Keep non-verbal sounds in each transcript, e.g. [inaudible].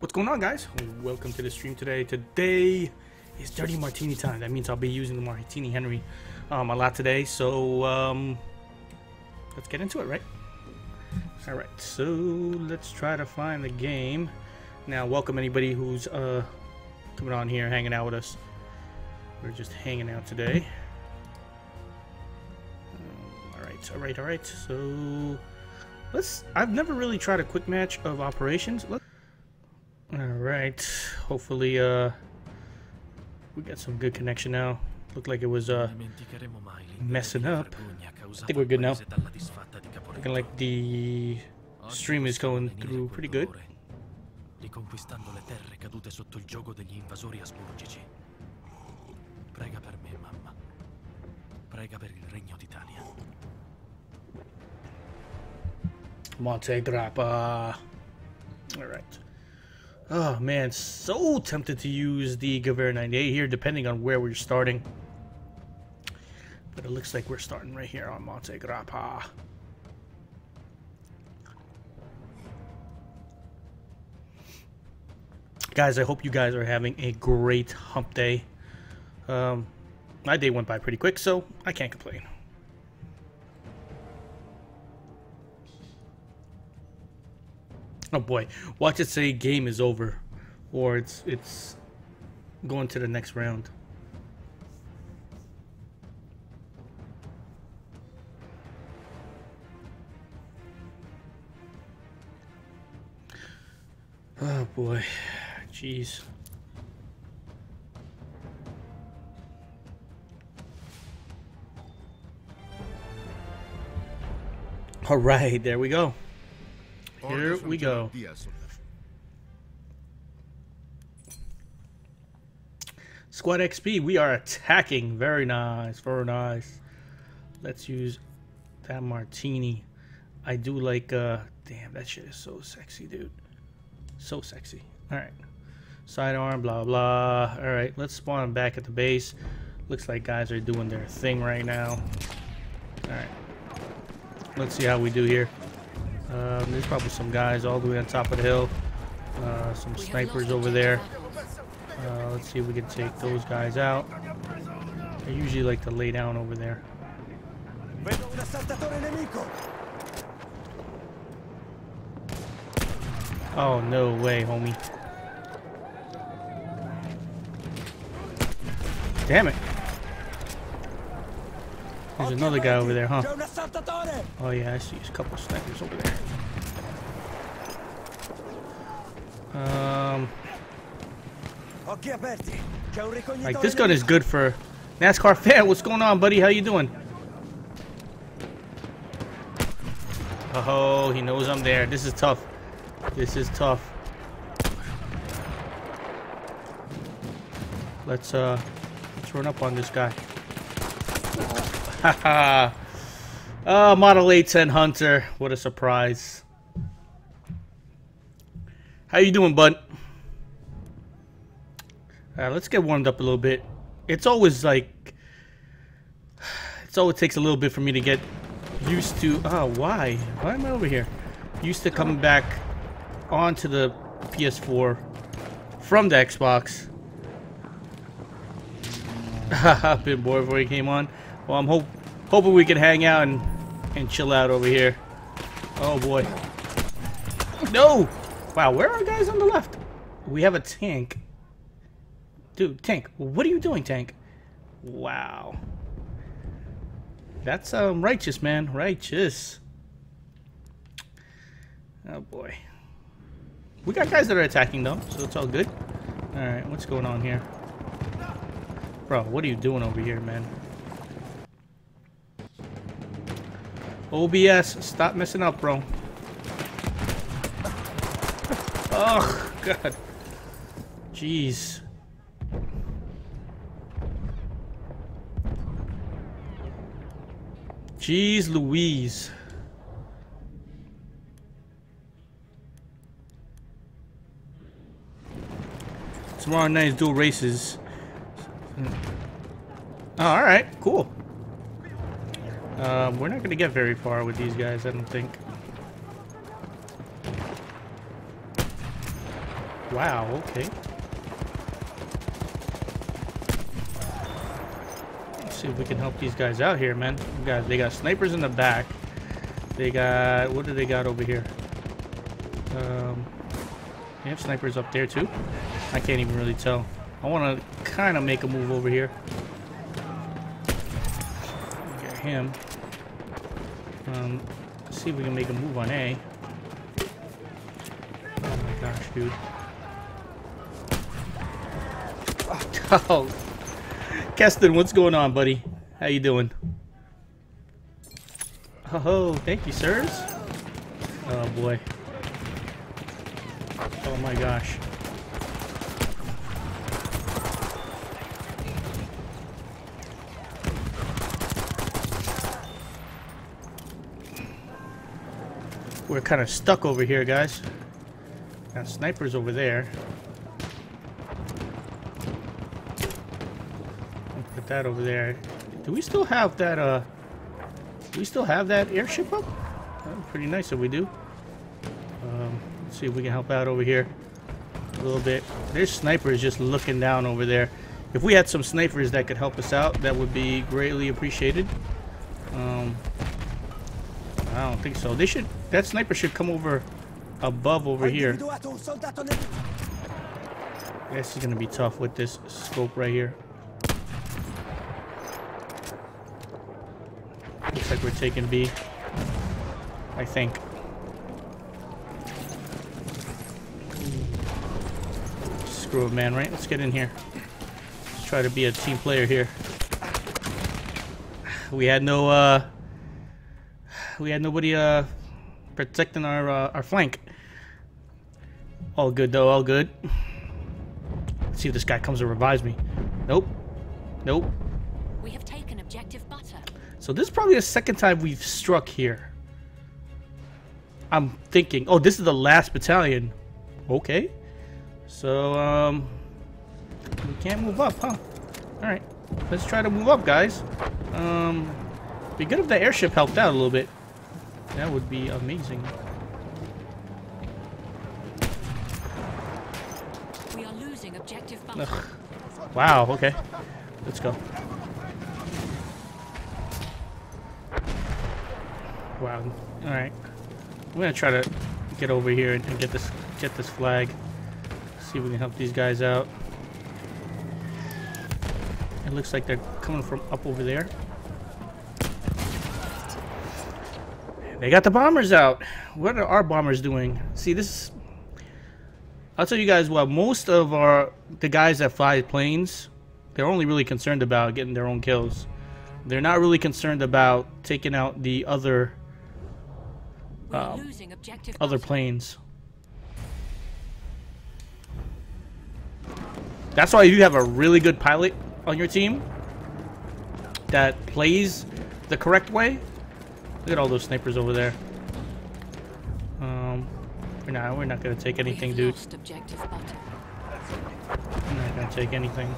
What's going on guys? Welcome to the stream today. Today is Dirty Martini time. That means I'll be using the Martini Henry um, a lot today. So um, let's get into it, right? Alright, so let's try to find the game. Now welcome anybody who's uh, coming on here, hanging out with us. We're just hanging out today. Um, alright, alright, alright. So let's I've never really tried a quick match of operations. Let's Alright, hopefully uh, we got some good connection now. Looked like it was uh, messing up. I think we're good now. Looking like the stream is going through pretty good. riconquistando le terre cadute sotto il gioco degli invasori asburgici. Prega per me, mamma. Prega per il Regno d'Italia. Monte Grappa. Alright. Oh man, so tempted to use the Gewehr 98 here, depending on where we're starting. But it looks like we're starting right here on Monte Grappa. Guys, I hope you guys are having a great hump day. Um, my day went by pretty quick, so I can't complain. Oh boy, watch it say game is over, or it's it's going to the next round. Oh boy, jeez. All right, there we go. Here we go. Squad XP, we are attacking. Very nice, very nice. Let's use that martini. I do like, uh, damn, that shit is so sexy, dude. So sexy. All right. Sidearm, blah, blah. All right, let's spawn back at the base. Looks like guys are doing their thing right now. All right. Let's see how we do here. Um, there's probably some guys all the way on top of the hill. Uh, some snipers over there. Uh, let's see if we can take those guys out. I usually like to lay down over there. Oh, no way, homie. Damn it. There's another guy over there, huh? Oh yeah, I see a couple snipers over there. Um, like this gun is good for NASCAR fan. What's going on, buddy? How you doing? Oh, he knows I'm there. This is tough. This is tough. Let's uh, let's run up on this guy. Haha. [laughs] oh, Model 810 Hunter. What a surprise. How you doing, bud? Uh, let's get warmed up a little bit. It's always like... It's always takes a little bit for me to get used to... Oh, why? Why am I over here? Used to coming back onto the PS4 from the Xbox. Haha, [laughs] bit bored before he came on. Well, I'm hope hoping we can hang out and, and chill out over here. Oh, boy. No! Wow, where are guys on the left? We have a tank. Dude, tank, what are you doing, tank? Wow. That's um righteous, man. Righteous. Oh, boy. We got guys that are attacking, though, so it's all good. Alright, what's going on here? Bro, what are you doing over here, man? OBS, stop messing up, bro. Oh, God. Jeez. Jeez Louise. Tomorrow night is dual races. Oh, alright, cool. Um, we're not going to get very far with these guys, I don't think. Wow, okay. Let's see if we can help these guys out here, man. Got, they got snipers in the back. They got, what do they got over here? Um, they have snipers up there too. I can't even really tell. I want to kind of make a move over here. Him. Um, see if we can make a move on A. Oh my gosh, dude. [laughs] Oh, Keston, what's going on, buddy? How you doing? Oh, ho, thank you, sirs. Oh boy. Oh my gosh. We're kind of stuck over here, guys. Got snipers over there. Put that over there. Do we still have that, uh... Do we still have that airship up? Oh, pretty nice if we do. Um, let's see if we can help out over here a little bit. There's snipers just looking down over there. If we had some snipers that could help us out, that would be greatly appreciated. Um, I don't think so. They should. That sniper should come over above over here. This is gonna be tough with this scope right here. Looks like we're taking B. I think. Screw it, man, right? Let's get in here. Let's try to be a team player here. We had no, uh... We had nobody, uh... Protecting our, uh, our flank. All good, though. All good. Let's see if this guy comes and revives me. Nope. Nope. We have taken objective butter. So this is probably the second time we've struck here. I'm thinking, oh, this is the last battalion. Okay. So, um, we can't move up, huh? All right. Let's try to move up, guys. Um, be good if the airship helped out a little bit. That would be amazing. We are losing objective. Ugh. Wow, okay. Let's go. Wow. Alright. I'm gonna try to get over here and, and get this get this flag. See if we can help these guys out. It looks like they're coming from up over there. They got the bombers out. What are our bombers doing? See, this I'll tell you guys what, most of our the guys that fly planes, they're only really concerned about getting their own kills. They're not really concerned about taking out the other um, other planes. That's why you have a really good pilot on your team that plays the correct way. Look at all those snipers over there. Um, we're not, we're not gonna take anything, dude. objective butter. I'm not gonna take anything.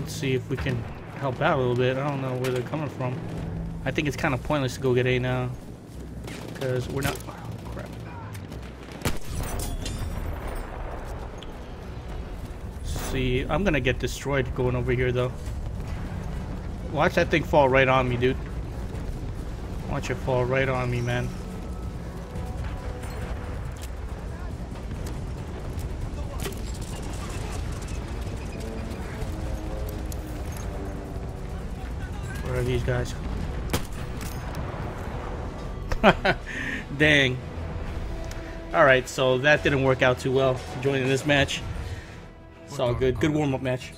Let's see if we can help out a little bit. I don't know where they're coming from. I think it's kind of pointless to go get A now. Because we're not... Oh, crap. See, I'm gonna get destroyed going over here, though. Watch that thing fall right on me, dude. Watch it fall right on me, man. Where are these guys? [laughs] Dang. Alright, so that didn't work out too well, joining this match. It's all good. Good warm-up match.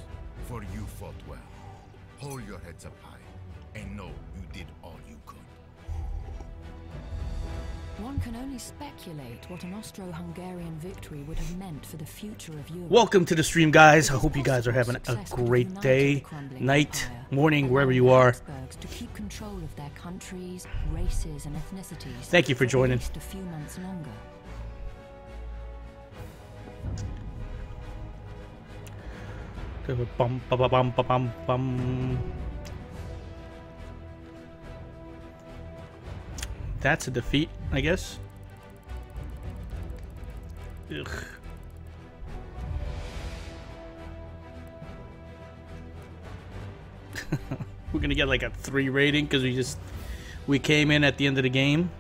Only speculate what an Austro-Hungarian victory would have meant for the future of Europe. Welcome to the stream, guys. I hope you guys are having a great day, night, morning, wherever you are. To keep control of their countries, races, and ethnicities. Thank you for joining. A few months longer. Bum, ba, bum, bum, bum. That's a defeat, I guess. Ugh. [laughs] We're gonna get like a three rating because we just we came in at the end of the game.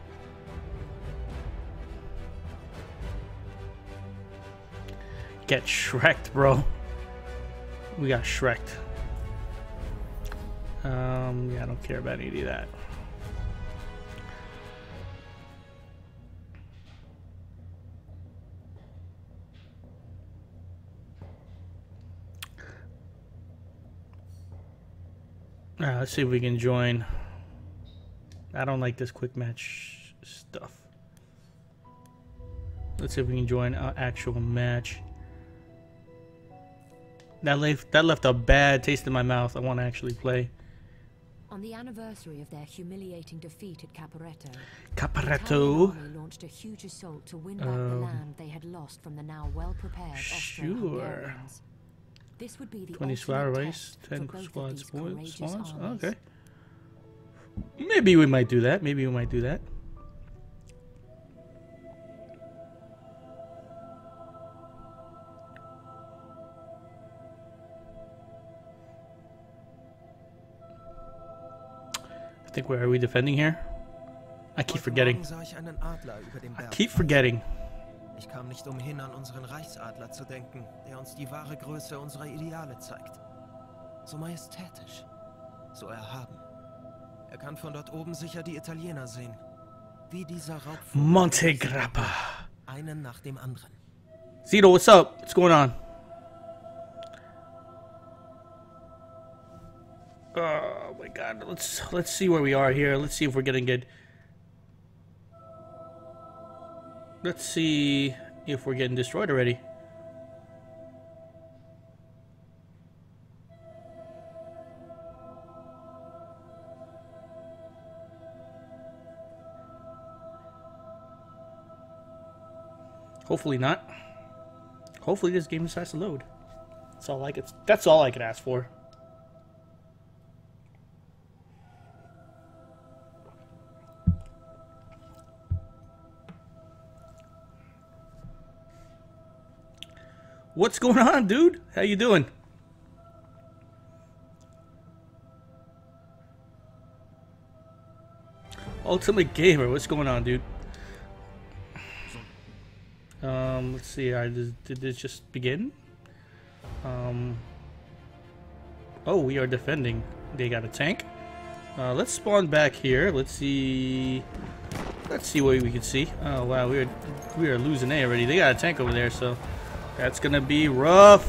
Get shreked, bro. We got shreked. Um, yeah, I don't care about any of that. Alright, let's see if we can join. I don't like this quick match stuff. Let's see if we can join an actual match. That left that left a bad taste in my mouth. I want to actually play. On the anniversary of their humiliating defeat at Caporetto, Caporetto Caparetto. Italian army launched a huge assault to win back the Um, land they had lost from the now well-prepared sure. Austro-Hungarians. This would be the 20 ultimate squad race, 10 both of squads, these points, courageous swans. armies. Okay. Maybe we might do that. Maybe we might do that. I think where are we defending here? I keep forgetting. Morgen sah ich einen Adler über dem I keep forgetting. Ich kam nicht umhin, an unseren Reichsadler zu denken, der uns die wahre Größe unserer Ideale zeigt. So majestätisch, so erhaben. Er kann von dort oben sicher die Italiener sehen. Wie dieser Raubvogel. Monte Grappa. Einen nach dem anderen. Zito, what's up? What's going on? Oh my god, let's let's see where we are here. Let's see if we're getting good. Let's see if we're getting destroyed already. Hopefully not. Hopefully this game decides to load. That's all I could. That's all I could ask for. What's going on, dude? How you doing? Ultimate Gamer, what's going on, dude? Um, let's see. I did, did this just begin? Um. Oh, we are defending. They got a tank. Uh, let's spawn back here. Let's see. Let's see what we can see. Oh wow, we are we are losing A already. They got a tank over there, so that's gonna be rough.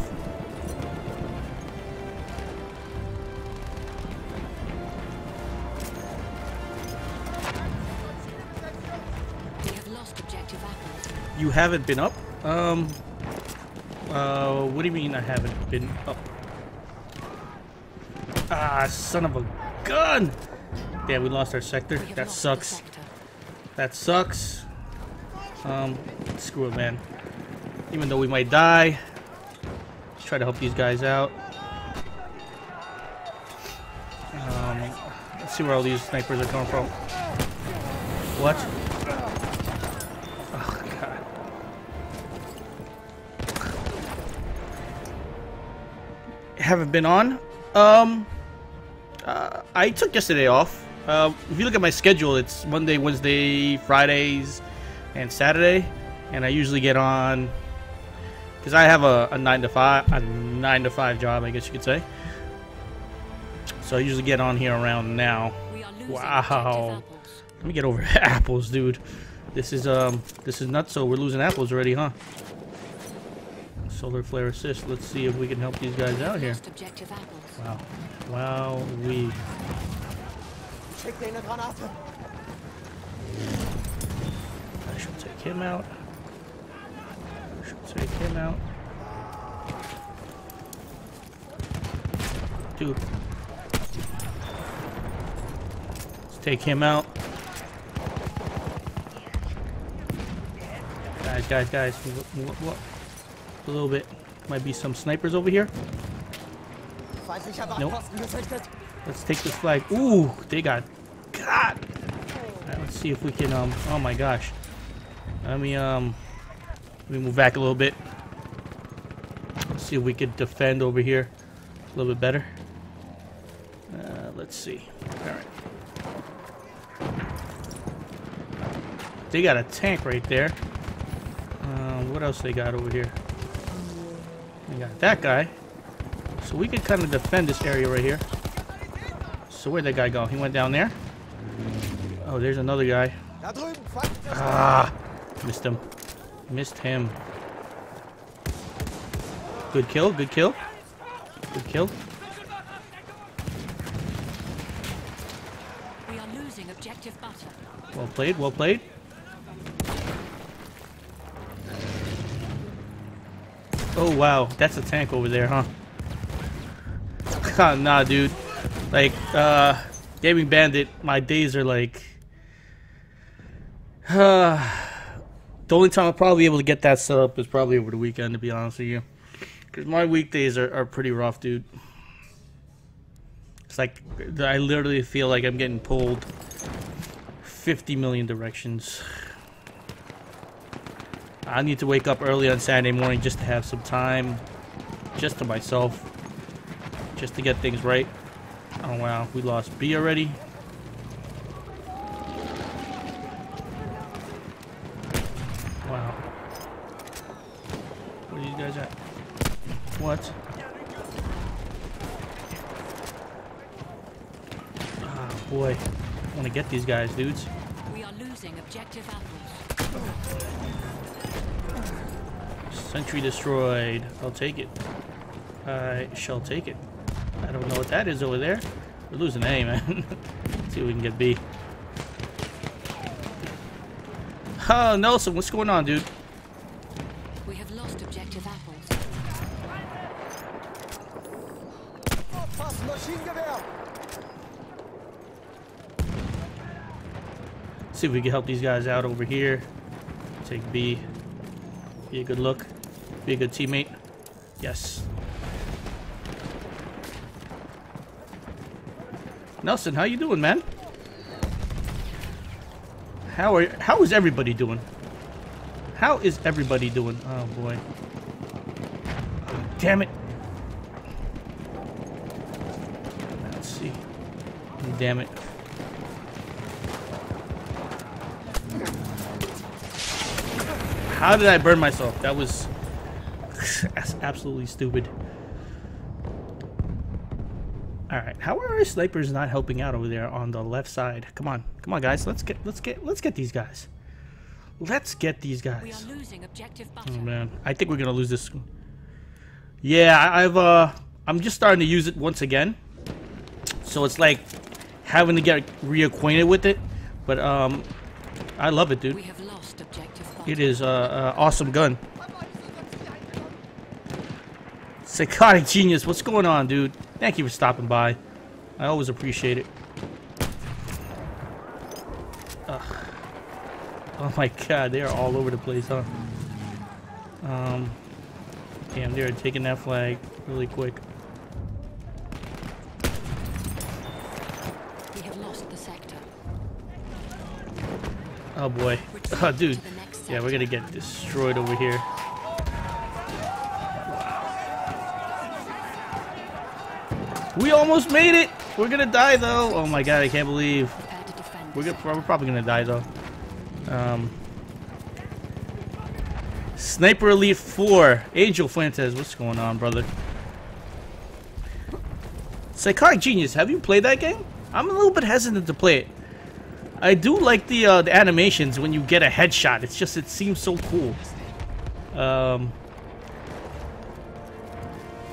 We have lost objective apples. You haven't been up? Um. Uh, what do you mean I haven't been up? Ah, son of a gun! Yeah, we lost our sector. That sucks. sector. That sucks. Um, screw it, man. Even though we might die, let's try to help these guys out. Um, let's see where all these snipers are coming from. What? Oh, God. Haven't been on. Um, uh, I took yesterday off. Uh, if you look at my schedule, it's Monday, Wednesday, Fridays, and Saturday, and I usually get on because I have a, a nine to five, a nine to five job, I guess you could say. So I usually get on here around now. We are losing Wow. Let me get over [laughs] apples, dude. This is um, this is nuts. So we're losing apples already, huh? Solar flare assist. Let's see if we can help these guys out here. Lost objective apples. Wow, wow, we. Schick dir eine Granate! I should take him out. Take him out. Dude. Let's take him out. Guys, guys, guys. A little bit. Might be some snipers over here. Nope. Let's take this flag. Ooh, they got God. Alright, let's see if we can um oh my gosh. Let me um Let me move back a little bit. Let's see if we could defend over here a little bit better. Uh, let's see. All right. They got a tank right there. Uh, what else they got over here? They got that guy. So we could kind of defend this area right here. So where'd that guy go? He went down there? Oh, there's another guy. Ah, missed him. Missed him. Good kill, good kill. Good kill. We are losing objective butter. Well played, well played. Oh wow, that's a tank over there, huh? nah, dude. Like, uh, Gaming Bandit, my days are like... Uh, the only time I'll probably be able to get that set up is probably over the weekend, to be honest with you. Because my weekdays are, are pretty rough, dude. It's like, I literally feel like I'm getting pulled 50 million directions. I need to wake up early on Saturday morning just to have some time just to myself. Just to get things right. Oh wow, we lost B already. Wow. Where are you guys at? What? Oh boy. I want to get these guys, dudes. We are losing objective apples. Sentry destroyed. I'll take it. I shall take it. I don't know what that is over there. We're losing A, man. [laughs] see if we can get B. Oh, Nelson, what's going on, dude? We have lost objective apples. See if we can help these guys out over here. Take B. Be a good look. Be a good teammate. Yes. Nelson, how you doing, man? How are how is everybody doing? How is everybody doing? Oh boy. Damn it. Let's see. Damn it. How did I burn myself? That was that's [laughs] absolutely stupid. Alright, how are our snipers not helping out over there on the left side? Come on. Come on guys, let's get let's get let's get these guys. Let's get these guys. Oh man. I think we're gonna lose this Yeah, I- I've uh I'm just starting to use it once again. So it's like having to get reacquainted with it. But um I love it, dude. We have lost objective butter. It is a uh, uh, awesome gun. Psychotic genius, what's going on, dude? Thank you for stopping by. I always appreciate it. Ugh. Oh my god, they are all over the place, huh? Um, damn, they're taking that flag really quick. We have lost the sector. Oh boy. Oh, [laughs] dude. Yeah, we're gonna get destroyed over here. We almost made it! We're gonna die though! Oh my god, I can't believe. We're, gonna, we're probably gonna die though. Um, Sniper Elite 4. Angel Fuentes, what's going on, brother? Psychotic Genius, have you played that game? I'm a little bit hesitant to play it. I do like the uh, the animations when you get a headshot. It's just it seems so cool. Um,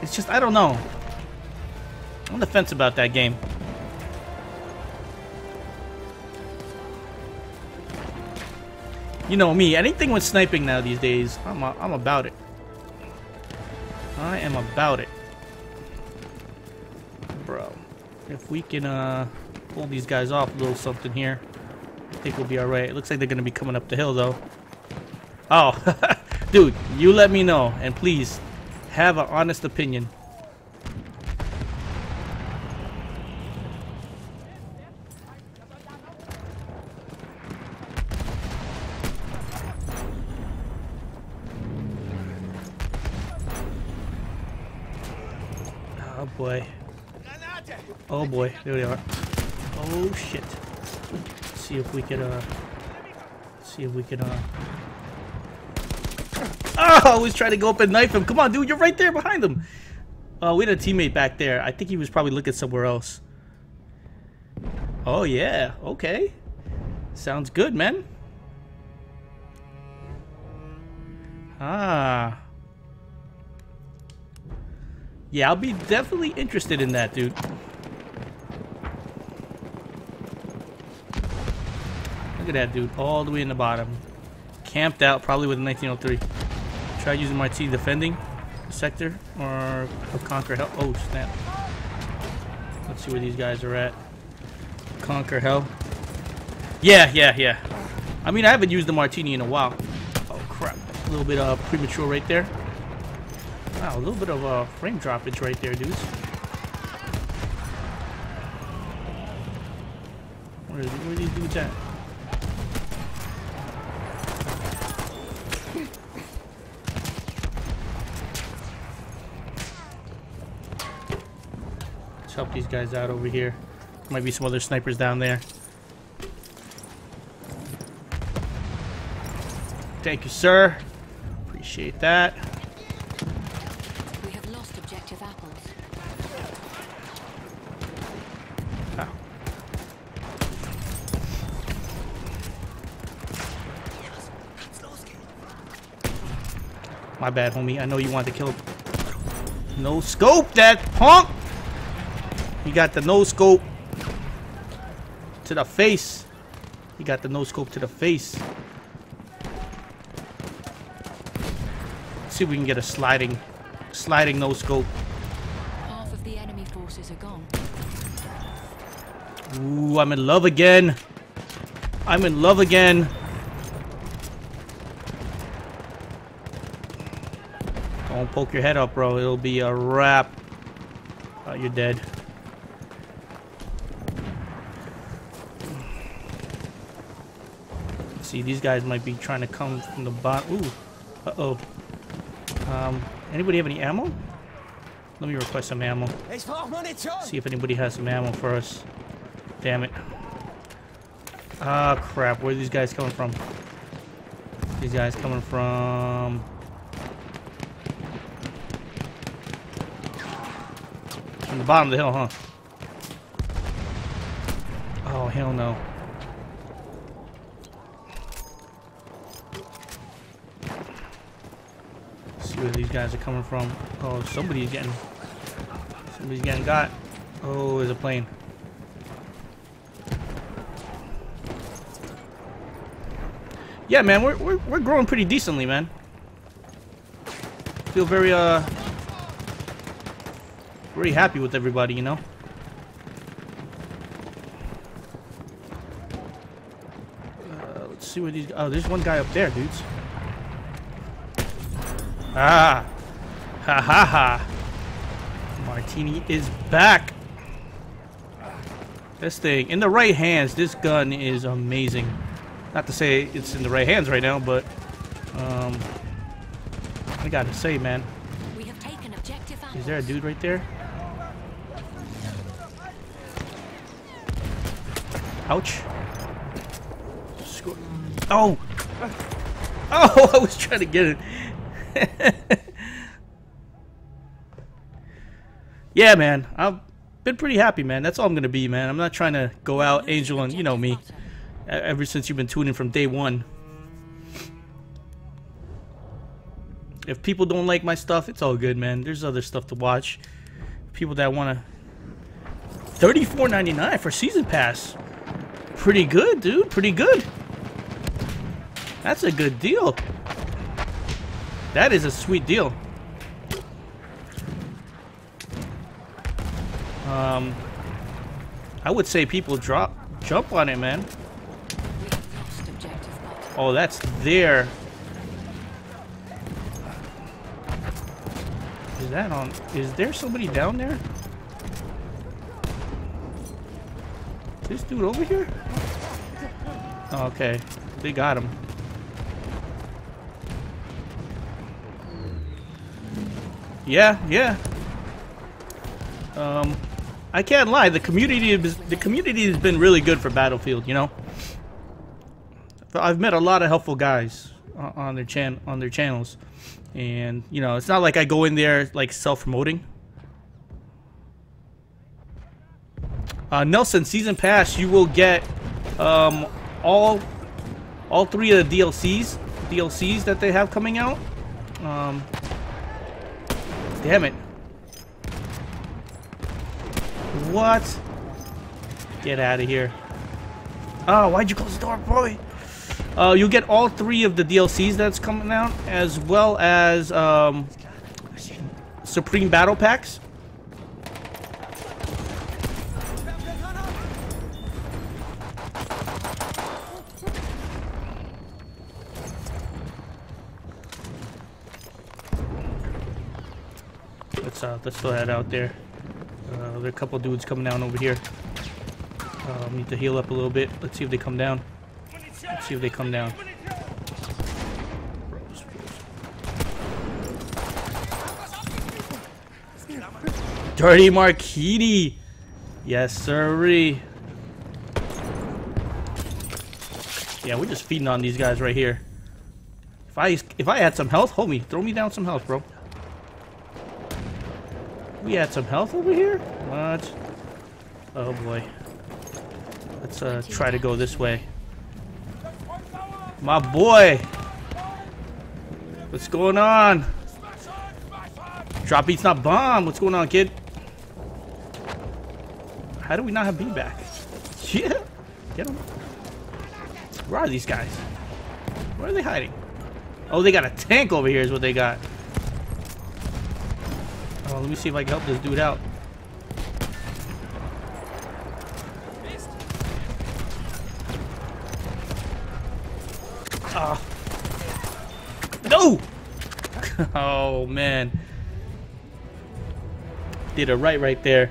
it's just I don't know. I'm on the fence about that game. You know me, anything with sniping now these days, I'm a, I'm about it. I am about it. Bro, if we can uh pull these guys off a little something here, I think we'll be alright. It looks like they're gonna be coming up the hill though. Oh, [laughs] dude, you let me know and please have an honest opinion. Oh boy. Oh boy, there we are. Oh shit. See if we can uh see if we can uh Oh, I was trying to go up and knife him. Come on, dude, you're right there behind him. Oh, we had a teammate back there. I think he was probably looking somewhere else. Oh yeah, okay. Sounds good, man. Ah. Yeah, I'll be definitely interested in that, dude. Look at that dude, all the way in the bottom. Camped out, probably with a 1903. Try using my T defending sector, or conquer hell. Oh, snap. Let's see where these guys are at. Conquer hell. Yeah, yeah, yeah. I mean, I haven't used the martini in a while. Oh, crap. A little bit uh, premature right there. Wow, a little bit of uh, frame droppage right there, dudes. Where are these dudes at? Help these guys out over here. Might be some other snipers down there. Thank you, sir. Appreciate that. We have lost objective apples. Ow. My bad, homie. I know you wanted to kill him. No scope that punk! He got the no scope to the face. He got the no scope to the face. see if we can get a sliding, sliding no scope. Half of the enemy forces are gone. Ooh, I'm in love again. I'm in love again. Don't poke your head up, bro. It'll be a wrap. Oh, you're dead. See, these guys might be trying to come from the bottom. Ooh. Uh-oh. Um, anybody have any ammo? Let me request some ammo. See if anybody has some ammo for us. Damn it. Ah, crap. Where are these guys coming from? These guys coming from... From the bottom of the hill, huh? Oh, hell no. Where these guys are coming from. Oh, somebody's getting... Somebody's getting got. Oh, there's a plane. Yeah, man, we're, we're, we're growing pretty decently, man. Feel very, uh... Very happy with everybody, you know? Uh, let's see where these... Oh, there's one guy up there, dudes. Ah! Ha ha ha! Martini is back! This thing, in the right hands, this gun is amazing. Not to say it's in the right hands right now, but um, I gotta say, man, We have taken objective is there a dude right there? Ouch! Oh! Oh! [laughs] I was trying to get it. [laughs] yeah, man, I've been pretty happy, man. That's all I'm gonna be, man. I'm not trying to go out, Angel, and you know me. Ever since you've been tuning from day one. If people don't like my stuff, it's all good, man. There's other stuff to watch. People that want to. $34.99 for season pass. Pretty good, dude. Pretty good. That's a good deal. That is a sweet deal. Um, I would say people drop, jump on it, man. Oh, that's there. Is that on? Is there somebody down there? This dude over here? Okay, they got him. Yeah, yeah. Um, I can't lie. The community, the community has been really good for Battlefield. You know, I've met a lot of helpful guys on on their chan on their channels, and you know, it's not like I go in there like self-promoting. Uh, Nelson, season pass, you will get um, all all three of the DLCs DLCs that they have coming out. Um, damn it. What? Get out of here. Oh, why'd you close the door, boy? Uh, you'll get all three of the DLCs that's coming out, as well as um, Supreme Battle Packs. Let's throw that out there. Uh, there are a couple dudes coming down over here. Uh, need to heal up a little bit. Let's see if they come down. Let's see if they come down. Dirty Martini. Yes, sirree. Yeah, we're just feeding on these guys right here. If I if I had some health, homie, throw me down some health, bro. We had some health over here? What? Oh boy. Let's uh, try to go this way. My boy! What's going on? Drop beats not bomb. What's going on, kid? How do we not have B back? [laughs] Yeah. Get them. Where are these guys? Where are they hiding? Oh, they got a tank over here is what they got. Oh, let me see if I can help this dude out. Ah. No! [laughs] oh, man. Did it right right there.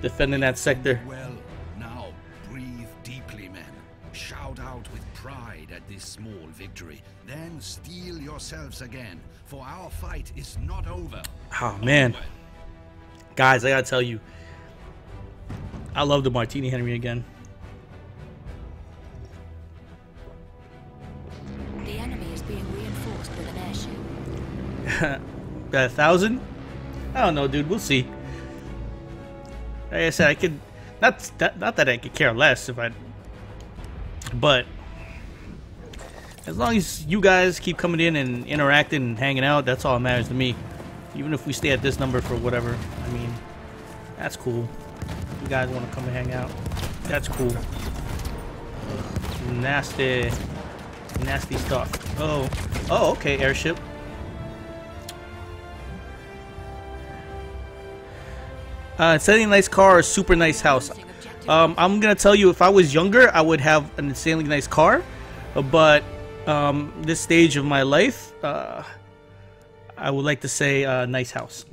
Defending that sector. Well, now breathe deeply, men. Shout out with pride at this small victory. Then steel yourselves again, for our fight is not over. Oh, man. Guys, I gotta tell you. I love the Martini Henry again. The enemy is being reinforced with an airship. [laughs] Got a thousand? I don't know, dude. We'll see. Like I said, I could not that not that I could care less if I, but as long as you guys keep coming in and interacting and hanging out, that's all that matters to me. Even if we stay at this number for whatever, I mean, that's cool. You guys want to come and hang out? That's cool. Nasty, nasty stuff. Oh, oh, okay, airship. Uh, insanely nice car super nice house. Um, I'm gonna tell you, if I was younger, I would have an insanely nice car, but um, this stage of my life, uh, I would like to say uh, nice house.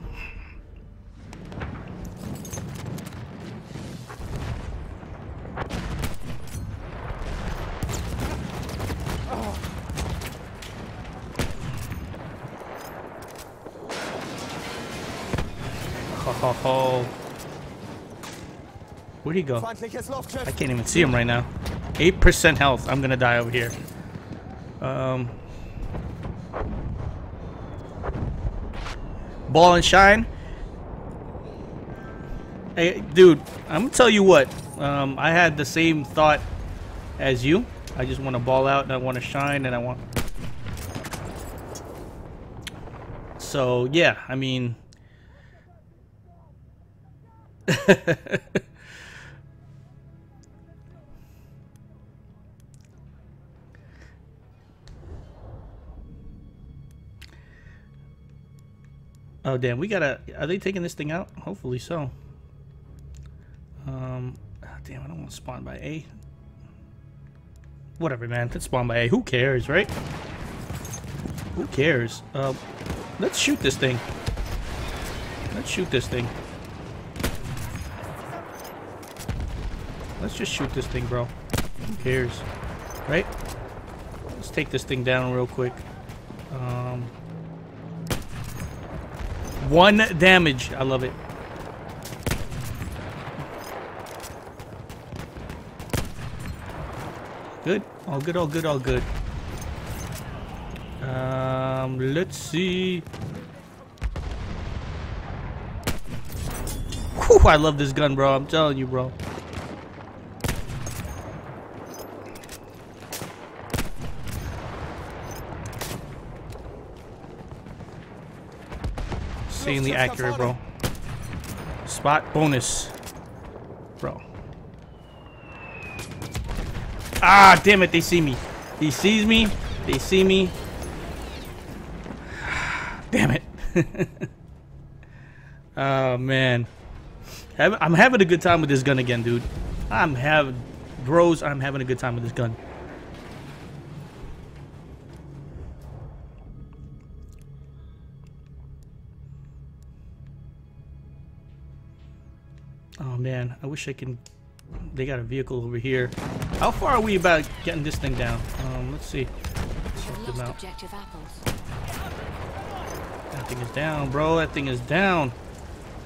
Ho ho ho. Where'd he go? I can't even see him right now. 8% health. I'm gonna die over here. Um, ball and shine. Hey, dude, I'm gonna tell you what. Um, I had the same thought as you. I just want to ball out and I want to shine and I want. So yeah, I mean. [laughs] Oh damn, we gotta. Are they taking this thing out? Hopefully so. Um, ah, damn, I don't want to spawn by A. Whatever, man. Let's spawn by A. Who cares, right? Who cares? Uh, let's shoot this thing. Let's shoot this thing. Let's just shoot this thing, bro. Who cares, right? Let's take this thing down real quick. Um. One damage. I love it. Good. All good, all good, all good. Um, let's see. Whew, I love this gun, bro. I'm telling you, bro. Insanely accurate, bro. Spot bonus. Bro. Ah, damn it, they see me. He sees me. They see me. [sighs] Damn it. [laughs] oh, man. I'm having a good time with this gun again, dude. I'm having... Bros, I'm having a good time with this gun. Wish I can... They got a vehicle over here. How far are we about getting this thing down? Um, let's see. Them out. That thing is down, bro. That thing is down.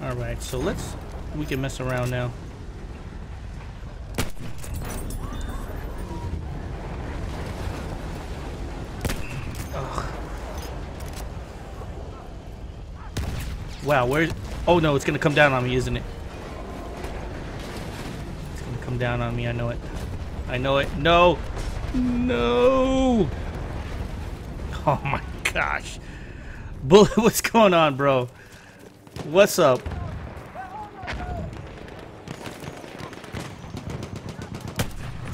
Alright, so let's... We can mess around now. Wow, where's... Oh no, it's gonna come down on me, isn't it? Come down on me, I know it. I know it. No! No! [laughs] Oh my gosh. Bullet, [laughs] what's going on, bro? What's up?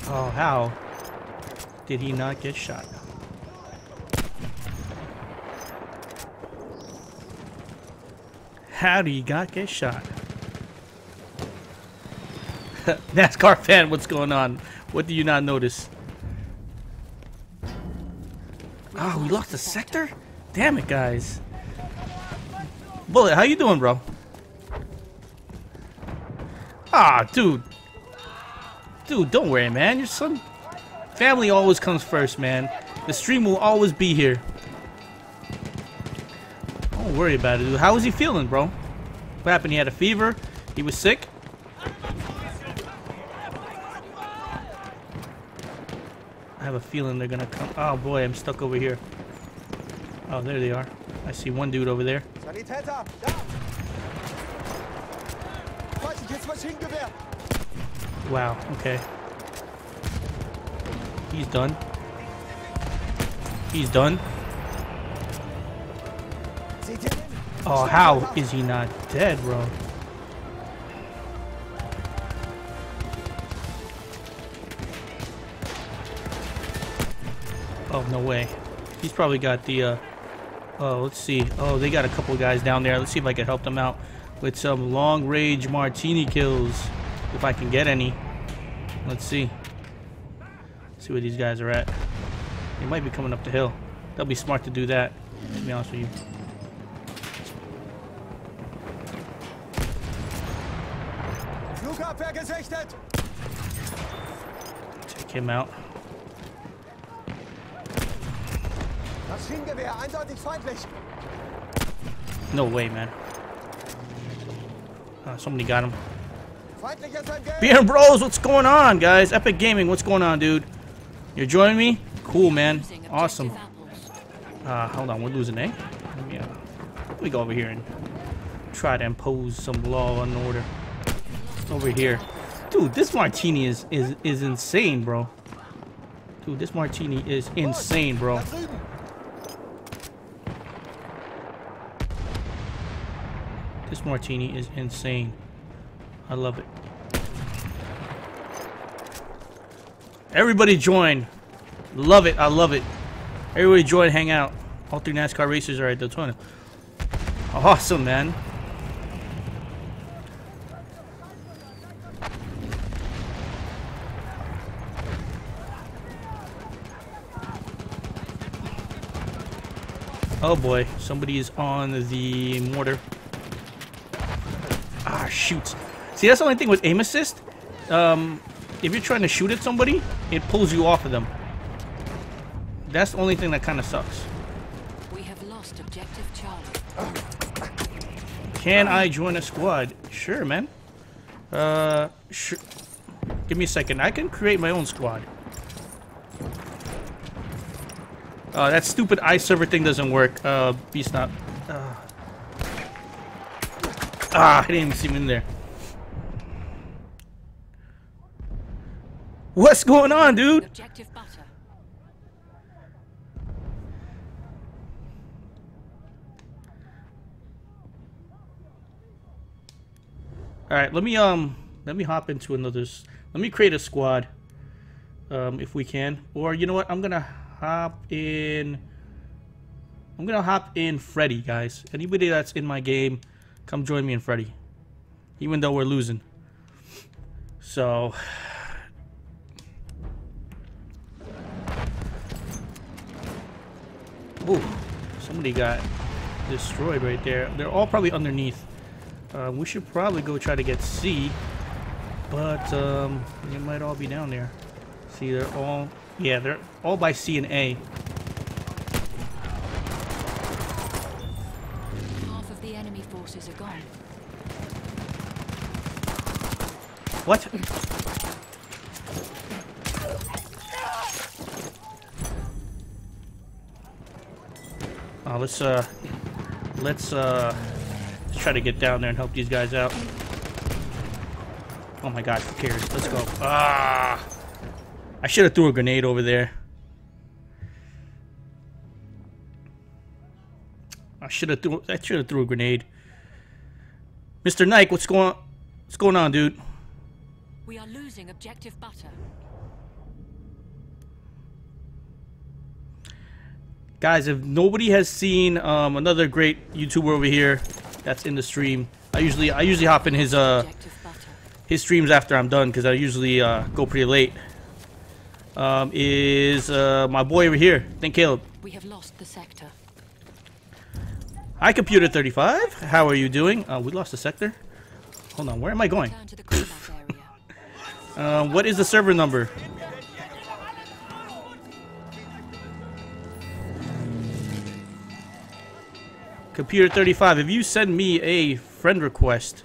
Oh, how did he not get shot? How did he not get shot? [laughs] NASCAR fan, what's going on? What do you not notice? Oh, we lost a sector? Damn it, guys. Bullet, how you doing, bro? Ah, dude. Dude, don't worry, man. Your son... Family always comes first, man. The stream will always be here. Don't worry about it, dude. How is he feeling, bro? What happened? He had a fever? He was sick? Have a feeling they're gonna come. Oh boy, I'm stuck over here. Oh, there they are. I see one dude over there. Wow, okay. He's done. He's done. Oh, how is he not dead, bro? No way. He's probably got the, uh... Oh, let's see. Oh, they got a couple guys down there. Let's see if I can help them out with some long-range martini kills. If I can get any. Let's see. see where these guys are at. They might be coming up the hill. They'll be smart to do that, to be honest with you. Take him out. Maschinengewehr, eindeutig feindlich! No way, man. Uh, somebody got him. BM Bros, what's going on, guys? Epic Gaming, what's going on, dude? You're joining me? Cool, man. Awesome. Uh, hold on, we're losing, eh? Yeah. Let me go over here and try to impose some law and order. Over here. Dude, this martini is, is, is insane, bro. Dude, this martini is insane, bro. Da drüben! This martini is insane. I love it. Everybody join. Love it. I love it. Everybody join, hang out. All three NASCAR racers are at Daytona. Awesome, man. Oh boy, somebody is on the mortar. Ah, shoot. See, that's the only thing with aim assist. Um, if you're trying to shoot at somebody, it pulls you off of them. That's the only thing that kind of sucks. We have lost objective Charlie. Can I join a squad? Sure, man. Uh, sure. Give me a second. I can create my own squad. Uh, that stupid iServer thing doesn't work. Uh, Beast not. Ah, I didn't even see him in there. What's going on, dude? Objective butter. All right, let me um, let me hop into another. Let me create a squad, um, if we can. Or you know what? I'm gonna hop in. I'm gonna hop in Freddy, guys. Anybody that's in my game, come join me and Freddy. Even though we're losing. So. Ooh, somebody got destroyed right there. They're all probably underneath. Uh, we should probably go try to get C, but um, they might all be down there. See, they're all yeah, they're all by C and A. Half of the enemy forces are gone. What? Oh, let's uh, let's uh, let's try to get down there and help these guys out. Oh my God, who cares? Let's go. Ah, I should have threw a grenade over there. I should have threw. I should have threw a grenade. Mr. Nike, what's going? on? What's going on, dude? We are losing objective butter. Guys, if nobody has seen um, another great YouTuber over here that's in the stream, I usually I usually hop in his uh his streams after I'm done because I usually uh, go pretty late. Um, is uh, my boy over here? Think Caleb. We have lost the sector. Hi, Computer 35. How are you doing? Uh, we lost the sector. Hold on, where am I going? Um, what is the server number? Computer 35, if you send me a friend request,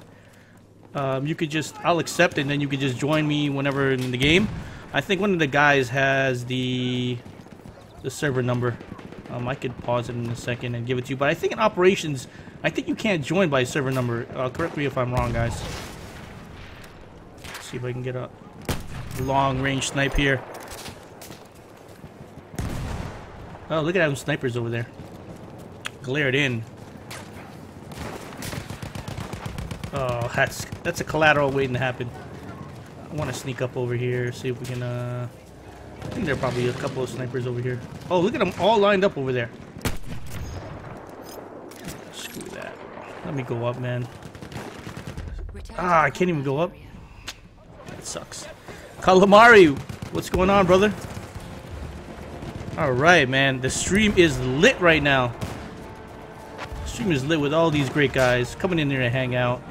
um, you could just, I'll accept it and then you could just join me whenever in the game. I think one of the guys has the, the server number. Um, I could pause it in a second and give it to you, but I think in operations, I think you can't join by server number. Uh, correct me if I'm wrong, guys. See if I can get a long range snipe here. Oh, look at them snipers over there. Glared in. Oh, that's that's a collateral waiting to happen. I want to sneak up over here, see if we can. Uh, I think there are probably a couple of snipers over here. Oh, look at them all lined up over there. Screw that. Let me go up, man. Ah, I can't even go up. Sucks. Calamari, what's going on, brother? All right, man. The stream is lit right now. The stream is lit with all these great guys coming in there to hang out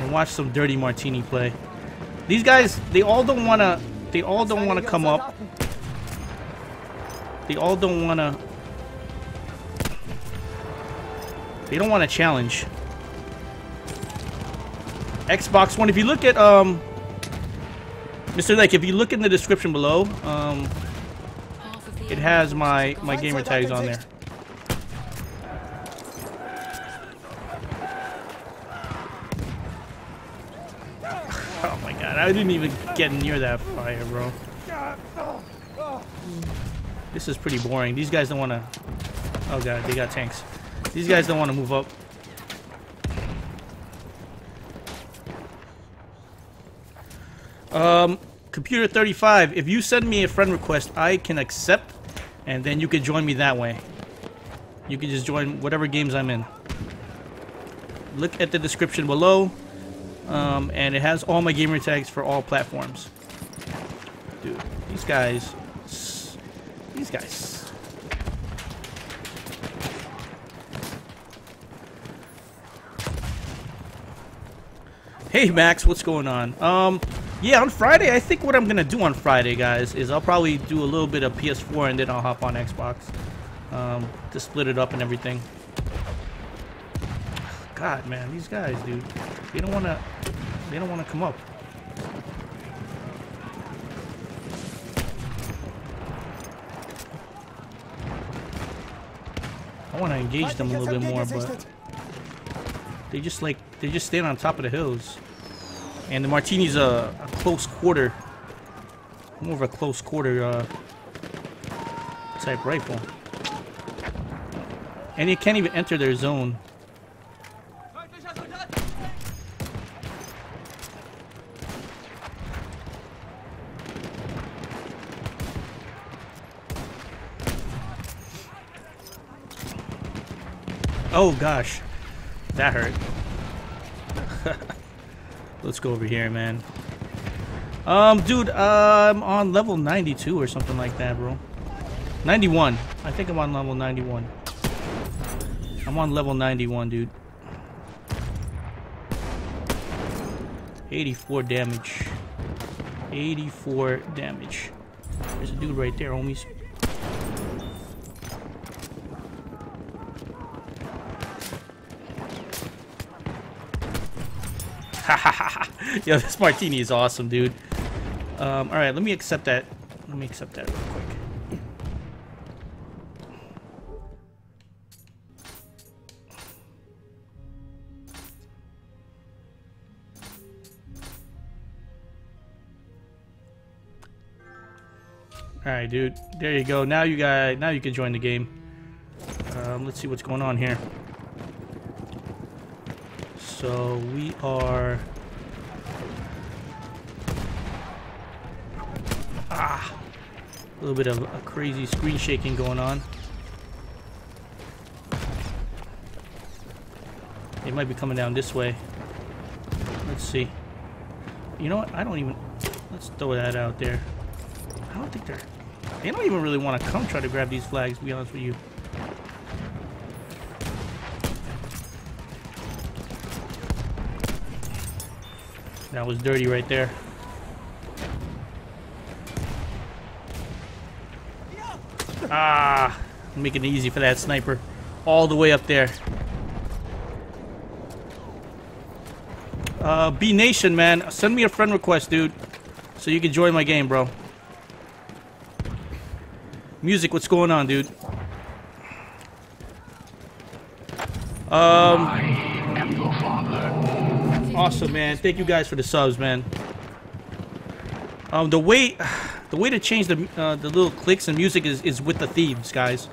and watch some dirty martini play. These guys, they all don't want to. They all don't want to come up. They all don't want to. They don't want to challenge. Xbox One. If you look at um, Mr. Lake, if you look in the description below, um, it has my my gamer tags on there. [laughs] Oh my god, I didn't even get near that fire, bro. This is pretty boring. These guys don't want to. Oh god, they got tanks. These guys don't want to move up. Um, computer 35. If you send me a friend request, I can accept, and then you can join me that way. You can just join whatever games I'm in. Look at the description below, um, and it has all my gamer tags for all platforms. Dude, these guys, these guys. Hey Max, what's going on? Um, yeah, on Friday, I think what I'm gonna do on Friday, guys, is I'll probably do a little bit of PS4 and then I'll hop on Xbox, um, to split it up and everything. God, man, these guys, dude, they don't wanna, they don't wanna come up. I want to engage them a little bit more, but they just like they just stand on top of the hills. And the Martini's a, a close quarter, more of a close quarter uh, type rifle. And you can't even enter their zone. Oh gosh, that hurt. Let's go over here, man. Um, dude, uh, I'm on level 92 or something like that, bro. 91. I think I'm on level 91. I'm on level 91, dude. 84 damage. 84 damage. There's a dude right there, homies. [laughs] Yo, this martini is awesome, dude. Um, all right, let me accept that. Let me accept that real quick. All right, dude. There you go. Now you got. Now you can join the game. Um, let's see what's going on here. So we are. Ah, a little bit of a crazy screen shaking going on. They might be coming down this way. Let's see. You know what? I don't even. Let's throw that out there. I don't think they're. They don't even really want to come try to grab these flags. To be honest with you. That was dirty right there. Ah, making it easy for that sniper. All the way up there. Uh, B Nation, man. Send me a friend request, dude. So you can join my game, bro. Music, what's going on, dude? Um, awesome, man. Thank you guys for the subs, man. Um, the way, [sighs] the way to change the uh, the little clicks and music is is with the themes, guys.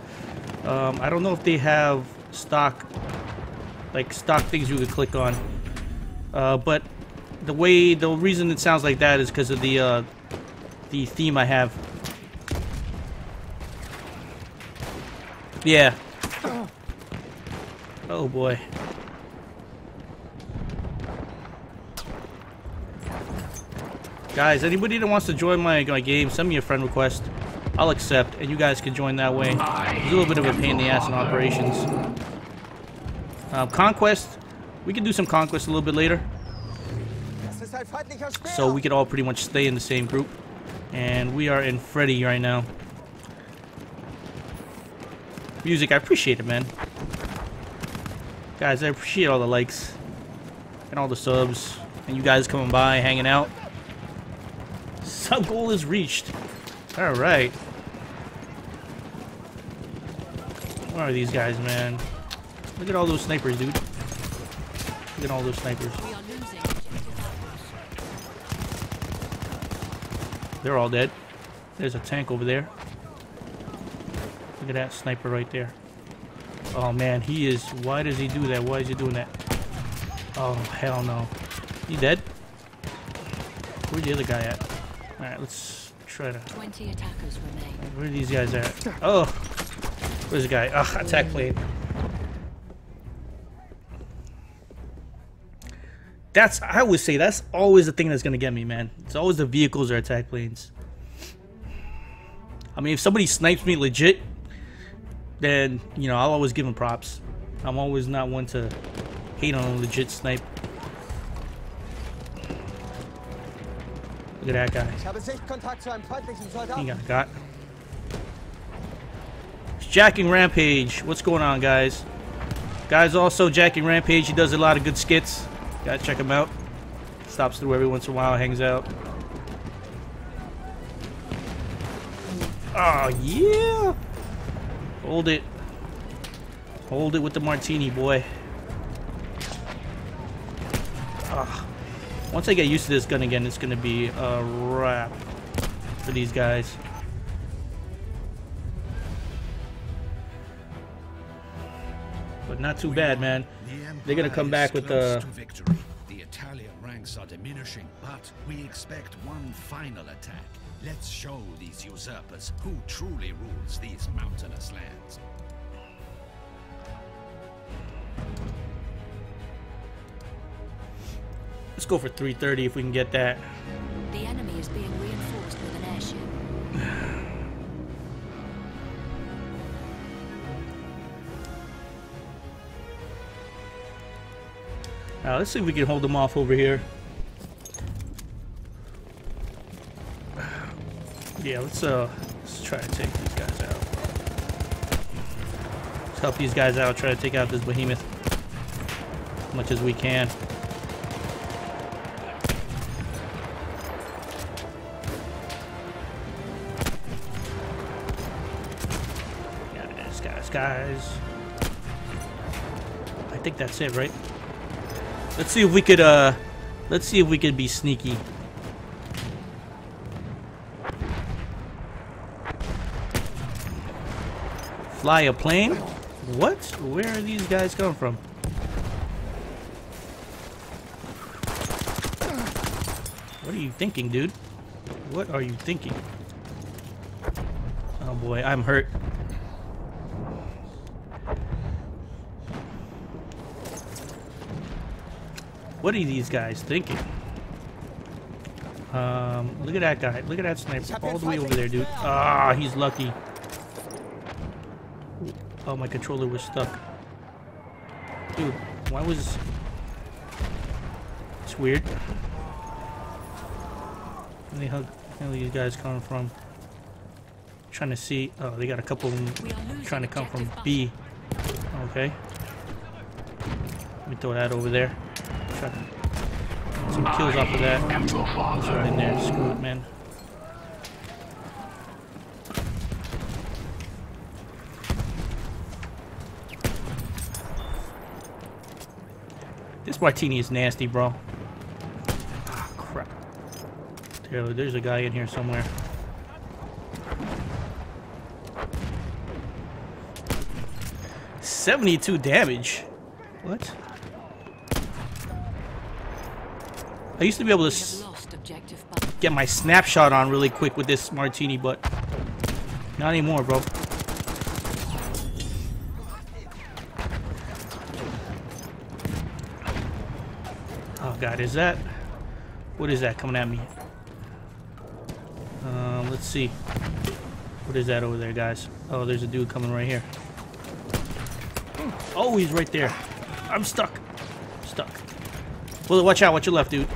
Um, I don't know if they have stock, like stock things you could click on. Uh, but the way, the reason it sounds like that is because of the uh, the theme I have. Yeah. [sighs] Oh boy. Guys, anybody that wants to join my, my game, send me a friend request. I'll accept, and you guys can join that way. It's a little bit of a pain in the ass in operations. Um, conquest, we can do some conquest a little bit later. So we could all pretty much stay in the same group. And we are in Freddy right now. Music, I appreciate it, man. Guys, I appreciate all the likes. And all the subs. And you guys coming by, hanging out. Sub goal is reached. Alright. Where are these guys, man? Look at all those snipers, dude. Look at all those snipers. We are losing. They're all dead. There's a tank over there. Look at that sniper right there. Oh man, he is. Why does he do that? Why is he doing that? Oh hell no. He dead? Where's the other guy at? Alright, let's try to. 20 attackers remain. Where are these guys at? Oh! Where's the guy? Ugh, attack plane. That's, I would say, that's always the thing that's gonna get me, man. It's always the vehicles or attack planes. I mean, if somebody snipes me legit, then, you know, I'll always give them props. I'm always not one to hate on a legit snipe. Look at that guy. Ich habe Sichtkontakt zu einem feindlichen He got got. It's Jacking Rampage. What's going on, guys? Guys, also Jacking Rampage. He does a lot of good skits. Gotta check him out. Stops through every once in a while, hangs out. Oh, yeah! Hold it. Hold it with the martini, boy. Ah. Once I get used to this gun again, it's gonna be a wrap for these guys. But not too bad, man. They're gonna come back with uh, the the. Italian ranks are diminishing, but we expect one final attack. Let's show these usurpers who truly rules these mountainous lands. Let's go for 330 if we can get that. The enemy is being reinforced with an airship. [sighs] Now let's see if we can hold them off over here. [sighs] Yeah, let's uh, let's try to take these guys out. Let's help these guys out. Try to take out this behemoth as much as we can. Guys. I think that's it, right? Let's see if we could, uh, let's see if we could be sneaky. Fly a plane? What? Where are these guys coming from? What are you thinking, dude? What are you thinking? Oh boy, I'm hurt. What are these guys thinking? Um, look at that guy. Look at that sniper all the way over there, dude. Ah, he's lucky. Oh, my controller was stuck. Dude, why was... It's weird. Where the hell where are these guys coming from? Trying to see... Oh, they got a couple of them We are losing trying to come from B. Okay. Let me throw that over there. Some kills off of that. It's right in there. Screw it, man. This martini is nasty, bro. Ah, crap. There, there's a guy in here somewhere. Seventy-two damage. What? I used to be able to We s- have lost objective Butter. get my snapshot on really quick with this martini, but not anymore, bro. Oh god, is that what is that coming at me? Um, let's see. What is that over there, guys? Oh, there's a dude coming right here. Oh, he's right there. I'm stuck. Stuck. Well, watch out. Watch your left, dude.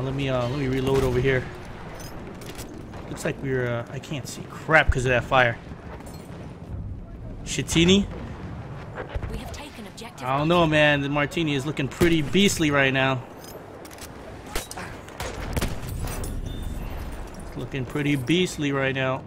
Uh, let me uh, let me reload over here. Looks like we're uh, I can't see crap because of that fire. Shatini? We have taken objective I don't know, man. The martini is looking pretty beastly right now. It's looking pretty beastly right now.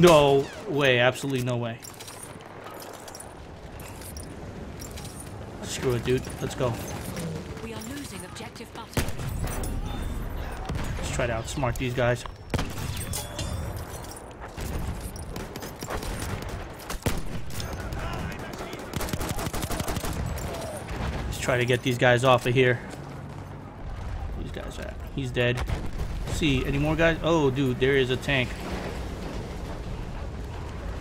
No way, absolutely no way. Screw it, dude. Let's go. We are losing objective Butter. Let's try to outsmart these guys. Let's try to get these guys off of here. These guys are. He's dead. See any more guys? Oh, dude, there is a tank.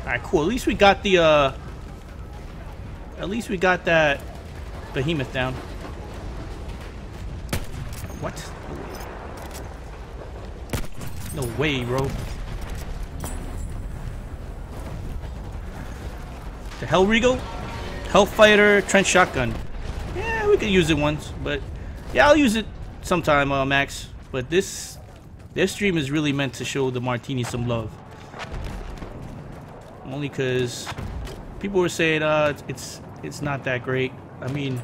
All right, cool. At least we got the. uh At least we got that behemoth down. What? No way, bro. The Hellriegel? Hellfighter Trench Shotgun. Yeah, we could use it once, but yeah, I'll use it sometime, uh, Max. But this this stream is really meant to show the Martini some love. Only cause people were saying uh, it's, it's it's not that great. I mean,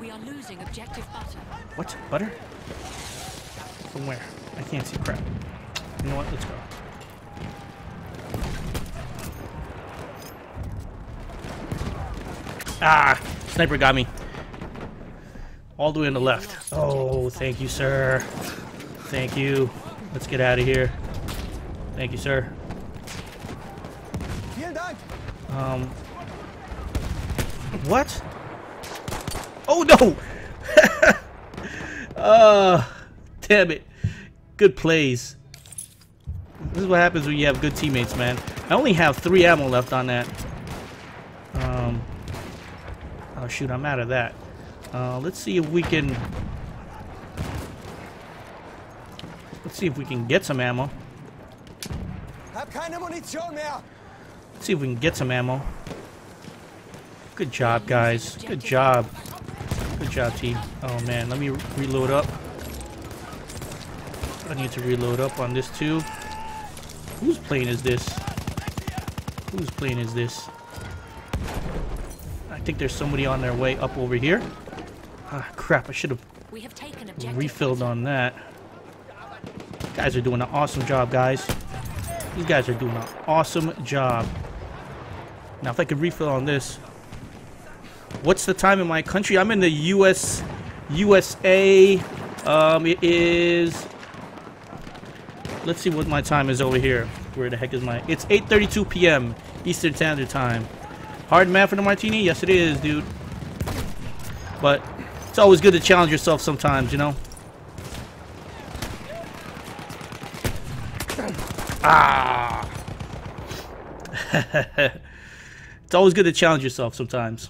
We are losing objective butter. what butter? From where? I can't see crap. You know what? Let's go. Ah, sniper got me. All the way on the left. Oh, thank you, sir. Thank you. Let's get out of here. Thank you, sir. Um. What? Oh no! [laughs] uh, damn it. Good plays. This is what happens when you have good teammates, man. I only have three ammo left on that. Um. Oh shoot, I'm out of that. Uh, let's see if we can. Let's see if we can get some ammo. Let's see if we can get some ammo. Good job, guys. Good job. Good job, team. Oh, man. Let me re- reload up. I need to reload up on this, too. Whose plane is this? Whose plane is this? I think there's somebody on their way up over here. Ah, crap. I should have We have taken objective refilled on that. Guys are doing an awesome job, guys. You guys are doing an awesome job. Now, if I could refill on this. What's the time in my country? I'm in the US, USA. Um, it is. Let's see what my time is over here. Where the heck is my? It's 8:32 p.m. Eastern Standard Time. Hard math for the martini? Yes, it is, dude. But it's always good to challenge yourself sometimes, you know. [clears throat] Ah. [laughs] it's always good to challenge yourself sometimes.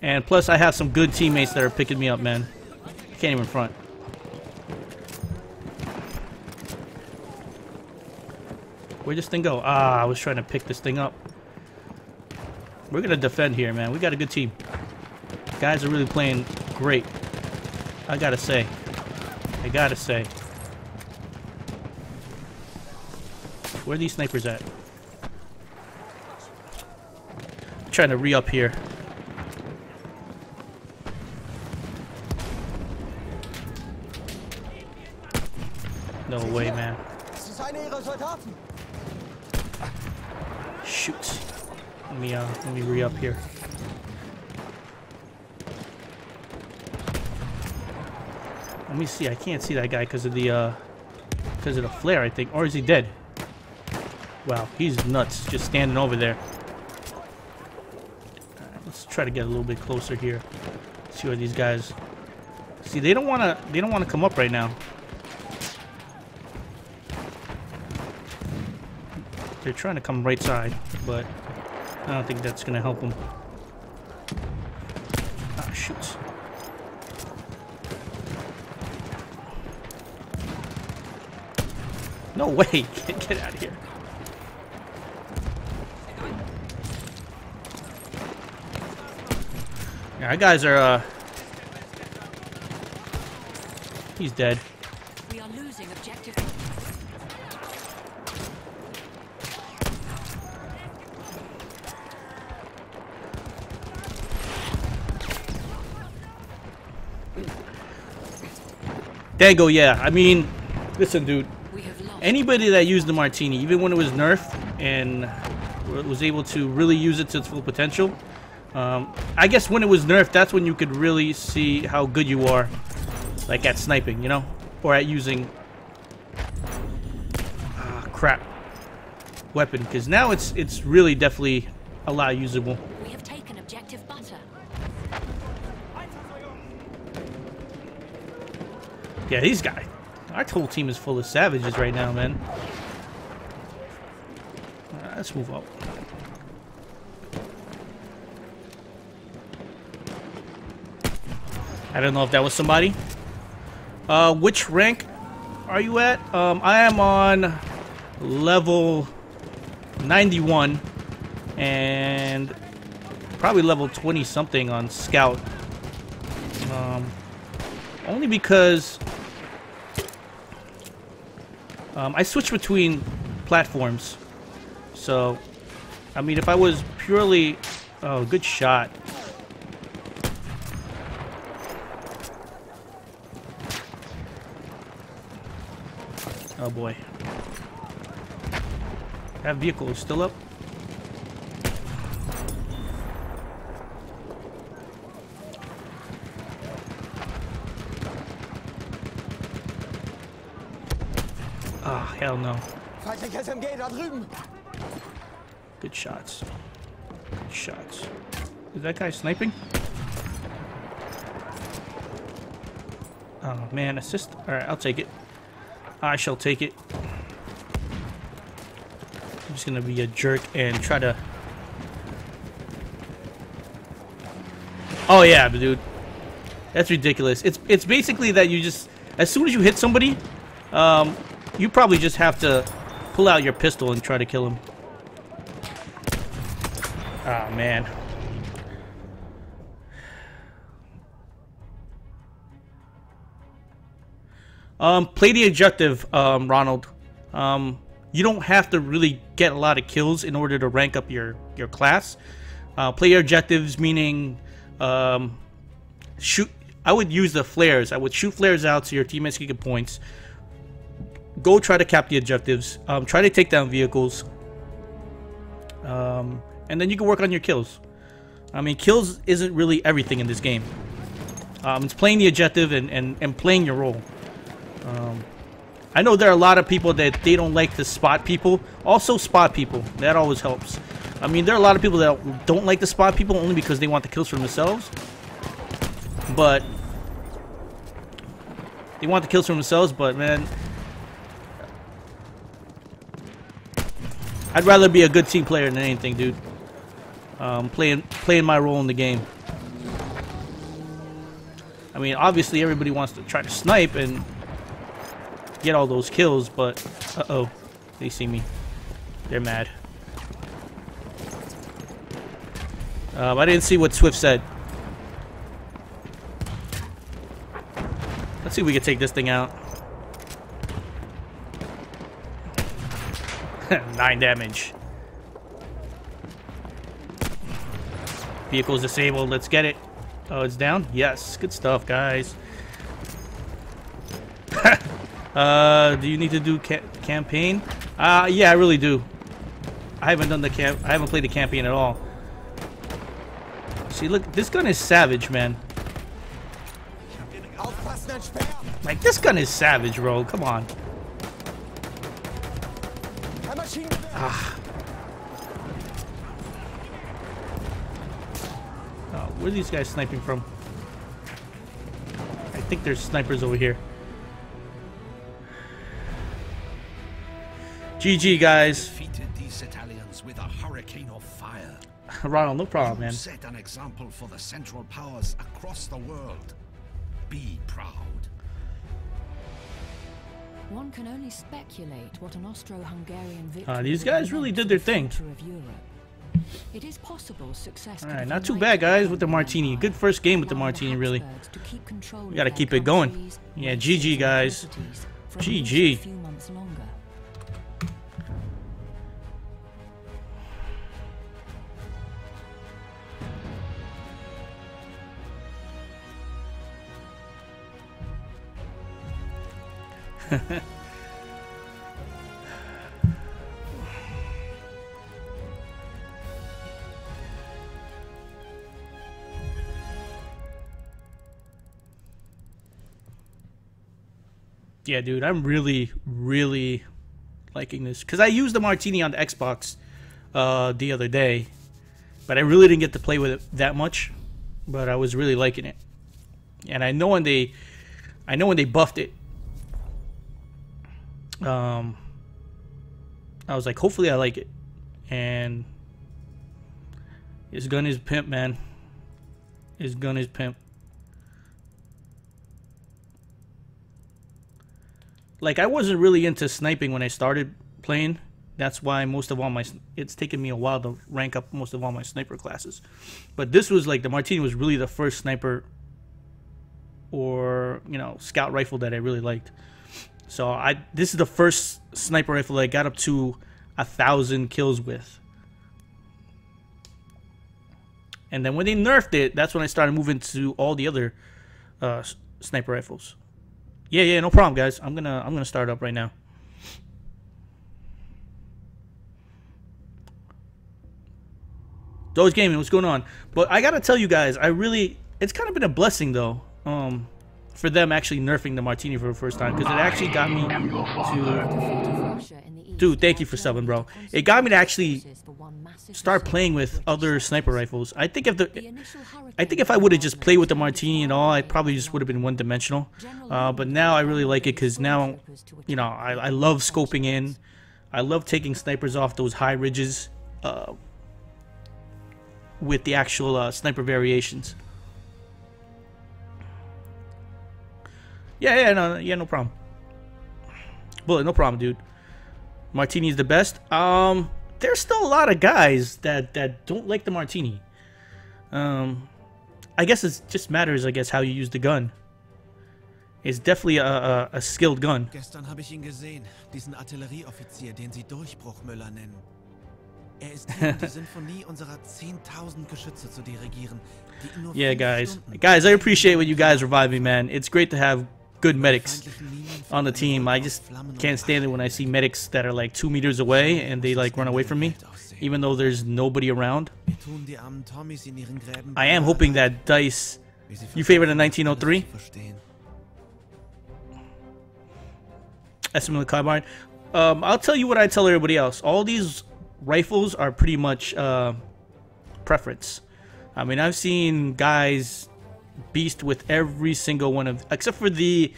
And plus, I have some good teammates that are picking me up, man. I can't even front. Where'd this thing go? Ah, I was trying to pick this thing up. We're gonna defend here, man. We got a good team. Guys are really playing great. I gotta say. I gotta say. Where are these snipers at? I'm trying to re-up here. No way, man. Es ist eine ihrer Soldaten. Shoot. Let me uh let me re-up here. Let me see. I can't see that guy because of the uh because of the flare, I think. Or is he dead? Wow, he's nuts just standing over there. Let's try to get a little bit closer here. See where these guys See, they don't want to they don't want to come up right now. They're trying to come right side, but I don't think that's gonna help them. Ah, shoot. No way! [laughs] Get, get out of here. Yeah, our guys are, uh... He's dead. We are losing objective. Dango, yeah. I mean, listen, dude. We have lost. Anybody that used the martini, even when it was nerfed and was able to really use it to its full potential, um, I guess when it was nerfed, that's when you could really see how good you are, like at sniping, you know, or at using ah, crap weapon. Because now it's it's really definitely a lot usable. We have taken objective butter. Yeah, these guys. Our whole team is full of savages right now, man. Uh, let's move up. I don't know if that was somebody. Uh, which rank are you at? Um, I am on level 91 and probably level 20 something on scout. Um, only because um, I switch between platforms. So, I mean, if I was purely... Oh, good shot. Oh boy. That vehicle is still up. Ah, hell no. Feindlich SMG da drüben. Good shots. Good shots. Is that guy sniping? Oh man, assist. Alright, I'll take it. I shall take it. I'm just gonna be a jerk and try to... Oh yeah, dude. That's ridiculous. It's it's basically that you just... As soon as you hit somebody, um, you probably just have to pull out your pistol and try to kill him. Ah, oh, man. Um, play the objective, um, Ronald. Um, you don't have to really get a lot of kills in order to rank up your, your class. Uh, play your objectives, meaning, um, shoot. I would use the flares. I would shoot flares out so your teammates can get points. Go try to cap the objectives. Um, try to take down vehicles. Um, and then you can work on your kills. I mean, kills isn't really everything in this game. Um, it's playing the objective and, and, and playing your role. Um, I know there are a lot of people that they don't like to spot people. Also spot people. That always helps. I mean, there are a lot of people that don't like to spot people only because they want the kills for themselves. But they want the kills for themselves, but man, I'd rather be a good team player than anything, dude. Um, playing playing my role in the game. I mean, obviously everybody wants to try to snipe and get all those kills, but uh-oh, they see me. They're mad. Um, I didn't see what Swift said. Let's see if we can take this thing out. [laughs] Nine damage. Vehicle's disabled. Let's get it. Oh, it's down? Yes. Good stuff, guys. [laughs] uh, do you need to do ca campaign? Uh, yeah, I really do. I haven't done the camp. I haven't played the campaign at all. See, look, this gun is savage, man. Like, this gun is savage, bro. Come on. Ah. Oh, where are these guys sniping from? I think there's snipers over here. Of fire. [laughs] Ronald, no problem, man. Set an example for the Central Powers across the world. Be proud. One can only speculate what an Austro-Hungarian victory. Uh, these guys really did their thing. It is possible success. All right, not too bad, guys, with the martini. Good first game with the martini, really. We gotta keep it going. Yeah, GG, guys. GG. [laughs] yeah, dude, I'm really, really liking this because I used the martini on the Xbox uh, the other day, but I really didn't get to play with it that much. But I was really liking it, and I know when they, I know when they buffed it, um, I was like, hopefully I like it. And his gun is pimp, man. His gun is pimp. Like, I wasn't really into sniping when I started playing. That's why most of all my... It's taken me a while to rank up most of all my sniper classes. But this was like... The Martini was really the first sniper or, you know, scout rifle that I really liked. So I this is the first sniper rifle I got up to a thousand kills with. And then when they nerfed it, that's when I started moving to all the other uh, sniper rifles. Yeah, yeah, no problem, guys. I'm gonna I'm gonna start up right now. Doge Gaming, what's going on? But I gotta tell you guys, I really it's kind of been a blessing though. Um, for them actually nerfing the martini for the first time because it actually got me to dude thank you for subbing bro. It got me to actually start playing with other sniper rifles. I think if the i think if i would have just played with the martini and all i probably just would have been one dimensional uh, but now i really like it because now you know I, I love scoping in. I love taking snipers off those high ridges uh, with the actual uh, sniper variations Yeah, yeah, no, yeah, no problem. Bullet, no problem, dude. Martini is the best. Um, there's still a lot of guys that that don't like the martini. Um, I guess it just matters. I guess how you use the gun. It's definitely a, a, a skilled gun. Gestern habe ich ihn gesehen, diesen Artillerieoffizier, den sie Durchbruchmüller nennen. Er ist hier, die Sinfonie unserer 10.000 Geschütze zu dirigieren. Die in nur Yeah, guys. Guys, I appreciate what you guys revive me, man. It's great to have good medics on the team. I just can't stand it when I see medics that are like two meters away and they like run away from me, even though there's nobody around. In I am hoping that Dice. You favor the 1903? alles. Estimate Carbine. Um, I'll tell you what I tell everybody else. All these rifles are pretty much uh, preference. I mean, I've seen guys beast with every single one of, except for the,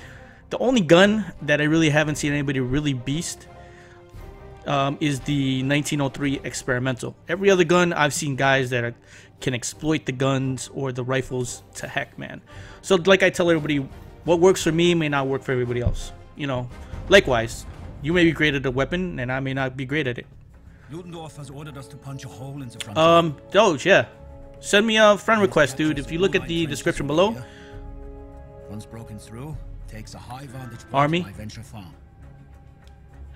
the only gun that I really haven't seen anybody really beast. Um, is the 1903 experimental. Every other gun I've seen guys that are, can exploit the guns or the rifles to heck, man. So like I tell everybody, what works for me may not work for everybody else. You know, likewise, you may be great at a weapon and I may not be great at it. Ludendorff has ordered us to punch a hole in the front. Um, Doge, yeah. Send me a friend request, dude. If you look at the description below, Once broken through, takes a high vantage point Army. my venture farm.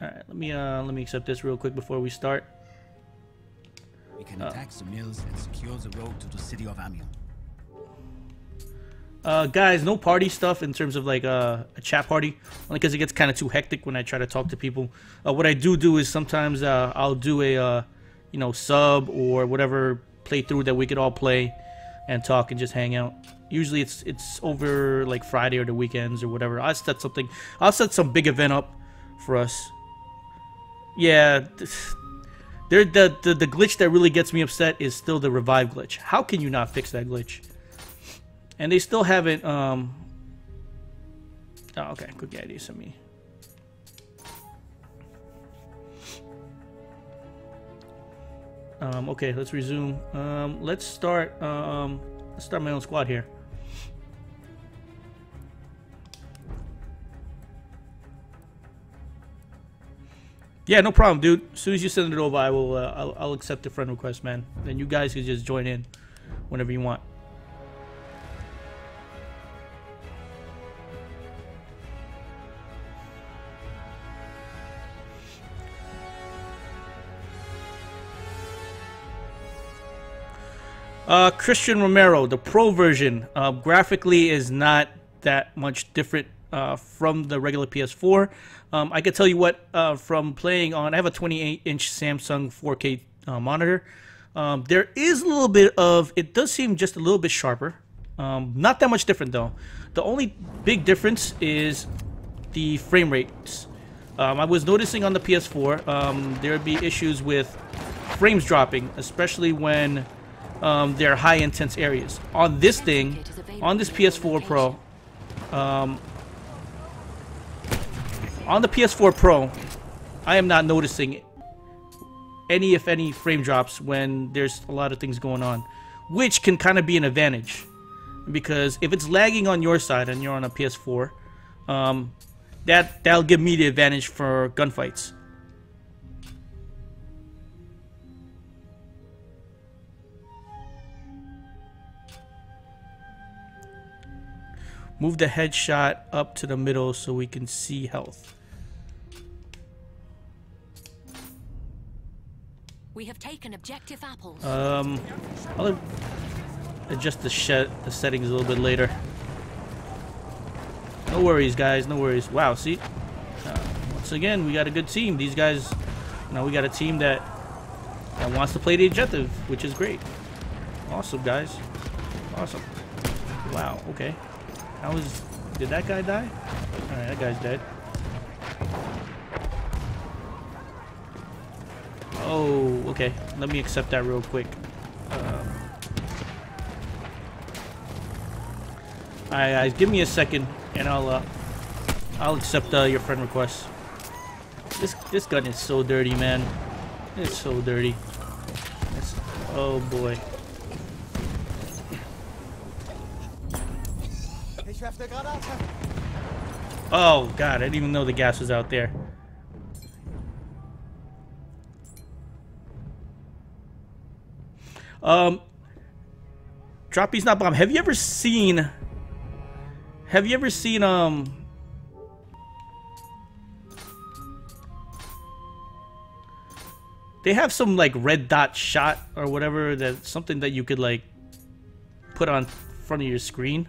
all right, let me uh let me accept this real quick before we start. We can attack the mills and secure the road to the city of Amiens. Uh, guys, no party stuff in terms of like uh, a chat party, only because it gets kind of too hectic when I try to talk to people. Uh, what I do do is sometimes uh, I'll do a uh, you know sub or whatever playthrough that we could all play and talk and just hang out. Usually it's it's over like Friday or the weekends or whatever. I'll set something. I'll set some big event up for us. Yeah, [sighs] there the, the the glitch that really gets me upset is still the revive glitch. How can you not fix that glitch? And they still haven't, um... Oh, okay. Good idea, send me. Um, okay, let's resume. Um, let's start, um... Let's start my own squad here. Yeah, no problem, dude. As soon as you send it over, I will. Uh, I'll, I'll accept the friend request, man. Then you guys can just join in whenever you want. Uh, Christian Romero, the pro version, uh, graphically is not that much different uh, from the regular PS4. Um, I can tell you what, uh, from playing on, I have a 28 inch Samsung 4K uh, monitor. Um, there is a little bit of, it does seem just a little bit sharper. Um, not that much different though. The only big difference is the frame rates. Um, I was noticing on the PS4, um, there would be issues with frames dropping, especially when um, they're high intense areas. On this thing, on this PS4 Pro, um, on the PS4 Pro, I am not noticing any, if any, frame drops when there's a lot of things going on, which can kind of be an advantage. Because if it's lagging on your side and you're on a PS4, um, that that'll give me the advantage for gunfights. Move the headshot up to the middle so we can see health. We have taken objective apples. Um, I'll adjust the the settings a little bit later. No worries, guys. No worries. Wow, see, uh, once again, we got a good team. These guys, you now we got a team that that wants to play the objective, which is great. Awesome, guys. Awesome. Wow. Okay. How is? Did that guy die? All right, that guy's dead. Oh, okay. Let me accept that real quick. Um, Alright guys, give me a second and I'll uh, I'll accept uh, your friend request. This this gun is so dirty, man. It's so dirty. It's, oh boy. Oh god, I didn't even know the gas was out there. Um, Droppy's not bomb. Have you ever seen? Have you ever seen um? They have some like red dot shot or whatever that something that you could like put on front of your screen.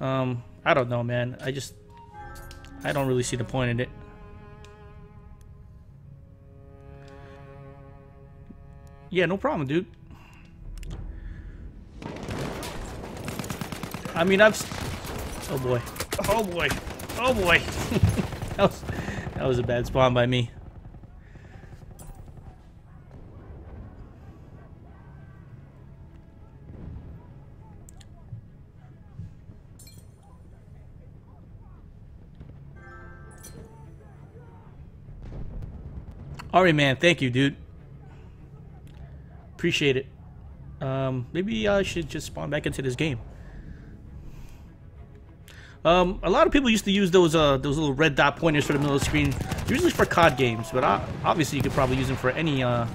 Um, I don't know, man. I just I don't really see the point in it. Yeah, no problem, dude. I mean, I've. Oh boy. Oh boy. Oh boy. [laughs] that was that was a bad spawn by me. Alright, man. Thank you, dude. Appreciate it. Um, maybe I should just spawn back into this game. Um, a lot of people used to use those uh, those little red dot pointers for the middle of the screen, usually for COD games. But uh, obviously, you could probably use them for any uh,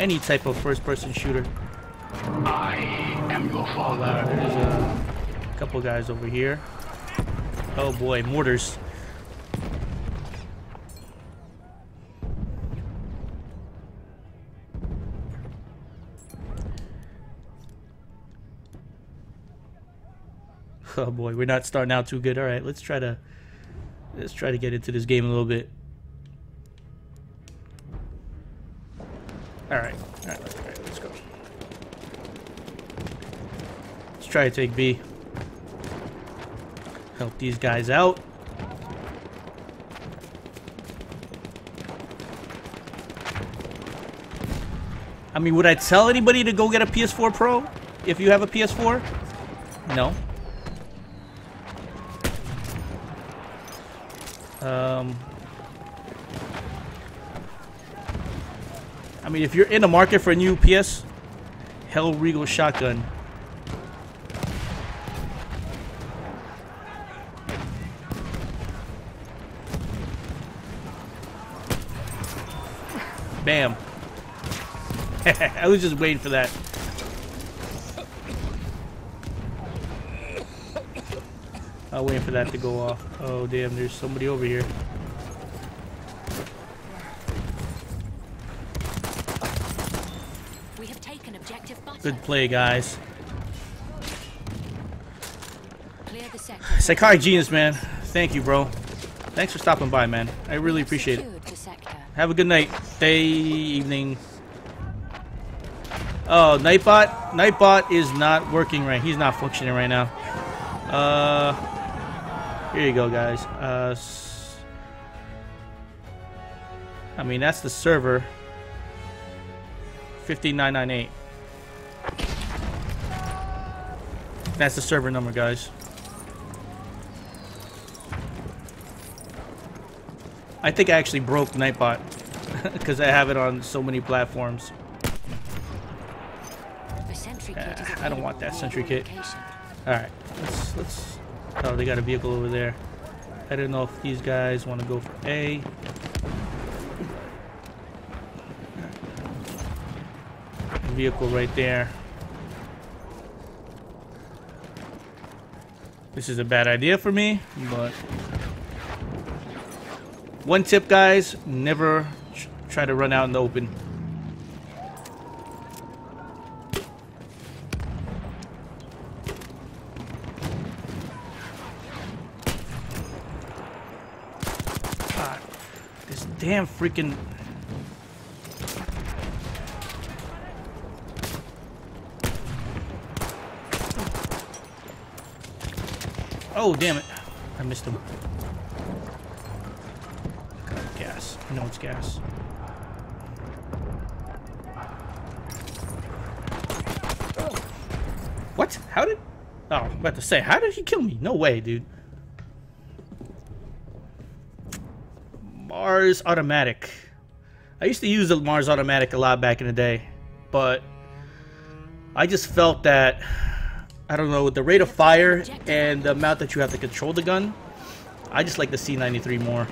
any type of first-person shooter. I am your father. there's a couple guys over here. Oh boy, mortars. [laughs] Oh boy, we're not starting out too good. All right, let's try to let's try to get into this game a little bit. All right, all right, all right let's go. Let's try to take B. Help these guys out. I mean, would I tell anybody to go get a PS4 Pro if you have a PS4? No. Um, I mean, if you're in the market for a new PS, Hellriegel shotgun. Bam. [laughs] I was just waiting for that. I was waiting for that to go off. Oh damn, there's somebody over here. We have taken objective. Good play, guys. Clear the. Psychotic genius, man. Thank you, bro. Thanks for stopping by, man. I really appreciate it. Secured the sector. Have a good night, day, evening. Oh, Nightbot. Nightbot is not working right. He's not functioning right now. Uh, here you go, guys. Uh, I mean that's the server. 50998. That's the server number, guys. I think I actually broke Nightbot [laughs] because I have it on so many platforms. The sentry kit is I don't want that sentry kit. All right, let's let's. Oh, they got a vehicle over there. I don't know if these guys want to go for A. Vehicle right there. This is a bad idea for me, but one tip, guys: never try to run out in the open. Damn freaking... Oh, damn it. I missed him. Gas. I know it's gas. What? How did... Oh, I'm about to say, how did he kill me? No way, dude. Mars Automatic. I used to use the Mars Automatic a lot back in the day, but I just felt that, I don't know, with the rate of fire and the amount that you have to control the gun, I just like the C93 more.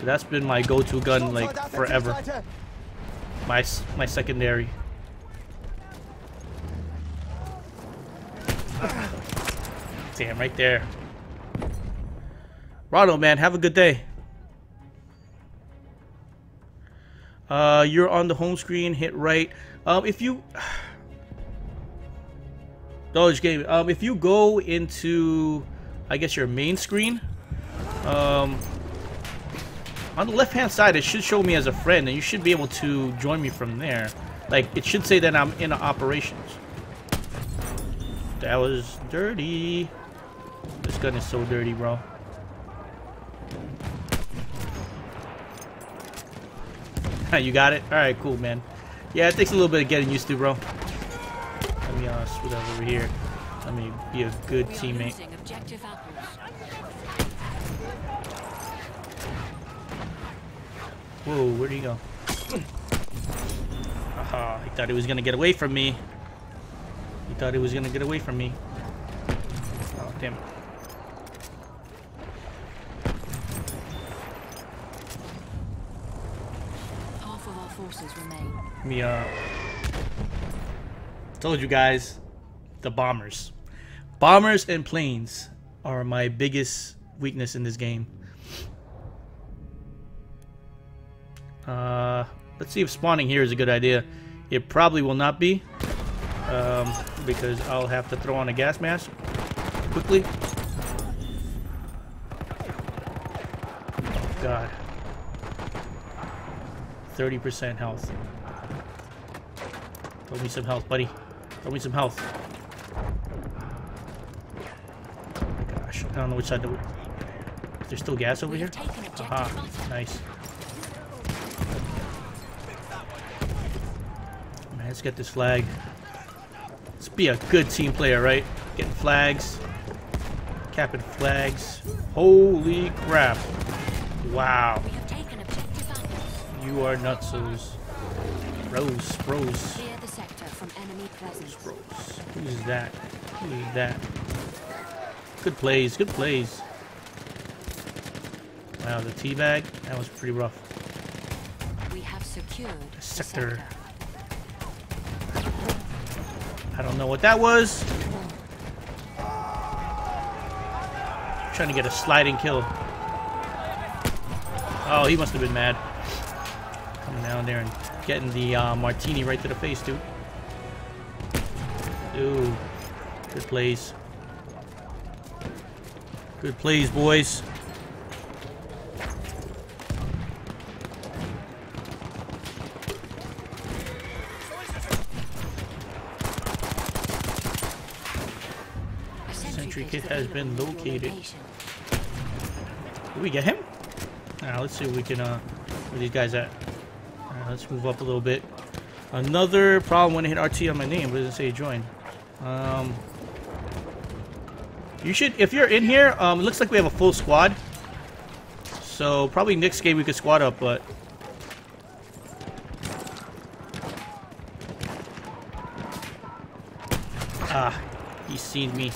So that's been my go-to gun, like, forever. My, my secondary. Damn, right there. Ronald, man, have a good day. Uh, you're on the home screen. Hit right. Um, if you [sighs] Dodge game. Um, if you go into, I guess your main screen, um, on the left-hand side, it should show me as a friend, and you should be able to join me from there. Like, it should say that I'm in operations. That was dirty. This gun is so dirty, bro. [laughs] you got it? Alright, cool, man. Yeah, it takes a little bit of getting used to, bro. Let me uh, scoot over here. Let me be a good teammate. Whoa, where'd he go? Aha, he thought he was gonna get away from me. He thought he was gonna get away from me. Oh, damn it. Half of our forces remain. Me, uh... Told you guys, the bombers. Bombers and planes are my biggest weakness in this game. Uh, let's see if spawning here is a good idea. It probably will not be. Um, because I'll have to throw on a gas mask quickly. God. 30% health. Throw me some health, buddy. Throw me some health. Oh my gosh. I don't know which side to... Is there still gas over here? Aha. Nice. Man, let's get this flag. Let's be a good team player, right? Getting flags. Capping flags. Holy crap. Wow. You are nutsos. Rose, Rose. Who's that? Who's that? Good plays, good plays. Wow, the teabag, that was pretty rough. We have secured the Sector. I don't know what that was. Trying to get a sliding kill. Oh, he must have been mad. Coming down there and getting the uh, martini right to the face, dude. Ooh, good plays. Good plays, boys. Sentry kit has been located. Did we get him? Alright, let's see if we can, uh, where these guys at. Let's move up a little bit. Another problem when I hit RT on my name, but it doesn't say join. Um, you should, if you're in here, um, it looks like we have a full squad. So, probably next game we could squad up, but... Ah, he's seen me.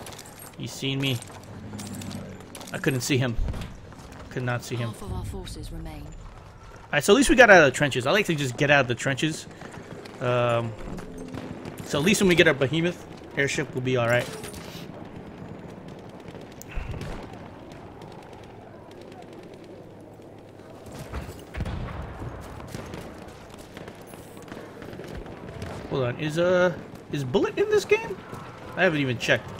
He's seen me. I couldn't see him. Could not see him. Half of our forces remain. Alright, so at least we got out of the trenches. I like to just get out of the trenches. Um, so at least when we get our behemoth airship, we'll be alright. Hold on, is uh is bullet in this game? I haven't even checked.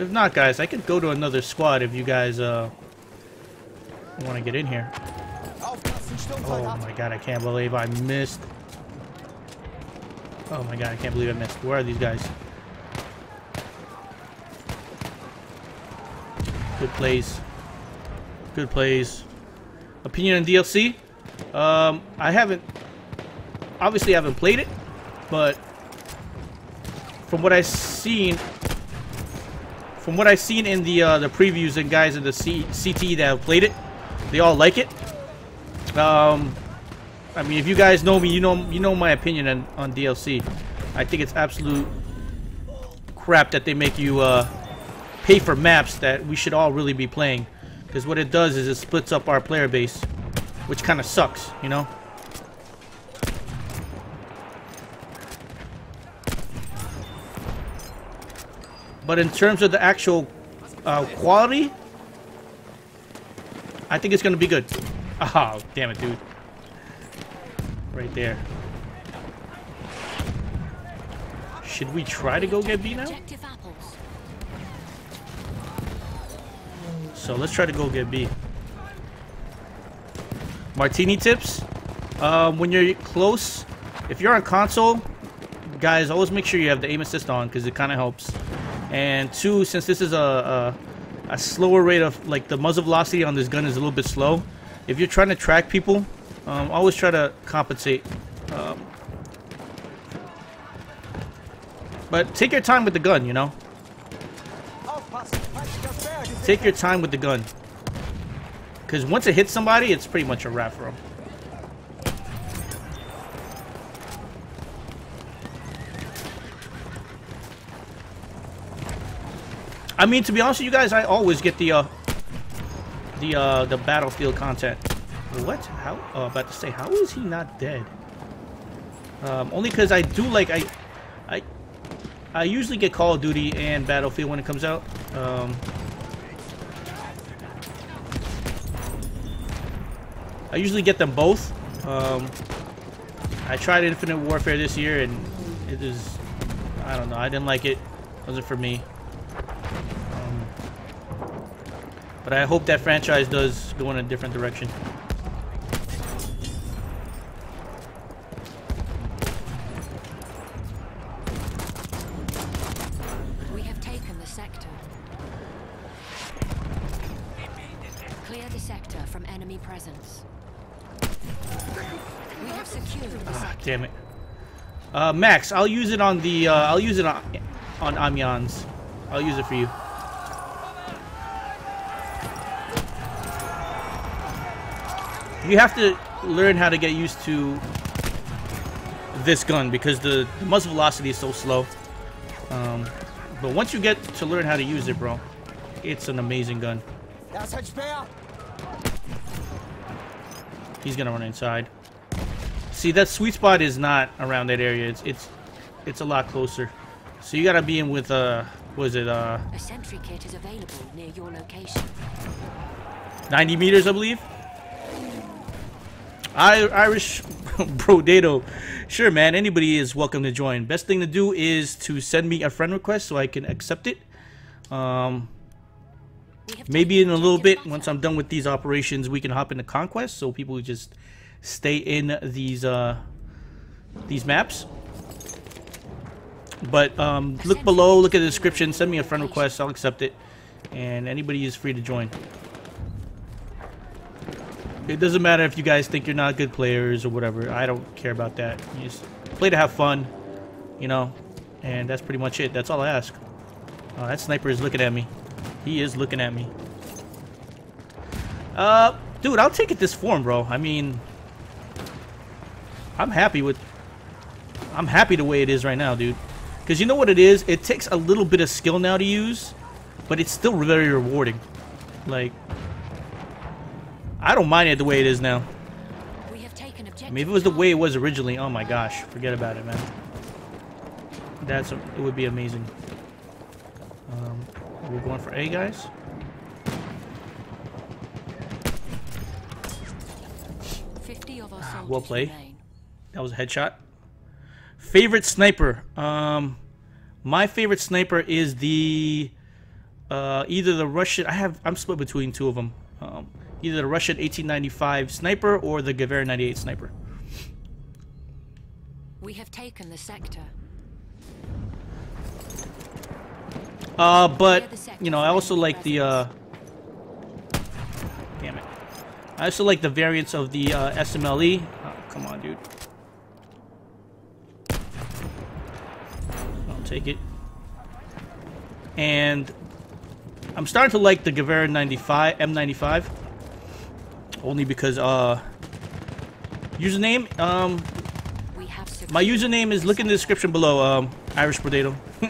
If not, guys, I could go to another squad if you guys uh, want to get in here. Oh my god, I can't believe I missed. Oh my god, I can't believe I missed. Where are these guys? Good plays. Good plays. Opinion on DLC? Um, I haven't... Obviously, I haven't played it, but from what I've seen, from what I've seen in the uh, the previews and guys in the C CT that have played it, they all like it. Um, I mean, if you guys know me, you know you know my opinion on, on DLC. I think it's absolute crap that they make you uh, pay for maps that we should all really be playing. Because what it does is it splits up our player base, which kind of sucks, you know? But in terms of the actual uh, quality, I think it's going to be good. [laughs] Oh, damn it, dude. Right there. Should we try to go get B now? So let's try to go get B. Martini tips. Um, when you're close, if you're on console, guys, always make sure you have the aim assist on because it kind of helps. And two, since this is a, a, a slower rate of like the muzzle velocity on this gun is a little bit slow. If you're trying to track people, um, always try to compensate. Um, but take your time with the gun, you know. Take your time with the gun. Because once it hits somebody, it's pretty much a wrap for them. I mean, to be honest with you guys, I always get the uh, the uh, the battlefield content. What? How? Oh, about to say, how is he not dead? Um, only because I do like I, I, I usually get Call of Duty and Battlefield when it comes out. Um, I usually get them both. Um, I tried Infinite Warfare this year and it is, I don't know, I didn't like it. It wasn't for me. But I hope that franchise does go in a different direction. We have taken the sector. Clear the sector from enemy presence. We have secured the Ah, sector. Damn it. Uh, Max, I'll use it on the, uh, I'll use it on, on Amiens. I'll use it for you. You have to learn how to get used to this gun because the, the muzzle velocity is so slow. Um, but once you get to learn how to use it, bro, it's an amazing gun. Das ist ein Speer! He's gonna run inside. See, that sweet spot is not around that area. It's it's it's a lot closer. So you gotta be in with uh, was it uh, A sentry kit is available near your location. 90 meters, I believe. I Irish [laughs] Brodato. Sure, man. Anybody is welcome to join. Best thing to do is to send me a friend request so I can accept it. Um, maybe in a little bit, once. I'm done with these operations, we can hop into conquest. So people just stay in these uh, these maps. But um, look below, look at the description, send me a friend request, I'll accept it, and anybody is free to join. It doesn't matter if you guys think you're not good players or whatever. I don't care about that. You just play to have fun, you know, and that's pretty much it. That's all I ask. Oh, that sniper is looking at me. He is looking at me. Uh, dude, I'll take it this form, bro. I mean, I'm happy with. I'm happy the way it is right now, dude. Because you know what it is? It takes a little bit of skill now to use, but it's still very rewarding. Like, I don't mind it the way it is now. We have taken I mean, if it was the way it was originally, oh my gosh, forget about it, man. That's it would be amazing. Um, we're going for A, guys. 50 of our Well played. That was a headshot. Favorite sniper. Um, my favorite sniper is the uh, either the Russian. I have. I'm split between two of them. Um, either the Russian 1895 sniper or the Gewehr 98 sniper. We have taken the sector. Uh, but you know, I also like the. Uh, damn it! I also like the variants of the uh, SMLE. Oh, come on, dude. Take it. And I'm starting to like the Gewehr 95 M95 only because uh username um my username is look in the description below um Irish potato. [laughs]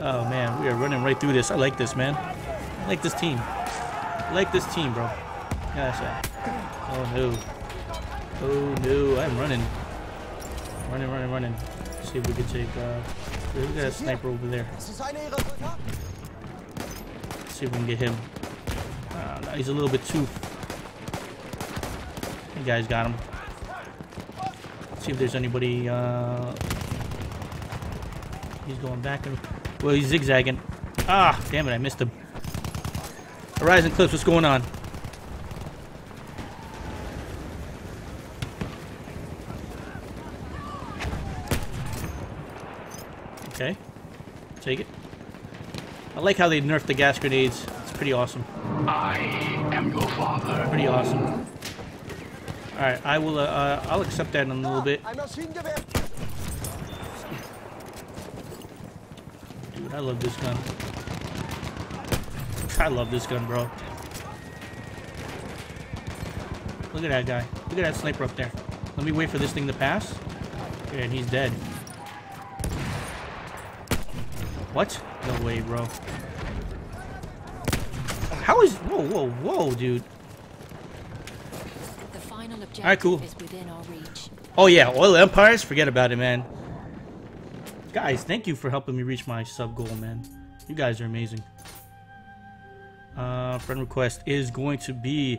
oh man, we are running right through this. I like this, man. I like this team. I like this team, bro. Yeah, that's Oh no. Oh no, I'm running. Running, running, running. See if we can take uh we got a sniper over there. Let's see if we can get him. Uh, no, he's a little bit too... You guys got him. Let's see if there's anybody... Uh... He's going back and... Well, he's zigzagging. Ah, damn it, I missed him. Horizon Clips, what's going on? Okay. Take it. I like how they nerfed the gas grenades. It's pretty awesome. I am your father. Pretty awesome. Alright, I will, uh, uh, I'll accept that in a little bit. Dude, I love this gun. I love this gun, bro. Look at that guy. Look at that sniper up there. Let me wait for this thing to pass. Okay, and he's dead. What? No way, bro. How is... Whoa, whoa, whoa, dude. The final objective Alright, cool. is within our reach. Oh, yeah. Oil Empires? Forget about it, man. Guys, thank you for helping me reach my sub goal, man. You guys are amazing. Uh, friend request is going to be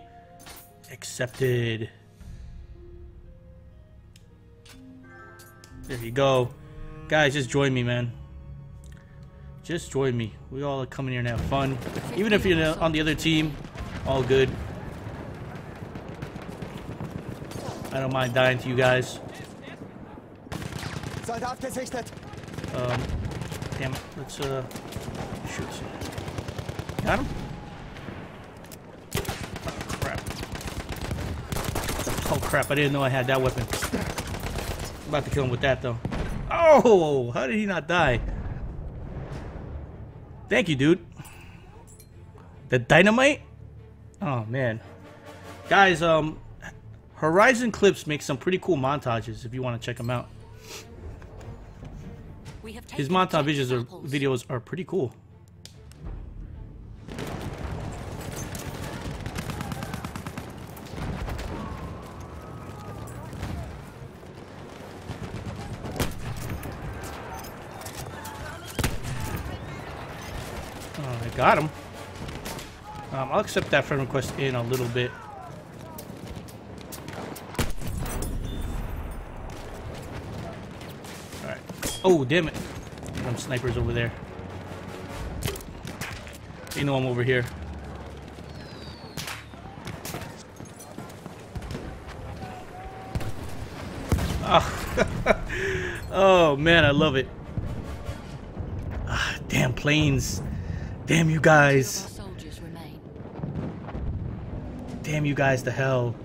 accepted. There you go. Guys, just join me, man. Just join me. We all come in here and have fun. Even if you're on the other team, all good. I don't mind dying to you guys. Um, damn it. Let's, uh, shoot. Got him? Oh, crap. Oh, crap. I didn't know I had that weapon. I'm about to kill him with that, though. Oh, how did he not die? Thank you, dude. The dynamite? Oh, man. Guys, um, Horizon Clips makes some pretty cool montages if you want to check them out. We have His montage videos are, videos are pretty cool. Oh, I got him. Um, I'll accept that friend request in a little bit. Alright. Oh, damn it. Some snipers over there. You know I'm over here. Oh, [laughs] oh man, I love it. Ah, damn planes. Damn you guys. our soldiers remain. Damn you guys to hell.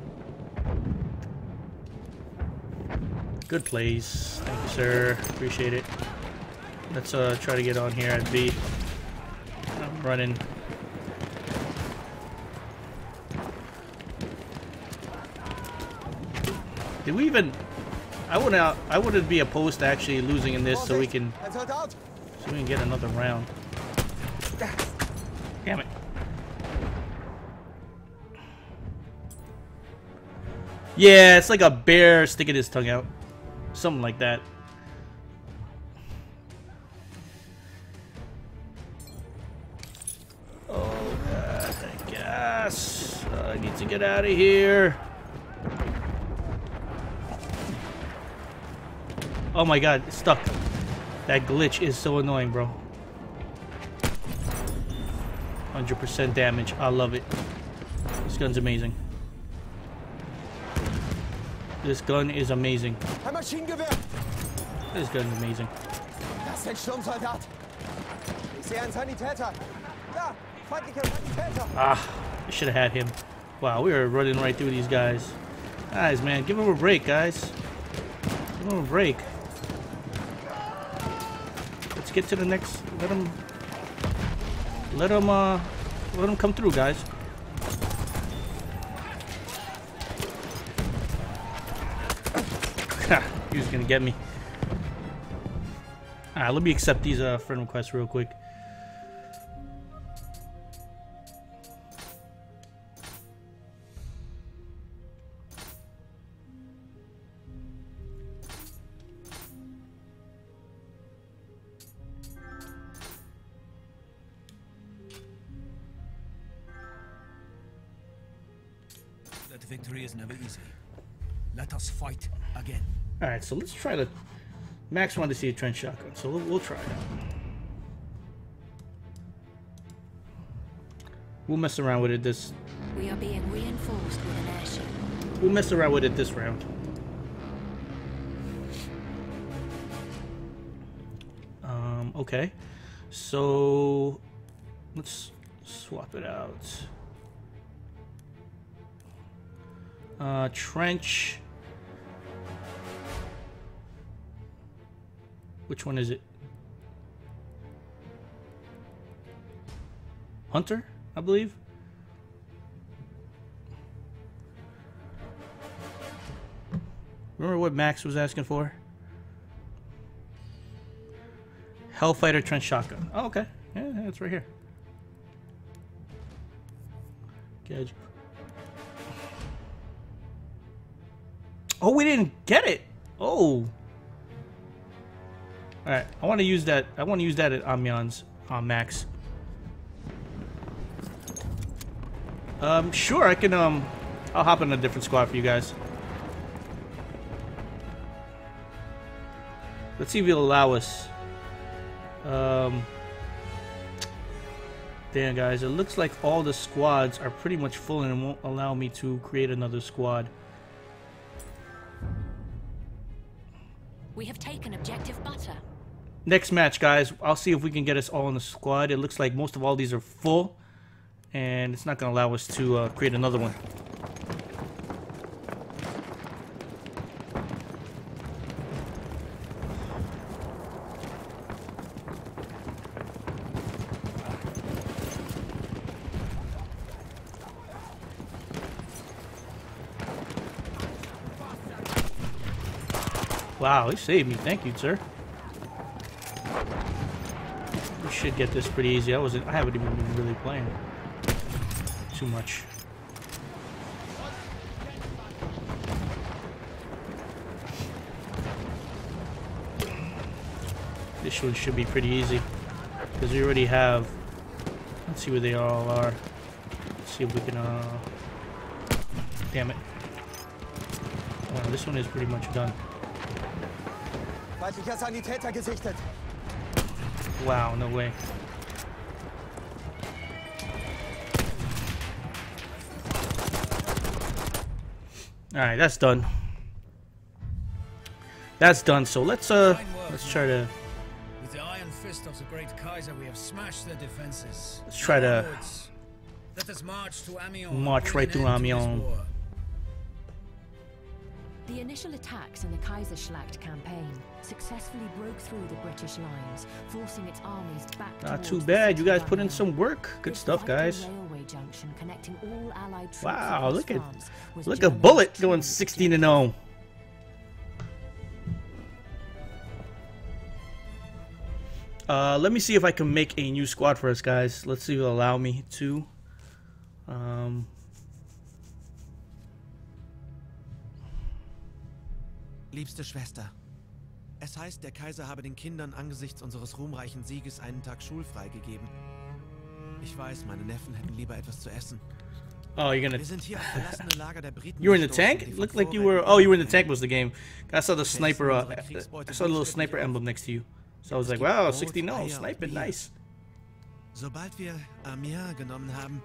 Good plays. Thank you, sir. Appreciate it. Let's uh try to get on here at B. I'm running. Did we even I wouldn't I wouldn't be opposed to actually losing in this so we can so we can get another round. Damn it. Yeah, it's like a bear sticking his tongue out. Something like that. Oh, God, I guess. I need to get out of here. Oh my god, it's stuck. That glitch is so annoying, bro. 100% damage. I love it. This gun's amazing. This gun is amazing. This gun's amazing. Das ist ein Sturmsoldat! Ich sehe einen Sanitäter! Da! Feindlicher Sanitäter! Ah, I should have had him. Wow, we were running right through these guys. Guys, man, give him a break, guys. Give him a break. Let's get to the next. Let him. Let him. Uh, let him come through, guys. Ha, he was gonna get me. Alright, let me accept these uh, friend requests real quick. Victory is never easy. Let us fight again. All right, so let's try to. Max wanted to see a trench shotgun, so we'll, we'll try it. We'll mess around with it this. We are being reinforced with an airship. We'll mess around with it this round. Um. Okay. So let's swap it out. Uh, trench. Which one is it? Hunter, I believe. Remember what Max was asking for? Hellfighter Trench Shotgun. Oh, okay. Yeah, it's right here. Gauge. Oh, we didn't get it. Oh. All right, I want to use that. I want to use that at Amiens on Max. Um, sure, I can. Um, I'll hop in a different squad for you guys. Let's see if he'll allow us. Um, damn, guys, it looks like all the squads are pretty much full and won't allow me to create another squad. We have taken objective butter. Next match, guys, I'll see if we can get us all in the squad. It looks like most of all these are full, and it's not going to allow us to uh, create another one. Wow, he saved me. Thank you, sir. We should get this pretty easy. I wasn't. I haven't even been really playing too much. This one should be pretty easy because we already have. Let's see where they all are. Let's see if we can. Uh, damn it. Wow, this one is pretty much done. Feindlicher Sanitäter gesichtet. Wow, no way. Alright, that's done. That's done, so let's uh let's try to With the iron fist of the great Kaiser, we have smashed their defenses. Let's try to Let us march to Amiens. march right through end to this Amiens. The initial attacks in the Kaiserschlacht campaign successfully broke through the British lines, forcing its armies back Not too bad. You guys put in some work. Good This stuff, guys. railway junction connecting all Allied Wow, look at look at Bullet going 16 and 0. Uh, let me see if I can make a new squad for us, guys. Let's see if it'll allow me to. Um, Liebste Schwester, es heißt, der Kaiser habe den Kindern angesichts unseres ruhmreichen Sieges einen Tag schulfrei gegeben. Ich weiß, meine Neffen hätten lieber etwas zu essen. oh, you're gonna. Wir sind hier auf verlassene Lager der Briten. You were in the tank? Looked like you were. Oh, you were in the tank. Was the game? I saw the sniper. Uh, I saw the little sniper emblem next to you. So I was like, wow, 16 0, sniping, nice. Sobald wir Amir genommen haben,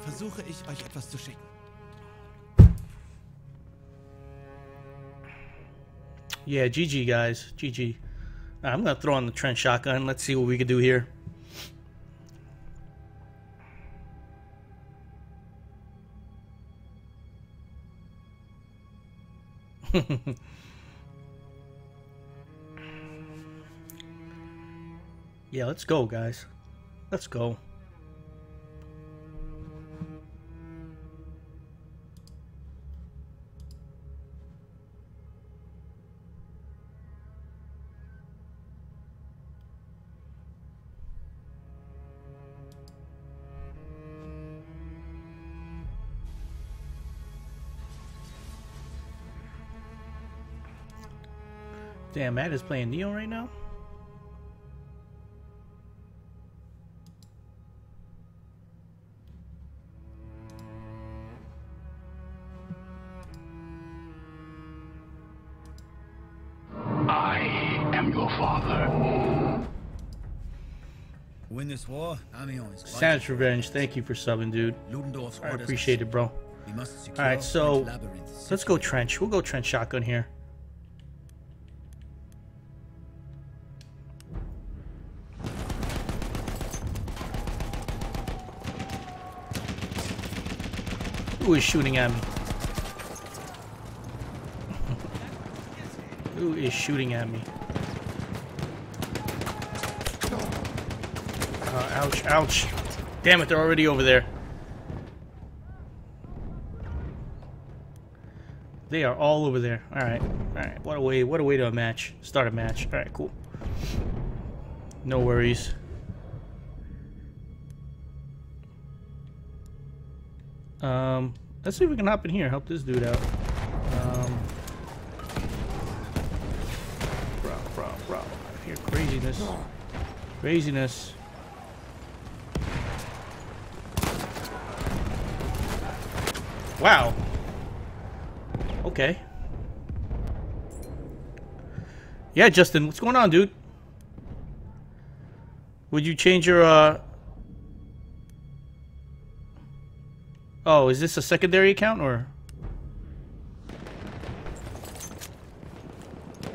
versuche ich euch etwas zu schicken. Yeah, GG guys, GG. I'm gonna throw on the trench shotgun. Let's see what we can do here. [laughs] yeah, let's go, guys. Let's go. Damn, Matt is playing Neo right now? I am your father. Win this war, Amiens is Savage Revenge, thank you for subbing, dude. I appreciate it, bro. We must secure Alright, so let's go trench. We'll go trench shotgun here. Who is shooting at me? [laughs] Who is shooting at me? Uh, ouch, ouch. Damn it, they're already over there. They are all over there. All right, all right. What a way! What a way to a match. Start a match. All right, cool. No worries. Um, let's see if we can hop in here. Help this dude out. Um, bro, bro, bro. I hear craziness. Craziness. Wow. Okay. Yeah, Justin, what's going on, dude? Would you change your, uh... Oh, is this a secondary account, or...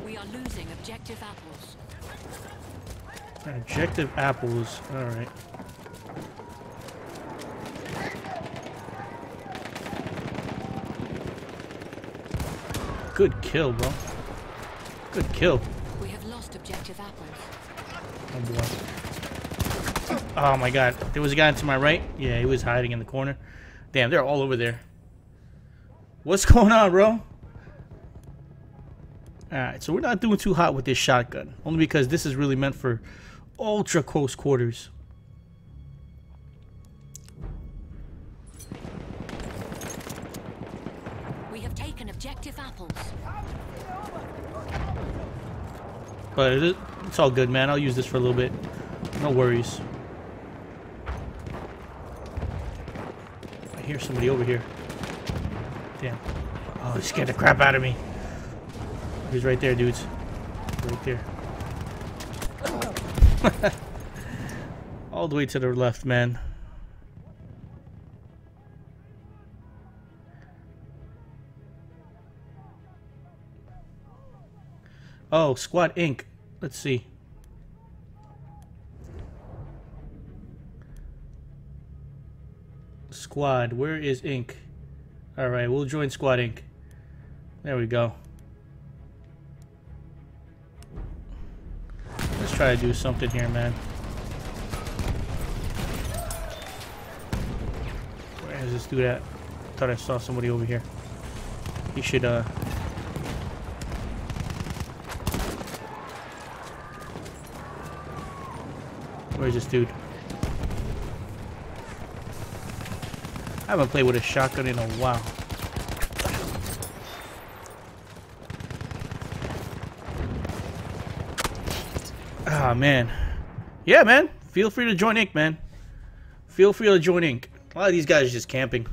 We are losing objective apples. Objective apples. Alright. Good kill, bro. Good kill. We have lost objective apples. Oh, boy. Oh, my God. There was a guy to my right. Yeah, he was hiding in the corner. Damn, they're all over there. What's going on, bro? Alright, so we're not doing too hot with this shotgun. Only because this is really meant for ultra close quarters. We have taken objective apples. But it's all good, man. I'll use this for a little bit. No worries. Hear somebody over here. Damn. Oh, he scared the crap out of me. He's right there, dudes. Right there. [laughs] all the way to the left, man. Oh, Squad Ink. Let's see. Squad, where is Ink? Alright, we'll join Squad Ink. There we go. Let's try to do something here, man. Where is this dude at? Thought I saw somebody over here. He should, uh, Where's this dude? I haven't played with a shotgun in a while. Ah, man. Yeah, man. Feel free to join Ink, man. Feel free to join Ink. A lot of these guys are just camping.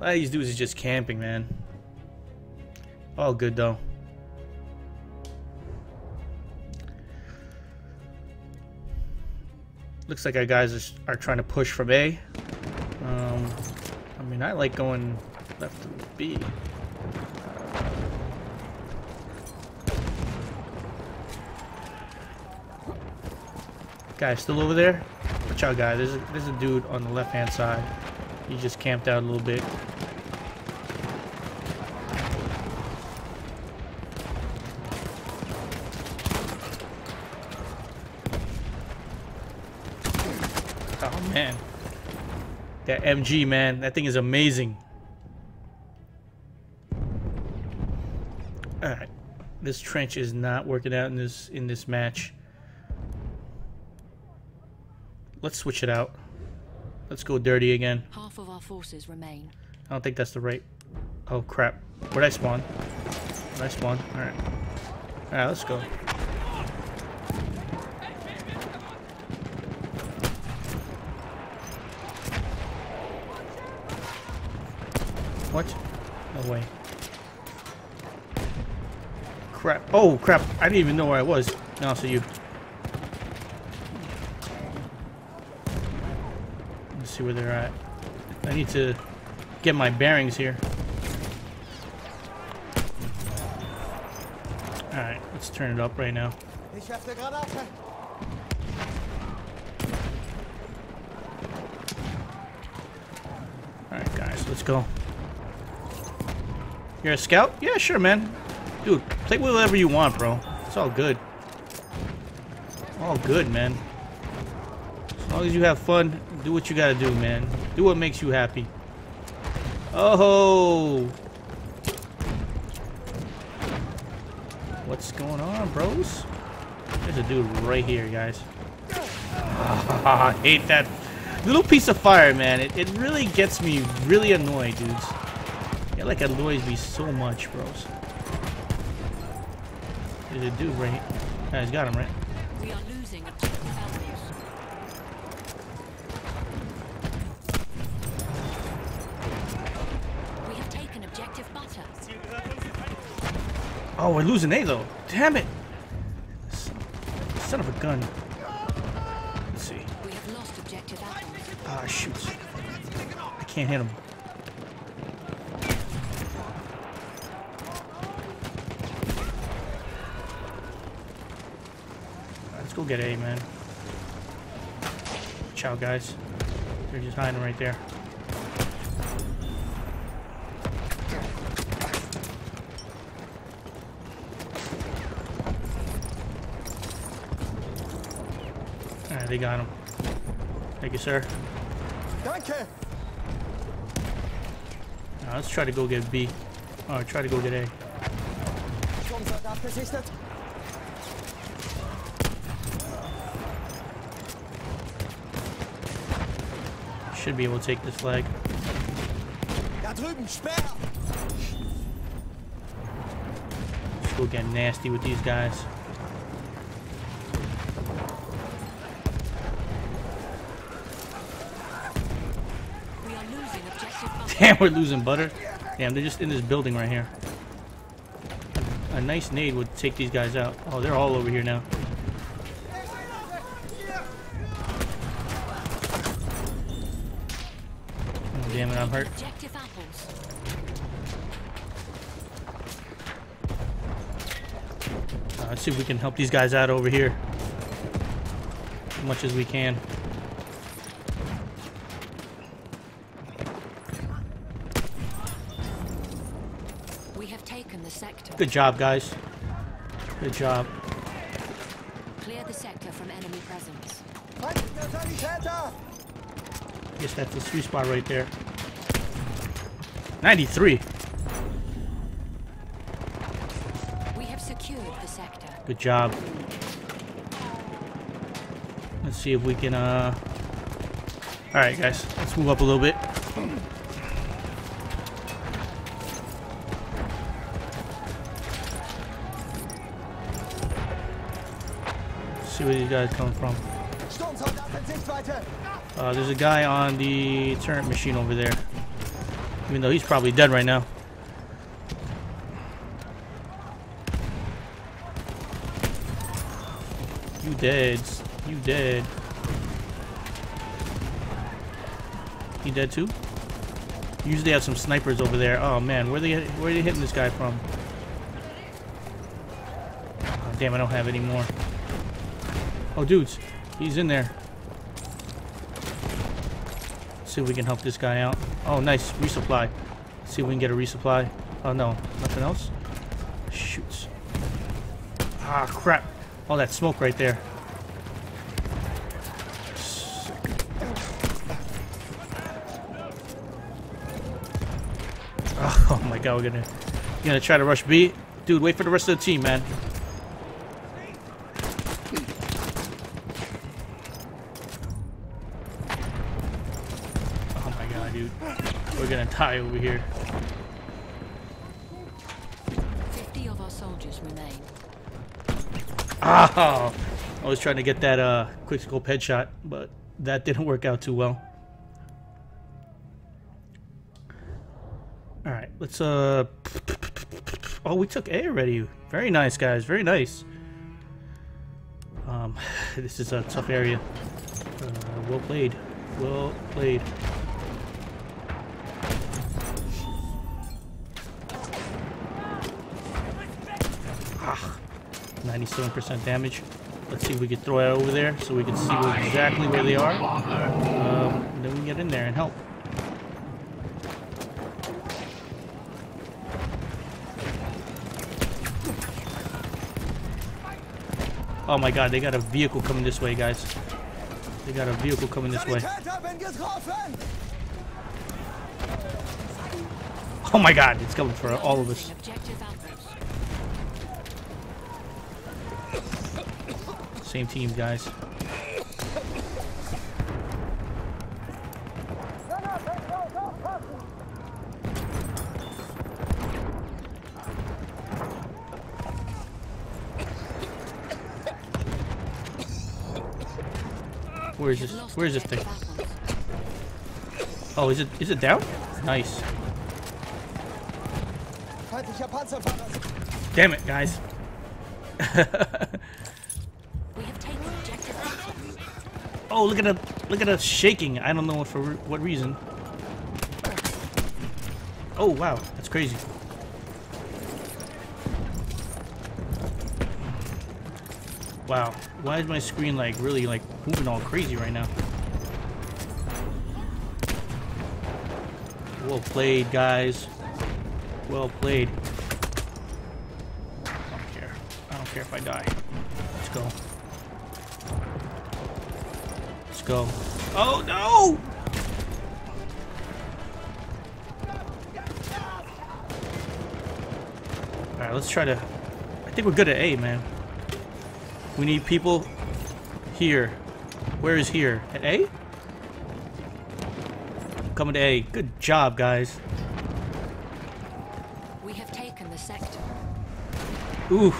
A lot of these dudes is just camping, man. All good, though. Looks like our guys are, are trying to push from A. Mean, I like going left to B. Guy still over there? Watch out, guy. There's a, there's a dude on the left-hand side. He just camped out a little bit. Oh, man. That MG, man. That thing is amazing. Alright. This trench is not working out in this in this match. Let's switch it out. Let's go dirty again. Half of our forces remain. I don't think that's the right... Oh, crap. Where'd I spawn? Where'd I spawn? Alright. Alright, let's go. What? No way. Crap. Oh, crap. I didn't even know where I was. No, so you... Let's see where they're at. I need to get my bearings here. Alright, let's turn it up right now. Ich werfe Granate. Alright, guys, let's go. You're a scout? Yeah, sure, man. Dude, play whatever you want, bro. It's all good. All good, man. As long as you have fun, do what you gotta do, man. Do what makes you happy. Oh! What's going on, bros? There's a dude right here, guys. Ah, [laughs] I hate that little piece of fire, man. It, it really gets me really annoyed, dudes. It like annoys me so much, bros. There's a dude right here. He's got him, right? We are losing objective We have taken objective butter. Oh, we're losing A, though. Damn it! Son of a gun. Let's see. We have lost objective apples. Ah, shoot. I can't hit him. Get A, man. Ciao, guys. They're just hiding right there. Alright, they got him. Thank you, sir. Danke. Now, let's try to go get B. Or try to go get A. Should be able to take this flag. Da drüben, Speer. Let's go get nasty with these guys. We are losing objective. [laughs] Damn, we're losing butter. Damn, they're just in this building right here. A nice nade would take these guys out. Oh, they're all over here now. Oh, damn it, I'm hurt. Objective apples. Uh, let's see if we can help these guys out over here. As much as we can. We have taken the sector. Good job, guys. Good job. Clear the sector from enemy presence. Feindlicher Guess that's the sweet spot right there. 93. We have secured the sector. Good job. Let's see if we can, uh... Alright, guys. Let's move up a little bit. see where these guys come from. Sturmsoldat in Sichtweite. Uh, there's a guy on the turret machine over there. Even though he's probably dead right now. You dead. You dead. You dead too? Usually have some snipers over there. Oh man, where they where are they hitting this guy from? Oh, damn, I don't have any more. Oh dudes, he's in there see if we can help this guy out. Oh, nice resupply. Let's see if we can get a resupply. Oh no, nothing else. Shoots. Ah, crap. All that smoke right there. [laughs] Oh my god, we're gonna gonna try to rush B. Dude, wait for the rest of the team, man. Oh my god, dude. We're gonna die over here. 50 of our soldiers remain. Oh! I was trying to get that uh quick scope headshot, but that didn't work out too well. Alright, let's uh Oh, we took A already. Very nice, guys. Very nice. Um, [laughs] this is a tough area. Uh, well played. Well played. 97% damage. Let's see if we can throw it over there so we can see exactly where they are. Um, then we can get in there and help. Oh my god, they got a vehicle coming this way, guys. They got a vehicle coming this way. Oh my god, it's coming for all of us. Objective outpost. Same team, guys. Where is this? Where is this thing? Oh, is it is it down? Nice. Damn it, guys. [laughs] oh, look at the look at us shaking. I don't know for what reason. Oh wow, that's crazy. Wow, why is my screen like really like moving all crazy right now? Well played, guys. Well played. I don't care. I don't care if I die. Let's go. Let's go. Oh no! Alright, let's try to... I think we're good at A, man. We need people here. Where is here? At A? Coming to A. Good job, guys. We have taken the sector. Ooh.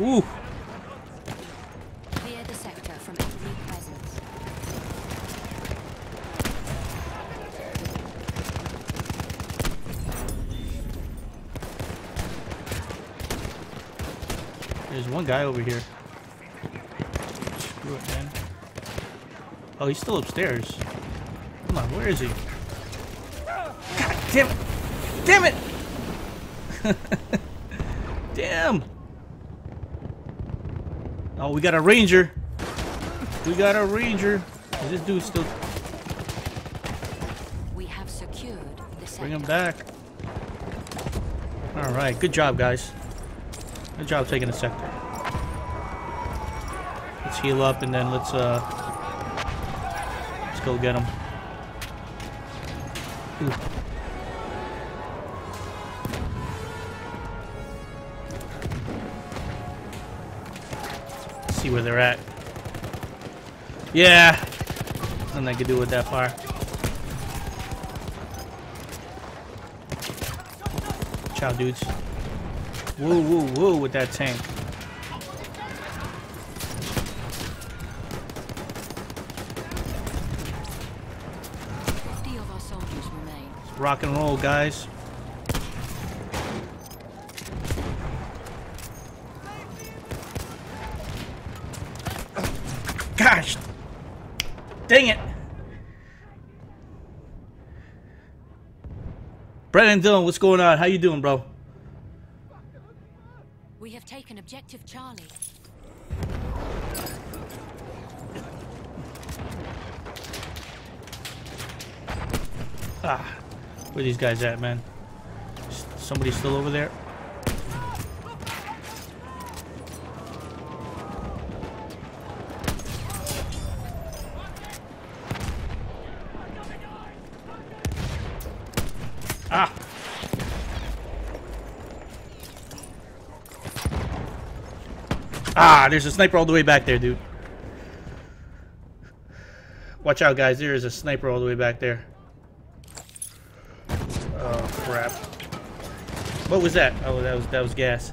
Ooh. Clear the sector from enemy presence. There's one guy over here. Screw it, man. Oh, he's still upstairs. Come on, where is he? God damn it! Damn it! [laughs] damn! Oh, we got a ranger. We got a ranger. Is this dude still? We have secured the sector. Bring him back. All right, good job, guys. Good job taking the sector. Let's heal up and then let's uh, let's go get him. Ooh. See where they're at. Yeah, nothing I can do with that fire. Ciao, dudes. Woo, woo, woo with that tank. rock and roll, guys. Gosh! Dang it! Brandon Dillon, what's going on? How you doing, bro? Where these guys at, man? Somebody still over there? Ah! Ah, there's a sniper all the way back there, dude. Watch out, guys. There is a sniper all the way back there. Oh, crap. What was that? Oh, that was that was gas.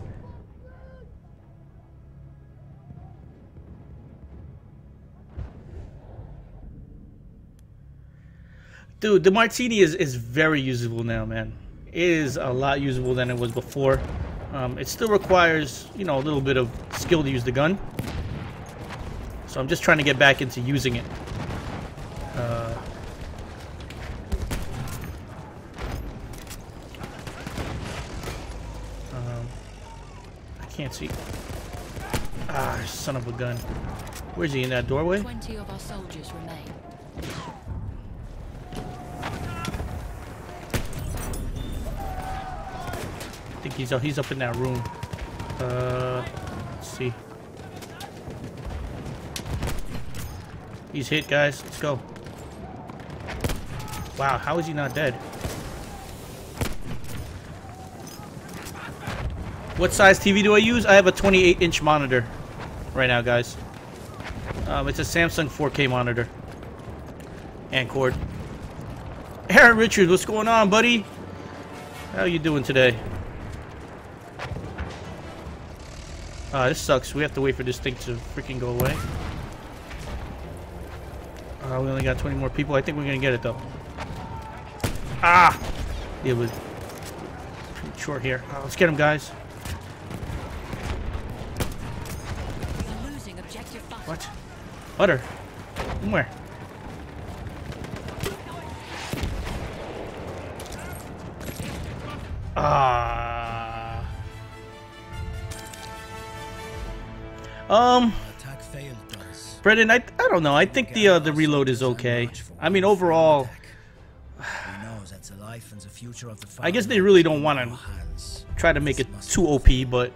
Dude, the martini is, is very usable now, man. It is a lot usable than it was before. Um, it still requires, you know, a little bit of skill to use the gun. So I'm just trying to get back into using it. Uh, um, I can't see. Ah, son of a gun. Where's he, in that doorway? Twenty of our soldiers remain. I think he's, he's up in that room. Uh, let's see. He's hit, guys. Let's go. Wow, how is he not dead? What size TV do I use? I have a 28 inch monitor right now, guys. Um, it's a Samsung 4K monitor. And cord. Aaron Richards, what's going on, buddy? How you doing today? Uh, this sucks. We have to wait for this thing to freaking go away. Uh, we only got 20 more people. I think we're gonna get it though. Ah! It was short here. Uh, let's get him, guys. We are losing objective butter. What? Butter? From where? Ah. Um. Brendan, I, I don't know. I think the uh, the reload is okay. I mean, overall, I guess they really don't want to try to make it too OP, but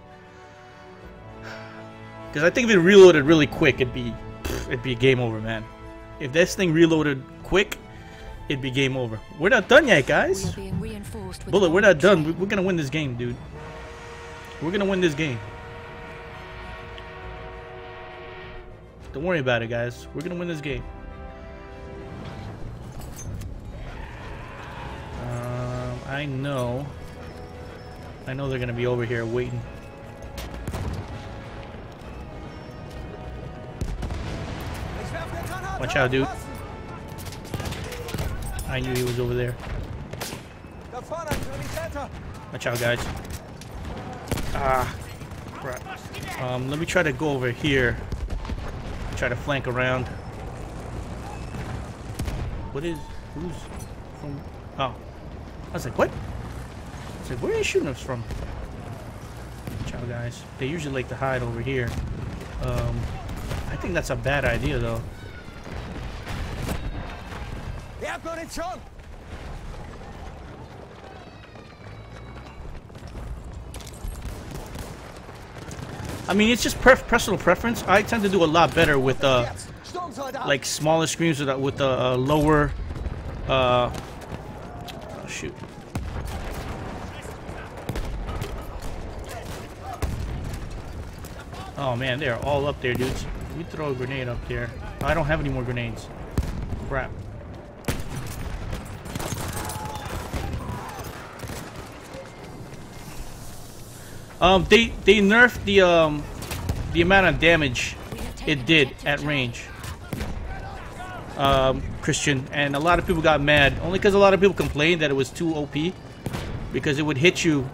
because I think if it reloaded really quick, it'd be it'd be game over, man. If this thing reloaded quick, it'd be game over. We're not done yet, guys. being Bullet, we're not done. We- We're gonna win this game, dude. We're gonna win this game. Don't worry about it, guys. We're gonna win this game. Um, I know. I know they're gonna be over here waiting. Watch out, dude. I knew he was over there. Watch out, guys. Ah, crap. Um, let me try to go over here. Try to flank around. What is? Who's from? Oh, I was like, what? I was like, where are you shooting us from? Watch out, guys. They usually like to hide over here. Um, I think that's a bad idea, though. Ihr habt Munition. I mean, it's just perf personal preference. I tend to do a lot better with uh. Like smaller screens with a, with a, uh lower uh oh shoot oh man they're all up there dudes me throw a grenade up there I don't have any more grenades crap um they they nerfed the um the amount of damage it did at range um, Christian, and a lot of people got mad only because a lot of people complained that it was too OP because it would hit you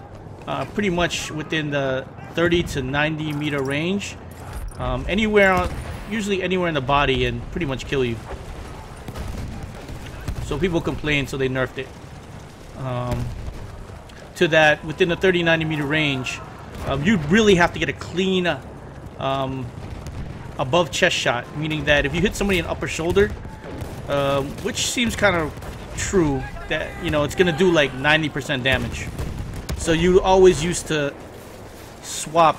uh, pretty much within the 30 to 90 meter range, um, anywhere, on, usually anywhere in the body, and pretty much kill you. So people complained, so they nerfed it. Um, to that within the 30 90 meter range, um, you really have to get a clean um, above chest shot, meaning that if you hit somebody in upper shoulder, um, which seems kind of true, that you know it's gonna do like 90% damage. So you always used to swap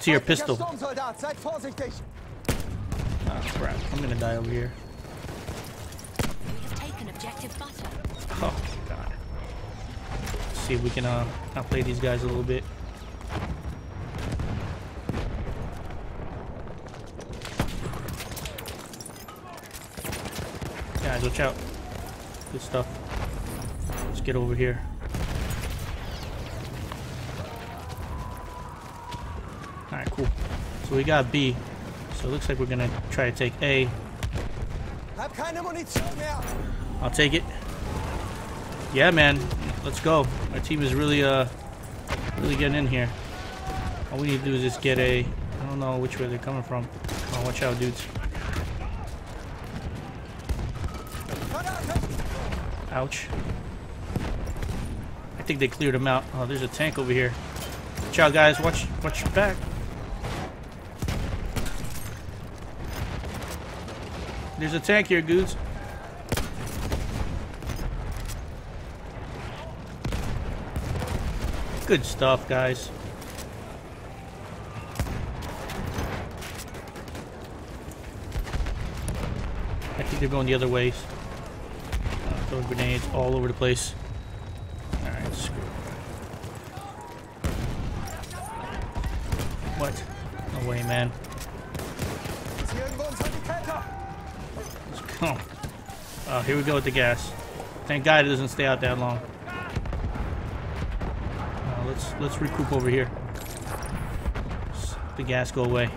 to your pistol. Oh crap, I'm gonna die over here. Oh god. Let's see if we can uh outplay these guys a little bit. Guys, watch out. Good stuff. Let's get over here. Alright, cool. So we got B. So it looks like we're gonna try to take A. I'll take it. Yeah, man. Let's go. Our team is really, uh, really getting in here. All we need to do is just get a... I don't know which way they're coming from. Oh, watch out, dudes. Ouch. I think they cleared him out. Oh, there's a tank over here. Watch out, guys. Watch, watch your back. There's a tank here, dudes. Good stuff, guys. I think they're going the other ways. Throwing grenades all over the place. Alright, screw it. What? No way, man. Let's go. Oh, here we go with the gas. Thank God it doesn't stay out that long. Uh, let's let's recoup over here. S- The gas go away.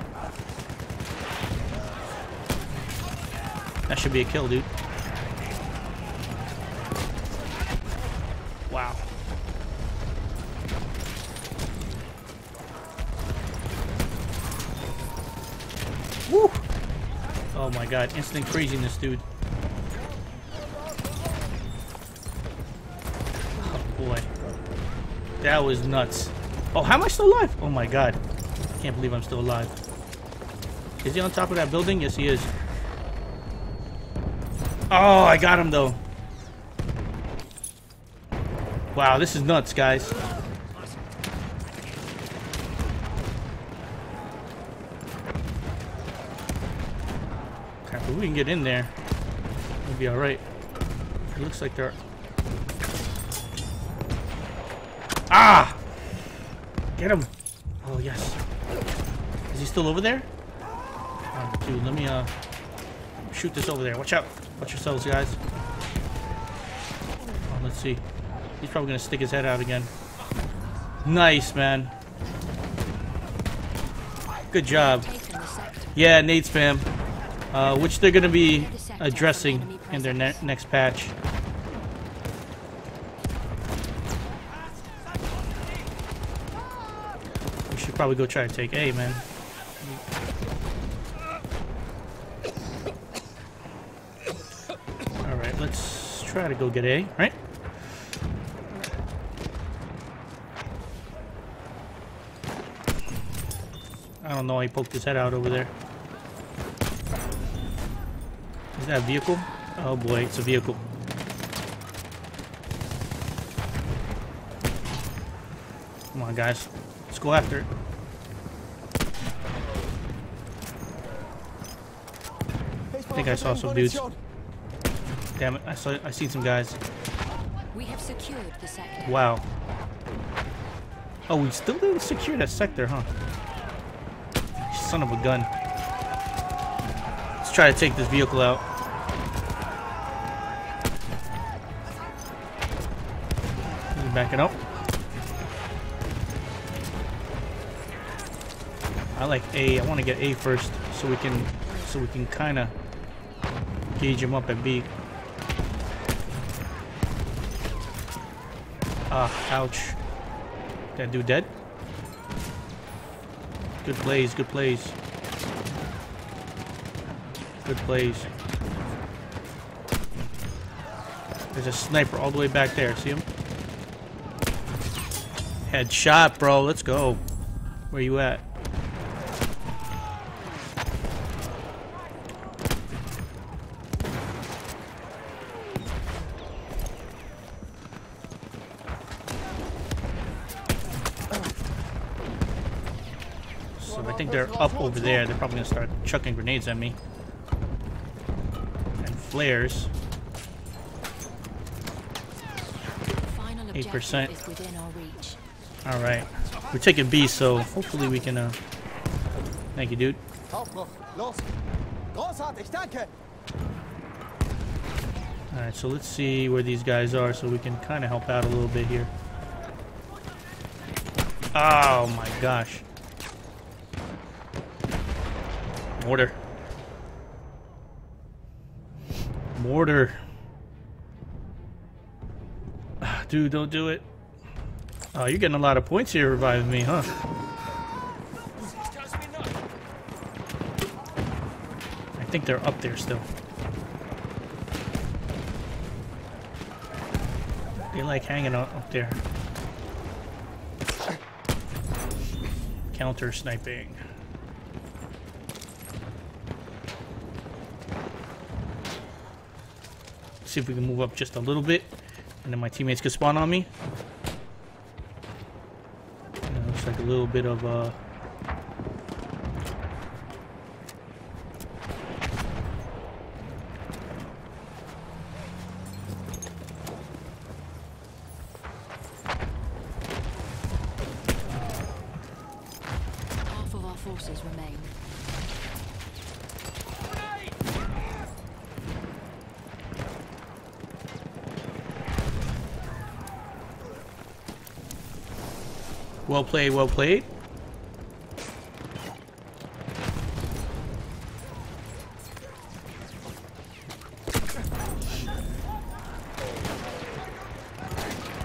That should be a kill, dude. Wow. Woo! Oh instant craziness, dude. Oh boy. That was nuts. Oh, how am I still alive? Oh my god. I can't believe I'm still alive. Is he on top of that building? Yes, he is. Oh, I got him though. Wow, this is nuts, guys. We can get in there, we'll be alright. It looks like they're... Ah! Get him! Oh, yes. Is he still over there? Oh, dude, let me, uh... Shoot this over there. Watch out. Watch yourselves, guys. Oh, let's see. He's probably gonna stick his head out again. Nice, man. Good job. Yeah, nade spam. Uh, which they're gonna be addressing in their ne next patch. We should probably go try to take A, man. Alright, let's try to go get A, right? I don't know, he poked his head out over there. Is that a vehicle? Oh boy, it's a vehicle. Come on, guys. Let's go after it. I think I saw some dudes. Damn it, I saw I seen some guys. We have secured the sector. Wow. Oh, we still didn't secure that sector, huh? Son of a gun. Let's try to take this vehicle out. Backing up. I like A. I want to get A first, so we can, so we can kind of gauge him up at B. Ah, ouch. That dude dead? Good plays, good plays. Good plays. There's a sniper all the way back there. See him? Headshot, bro. Let's go. Where you at? So I think they're up over there. They're probably gonna start chucking grenades at me. And flares. 8%. Alright. We're taking B, so hopefully we can, uh... Thank you, dude. Alright, so let's see where these guys are so we can kind of help out a little bit here. Oh my gosh. Mortar. Mortar. Ah, Dude, don't do it. Oh, you're getting a lot of points here reviving me, huh? I think they're up there still. They like hanging out up there. Counter sniping. See if we can move up just a little bit, and then my teammates can spawn on me. Yeah, looks like a little bit of uh. Half of our forces remain. Well played, well played.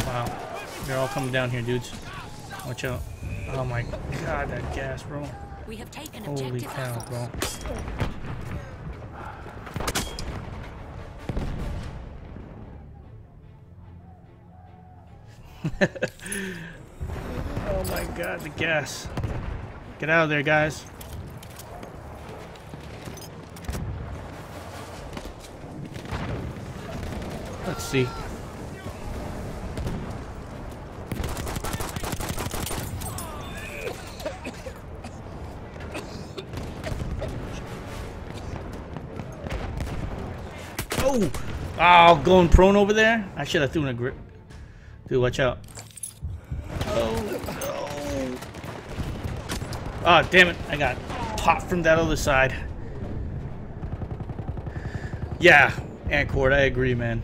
Wow. They're all coming down here, dudes. Watch out. Oh my god, that gas, bro. We have taken Holy cow, bro. [laughs] gas. Get out of there, guys. Let's see. Oh! Oh, going prone over there? I should have thrown a grip. Dude, watch out. Oh, no. Oh, damn it. I got popped from that other side. Yeah, Ancord, I agree, man.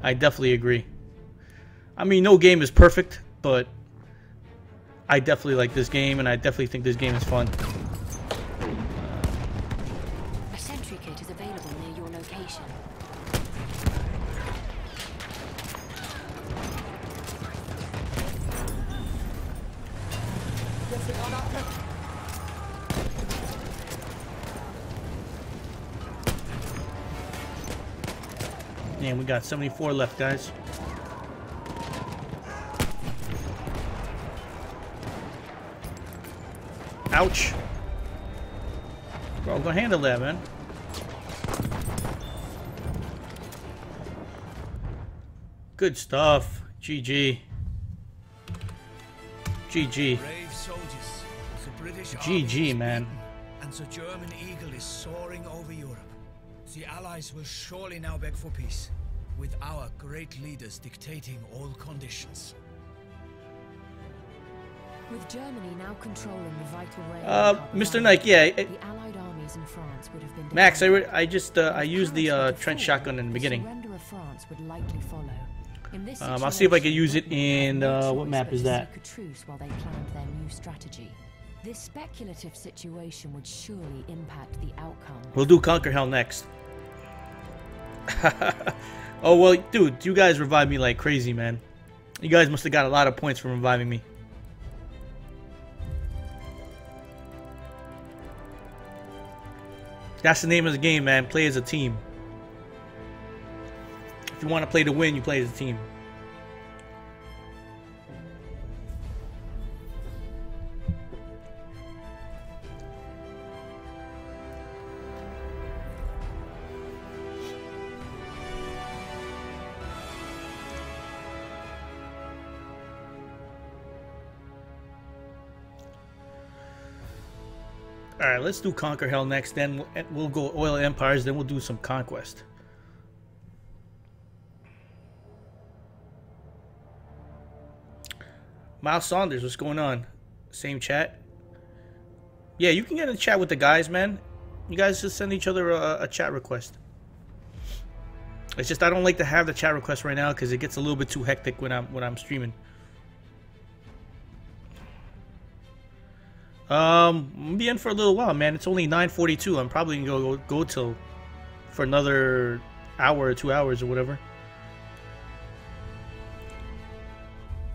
I definitely agree. I mean, no game is perfect, but I definitely like this game, and I definitely think this game is fun. Got 74 left, guys. Ouch. Bro, go handle that, man. Good stuff. GG. GG. Brave soldiers. The British GG, man. and the German eagle is soaring over Europe. The Allies will surely now beg for peace, with our great leaders dictating all conditions. With Germany now controlling the vital rail. Uh, Mr. line, Nike, yeah, it- the Allied armies in France would have been. Max, I, re- I just uh, I used the uh, trench shotgun in the beginning. surrender of France would likely follow. In this Um, I'll see if I can use it in, uh, what map is that? seek a truce while they planned their new strategy. This speculative situation would surely impact the outcome. We'll do Conquer Hell next. [laughs] oh well, dude, you guys revived me like crazy, man. You guys must have got a lot of points from reviving me. That's the name of the game, man. Play as a team. If you want to play to win, you play as a team. Right, let's do Conquer Hell next. Then we'll, go Oil Empires. Then we'll do some Conquest. Miles Saunders, what's going on? Same chat. Yeah, you can get in chat with the guys, man. You guys just send each other a, a chat request. It's just I don't like to have the chat request right now because it gets a little bit too hectic when I'm when I'm streaming. Um, I'm be in for a little while, man. It's only 9:42. I'm probably gonna go go, go till for another hour or two hours or whatever.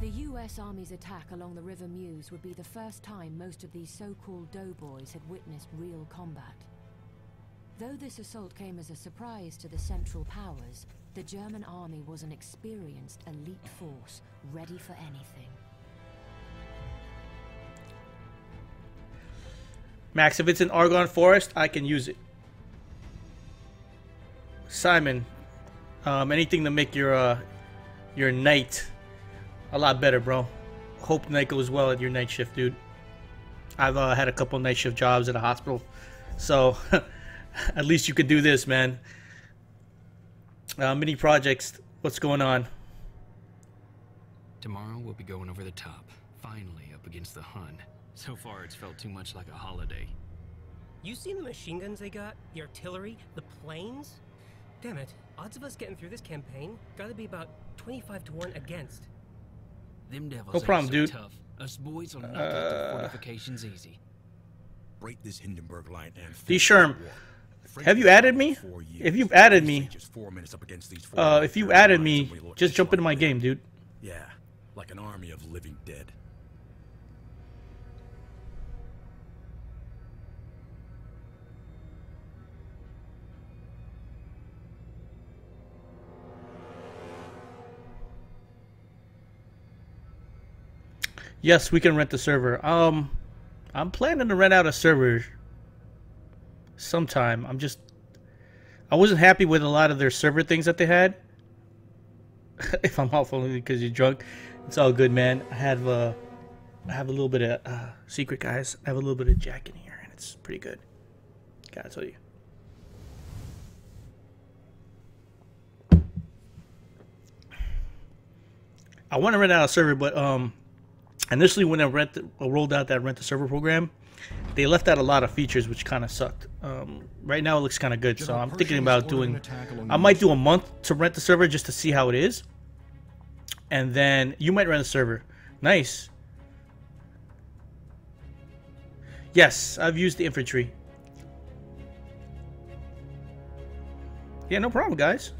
The US Army's attack along the River Meuse would be the first time most of these so-called doughboys had witnessed real combat. Though this assault came as a surprise to the Central Powers, the German army was an experienced elite force, ready for anything. Max, if it's in Argonne Forest, I can use it. Simon, um, anything to make your uh, your night a lot better, bro. Hope night goes well at your night shift, dude. I've uh, had a couple night shift jobs at a hospital, so [laughs] at least you could do this, man. Uh, mini projects, what's going on? Tomorrow we'll be going over the top, finally up against the Hun. So far, it's felt too much like a holiday. You seen the machine guns they got? The artillery? The planes? Damn it. Odds of us getting through this campaign gotta be about 25 to 1 against. Them devils No problem, ain't dude. tough. Us boys will knock out Uh, their fortifications easy. Break this Hindenburg line and D. Sherm, have you added me? If you've added me, four minutes up against these four uh, if you added me, just jump into my game, dude. Yeah, like an army of living dead. Yes, we can rent the server. Um, I'm planning to rent out a server sometime. I'm just, I wasn't happy with a lot of their server things that they had. [laughs] if I'm off only because you're drunk, it's all good, man. I have uh, I have a little bit of uh, secret, guys. I have a little bit of Jack in here, and it's pretty good. Gotta tell you. I want to rent out a server, but um, initially when I rent I rolled out that rent the server program, they left out a lot of features which kind of sucked. Um, right now it looks kind of good, so I'm thinking about doing. I might do a month to rent the server just to see how it is, and then you might rent a server. Nice. Yes, I've used the infantry. Yeah, no problem, guys.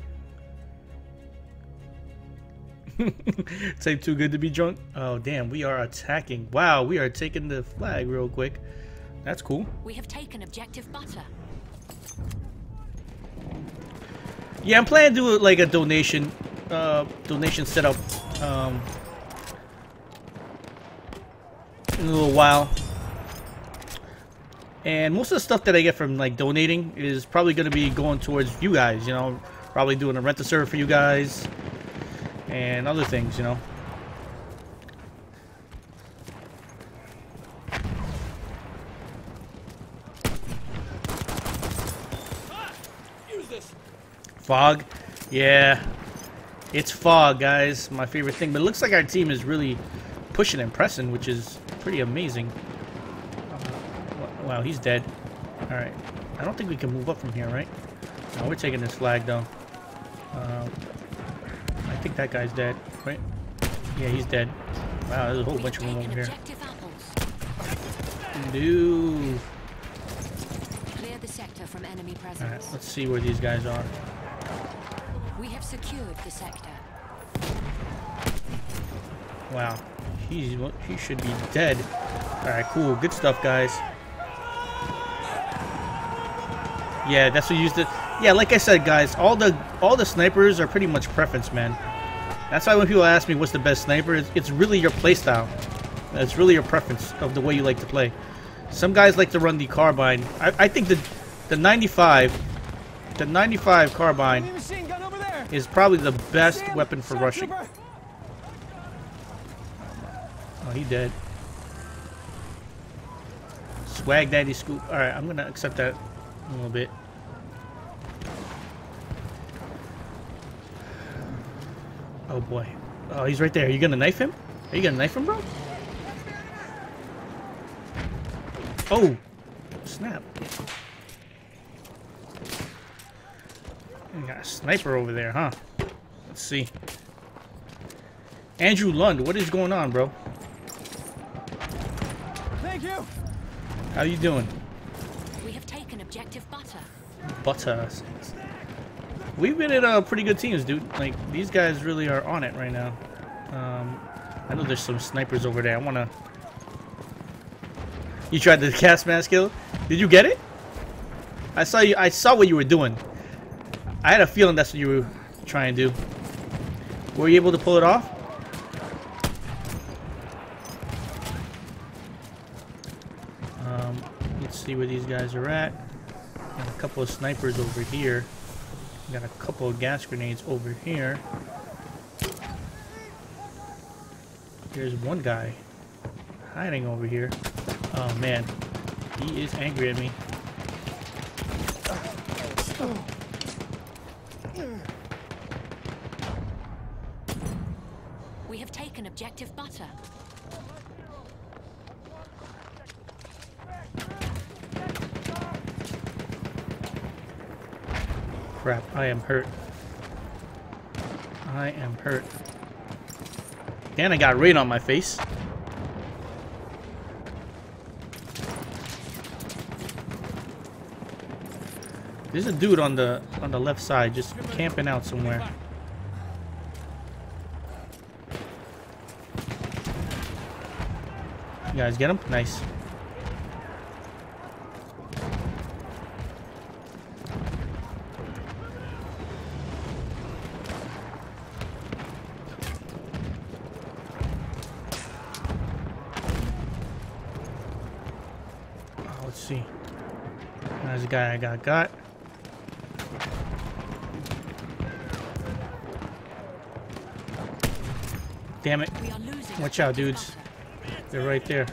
[laughs] Tape too good to be drunk. Oh damn, we are attacking. Wow, we are taking the flag real quick. That's cool. We have taken objective butter. Yeah, I'm planning to do like a donation, uh, donation setup, um, in a little while. And most of the stuff that I get from like donating is probably going to be going towards you guys. You know, probably doing a rent a server for you guys and other things. You know. Fog, yeah, it's fog, guys. My favorite thing. But it looks like our team is really pushing and pressing, which is pretty amazing. Wow, he's dead. All right, I don't think we can move up from here, right? No, we're taking this flag though. Um, I think that guy's dead, right? Yeah, he's dead. Wow, there's a whole bunch of them over here. No. Clear the sector from enemy All right, let's see where these guys are. We have secured the sector. Wow, he's he should be dead. All right, cool, good stuff, guys. Yeah, that's what you used it. Yeah, like I said, guys, all the all the snipers are pretty much preference, man. That's why when people ask me what's the best sniper, it's, it's really your playstyle. It's really your preference of the way you like to play. Some guys like to run the carbine. I, I think the the 95, the 95 carbine is probably the best weapon for rushing. Oh, he dead. Swag Daddy Scoop. Alright, I'm gonna accept that a little bit. Oh boy. Oh, he's right there. Are you gonna knife him? Are you gonna knife him, bro? Oh! Snap. You got a sniper over there, huh? Let's see. Andrew Lund, what is going on, bro? Thank you. How you doing? We have taken objective butter. Butter. We've been in uh, pretty good teams, dude. Like, these guys really are on it right now. Um, I know there's some snipers over there. I want to... You tried the gas mask kill? Did you get it? I saw you. I saw what you were doing. I had a feeling that's what you were trying to do. Were you able to pull it off? Um, let's see where these guys are at. Got a couple of snipers over here. Got a couple of gas grenades over here. There's one guy hiding over here. Oh man, he is angry at me. We have taken objective butter. Crap, I am hurt. I am hurt. And I got rain on my face. There's a dude on the on the left side just camping out somewhere. You guys get him? Nice. Oh, let's see. There's a guy I got got. Damn it. Watch out, dudes. They're right there.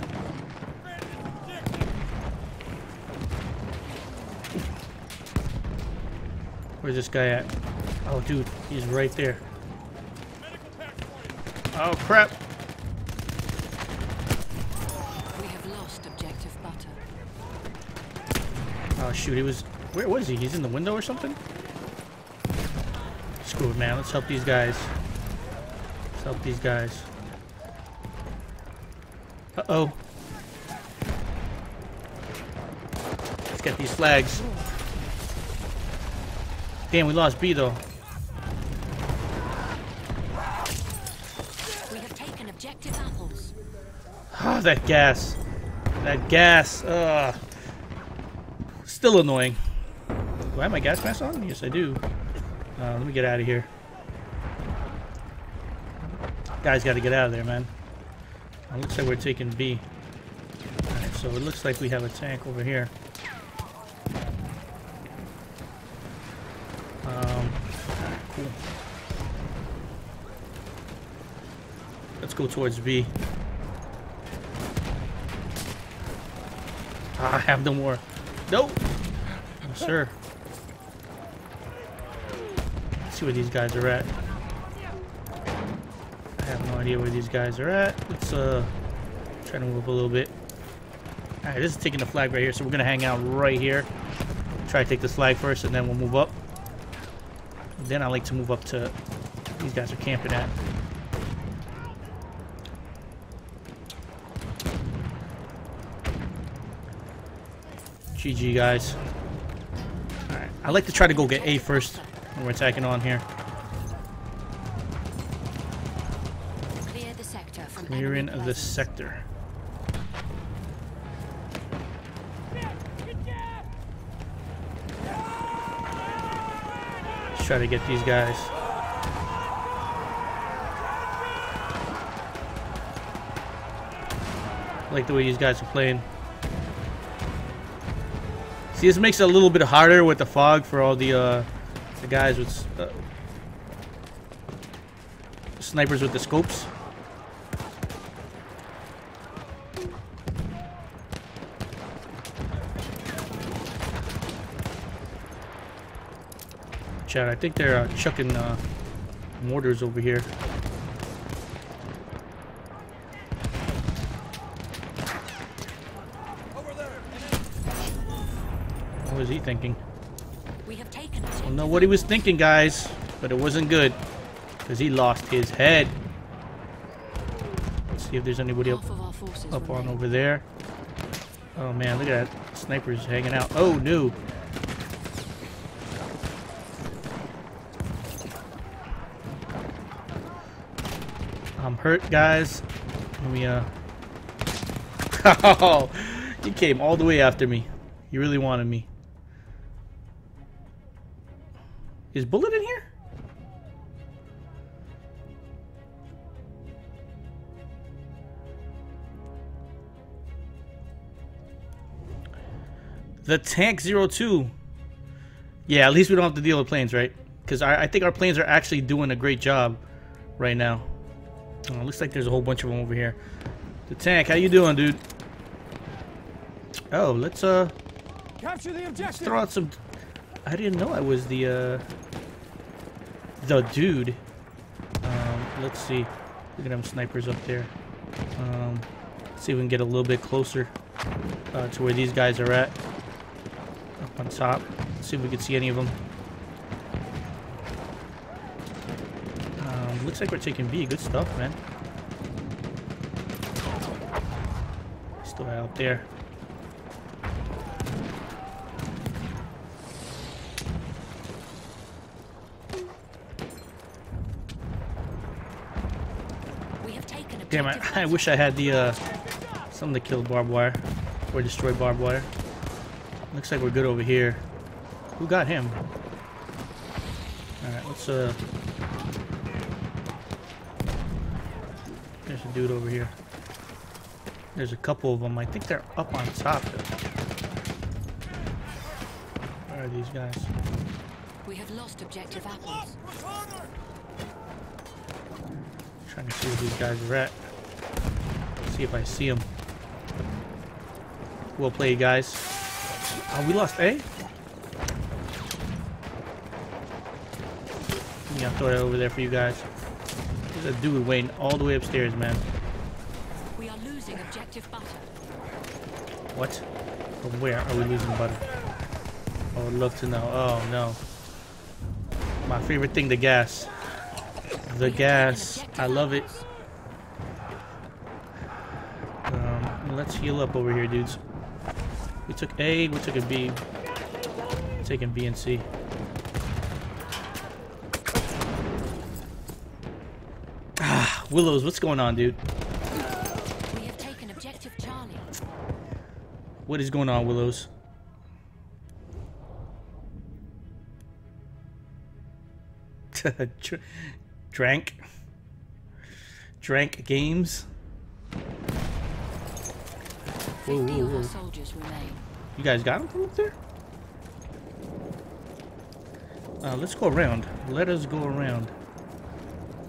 Where's this guy at? Oh, dude, he's right there. Oh, crap. We have lost objective butter. Oh, shoot, he was... Where was he? He's in the window or something? Screw it, man. Let's help these guys. Let's help these guys. Uh-oh. Let's get these flags. Damn, we lost B, though. We have taken objective apples. Oh, that gas. That gas. Ugh. Still annoying. Do I have my gas mask on? Yes, I do. Uh, let me get out of here. Guys got to get out of there, man. Looks like we're taking B. Alright, so it looks like we have a tank over here. Um, cool. Let's go towards B. Ah, I have no more. Nope. Sir. Let's see where these guys are at. I have no idea where these guys are at. Let's uh try to move a little bit. Alright, this is taking the flag right here, so we're gonna hang out right here. Try to take this flag first and then we'll move up. Then I like to move up to these guys are camping at. GG guys. I like to try to go get A first when we're attacking on here. Clear the sector from Clearing of the sector. Let's try to get these guys. I like the way these guys are playing. See, this makes it a little bit harder with the fog for all the, uh, the guys with... Uh, snipers with the scopes. Chad, I think they're uh, chucking uh, mortars over here. Thinking? We have taken I don't know what he was thinking, guys, but it wasn't good because he lost his head. Let's see if there's anybody up, Half of our forces up on over there. Oh man, look at that. Sniper's hanging out. Oh no. I'm hurt, guys. Let me, uh... [laughs] Oh, he came all the way after me. He really wanted me. Is Bullet in here? The Tank 02. Yeah, at least we don't have to deal with planes, right? Because I, I think our planes are actually doing a great job right now. Oh, looks like there's a whole bunch of them over here. The tank, how you doing, dude? Oh, let's uh Capture the let's throw out some. I didn't know I was the uh the dude. Um, let's see. Look at them snipers up there. Um, see if we can get a little bit closer uh, to where these guys are at. Up on top. see if we can see any of them. Um, looks like we're taking B. Good stuff, man. Still out there. We have taken Damn, I, [laughs] I wish I had the uh, something to kill barbed wire or destroy barbed wire. Looks like we're good over here. Who got him? All right, let's uh. There's a dude over here. There's a couple of them. I think they're up on top. Where are these guys? We have lost objective apples. Trying to see where these guys are at. See if I see them. Well played, guys. Oh, we lost A? Yeah, I'll throw that over there for you guys. There's a dude waiting all the way upstairs, man. We are losing objective butter. What? From where are we losing butter? I would love to know. Oh, no. My favorite thing, the gas. The gas. I love it. Um, let's heal up over here, dudes. We took A, we took a B. Taking B and C. Ah, Willows, what's going on, dude? We have taken objective Charlie. What is going on, Willows? [laughs] Dr- Drank? Drank games? Whoa, whoa, whoa. our soldiers remain. You guys got him from up there? Uh, let's go around. Let us go around.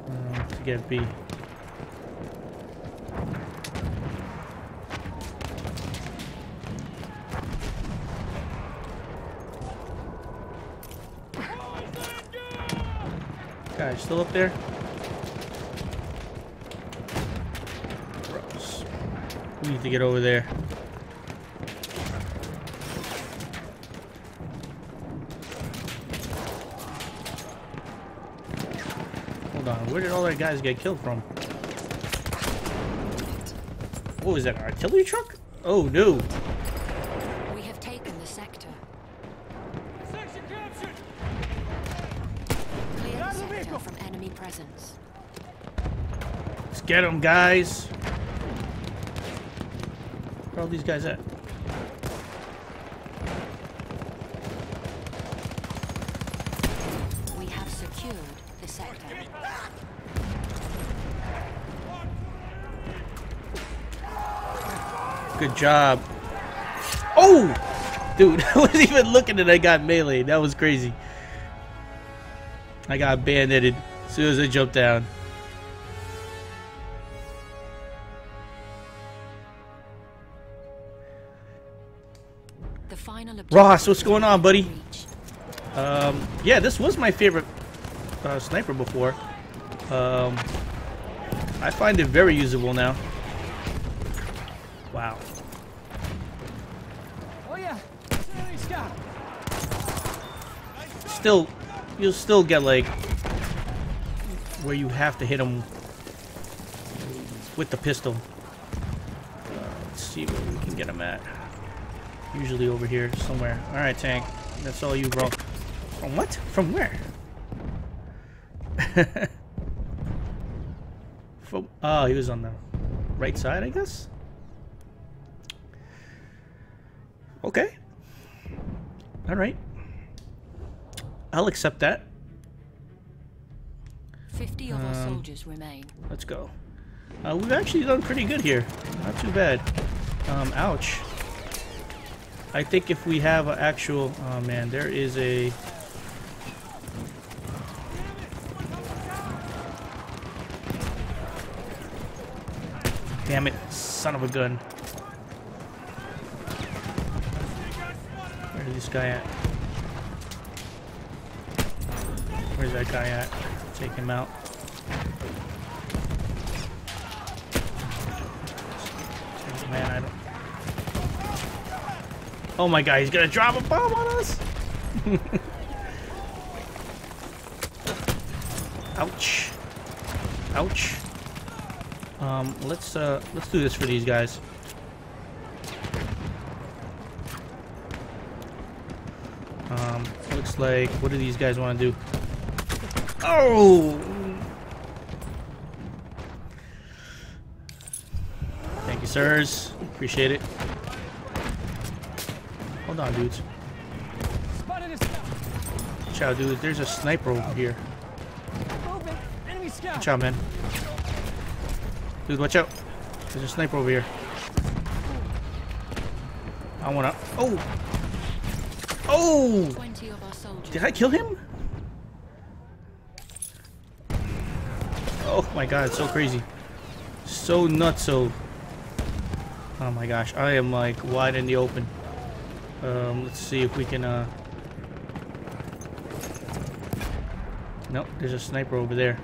Uh, to get B. Guys, still up there? Gross. We need to get over there. Hold on, where did all our guys get killed from? What was that, an artillery truck? Oh no! Get them, guys! Where are all these guys at? We have secured the sector. Good job. Oh! Dude, [laughs] I wasn't even looking and I got melee. That was crazy. I got bayoneted as soon as I jumped down. Ross, what's going on, buddy? Um, yeah, this was my favorite uh, sniper before. Um, I find it very usable now. Wow. Oh yeah, Still, you'll still get like where you have to hit him with the pistol. Uh, let's see where we can get him at. Usually over here somewhere. All right, tank. That's all you, bro. From what? From where? [laughs] From oh, he was on the right side, I guess. Okay. All right. I'll accept that. Fifty of our Um, soldiers remain. Let's go. Uh, we've actually done pretty good here. Not too bad. Um, ouch. I think if we have an actual... Oh, man. There is a... Damn it. Son of a gun. Where's this guy at? Where's that guy at? Take him out. Man, I don't... Oh my god, he's gonna drop a bomb on us! Ouch. Ouch. Um, let's, uh, let's do this for these guys. Um, looks like, what do these guys want to do? Oh! Thank you, sirs. Appreciate it. On, dudes. Watch out, dudes. There's a sniper over here. Watch out, man. Dude, watch out. There's a sniper over here. I wanna... Oh! Oh! Did I kill him? Oh my god, so crazy. So nuts so. Oh my gosh, I am like wide in the open. Um, let's see if we can uh Nope, there's a sniper over there.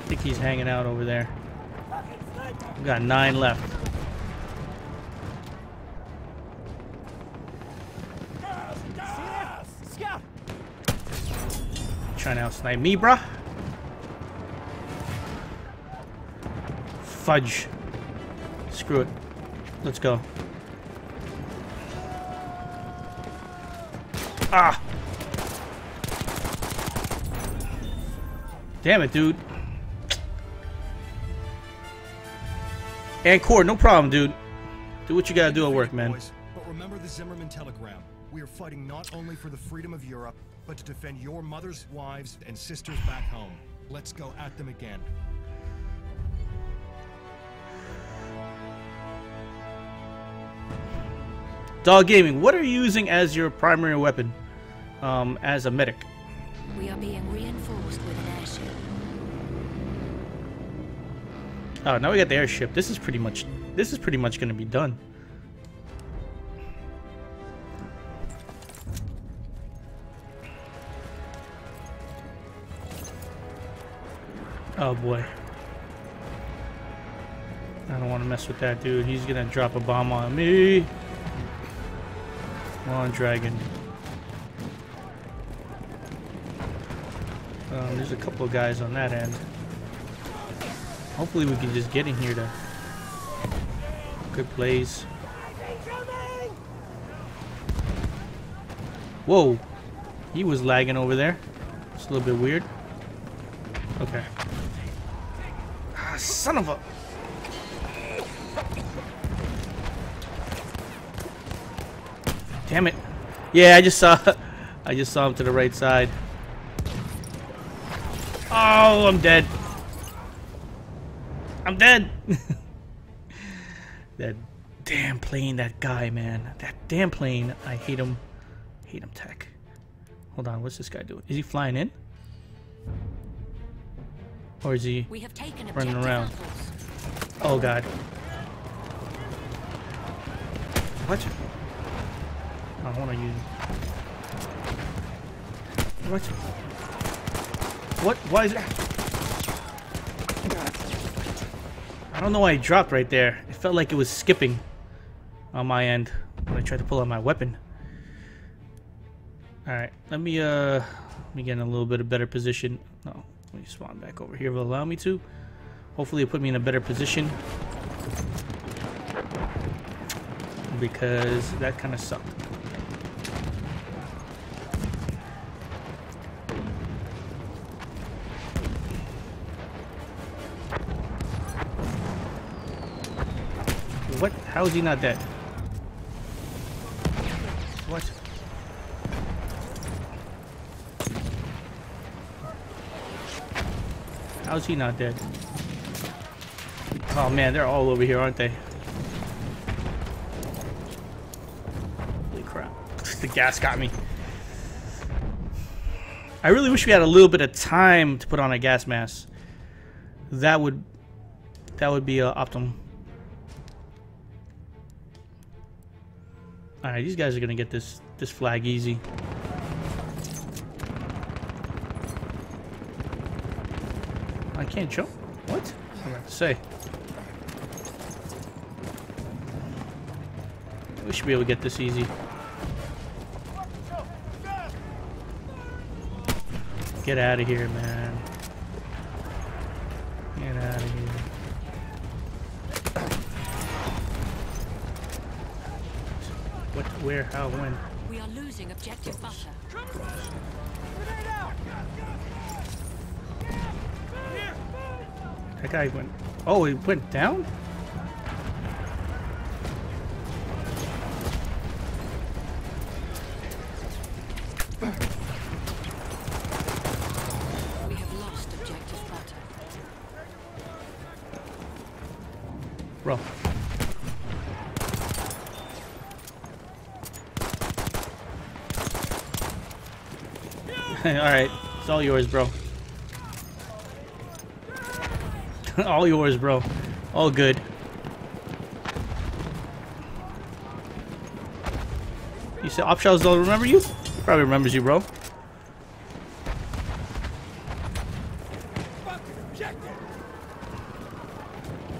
I think he's hanging out over there. We got nine left. Trying to outsnipe me, bruh. Fudge. Screw it. Let's go. Ah! Damn it, dude. And core, no problem, dude. Do what you gotta do at work, man. Boys, but remember the Zimmerman telegram. We are fighting not only for the freedom of Europe, but to defend your mothers, wives, and sisters back home. Let's go at them again. Dog Gaming, what are you using as your primary weapon? Um, as a medic. We are being reinforced with an airship. Oh, now we got the airship. This is pretty much this is pretty much gonna be done. Oh boy. I don't want to mess with that dude. He's gonna drop a bomb on me. Come on, dragon. Um, there's a couple of guys on that end. Hopefully we can just get in here to good plays. Whoa, he was lagging over there. It's a little bit weird. Okay. Ah, son of a. Damn it. Yeah, I just saw [laughs] I just saw him to the right side. Oh, I'm dead. I'm dead. [laughs] that damn plane, that guy, man. That damn plane. I hate him. Hate him, tech. Hold on, what's this guy doing? Is he flying in? Or is he We have taken running around? apples. Oh god. What? I don't want to use. What? What? Why is it? I don't know why I dropped right there. It felt like it was skipping on my end when I tried to pull out my weapon. Alright, let me uh let me get in a little bit of better position. No, let me spawn back over here. Will allow me to. Hopefully it put me in a better position. Because that kind of sucked. How is he not dead? What? How's he not dead? Oh man, they're all over here, aren't they? Holy crap. [laughs] the gas got me. I really wish we had a little bit of time to put on a gas mask. That would that would be uh, optimum. Alright, these guys are gonna get this this flag easy. I can't jump? What? About to say. We should be able to get this easy. Get out of here, man. Get out of here. What, where, how, when? We are losing objective. That guy went. Oh, he went down? It's all yours, bro. [laughs] all yours, bro. All good. You said Opshells don't remember you? Probably remembers you, bro.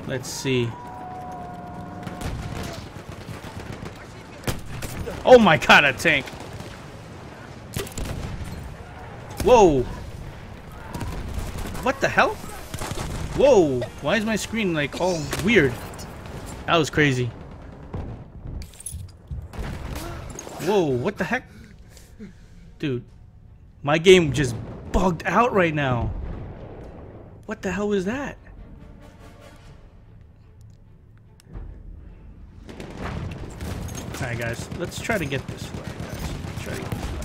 Let's see. Oh my god, a tank. Whoa. What the hell? Whoa. Why is my screen like all weird? That was crazy. Whoa, what the heck? Dude, my game just bugged out right now. What the hell was that? Alright guys, let's try to get this flag, guys. Let's try to get this flag.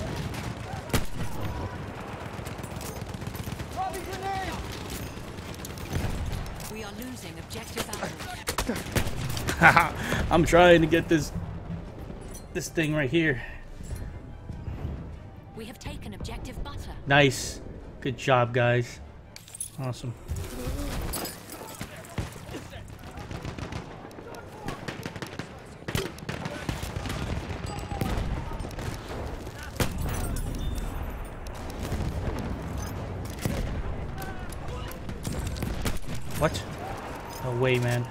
We are losing objective Alpha. [laughs] I'm trying to get this this thing right here. We have taken objective butter. Nice. Good job, guys. Awesome. What? No way, man.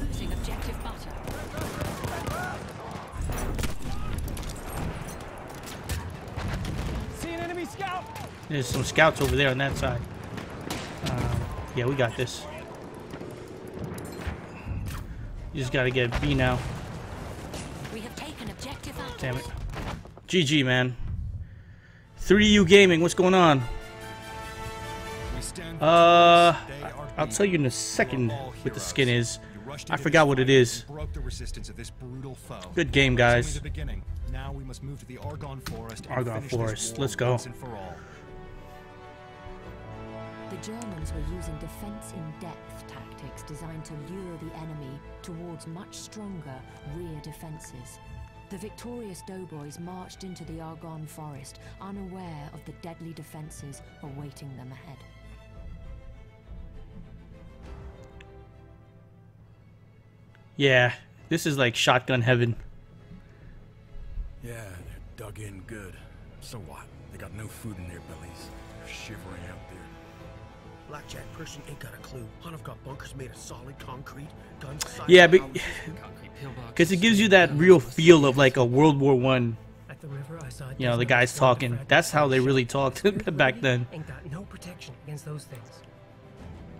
Losing objective butter. See an enemy scout! There's some scouts over there on that side. Um, yeah, we got this. You just gotta get B now. We have taken objective Damn it. GG, man. 3U Gaming, what's going on? Uh, I'll tell you in a second what the skin is. I forgot what it is. Broke the resistance of this brutal foe. Good game, guys. the. Now we must move to the Argonne Forest. and Argonne finish this Forest. Let's go. once and for all. The Germans were using defense-in-depth tactics designed to lure the enemy towards much stronger rear defenses. The victorious doughboys marched into the Argonne forest, unaware of the deadly defenses awaiting them ahead. Yeah, this is like shotgun heaven. Yeah, they're dug in good. So what? They got no food in their bellies. They're shivering out there. Blackjack Pershing ain't got a clue. Hunt have got bunkers made of solid concrete, guns. Yeah, but because it gives you that real feel of like a World War One. At the river, I saw. You know, the guys talking. That's how they really talked [laughs] back then. Ain't got no protection against those things.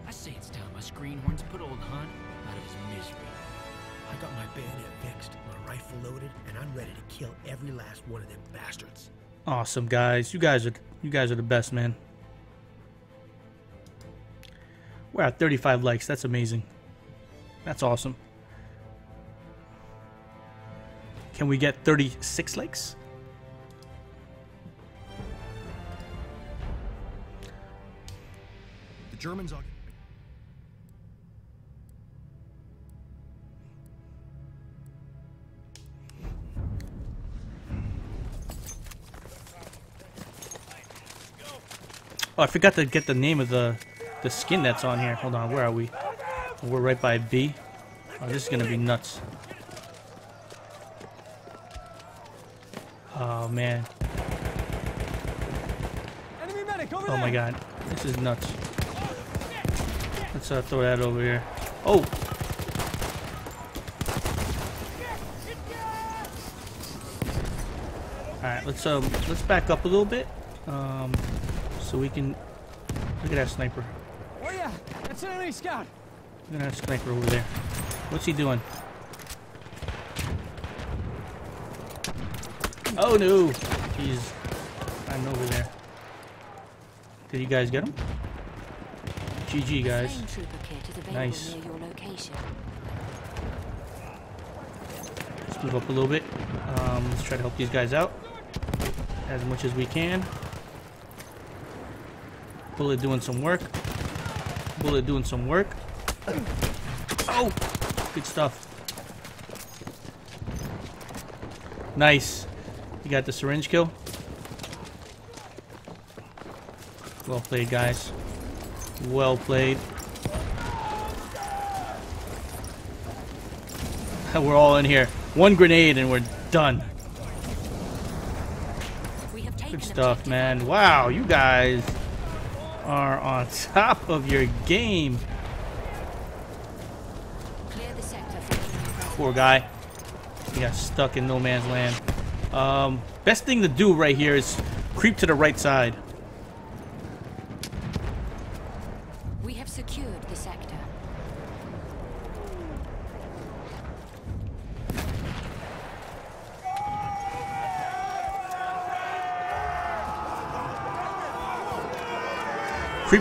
I say it's time my screenhorns put old Hun out of his misery. I got my bayonet fixed, my rifle loaded, and I'm ready to kill every last one of them bastards. Awesome, guys. You guys are you guys are the best, man. We're at 35 likes. That's amazing. That's awesome. Can we get 36 likes? The Germans are. Oh, I forgot to get the name of the the skin that's on here. Hold on, where are we? We're right by B. Oh, this is gonna be nuts. Oh man. Enemy medic over Oh my god. This is nuts. Let's uh, throw that over here. Oh! Alright, let's um let's back up a little bit. Um so we can look at that sniper. Oh yeah, that's an enemy scout. Look at that sniper over there. What's he doing? Oh no! He's I'm over there. Did you guys get him? GG guys. Flame trooper kit is available Nice. near your location. Let's move up a little bit. Um, let's try to help these guys out as much as we can. Bullet doing some work. Bullet doing some work. Oh, good stuff. Nice. You got the syringe kill. Well played, guys. Well played. [laughs] We're all in here. One grenade and we're done. Good stuff, man. Wow, you guys are on top of your game. Poor guy. He got stuck in no man's land. Um, best thing to do right here is creep to the right side. We have secured the sector.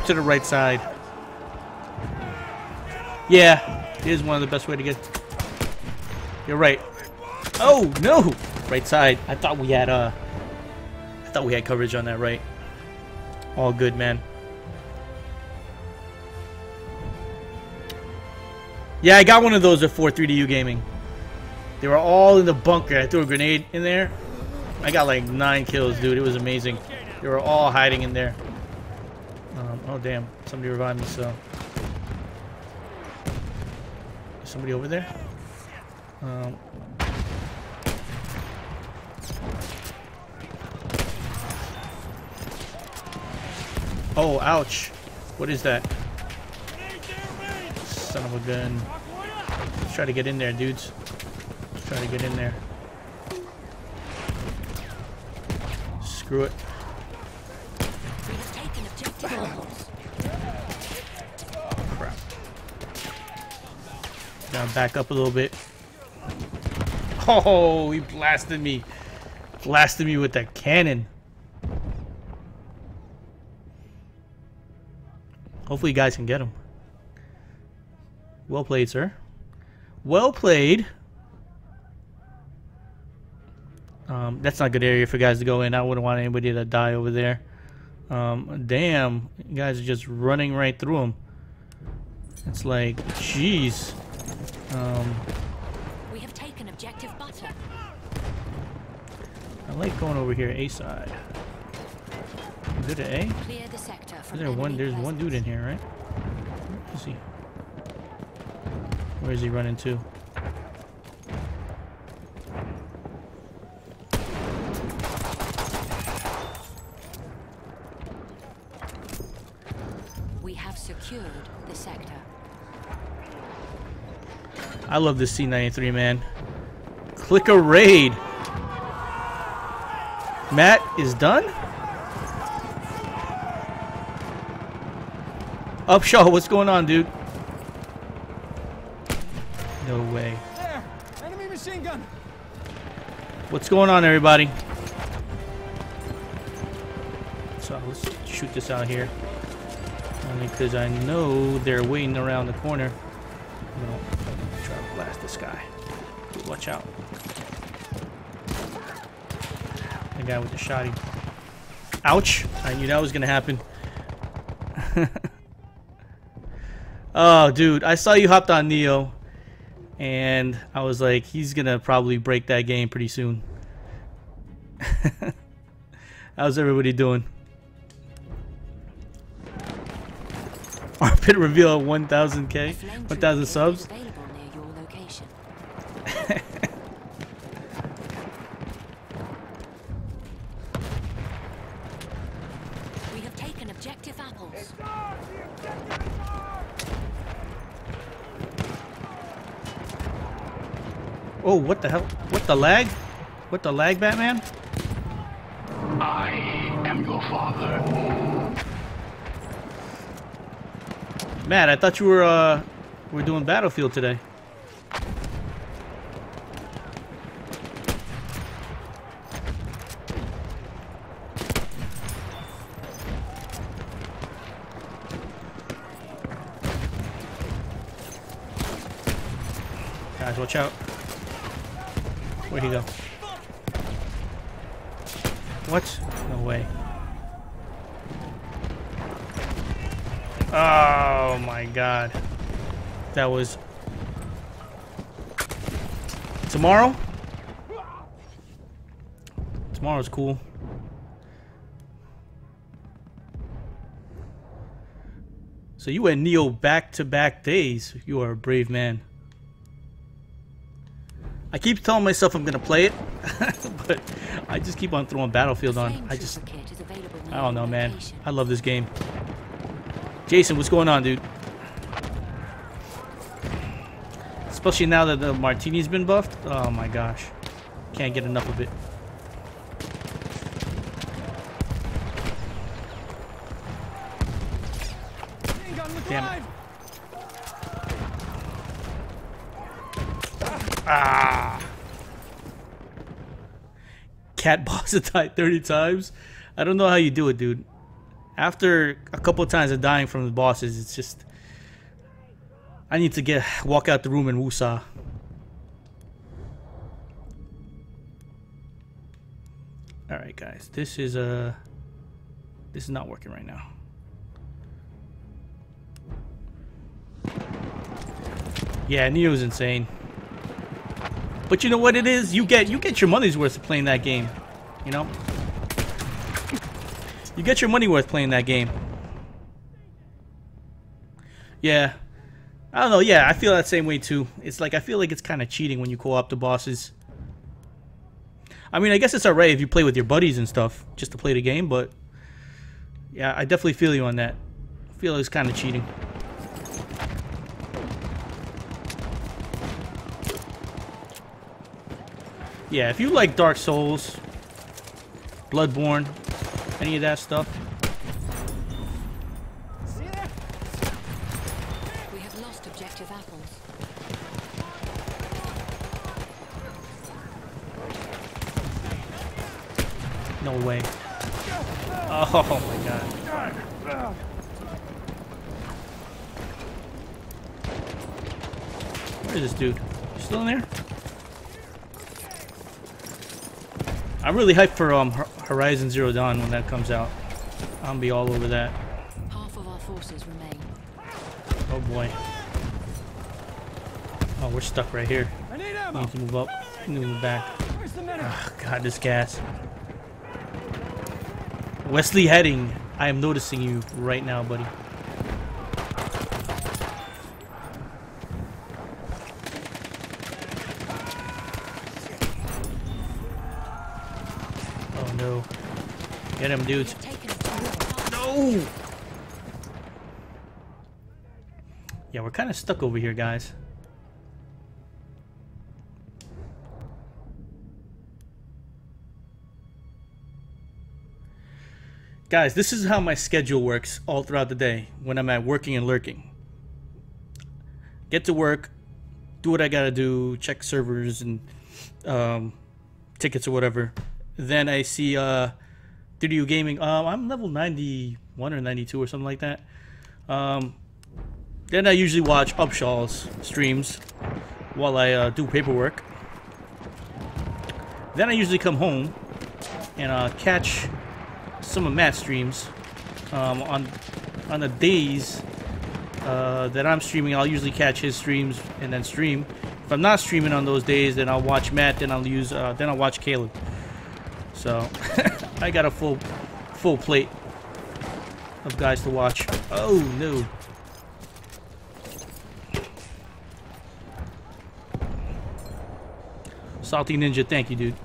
To the right side. Yeah, it is one of the best way to get. You're right. Oh no! Right side. I thought we had uh. I thought we had coverage on that right. All good, man. Yeah, I got one of those before 3DU gaming. They were all in the bunker. I threw a grenade in there. I got like nine kills, dude. It was amazing. They were all hiding in there. Oh damn! Somebody revived me. So, somebody over there? Um, oh, ouch! What is that? Son of a gun! Let's try to get in there, dudes. Let's try to get in there. Screw it. Back up a little bit. Oh, he blasted me. Blasted me with that cannon. Hopefully you guys can get him. Well played, sir. Well played. Um, that's not a good area for guys to go in. I wouldn't want anybody to die over there. Um, damn, you guys are just running right through them. It's like, jeez. Um, We have taken objective butter. I like going over here, A side. Good at A? Clear the sector Is there one? There's one dude in here, right? Where is he? Where is he running to? I love this C93, man. Click a raid. Matt is done? Upshaw, what's going on, dude? No way. There! Enemy machine gun! What's going on, everybody? So let's shoot this out here. Only because I know they're waiting around the corner. Watch out. The guy with the shotty. Ouch! I knew that was gonna happen. [laughs] oh, dude, I saw you hopped on Nioh, and I was like, he's gonna probably break that game pretty soon. [laughs] How's everybody doing? [laughs] Armpit reveal 1000k, 1000 subs. We have taken objective apples. Oh, what the hell? What the lag? What the lag, Batman? I am your father. Matt, I thought you were uh, we're doing Battlefield today. Guys, watch out. Where'd he go? What? No way. Oh my god. That was... Tomorrow? Tomorrow's cool. So you went Nioh back-to-back days. You are a brave man. I keep telling myself I'm gonna play it, [laughs] but I just keep on throwing Battlefield on. I just, I don't know, man. I love this game. Jason, what's going on, dude? Especially now that the martini's been buffed. Oh my gosh, can't get enough of it. Damn it. Ah. Cat [laughs] boss had died 30 times. I don't know how you do it, dude. After a couple of times of dying from the bosses, it's just I need to get walk out the room and woosah. All right, guys. This is uh this is not working right now. Yeah, Nioh's insane. But you know what it is? You get you get your money's worth playing that game. You know? You get your money worth playing that game. Yeah. I don't know, yeah, I feel that same way too. It's like I feel like it's kind of cheating when you co-op the bosses. I mean, I guess it's alright if you play with your buddies and stuff just to play the game, but yeah, I definitely feel you on that. I feel it's kind of cheating. Yeah, if you like Dark Souls, Bloodborne, any of that stuff. We have lost objective apples. No way. Oh, [laughs] oh my god. Where is this dude? You still in there? I'm really hyped for um Horizon Zero Dawn when that comes out. I'll be all over that. Half of our forces remain. Oh boy. Oh, we're stuck right here. I need We ammo! need to move up. We need to move back. Where's the medic? Oh, God, this gas. Wesley Heading, I am noticing you right now, buddy. Get him, dudes. No! Yeah, we're kind of stuck over here, guys. Guys, this is how my schedule works all throughout the day when I'm at working and lurking. Get to work, do what I gotta do, check servers and um, tickets or whatever. Then I see uh, Studio Gaming. Um, I'm level 91 or 92 or something like that. Um, then I usually watch Upshaw's streams while I uh, do paperwork. Then I usually come home and uh, catch some of Matt's streams um, on on the days uh, that I'm streaming. I'll usually catch his streams and then stream. If I'm not streaming on those days, then I'll watch Matt. Then I'll use. Uh, then I'll watch Caleb. So [laughs] I got a full full plate of guys to watch. Oh no. Salty Ninja, thank you, dude.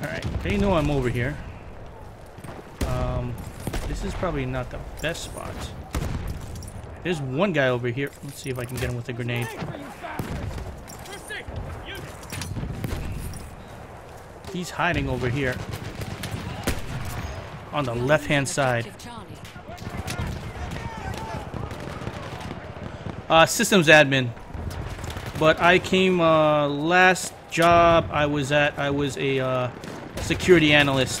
Alright, they know I'm over here. Um, this is probably not the best spot. There's one guy over here. Let's see if I can get him with a grenade. He's hiding over here. On the left-hand side. Uh, systems admin. But I came, uh, last job I was at, I was a, uh, security analyst.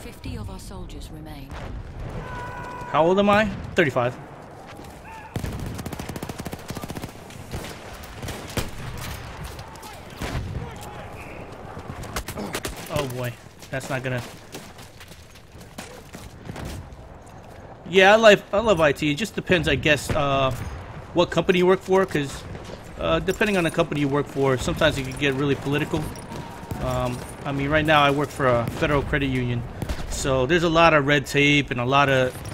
Fifty of our soldiers remain. How old am I? 35. Oh boy, that's not gonna. Yeah, I love I love IT. It just depends, I guess, uh, what company you work for, because uh, depending on the company you work for, sometimes it can get really political. Um, I mean, right now I work for a federal credit union, so there's a lot of red tape and a lot of.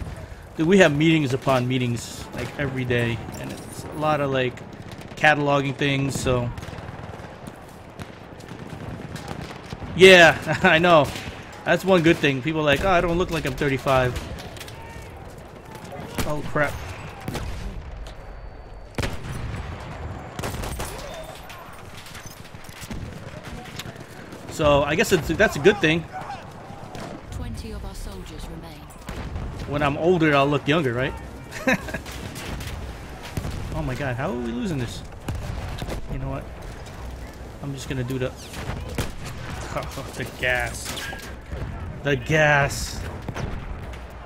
Dude, we have meetings upon meetings like every day, and it's a lot of like cataloging things. So Yeah, [laughs] I know. That's one good thing. People like, oh, I don't look like I'm 35. Oh, crap. So, I guess that's a good thing. When I'm older, I'll look younger, right? [laughs] oh my god, how are we losing this? You know what? I'm just gonna do the... [laughs] Oh, the gas. The gas.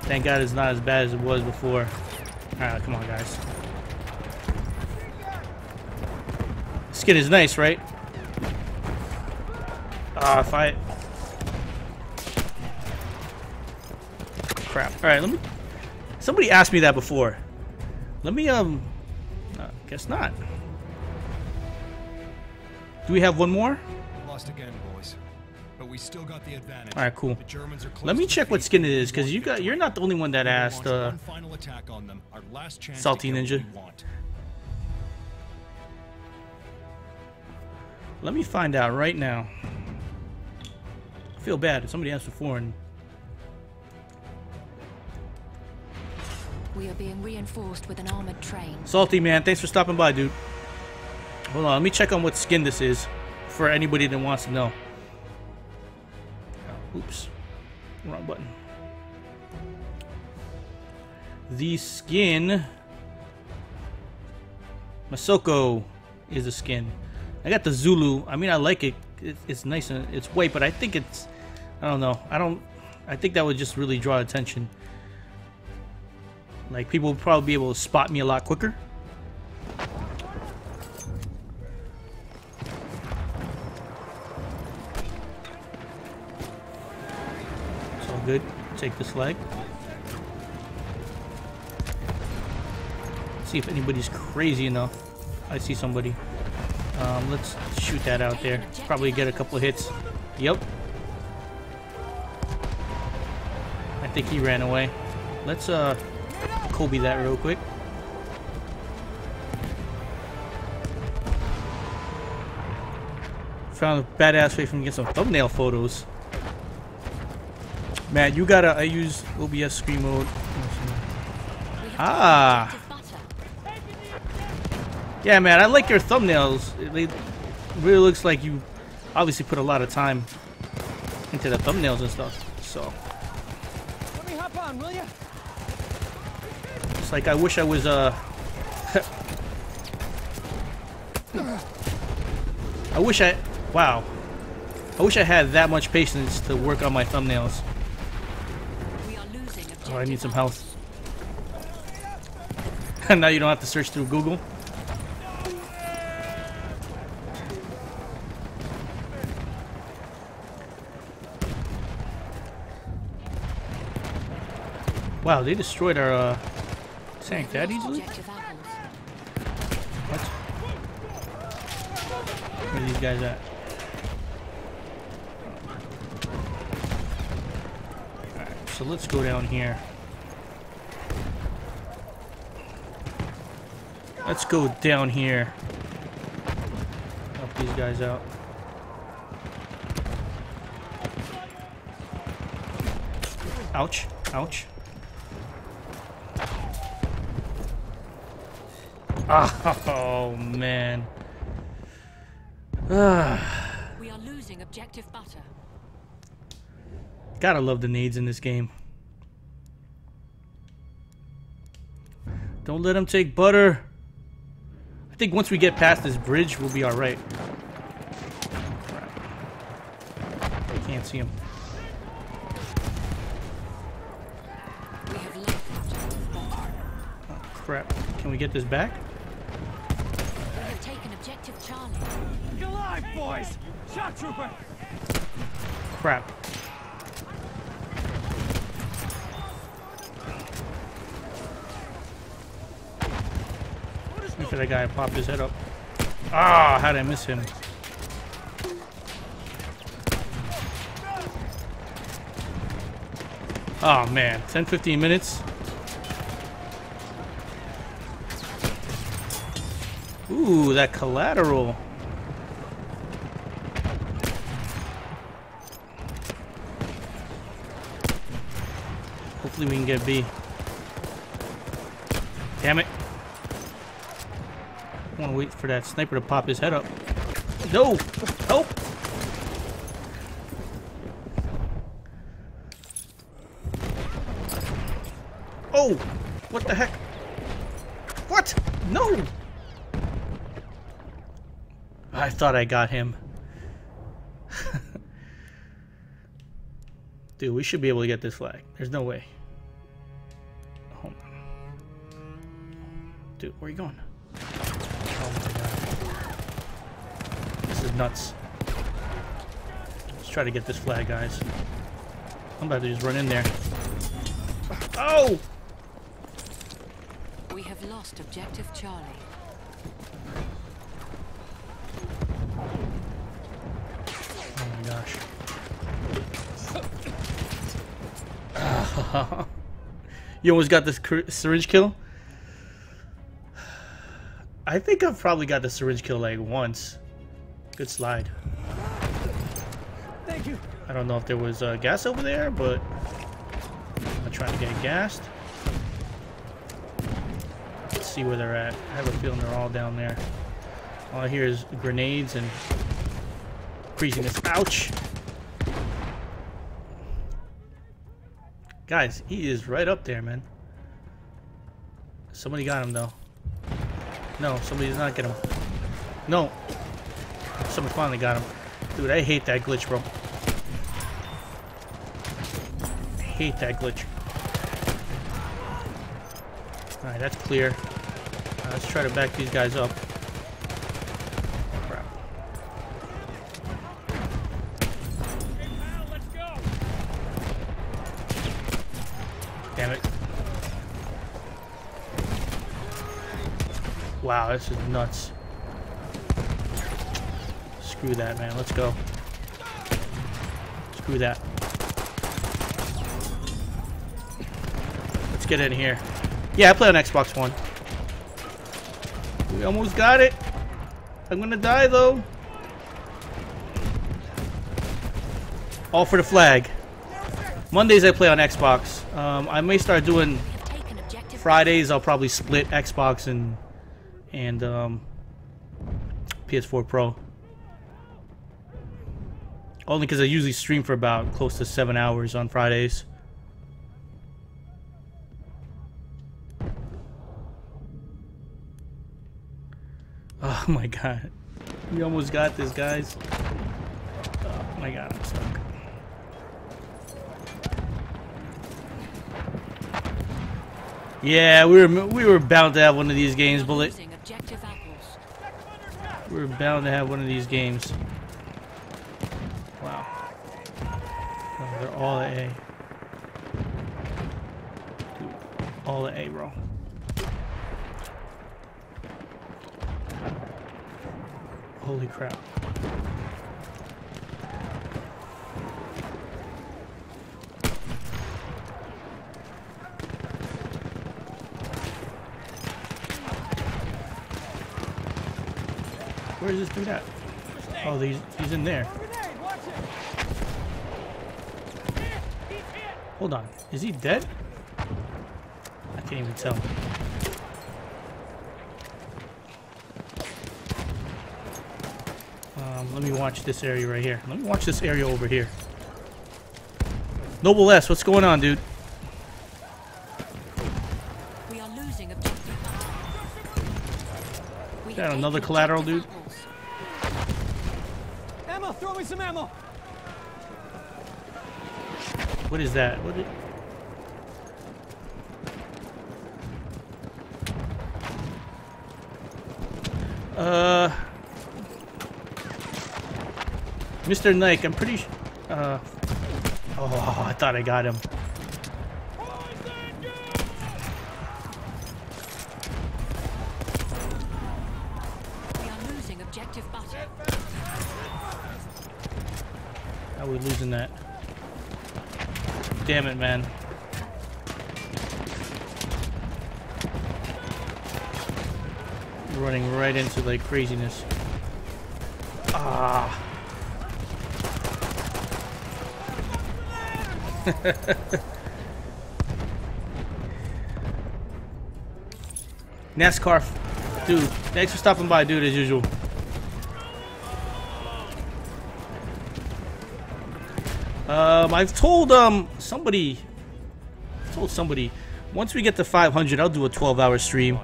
Thank God it's not as bad as it was before. Alright, come on, guys. Skin is nice, right? Ah, if I... Crap. Alright, let me... Somebody asked me that before. Let me, um... Uh, guess not. Do we have one more? Lost again, boys. But we still got the advantage. All right, cool. The Germans are close Let me check what skin it is, because you got you're not the only one that asked. Uh, final attack on them. Our last chance Salty Ninja. want. let me find out right now. I feel bad. If somebody asked before, and We are being reinforced with an armored train. Salty man, thanks for stopping by, dude. Hold on, let me check on what skin this is for anybody that wants to know. Oh, oops, wrong button. The skin, Masoko, is a skin. I got the Zulu. I mean, I like it. it it's nice and it's white, but I think it's. I don't know. I don't. I think that would just really draw attention. Like people will probably be able to spot me a lot quicker. It's all good. Take this flag. See if anybody's crazy enough. I see somebody. Um, let's shoot that out there. Probably get a couple hits. Yep. I think he ran away. Let's uh Kobe that real quick. Found a badass way from get some thumbnail photos. Man, you gotta I use OBS screen mode. Ah. Yeah, man, I like your thumbnails. They really looks like you obviously put a lot of time into the thumbnails and stuff. So Let me hop on, will ya? It's like I wish I was uh [laughs] I wish I wow. I wish I had that much patience to work on my thumbnails. Oh, I need some health. And [laughs] now you don't have to search through Google. Wow, they destroyed our uh, tank that easily? What? Where are these guys at? Alright, so let's go down here. Let's go down here. Help these guys out. Ouch. Ouch. Oh, man. We are losing objective butter. Gotta love the nades in this game. Don't let them take butter. I think once we get past this bridge, we'll be alright. I can't see him. Oh, crap. Can we get this back? Boys! Shot trooper! Crap. Wait for that guy pop his head up. Ah, how did I miss him? Oh man, 10 15 minutes. Ooh, that collateral. Hopefully we can get B. Damn it. I want to wait for that sniper to pop his head up. No! Help! Oh! What the heck? What? No! I thought I got him. [laughs] Dude, we should be able to get this flag. There's no way. Dude, where are you going? Oh my god. This is nuts. Let's try to get this flag, guys. I'm about to just run in there. Oh! We have lost objective Charlie. Oh my gosh. [laughs] you almost got this syringe kill? I think I've probably got the syringe kill like once. Good slide. Thank you. I don't know if there was uh, gas over there, but I'm trying to get gassed. Let's see where they're at. I have a feeling they're all down there. All I hear is grenades and craziness. Ouch! Guys, he is right up there, man. Somebody got him, though. No, somebody did not get him. No. Somebody finally got him. Dude, I hate that glitch, bro. I hate that glitch. Alright, that's clear. Let's try to back these guys up. Wow, this is nuts. Screw that, man. Let's go. Screw that. Let's get in here. Yeah, I play on Xbox One. We almost got it. I'm gonna die, though. All for the flag. Mondays I play on Xbox. Um, I may start doing Fridays I'll probably split Xbox and and um, PS4 Pro. Only because I usually stream for about close to seven hours on Fridays. [laughs] Oh my god. We almost got this, guys. Oh my god, I'm stuck. Yeah, we were we were bound to have one of these games, Bullet. We were bound to have one of these games. Wow. Oh, they're all at A. Dude, all at A, bro. Holy crap. Where's this dude at? Oh, he's, he's in there. Hold on. Is he dead? I can't even tell. Um, let me watch this area right here. Let me watch this area over here. Noble S, what's going on, dude? We are losing objective. Is that another collateral, dude? Me some ammo. What is that? What is... Uh... Mr. Nike, I'm pretty. Uh... Oh, I thought I got him. How are losing that? Damn it, man. Running right into like craziness. Ah. [laughs] NASCAR, dude. Thanks for stopping by, dude, as usual. Um, I've told um somebody, told somebody, once we get to 500, I'll do a 12-hour stream,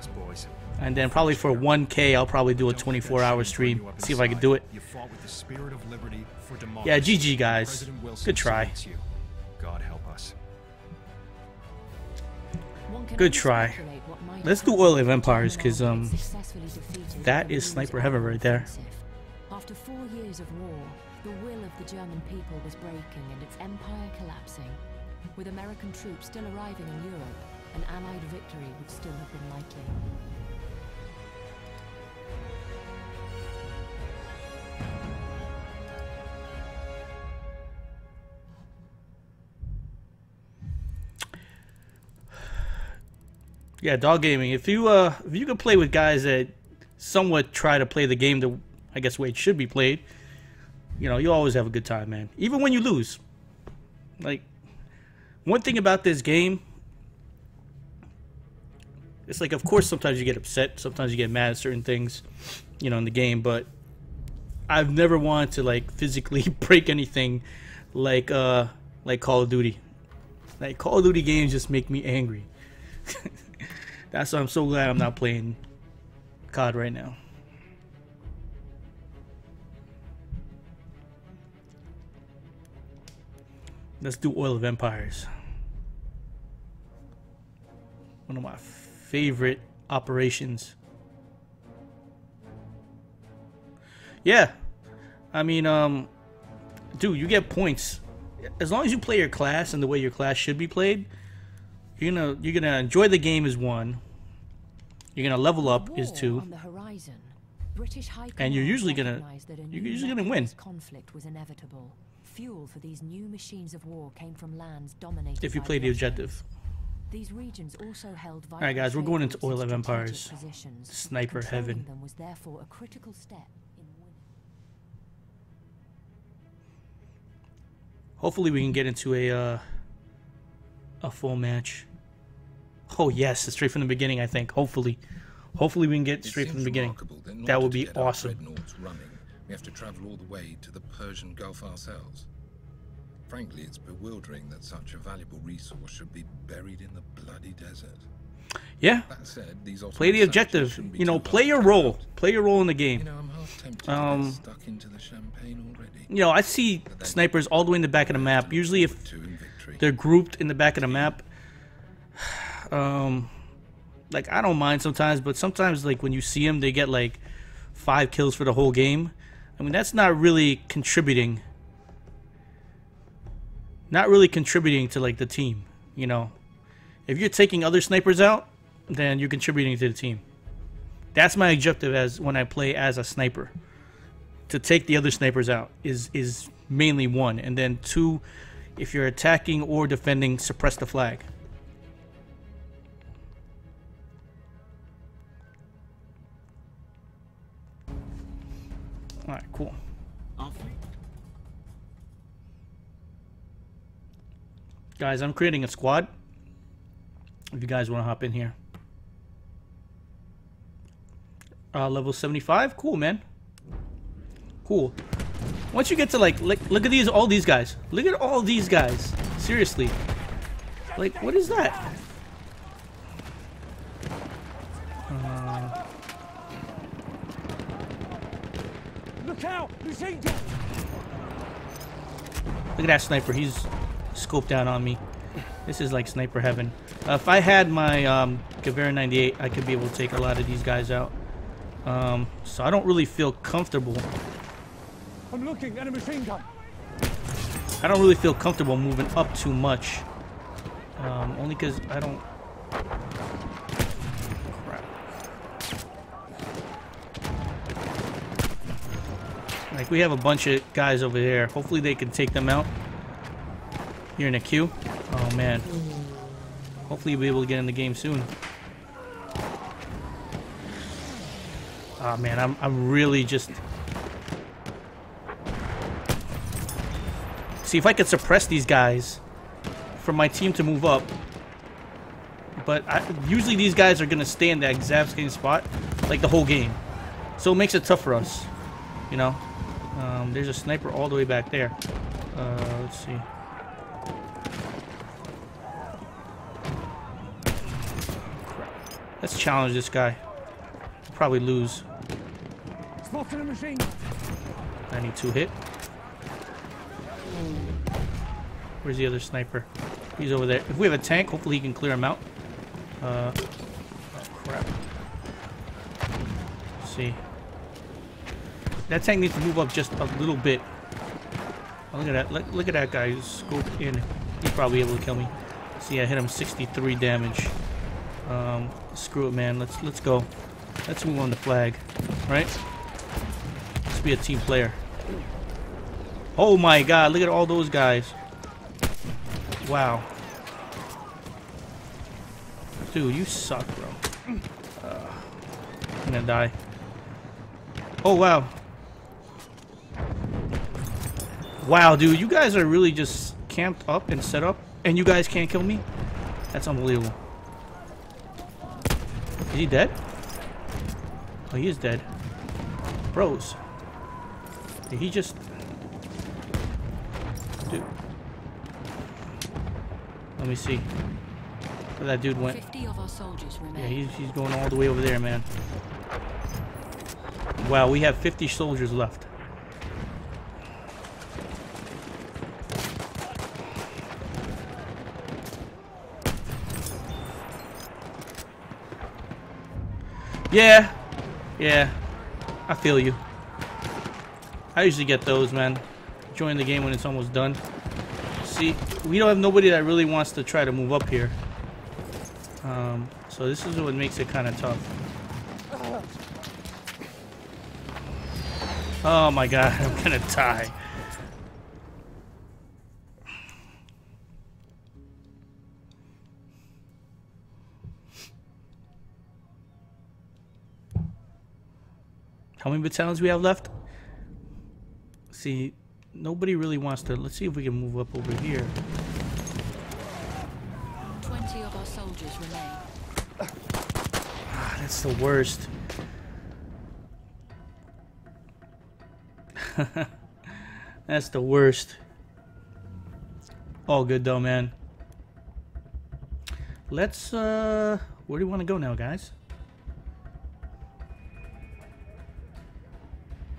and then probably for 1K, I'll probably do a 24-hour stream. See if I can do it. You fought with the spirit of liberty for Yeah. GG guys. Good try. God help us. Good try. speculate what might Let's do Oil of Empires, because um, successfully defeated that the is Blues Sniper Heaven right there. After four years of war, the will of the German people was breaking and its empire collapsing. With American troops still arriving in Europe, an Allied victory would still have been likely. Yeah, dog gaming. If you uh if you can play with guys that somewhat try to play the game the I guess way it should be played, you know, you always have a good time, man. Even when you lose. Like one thing about this game it's like of course sometimes you get upset, sometimes you get mad at certain things, you know, in the game, but I've never wanted to like physically [laughs] break anything like uh like Call of Duty. Like Call of Duty games just make me angry. [laughs] That's why I'm so glad I'm not playing COD right now. Let's do Oil of Empires. One of my favorite operations. Yeah. I mean, um, dude, you get points. As long as you play your class and the way your class should be played, you're gonna you're gonna enjoy the game is one. You're gonna level up is War two. On the horizon, British High And you're usually gonna- recognized that a you're usually gonna win. Conflict was inevitable. Fuel for these new machines of war came from lands dominated If you play the Russia. objective. These regions also held Alright guys, we're going into Oil of Empires. positions. Sniper heaven. them was therefore a critical step in. Hopefully we can get into a uh, a full match. Oh yes, straight from the beginning. I think. Hopefully, hopefully we can get straight from the beginning. that in That order would be get our awesome. We have to travel all the way to the Persian Gulf ourselves. Frankly, it's bewildering that such a valuable resource should be buried in the bloody desert. Yeah. That said, these Play the objective. You know, play your role. Play your role in the game. You know, I'm half tempted Um, stuck into the champagne already. You know, I see snipers all the way in the back of the map. Usually, if they're grouped in the back of the map, [sighs] um, like I don't mind sometimes, but sometimes like when you see them, they get like five kills for the whole game. I mean, that's not really contributing. Not really contributing to like the team. You know, if you're taking other snipers out, then you're contributing to the team. That's my objective as when I play as a sniper to take the other snipers out is is mainly one and then two if you're attacking or defending suppress the flag all right cool guys i'm creating a squad if you guys want to hop in here uh, level 75 cool man Cool. Once you get to like, look, look at these, all these guys. Look at all these guys. Seriously. Like, what is that? Look out! Machine gun! look at that sniper. He's scoped down on me. This is like sniper heaven. Uh, if I had my um, Gewehr 98, I could be able to take a lot of these guys out. Um, so I don't really feel comfortable I'm looking at a machine gun. I don't really feel comfortable moving up too much. Um, only because I don't... Like, we have a bunch of guys over there. Hopefully they can take them out. Here in a queue. Oh, man. Hopefully you'll be able to get in the game soon. Oh, man, I'm, I'm really just... See if I could suppress these guys for my team to move up. But I, usually these guys are going to stay in that exact same spot like the whole game. So it makes it tough for us. You know? Um, there's a sniper all the way back there. Uh, let's see. Let's challenge this guy. Probably lose. A machine. I need two hit. Where's the other sniper? He's over there. If we have a tank, hopefully he can clear him out. Uh, oh crap. Let's see. That tank needs to move up just a little bit. Oh, look at that. Look, look at that guy who's scoped in. He's probably able to kill me. See, I hit him 63 damage. Um, screw it, man. Let's let's go. Let's move on the flag, right? Let's be a team player. Oh my god, look at all those guys. Wow. Dude, you suck, bro. Uh, I'm gonna die. Oh, wow. Wow, dude, you guys are really just camped up and set up, and you guys can't kill me? That's unbelievable. Is he dead? Oh, he is dead. Bros. Did he just... Dude. Let me see. Where that dude went. 50 of our soldiers remain. Yeah, he's, he's going all the way over there, man. Wow, we have 50 soldiers left. Yeah, yeah, I feel you. I usually get those, man. Join the game when it's almost done. See, we don't have nobody that really wants to try to move up here. Um, so this is what makes it kind of tough. Oh my god, [laughs] I'm gonna die. How many battalions we have left? See, nobody really wants to. Let's see if we can move up over here. 20 of our soldiers remain. Ah, that's the worst. [laughs] that's the worst. All good though, man. Let's, uh, where do you want to go now, guys?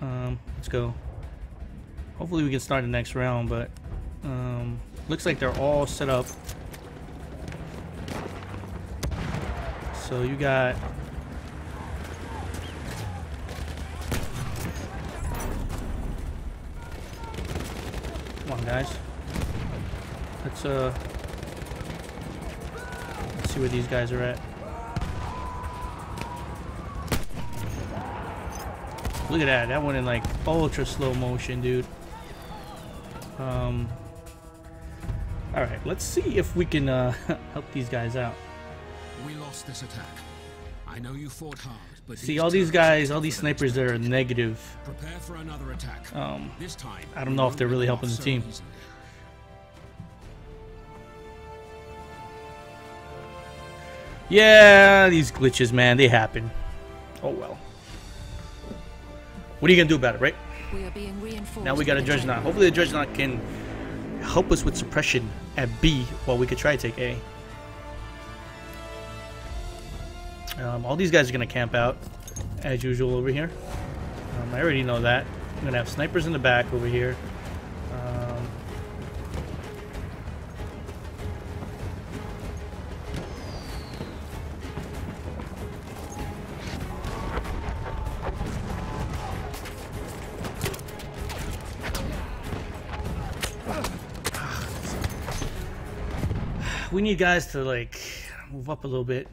Um, let's go. Hopefully we can start the next round, but, um, looks like they're all set up. So you got Come on, guys. Let's uh let's see where these guys are at. Look at that. That went in like ultra slow motion, dude. Um Alright, let's see if we can uh [laughs] help these guys out. We lost this attack. I know you fought hard, but See all these guys, all these snipers that are negative. Prepare for another attack. Um, this time, I don't know if they're really helping the team. Yeah, these glitches, man, they happen. Oh well. What are you gonna do about it, right? We are being reinforced. Now we got a Dreadnought. Hopefully the Dreadnought can help us with suppression at B while we could try to take A. Um, all these guys are gonna camp out as usual over here. Um, I already know that. I'm gonna have snipers in the back over here. We need guys to like move up a little bit.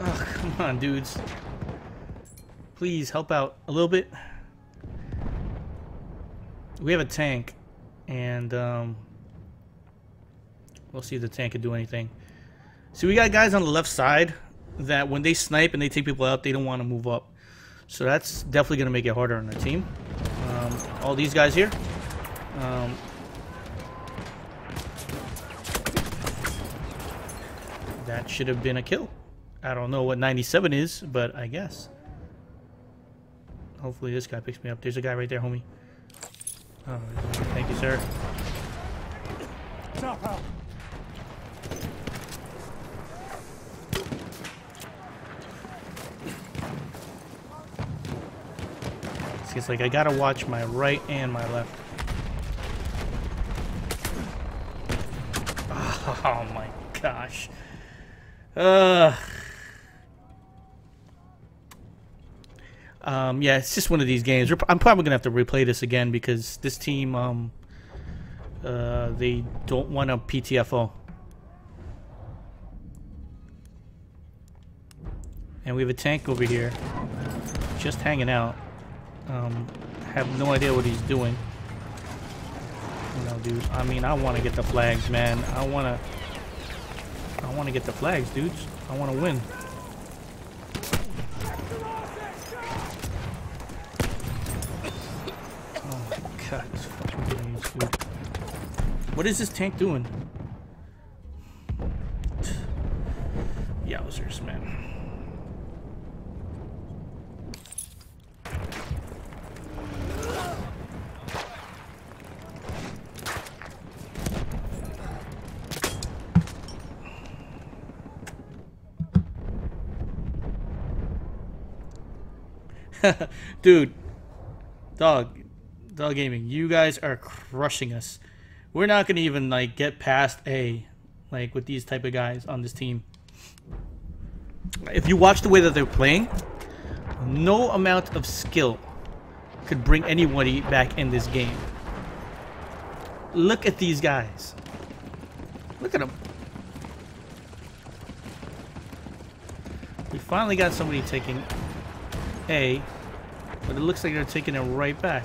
Oh, come on, dudes. Please help out a little bit. We have a tank, and um, we'll see if the tank can do anything. See, we got guys on the left side that when they snipe and they take people out, they don't want to move up. So that's definitely going to make it harder on the team. Um, all these guys here. Um, that should have been a kill. I don't know what 97 is, but I guess. Hopefully this guy picks me up. There's a guy right there, homie. Oh, thank you, sir. Stop out. It's like I gotta watch my right and my left. [laughs] Oh my gosh. Uh. Um, yeah, it's just one of these games. I'm probably gonna have to replay this again because this team, um, uh, they don't want a PTFO. And we have a tank over here, just hanging out. Um, have no idea what he's doing. You know, dude. I mean, I want to get the flags, man. I want to. I want to get the flags, dudes. I want to win. Oh god, this fucking dude. What is this tank doing? Yowzers, man. [laughs] Dude, dog, dog gaming, you guys are crushing us. We're not gonna even like get past A, like with these type of guys on this team. If you watch the way that they're playing, no amount of skill could bring anybody back in this game. Look at these guys. Look at them. We finally got somebody taking a, but it looks like they're taking it right back.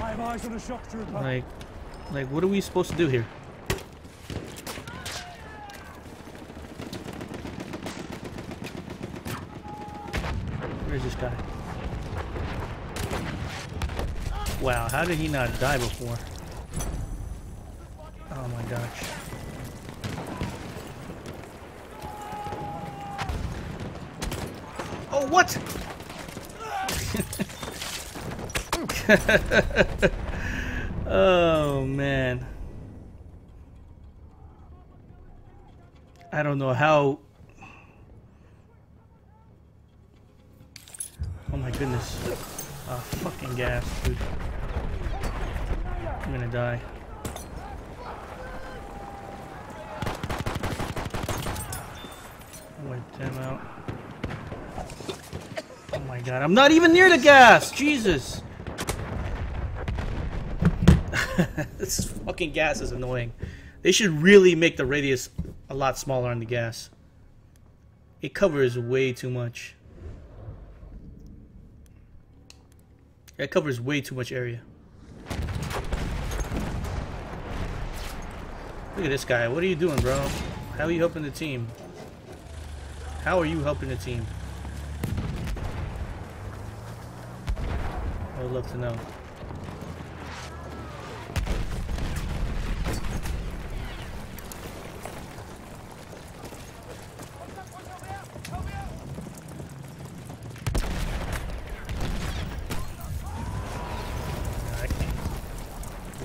I have eyes on a shock trooper. Like, like, what are we supposed to do here? Where's this guy? Wow, how did he not die before? Oh my gosh. Oh, what? [laughs] oh, man. I don't know how... Oh my goodness. Oh, fucking gas, dude. I'm gonna die. Wipe them out. Oh my god, I'm not even near the gas! Jesus! [laughs] this fucking gas is annoying. They should really make the radius a lot smaller on the gas. It covers way too much. It covers way too much area. Look at this guy. What are you doing, bro? How are you helping the team? How are you helping the team? I would love to know.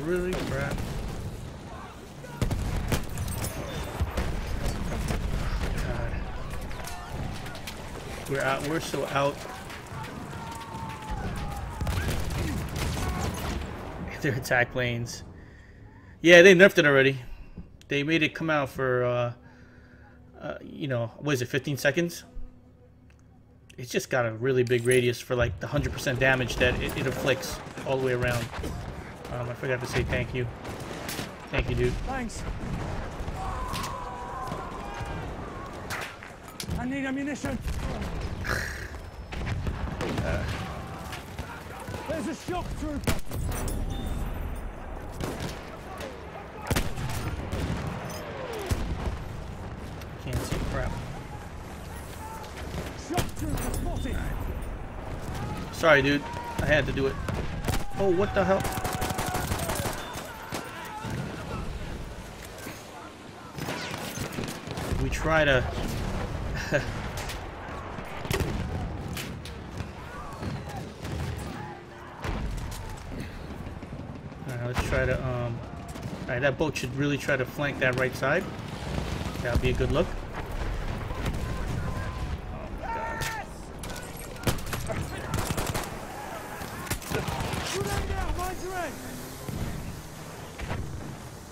Really crap. We're out. We're so out. Their attack planes. Yeah, they nerfed it already. They made it come out for, uh, uh, you know, what is it, 15 seconds? It's just got a really big radius for like the 100% damage that it, it inflicts all the way around. Um, I forgot to say thank you. Thank you, dude. Thanks. I need ammunition. Uh, [sighs] There's a shock trooper. Can't see crap. Sorry, dude. I had to do it. Oh, what the hell? We try to... [laughs] [laughs] Alright, let's try to, um... Alright, that boat should really try to flank that right side. That'll be a good look.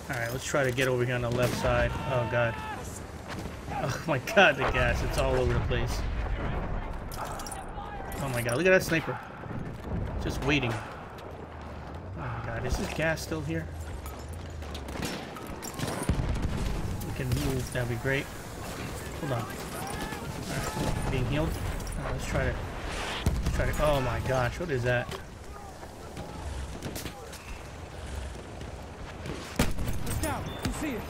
Alright, let's try to get over here on the left side. Oh god. [laughs] Oh my god, the gas. It's all over the place. Oh my god, look at that sniper. Just waiting. God, is this gas still here? We can move, that'd be great. Hold on. Alright, being healed. Alright, let's try to... Try to... Oh my gosh, what is that? You see it.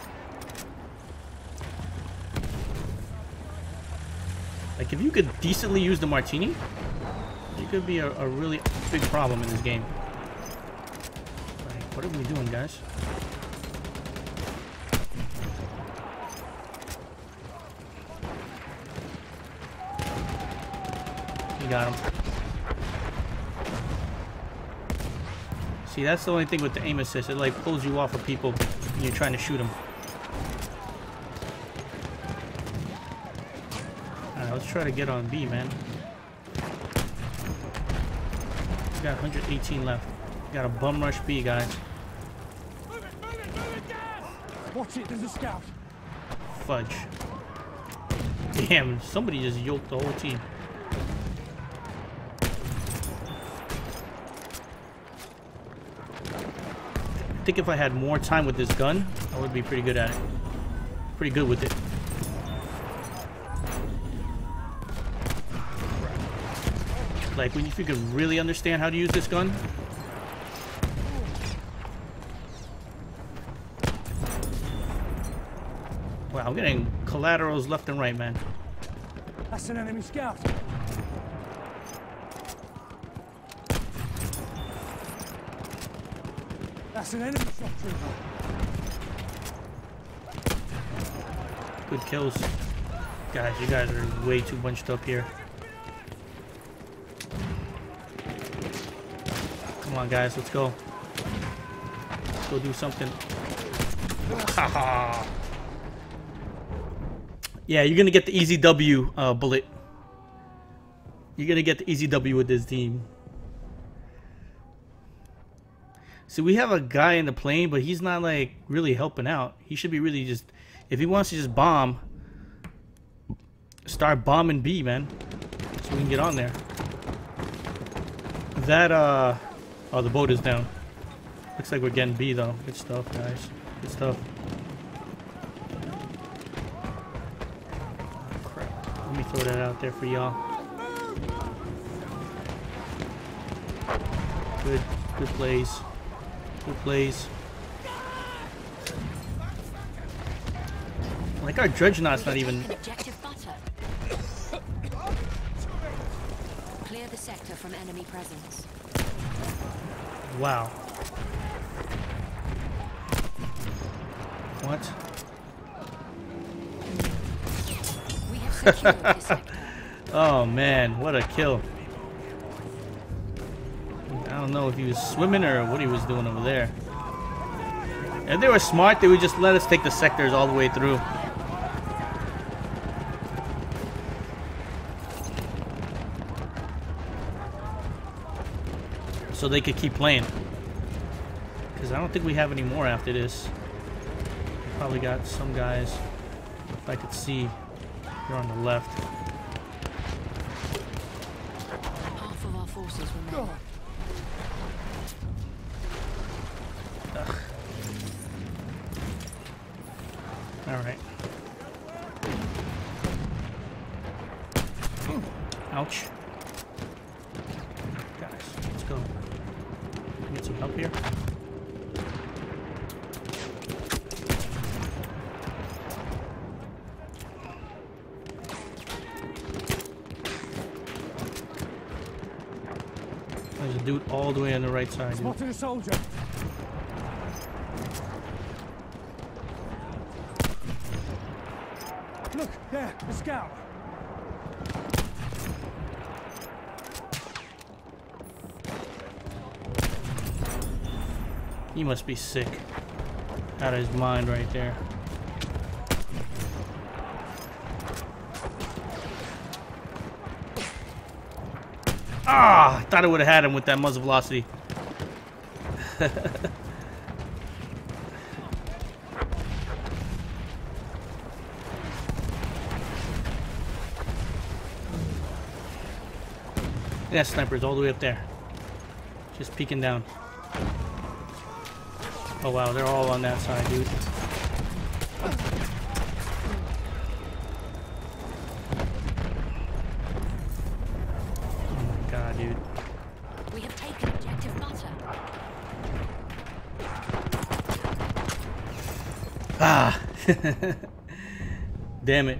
Like, if you could decently use the martini, it could be a, a really big problem in this game. What are we doing, guys? You got him. See, that's the only thing with the aim assist. It, like, pulls you off of people when you're trying to shoot them. Alright, let's try to get on B, man. We got 118 left. Got a bum rush B, guys. Watch it, there's a scout. Fudge. Damn, somebody just yoked the whole team. I think if I had more time with this gun, I would be pretty good at it. Pretty good with it. Like, when if you could really understand how to use this gun. Wow, I'm getting collaterals left and right, man. That's an enemy scout. That's an enemy shock trooper. Good kills. Guys, you guys are way too bunched up here. Come on, guys, let's go. Let's go do something. Haha yeah, you're gonna get the easy W, uh, bullet. You're gonna get the easy W with this team. See, we have a guy in the plane, but he's not like really helping out. He should be really just, if he wants to just bomb, start bombing B, man, so we can get on there. That uh, oh, the boat is down. Looks like we're getting B though. Good stuff, guys. Good stuff. Oh, crap. Let me throw that out there for y'all. Good, good plays. Good plays. Like our Dreadnought's not even... Clear the sector from enemy presence. Wow. What? [laughs] Oh man, what a kill. I don't know if he was swimming or what he was doing over there. If they were smart, they would just let us take the sectors all the way through. So they could keep playing. Because I don't think we have any more after this. Probably got some guys, if I could see, here on the left. Half of our forces remain. Alright. Ouch. Guys, let's go. Need some help here. There's a dude all the way on the right side. dude. Spotted a soldier. Look, there, a scout. He must be sick. Out of his mind right there. Ah! I thought I would have had him with that muzzle velocity. [laughs] yeah, snipers all the way up there. Just peeking down. Oh wow, they're all on that side, dude. Oh my god, dude. We have taken objective butter. Ah! [laughs] Damn it.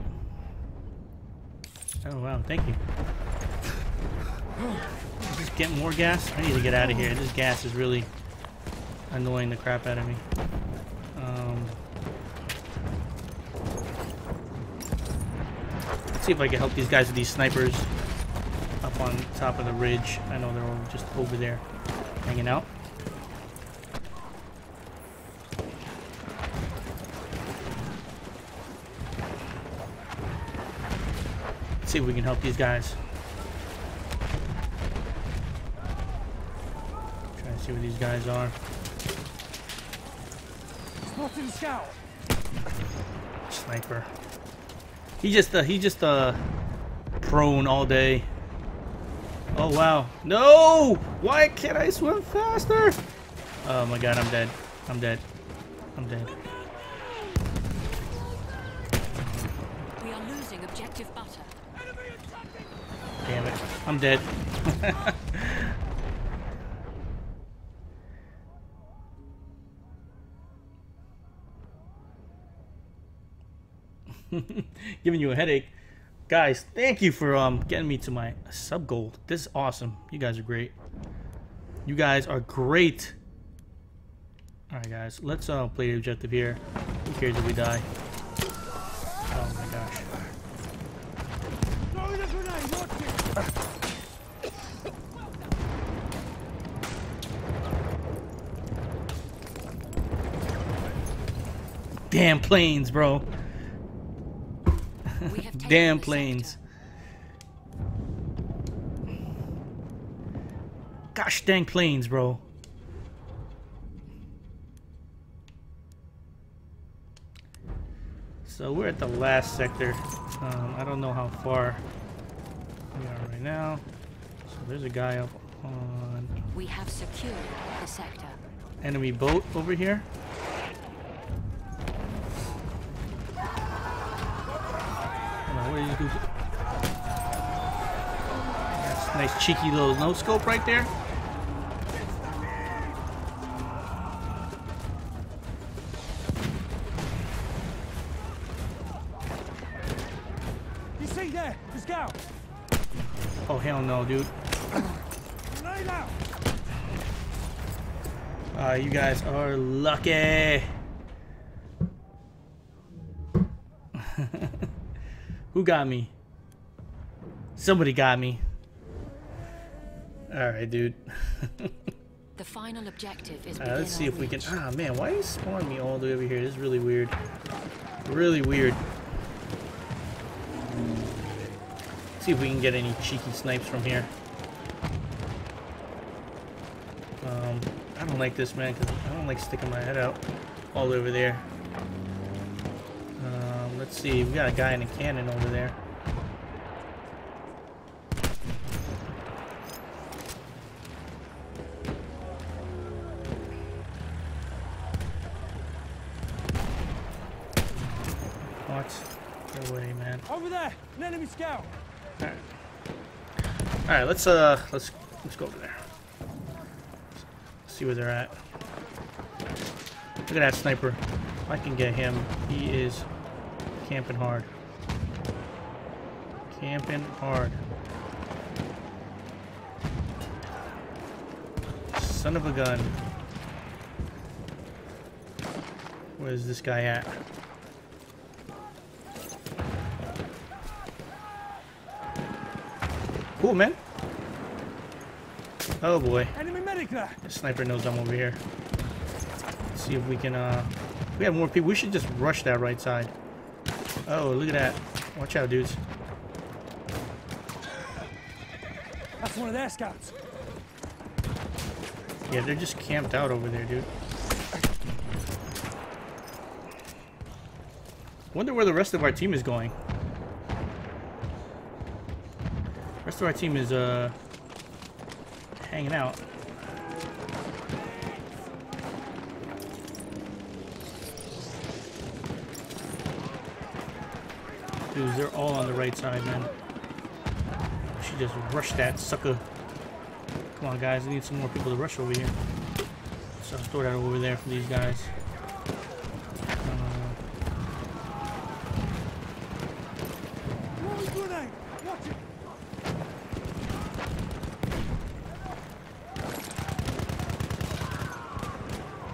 Oh wow, thank you. [sighs] Just get more gas? I need to get out of here. This gas is really annoying the crap out of me. Um, let's see if I can help these guys with these snipers up on top of the ridge. I know they're all just over there hanging out. See if we can help these guys. Trying to see where these guys are. Spotted scout. Sniper. He just uh, he just uh prone all day. Oh wow. No! Why can't I swim faster? Oh my god, I'm dead. I'm dead. Dead. [laughs] Giving you a headache. Guys, thank you for um getting me to my sub goal. This is awesome. You guys are great. You guys are great. Alright guys, let's uh, play the objective here. Who cares if we die? Oh my gosh. Throw the grenade, watch it! Damn planes, bro. [laughs] Damn planes. Gosh dang planes, bro. So we're at the last sector. Um, I don't know how far we are right now. So there's a guy up on We have secured the sector. enemy boat over here. Hold on, what are you doing? That's a nice cheeky little no scope right there. You see there, the scout. Oh hell no, dude. Uh, you guys are lucky. Who got me? Somebody got me. Alright, dude. [laughs] The final objective is Alright, let's see if we can. Ah, man, why is spawning me all the way over here? This is really weird. Really weird. See if we can get any cheeky snipes from here. Um, I don't like this, man, because I don't like sticking my head out all over there. Let's see. We got a guy in a cannon over there. What? No way, man. Over there, an enemy scout. Alright. Alright, let's uh let's let's go over there. See where they're at. Look at that sniper. I can get him, he is camping hard. Camping hard. Son of a gun. Where's this guy at? Cool, man. Oh boy. Enemy medic there. The sniper knows I'm over here. Let's see if we can, uh... We have more people. We should just rush that right side. Oh, look at that. Watch out, dudes. That's one of their scouts. Yeah, they're just camped out over there, dude. Wonder where the rest of our team is going. Rest of our team is, uh... Hanging out. Dudes, they're all on the right side, man. She just rushed that sucker. Come on, guys. I need some more people to rush over here. So I'll throw that over there for these guys. Uh, Throwing grenade. Watch it.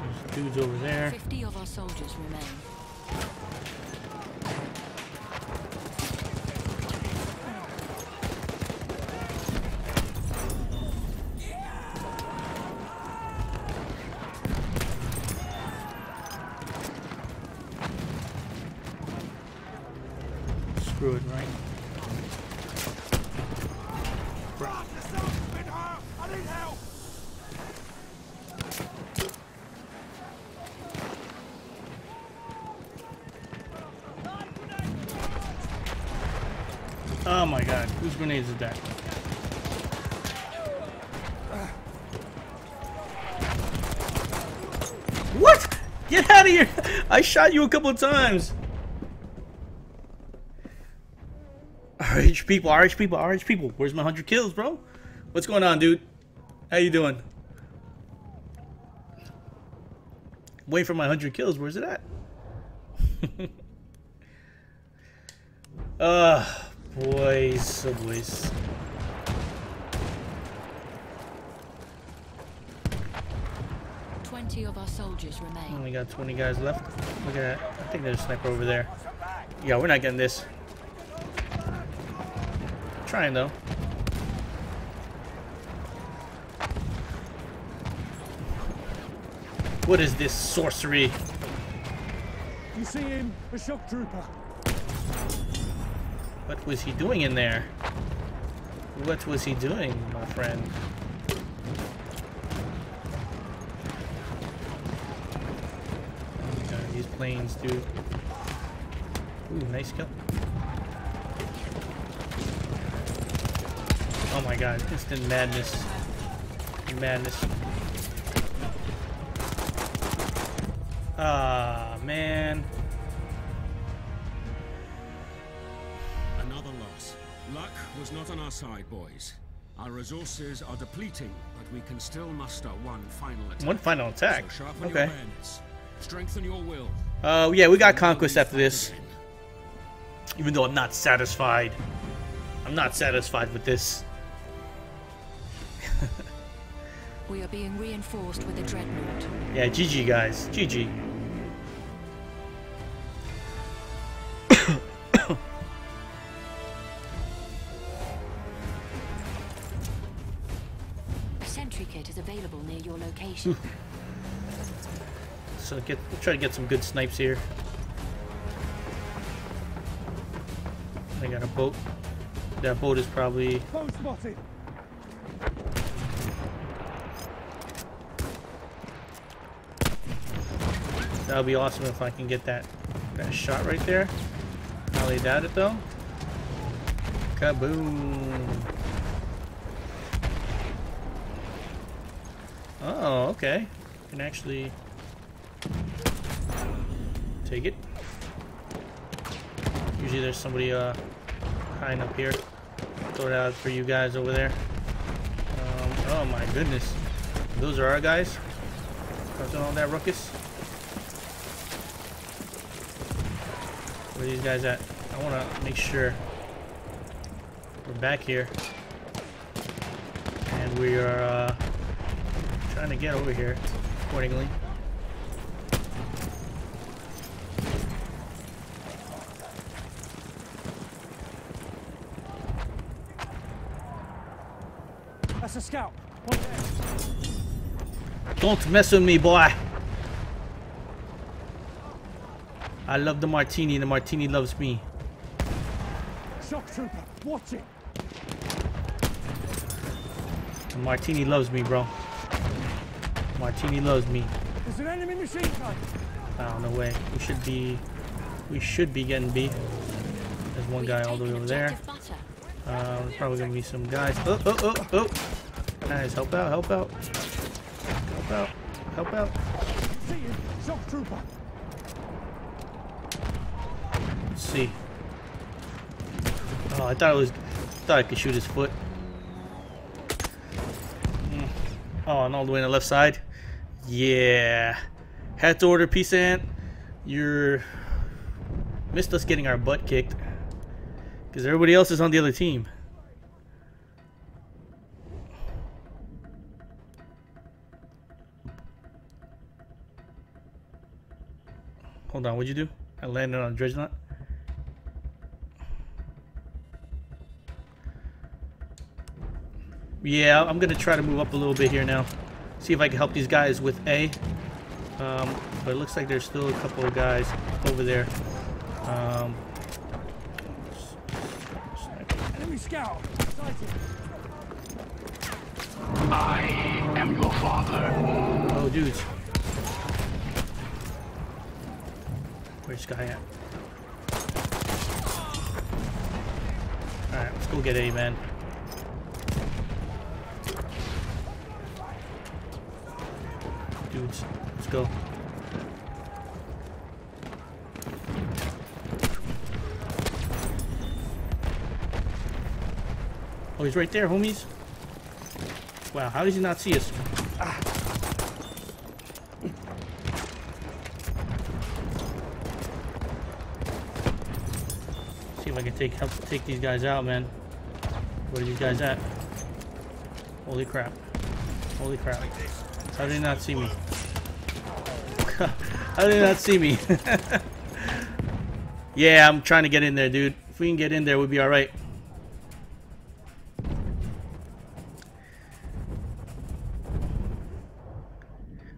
there's dudes over there. 50 of our soldiers remain. Right? Oh my god, whose grenades is that? What? Get out of here! I shot you a couple times! RH people, RH people, RH people. Where's my 100 kills, bro? What's going on, dude? How you doing? Wait for my 100 kills. Where's it at? [laughs] Ah, boys, oh boys. 20 of our soldiers remain. Only got 20 guys left. Look at that. I think there's a sniper over there. Yeah, we're not getting this. Trying though. What is this sorcery? You see him? A shock trooper. What was he doing in there? What was he doing, my friend? Oh God, these planes, dude. Ooh, nice kill. Oh my god, instant madness. Madness. Ah, man. Another loss. Luck was not on our side, boys. Our resources are depleting, but we can still muster one final attack. One final attack. So sharpen Okay. your awareness. Strengthen your will. Uh, yeah, we got conquest after this. Even though I'm not satisfied. I'm not satisfied with this. Reinforced with a dreadnought. Yeah, GG guys. GG. [coughs] A sentry kit is available near your location. [laughs] So get we'll try to get some good snipes here. I got a boat. That boat is probably Foe spotted. That would be awesome if I can get that that shot right there. Lay doubt it though. Kaboom. Oh, okay. Can actually take it. Usually there's somebody uh hiding up here. Throw it out for you guys over there. Um, oh my goodness. Those are our guys. Causing all that ruckus. Where are these guys at? I want to make sure we're back here. And we are uh, trying to get over here accordingly. That's a scout. Don't mess with me, boy. I love the martini. and The martini loves me. Shock trooper. Watch it. The martini loves me, bro. Martini loves me. There's an enemy machine gun. Oh, no way. We should be... We should be getting B. There's one guy all the way over there. Uh, there's probably gonna be some guys. Oh, oh, oh, oh! Guys, help out, help out. Help out, help out. See him? Shock trooper. Let's see. Oh, I thought it was... thought I could shoot his foot. Mm. Oh, and all the way on the left side? Yeah. Had to order Peace Ant. You're... Missed us getting our butt kicked. Because everybody else is on the other team. Hold on, what'd you do? I landed on a Dreadnought? Yeah, I'm gonna try to move up a little bit here now. See if I can help these guys with A. Um, but it looks like there's still a couple of guys over there. Um, Enemy scout. I am your father. oh, dudes. Where's this guy at? Alright, let's go get A, man. Let's go. Oh, he's right there, homies. Wow, how does he not see us? Ah. See if I can take help take these guys out, man. Where are these guys at? Holy crap. Holy crap. How did he not see me? [laughs] How did not see me? [laughs] yeah, I'm trying to get in there, dude. If we can get in there, we'll be alright.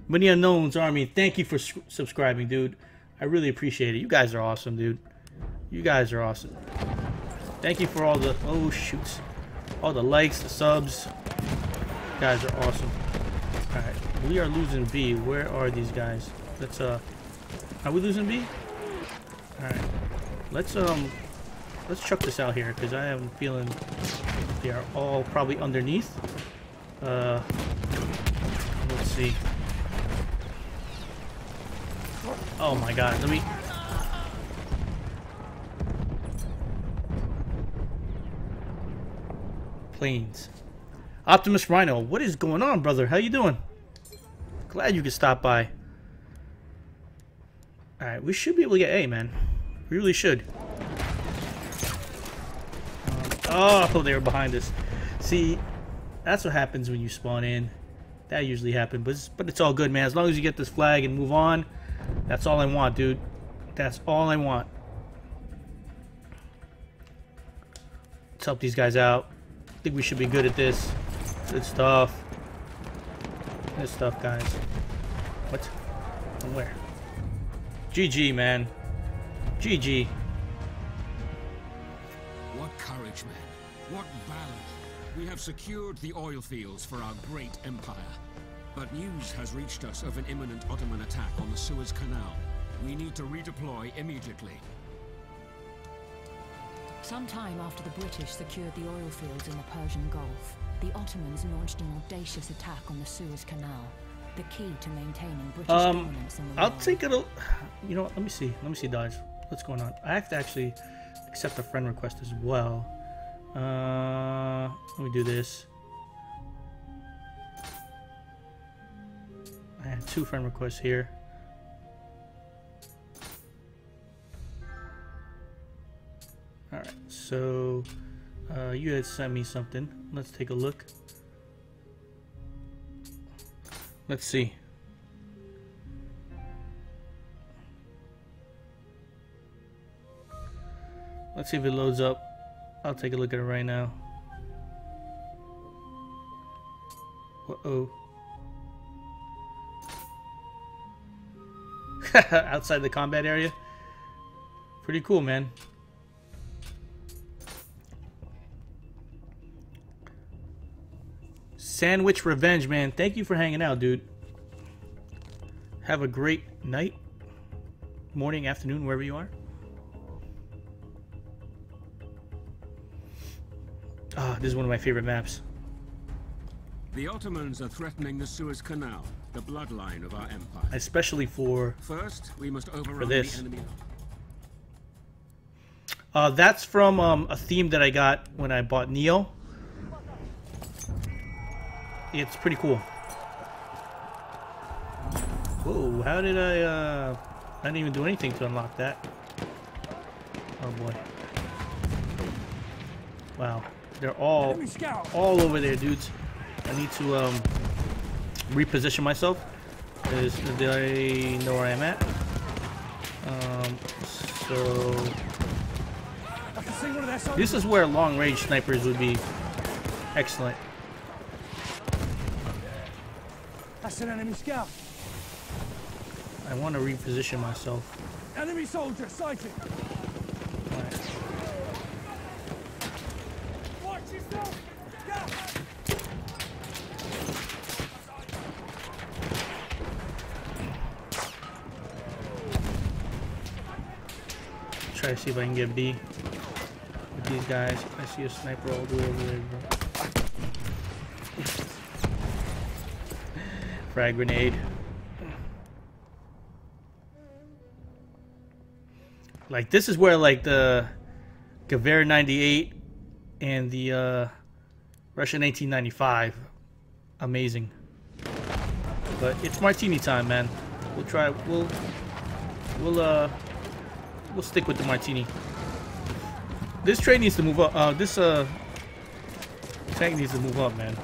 Many Unknowns Army, thank you for subscribing, dude. I really appreciate it. You guys are awesome, dude. You guys are awesome. Thank you for all the... Oh, shoots. All the likes, the subs. You guys are awesome. Alright, we are losing B. Where are these guys? Let's, uh... Are we losing B? Alright. Let's, um... Let's chuck this out here, because I have a feeling they are all probably underneath. Uh... Let's see. Oh my god, let me... Planes. Optimus Rhino, what is going on, brother? How you doing? Glad you could stop by. Alright, we should be able to get A, man. We really should. Um, oh, they were behind us. See, that's what happens when you spawn in. That usually happens, but it's, but it's all good, man. As long as you get this flag and move on, that's all I want, dude. That's all I want. Let's help these guys out. I think we should be good at this. Good stuff. Good stuff, guys. What? From where? GG, man. GG. What courage, man. What valor. We have secured the oil fields for our great empire. But news has reached us of an imminent Ottoman attack on the Suez Canal. We need to redeploy immediately. Some time after the British secured the oil fields in the Persian Gulf, the Ottomans launched an audacious attack on the Suez Canal, the key to maintaining British um, dominance in the I'll world. take it. A, you know what? Let me see. Let me see, Dodge. What's going on? I have to actually accept a friend request as well. Uh, let me do this. I have two friend requests here. Alright, so uh, you had sent me something. Let's take a look. Let's see. Let's see if it loads up. I'll take a look at it right now. Uh-oh. [laughs] Outside the combat area. Pretty cool, man. Sandwich Revenge, man. Thank you for hanging out, dude. Have a great night, morning, afternoon, wherever you are. Ah, this is one of my favorite maps. The Ottomans are threatening the Suez Canal, the bloodline of our empire. Especially for First, we must overrun this. the enemy. Uh, that's from um, a theme that I got when I bought Nioh. It's pretty cool. Whoa, how did I, uh... I didn't even do anything to unlock that. Oh boy. Wow. They're all, all over there, dudes. I need to, um, reposition myself. Is, do I know where I'm at? Um, so... This is where long-range snipers would be excellent. That's an enemy scout. I want to reposition myself. Enemy soldier sighted. Watch yourself. Try to see if I can get B with these guys. I see a sniper all the way over there, bro. Frag grenade. Like this is where like the Gewehr 98 and the uh, Russian 1895 amazing. But it's martini time, man. We'll try we'll we'll uh we'll stick with the martini. This train needs to move up. Uh this uh tank needs to move up, man.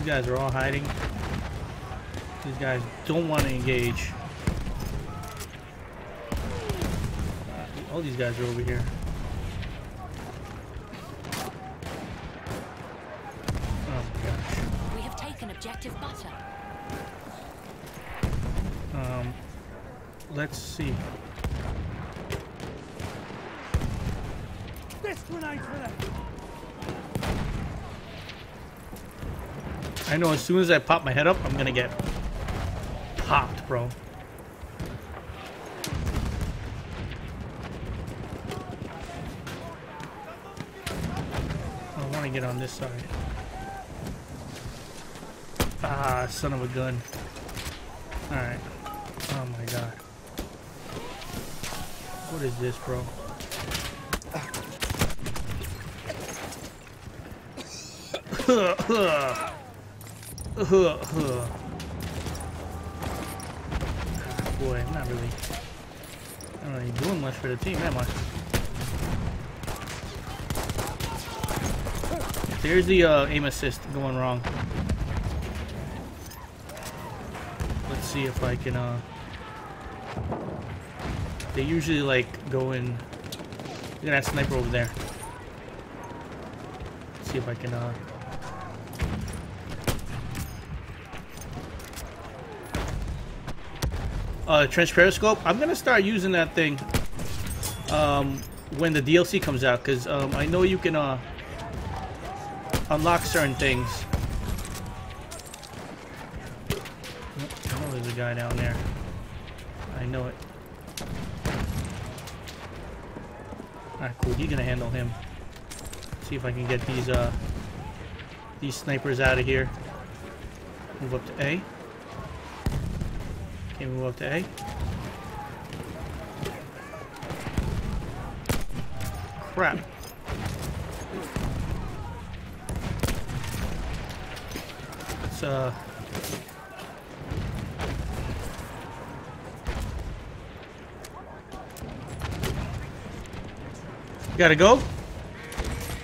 These guys are all hiding. These guys don't want to engage. Uh, all these guys are over here. Oh my gosh. We have taken objective butter. Um, let's see. This grenade for them. I know as soon as I pop my head up, I'm gonna get popped, bro. I want to get on this side. Ah, son of a gun. Alright. Oh my god. What is this, bro? Boy, I'm not really, I'm not really doing much for the team, am I? There's the uh, aim assist going wrong. Let's see if I can, uh... They usually, like, go in... Look at that sniper over there. Let's see if I can, uh... Uh, trench periscope. I'm gonna start using that thing um, when the DLC comes out, because um, I know you can uh, unlock certain things. Know there's a guy down there. I know it. Alright, cool. You're gonna handle him. See if I can get these uh these snipers out of here. Move up to A. Move up to A. Crap. Let's uh Gotta go?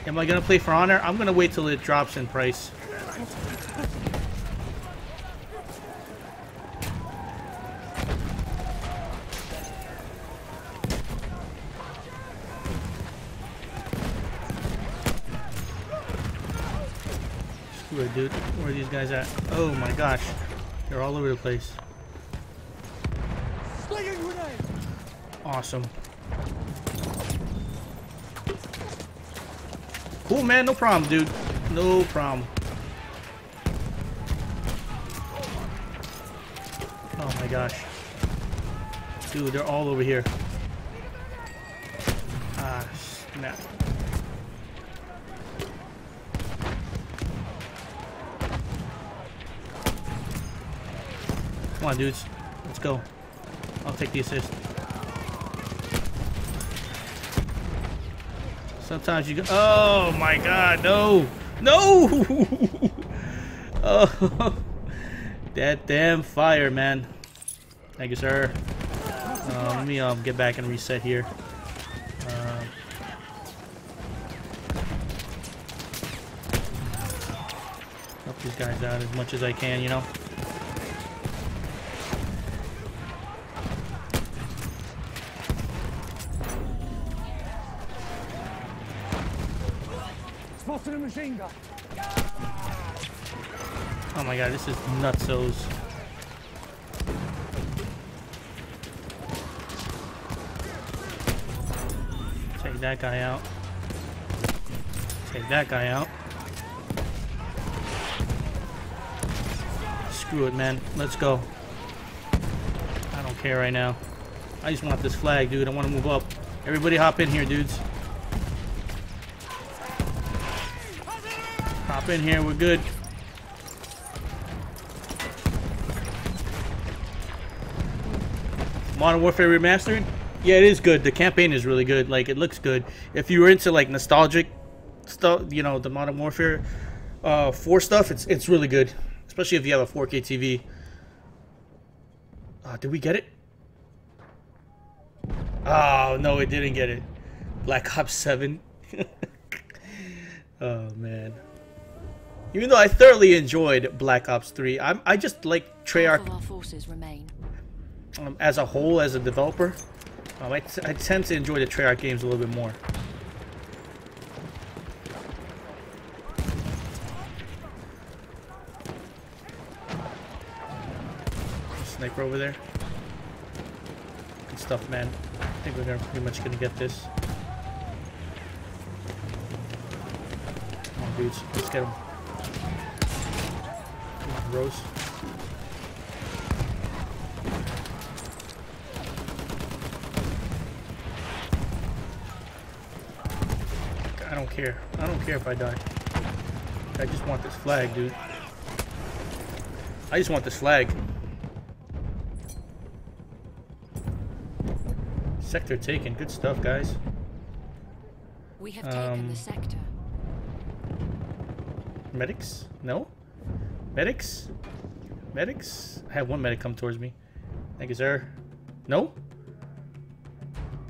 Am I gonna play for honor? I'm gonna wait till it drops in price. Screw it, dude. Where are these guys at? Oh my gosh. They're all over the place. Awesome. Cool, man. No problem, dude. No problem. Oh my gosh. Dude, they're all over here. Ah, snap. Come on, dudes. Let's go. I'll take the assist. Sometimes you go. Oh my god, no! No! [laughs] oh, that damn fire, man. Thank you, sir. Uh, let me um, get back and reset here. Uh, help these guys out as much as I can, you know? Spotted a machine gun. Oh my god, this is nutsos. Take that guy out. Take that guy out. Screw it, man. Let's go. I don't care right now. I just want this flag, dude. I want to move up. Everybody hop in here, dudes. Hop in here. We're good. Modern Warfare Remastered? Yeah, it is good. The campaign is really good. Like, it looks good. If you were into, like, nostalgic stuff, you know, the Modern Warfare uh, 4 stuff, it's, it's really good. Especially if you have a 4K TV. Uh, did we get it? Oh, no, it didn't get it. Black Ops 7. [laughs] oh, man. Even though I thoroughly enjoyed Black Ops 3, I'm, I just like Treyarch our forces remain. Um, as a whole, as a developer. Um, I, I tend to enjoy the Treyarch games a little bit more. Sniper over there. Good stuff, man. I think we're pretty much gonna get this. Come on, dudes. Let's get them. Come on, Rose. I don't care. I don't care if I die. I just want this flag, dude. I just want this flag. Sector taken. Good stuff, guys. We have taken Um, the sector. Medics? No? Medics? Medics? I have one medic come towards me. Thank you, sir. No?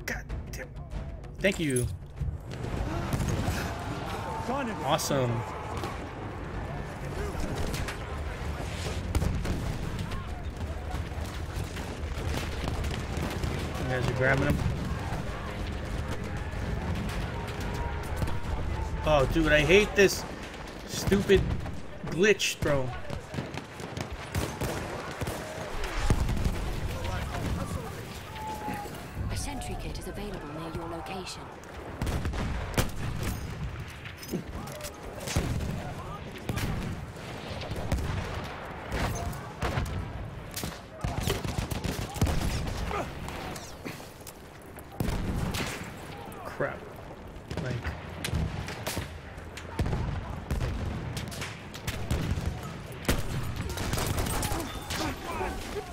God damn. Thank you. Awesome. You guys are grabbing him. Oh, dude, I hate this stupid glitch throw. A sentry kit is available near your location. Crap. Like.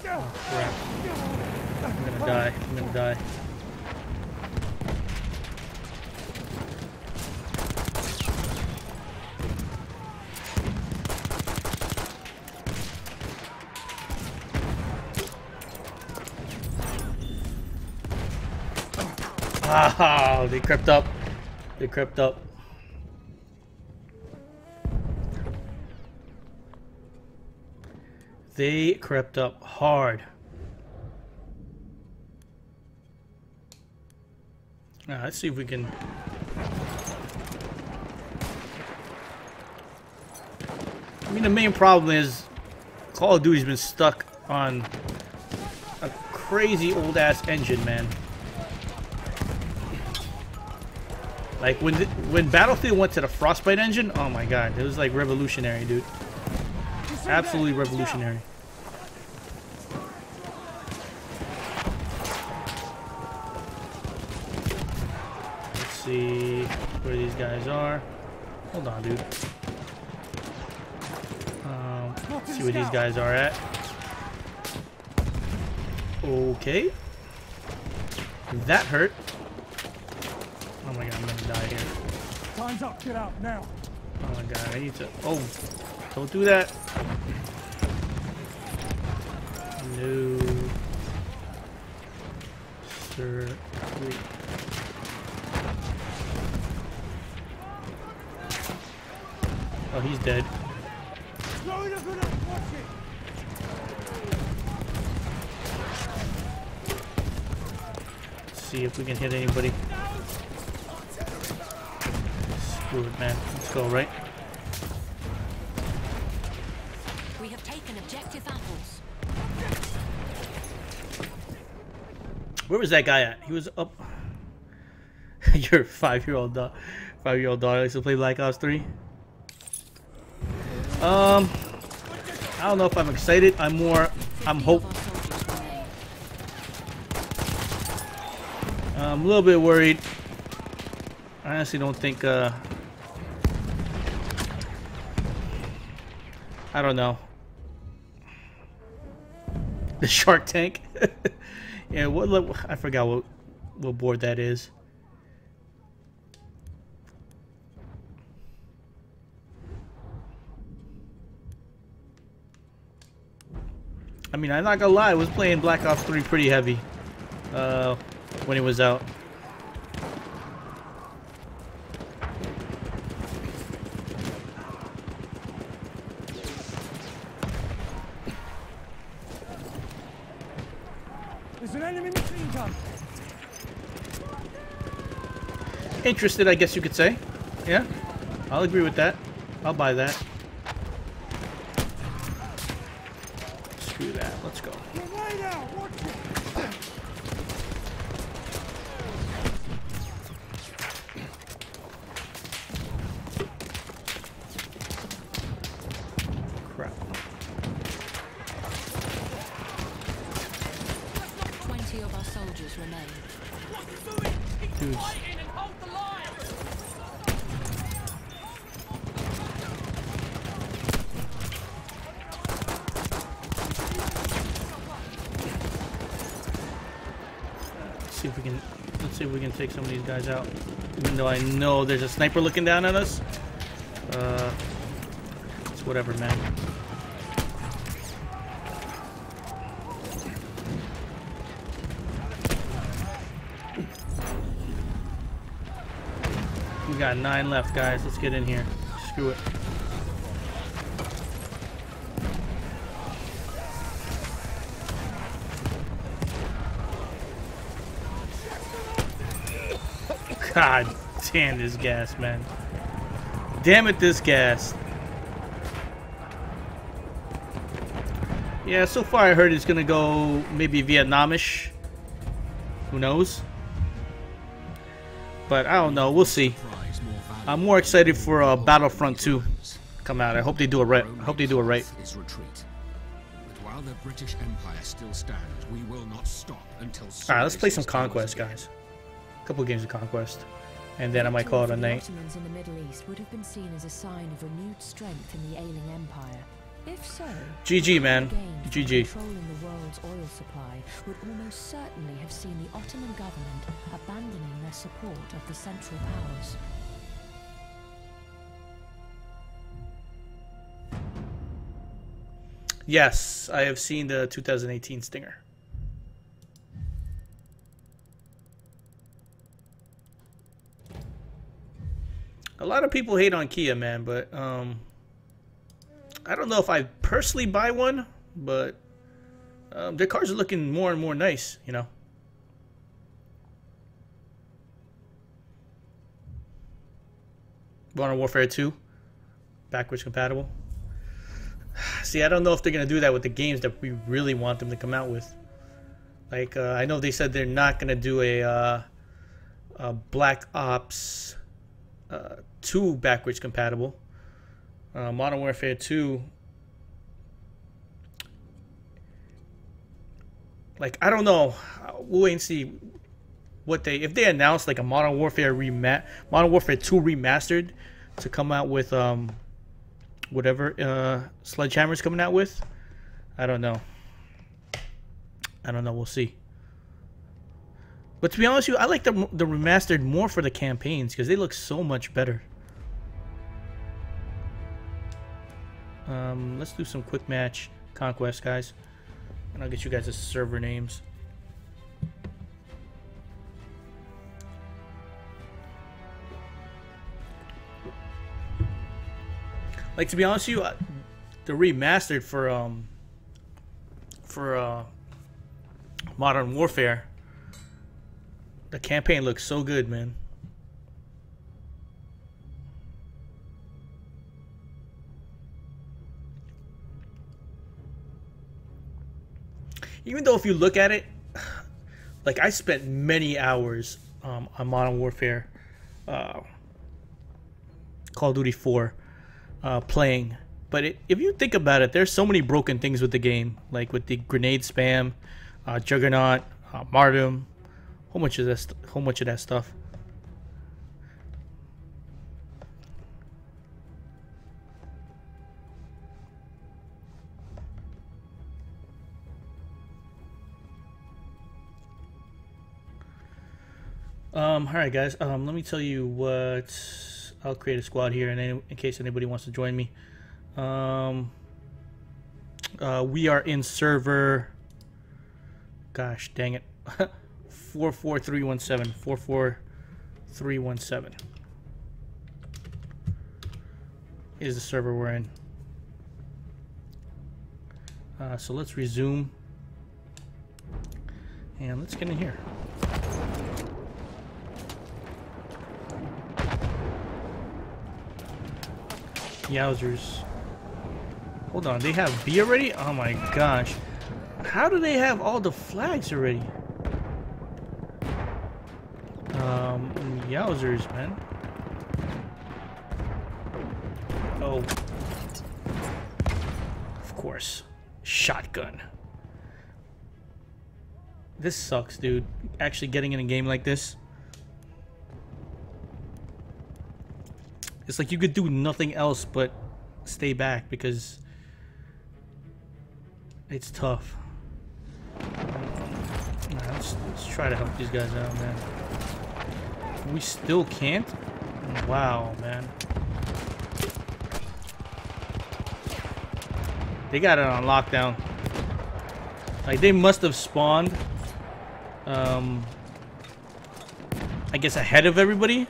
Oh, crap. I'm gonna die. I'm gonna die. Ah, they crept up. They crept up. They crept up hard. Let's see if we can. I mean, the main problem is Call of Duty's been stuck on a crazy old ass engine, man. Like when when Battlefield went to the Frostbite engine, oh my god, it was like revolutionary, dude. Absolutely revolutionary. Let's see where these guys are. Hold on, dude. Um, see where these guys are at. Okay. That hurt. Oh my god, I'm gonna die here. Time's up. Get out now. Oh my god, I need to. Oh, don't do that. No. Sir. Wait. Oh, he's dead. See if we can hit anybody. Screw it, man. Let's go, right? We have taken objective apples. Where was that guy at? He was up. [laughs] Your five-year-old dog, five-year-old daughter likes to play Black Ops 3. Um, I don't know if I'm excited. I'm more. I'm hope. I'm a little bit worried. I honestly don't think. Uh, I don't know. The Shark Tank. [laughs] yeah, what? I forgot what what board that is. I mean, I'm not gonna lie, I was playing Black Ops 3 pretty heavy uh, when it was out. Enemy machine gun. Interested, I guess you could say. Yeah, I'll agree with that. I'll buy that. Screw that. Let's go. You're way out. Watch it. Crap. Twenty of our soldiers remain. Dudes. Let's see if we can. Let's see if we can take some of these guys out. Even though I know there's a sniper looking down at us. Uh, it's whatever, man. We got nine left, guys. Let's get in here. Screw it. God damn this gas, man. Damn it, this gas. Yeah, so far I heard it's gonna go maybe Vietnamish. Who knows? But I don't know. We'll see. I'm more excited for uh, Battlefront 2 come out. I hope they do it right. I hope they do it right. Is retreat. But while the British Empire still stands, we will not stop until. All right, let's play some Suez is ours Conquest, guys. A couple games of Conquest, and then I might call it a The night. Ottomans in the Middle East would have been seen as a sign of renewed strength in the ailing empire. If so, GG, man. GG. Controlling the world's oil supply would almost certainly have seen the Ottoman government abandoning their support of the Central Powers. Yes, I have seen the 2018 Stinger. A lot of people hate on Kia, man, but um, I don't know if I personally buy one, but um, their cars are looking more and more nice, you know. Modern Warfare 2, backwards compatible. [sighs] See, I don't know if they're gonna do that with the games that we really want them to come out with. Like, uh, I know they said they're not gonna do a, uh, a Black Ops uh, 2 backwards compatible. Uh, Modern Warfare 2. Like, I don't know. We'll wait and see what they if they announce like a Modern Warfare remat Modern Warfare 2 remastered to come out with um whatever uh Sledgehammer's coming out with. I don't know. I don't know. We'll see. But to be honest with you, I like the the remastered more for the campaigns because they look so much better. Um, let's do some quick match conquest, guys, and I'll get you guys the server names. Like to be honest with you, the remastered for um for uh Modern Warfare, the campaign looks so good, man. Even though if you look at it, [sighs] like I spent many hours um, on Modern Warfare, uh, Call of Duty 4 uh, playing. But it, if you think about it, there's so many broken things with the game, like with the grenade spam, uh, Juggernaut, uh, Martyrdom, whole much of this, whole much of that stuff. Um, all right, guys. Um, let me tell you what. I'll create a squad here, in, in case anybody wants to join me, um, uh, we are in server. Gosh, dang it, [laughs] four four three one seven four four three one seven is the server we're in. Uh, so let's resume, And let's get in here. Yowzers. Hold on, they have B already? Oh my gosh. How do they have all the flags already? Um, yowzers, man. Oh. Of course. Shotgun. This sucks, dude. Actually getting in a game like this. It's like you could do nothing else but stay back because it's tough. Right, let's, let's try to help these guys out, man. We still can't? Wow, man. They got it on lockdown. Like, they must have spawned, um, I guess ahead of everybody.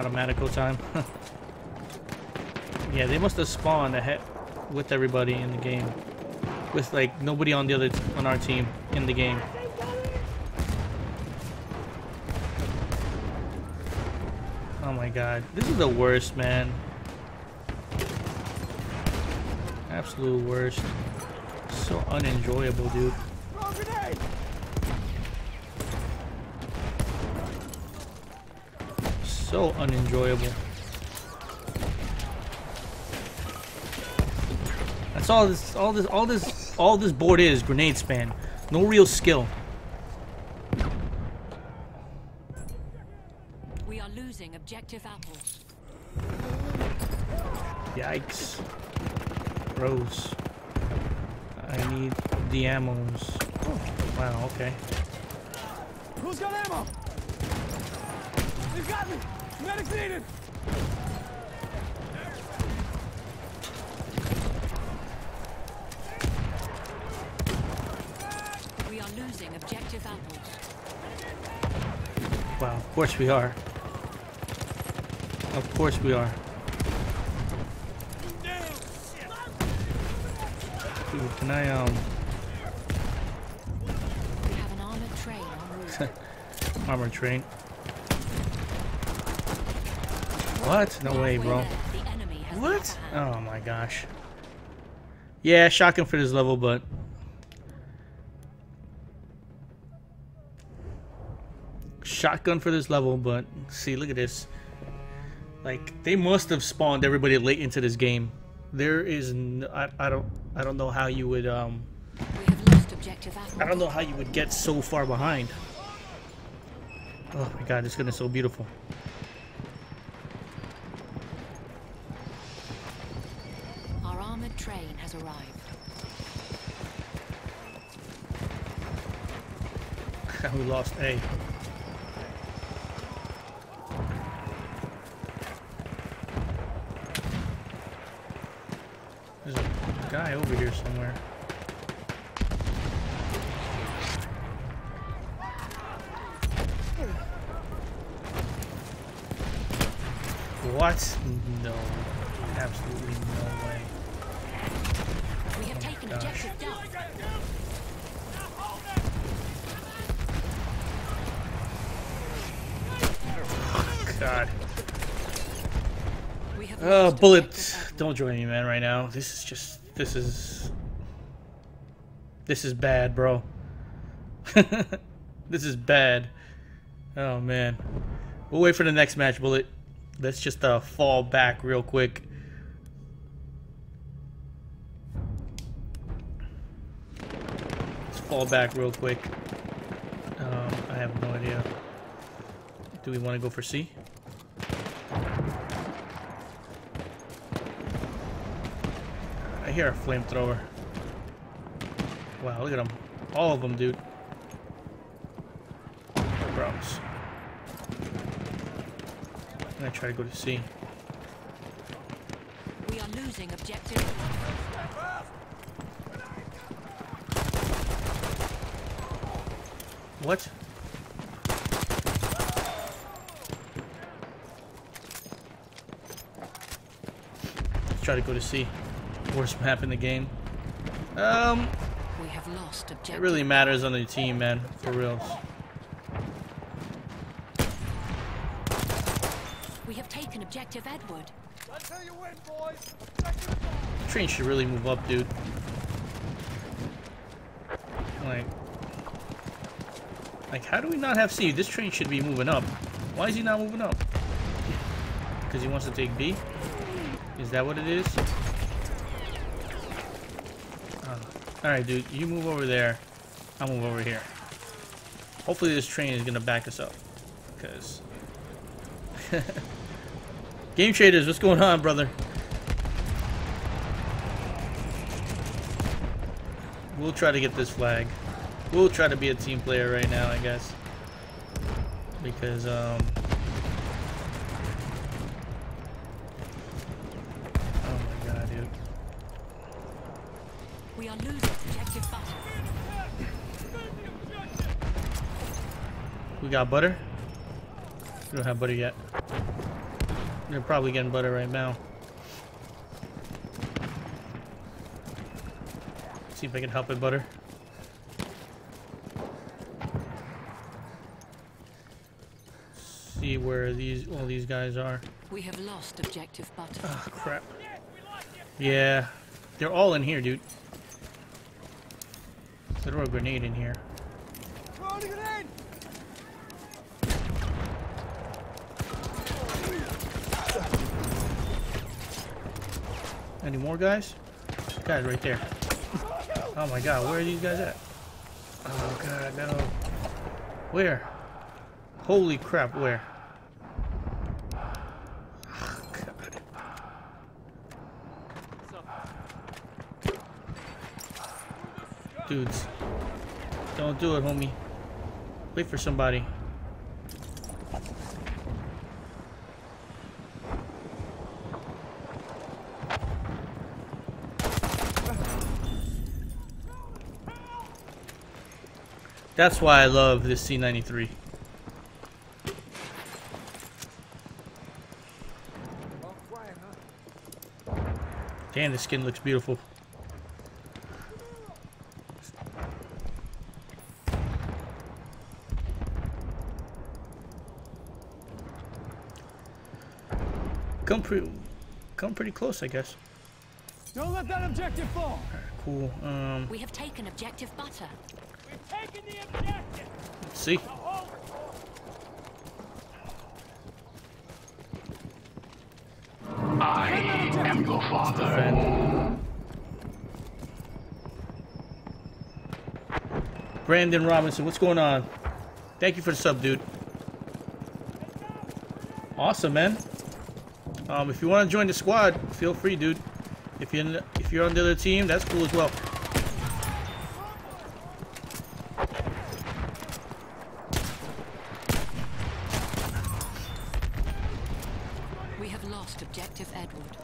Automatical time. [laughs] yeah, they must have spawned ahead with everybody in the game. With, like, nobody on the other, on our team in the game. Oh my god. This is the worst, man. Absolute worst. So unenjoyable, dude. So unenjoyable. That's all this all this all this all this board is, grenade span. No real skill. We are losing objective apples. Yikes. Gross. I need the ammos. Oh, wow, okay. Who's got ammo? They've got me! Medics needed! We are losing objective apples. Wow, of course we are. Of course we are. Dude, can I, um... We have an armored train en route. [laughs] Armor train. What? No way, bro. What? Oh my gosh. Yeah, shotgun for this level, but... Shotgun for this level, but... See, look at this. Like, they must have spawned everybody late into this game. There is... No, I, I don't... I don't know how you would, um... I don't know how you would get so far behind. Oh my god, this gun is so beautiful. Our armored train has arrived. [laughs] we lost A. There's a guy over here somewhere. What? No. Absolutely gosh. objective God. We Oh, lost bullet. Don't join me, man, right now. This is just. This is. This is bad, bro. [laughs] this is bad. Oh, man. We'll wait for the next match, Bullet. Let's just uh, fall back real quick. Fall back real quick. Um, I have no idea. Do we want to go for C? I hear a flamethrower. Wow, look at them. All of them, dude. Gross. I'm gonna try to go to C. We are losing objective. What? Let's try to go to C. Worst map in the game. Um, We have lost objective. It really matters on the team, man. For reals. We have taken objective Edward. That's how you win, boys. Train should really move up, dude. Like, like, how do we not have C? This train should be moving up. Why is he not moving up? Because he wants to take B? Is that what it is? Uh, Alright, dude. You move over there. I'll move over here. Hopefully this train is going to back us up. Because... [laughs] Game Traders, what's going on, brother? We'll try to get this flag. We'll try to be a team player right now, I guess. Because, um... Oh my god, dude. We are losing objective butter. We got butter? We don't have butter yet. They're probably getting butter right now. See if I can help it, butter. See where these all these guys are. We have lost objective butter. Oh ah, crap. Yeah, they're all in here, dude. Throw a grenade in here. Throwing a grenade! Any more guys? Guys right there. Oh my god, where are these guys at? Oh god, no. Where? Holy crap, where? Dudes. Don't do it, homie. Wait for somebody. That's why I love this C93. Damn, the skin looks beautiful. Come pretty, come pretty close, I guess. Don't let that objective fall. Cool. Um, We have taken objective butter. We've taken the objective. Let's see. I am your father. Defend. Brandon Robinson, what's going on? Thank you for the sub, dude. Awesome, man. Um, if you want to join the squad, feel free, dude. If you're if you're on the other team, that's cool as well. We have lost objective Edward.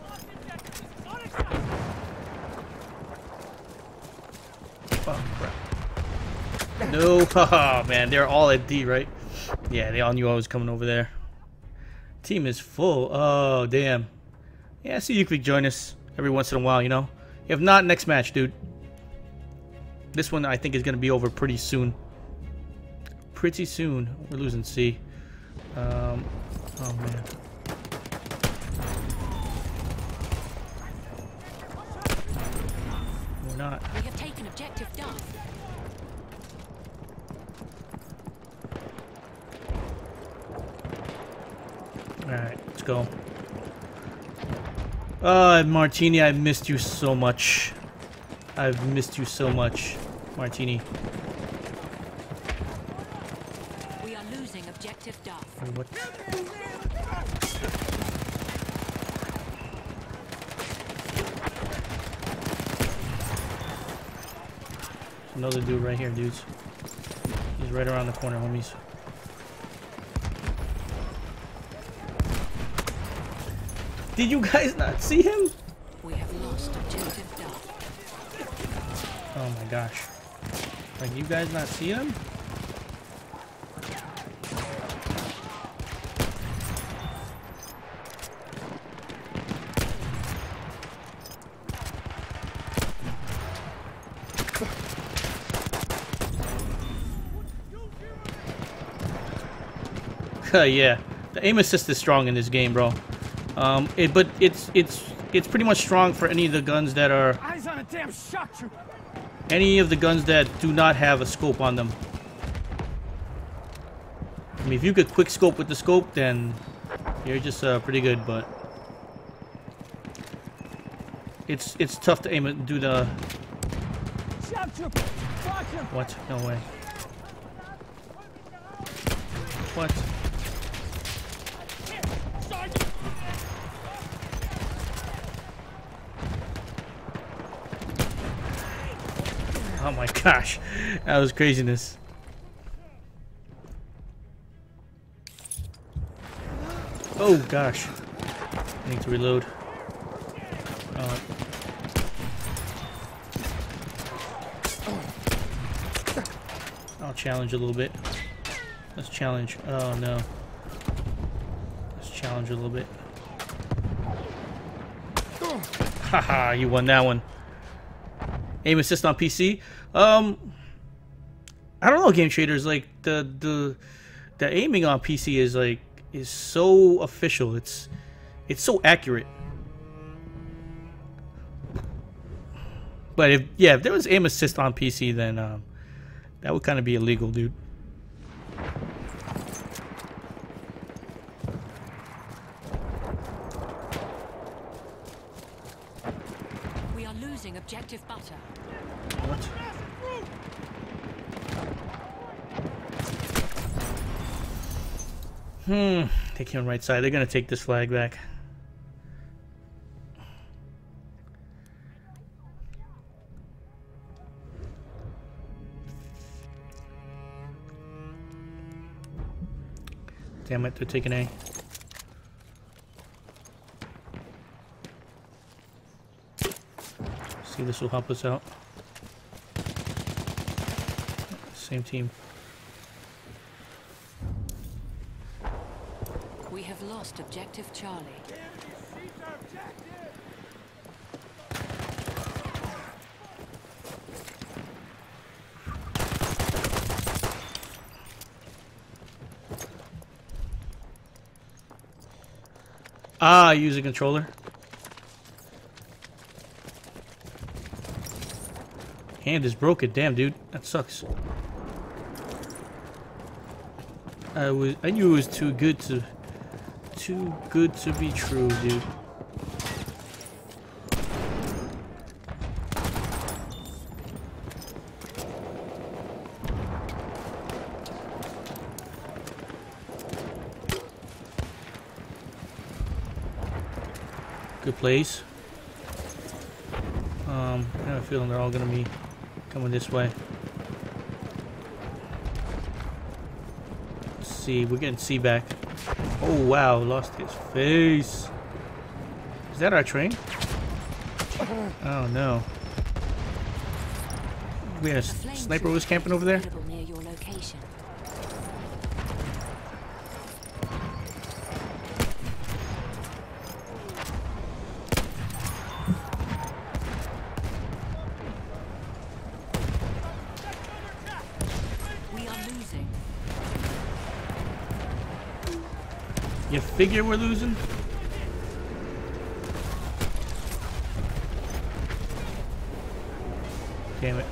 Oh, crap. No, haha, [laughs] man, they're all at D, right? Yeah, they all knew I was coming over there. Team is full. Oh, damn. Yeah, see you could join us every once in a while, you know? If not, next match, dude. This one, I think, is going to be over pretty soon. Pretty soon. We're losing C. Um, oh, man. We're not. We have taken objective Duff. Alright, let's go. Uh, Martini, I missed you so much. I've missed you so much, Martini. We are losing objective Duff. What? Another dude right here, dudes. He's right around the corner, homies. Did you guys not see him? We have lost objective. Oh my gosh. Like you guys not see him? [laughs] yeah, the aim assist is strong in this game, bro. Um, it, but it's it's it's pretty much strong for any of the guns that are Eyes on a damn shock any of the guns that do not have a scope on them. I mean, if you could quick scope with the scope, then you're just uh, pretty good. But it's it's tough to aim and do the Shock trooper. Watch him. what? No way. What? Oh my gosh, that was craziness. Oh gosh, I need to reload. Uh, I'll challenge a little bit. Let's challenge. Oh no. Let's challenge a little bit. [laughs] Haha, you won that one. Aim assist on PC. Um, I don't know, game traders. Like the the the aiming on PC is like is so official. It's it's so accurate. But if yeah, if there was aim assist on PC, then um, that would kind of be illegal, dude. We are losing objective butter. What? Hmm. On right side. They're gonna take this flag back. Damn it, they're taking A. See, this will help us out. Same team. Lost objective Charlie. Ah, use a controller. Hand is broken. Damn, dude. That sucks. I was I knew it was too good to too good to be true, dude. Good place. Um, I have a feeling they're all gonna be coming this way. Let's see, we're getting C back. Oh wow, lost his face. Is that our train? Oh no. We had a sniper was camping over there? Available near your location. We are losing. You figure we're losing? Damn it.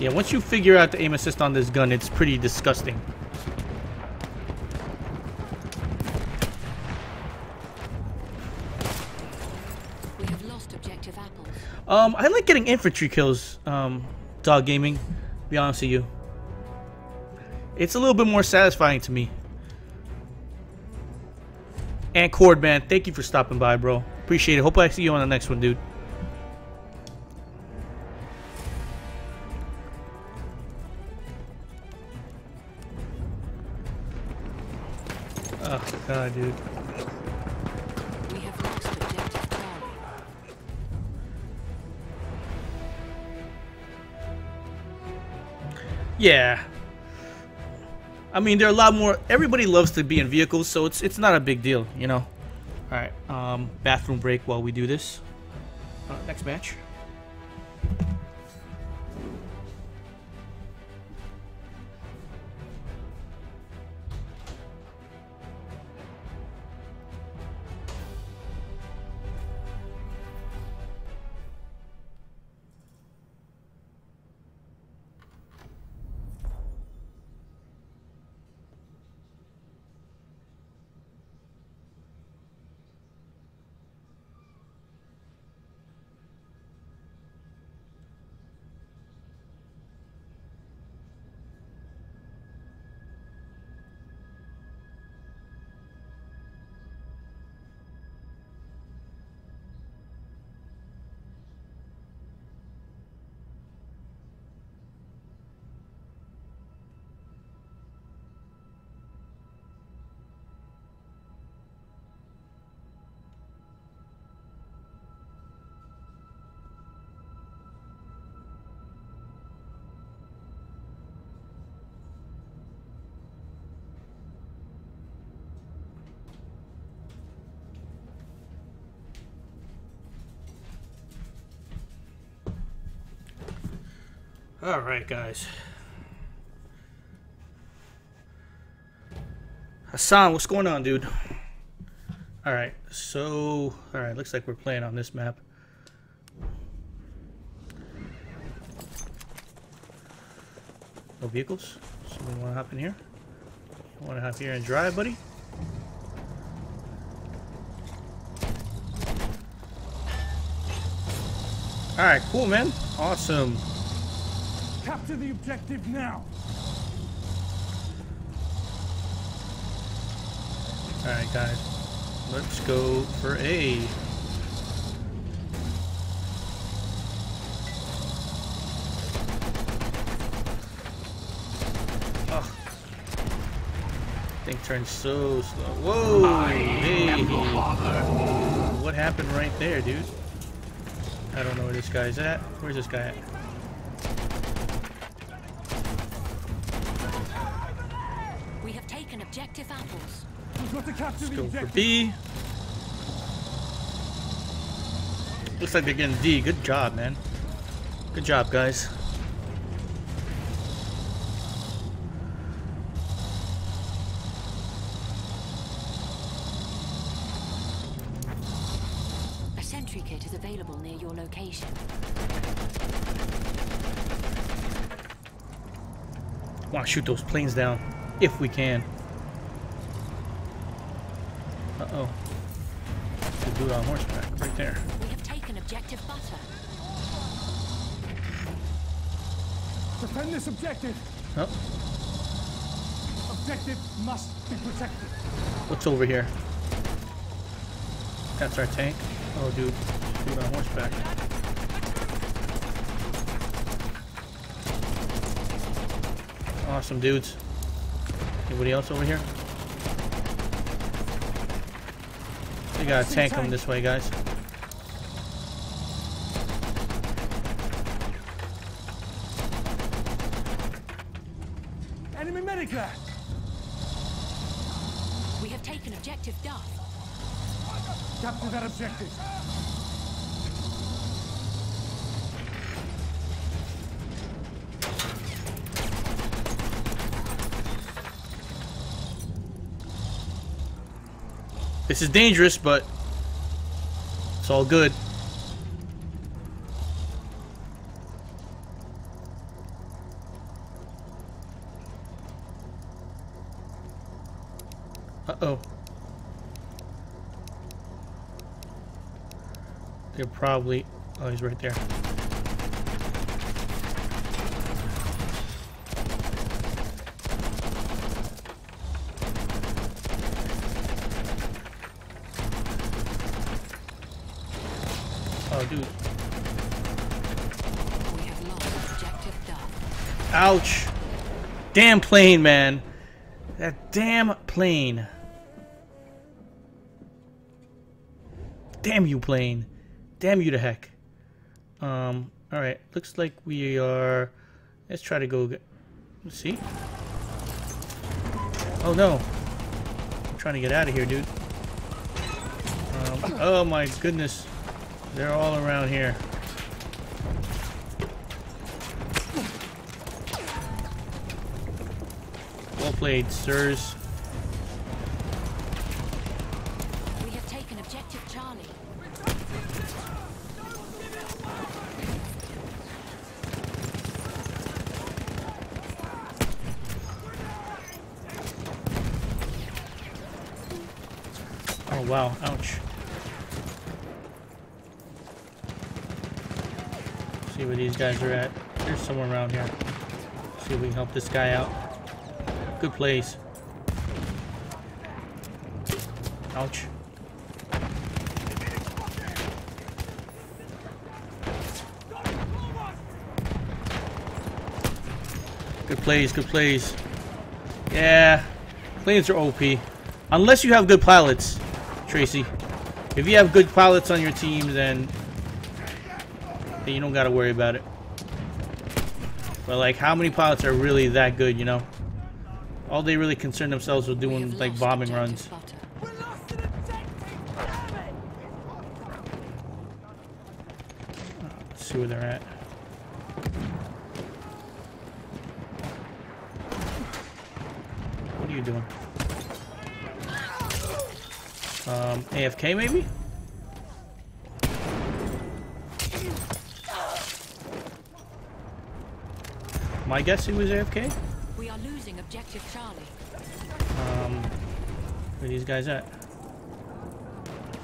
Yeah, once you figure out the aim assist on this gun, it's pretty disgusting. We have lost objective apples. Um, I like getting infantry kills, um, dog gaming, be honest with you. It's a little bit more satisfying to me. And Cord, man, thank you for stopping by, bro. Appreciate it. Hope I see you on the next one, dude. Oh, God, dude. We have lost objective Charlie. Yeah. I mean, there are a lot more. Everybody loves to be in vehicles, so it's it's not a big deal, you know. All right. Um, bathroom break while we do this. Uh, next match. All right, guys. Hassan, what's going on, dude? All right, so all right, looks like we're playing on this map. No vehicles. Someone want to hop in here? Want to hop here and drive, buddy? All right, cool, man. Awesome. Capture the objective now. All right, guys. Let's go for A. Oh. Thing turns so slow. Whoa! I hey. am your father. What happened right there, dude? I don't know where this guy's at. Where's this guy at? We have taken objective apples. We've got to capture Let's go for. B. Looks like they're getting D. Good job, man. Good job, guys. A sentry kit is available near your location. Want to shoot those planes down if we can. Uh oh. Good dude on horseback right there. We have taken objective butter. Defend this objective. Oh, Objective must be protected. what's over here? That's our tank. Oh, dude. Dude on horseback. Awesome, dudes. Anybody else over here? We got a tank coming this way, guys. Enemy medic We have taken objective Duff. Capture that objective. This is dangerous, but it's all good. Uh-oh. They're probably... Oh, he's right there. Oh, dude. We have lost objective Duff. Ouch. Damn plane, man. That damn plane. Damn you, plane. Damn you to heck. Um, alright. Looks like we are... Let's try to go... Get... Let's see. Oh, no. I'm trying to get out of here, dude. Um, oh, my goodness. They're all around here. Played, sirs. We have taken objective Charlie. Oh wow, ouch. See where these guys are at. They're somewhere around here. See if we can help this guy out. Good place. Ouch. Good plays, good plays. Yeah, planes are OP. Unless you have good pilots, Tracy. If you have good pilots on your team, then, then you don't gotta worry about it. But like, how many pilots are really that good, you know? All they really concerned themselves with doing like bombing runs. See where they're at. What are you doing? Um, AFK maybe? My guess he was AFK? Where these guys at?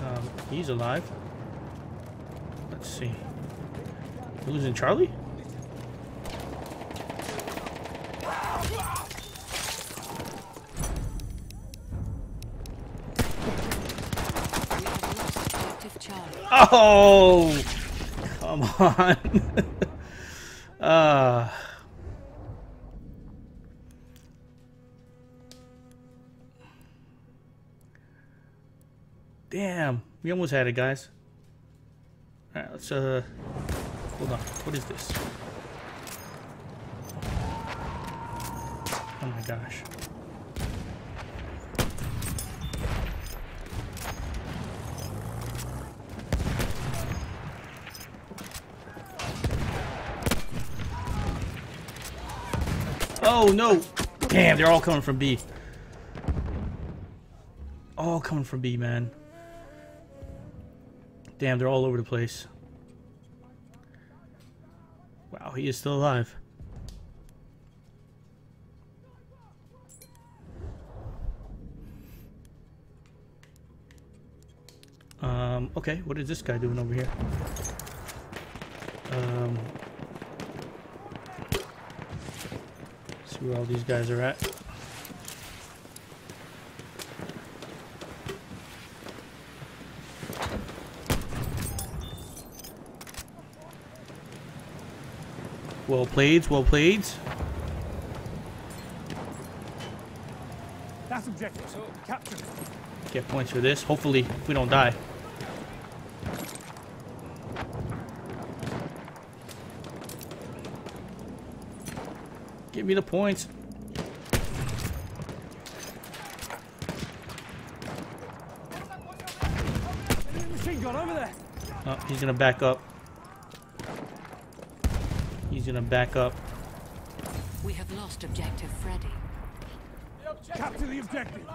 Um, he's alive. Let's see. We're losing Charlie? Charlie. Oh! Come on. [laughs] We almost had it, guys. Alright, let's, uh... Hold on. What is this? Oh my gosh. Oh no! Damn, they're all coming from B. All coming from B, man. Damn, they're all over the place. Wow, he is still alive. Um, okay, what is this guy doing over here? Um, see where all these guys are at. Well played, well played. That's objective. So capture. Get points for this. Hopefully, if we don't die. Give me the points. Enemy machine gun over there. Oh, he's gonna back up. He's gonna back up. We have lost objective Freddy. Capture the objective.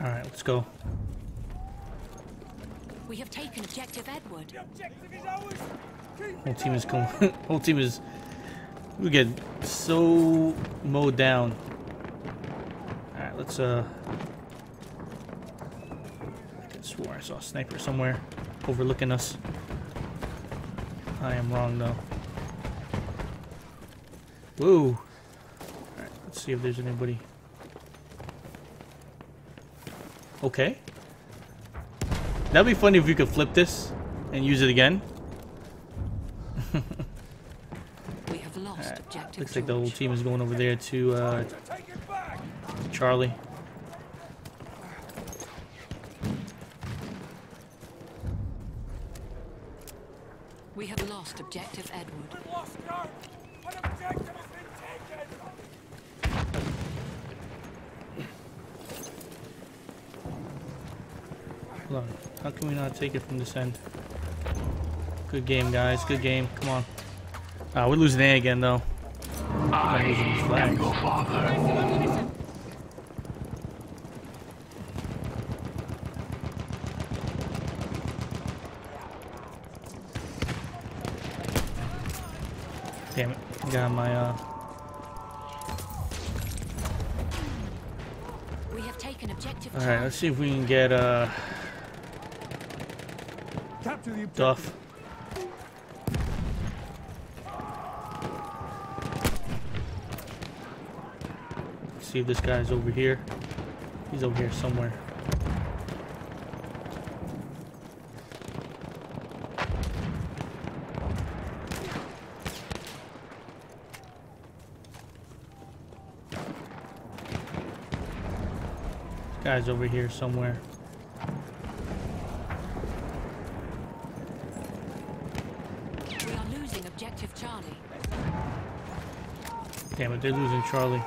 Alright, let's go. We have taken objective Edward. Whole team is coming. [laughs] whole team is. We get so mowed down. Alright, let's uh. I could swore I saw a sniper somewhere overlooking us. I am wrong though. Woo! Alright, let's see if there's anybody. Okay. That'd be funny if you could flip this and use it again. [laughs] We have lost objective Looks like the whole team is going over there to uh, Charlie. We have lost objective Edward. Hold on. How can we not take it from this end? Good game, guys. Good game. Come on. Ah, we're losing A again, though. I am your father. Damn it. I got my, uh... We have taken objective Alright, let's see if we can get, uh... Duff. See if this guy's over here. He's over here somewhere. Guy's over here somewhere. We are losing objective Charlie. Damn it, they're losing Charlie.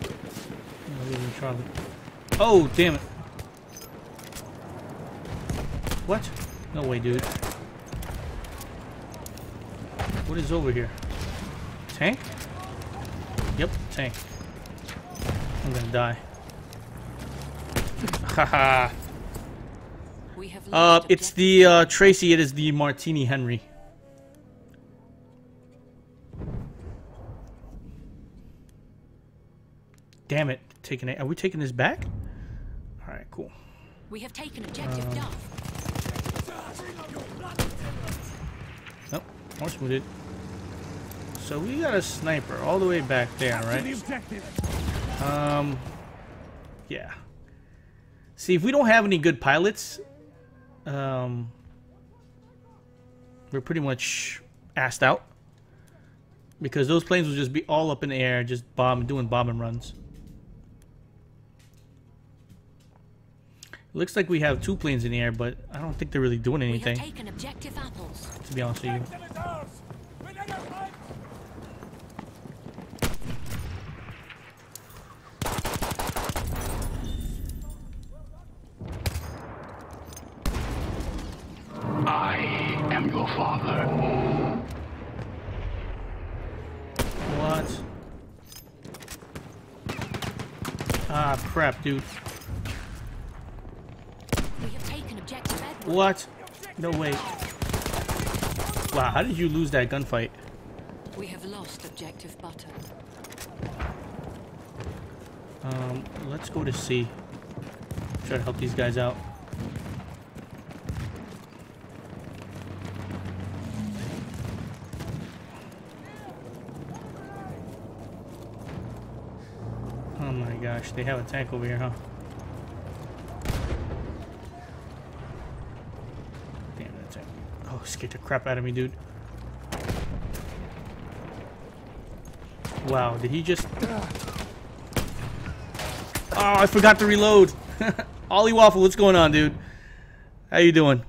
They're losing Charlie. Oh, damn it. What? No way, dude. What is over here? Tank? Yep, tank. I'm gonna die. [laughs] Haha. Uh, it's the uh, Tracy. It is the Martini Henry. Taking it. Are we taking this back? All right, cool. We have taken objective Um, Duff. Nope, horse wounded. So we got a sniper all the way back there, To right? Um, yeah. See, if we don't have any good pilots, um, we're pretty much assed out. Because those planes will just be all up in the air, just bomb, doing bombing runs. Looks like we have two planes in the air, but I don't think they're really doing We have anything, taken objective apples. to be honest with you. I am your father. What? Ah, crap, dude. We have taken objective Edward. What? No way. Wow, how did you lose that gunfight? We have lost objective Butter. Um, let's go to C. Try to help these guys out. Oh my gosh, they have a tank over here, huh? Damn that tank. Oh, the crap out of me, dude. Wow, did he just... Ah. Oh, I forgot to reload. [laughs] Ollie Waffle, what's going on, dude? How you doing?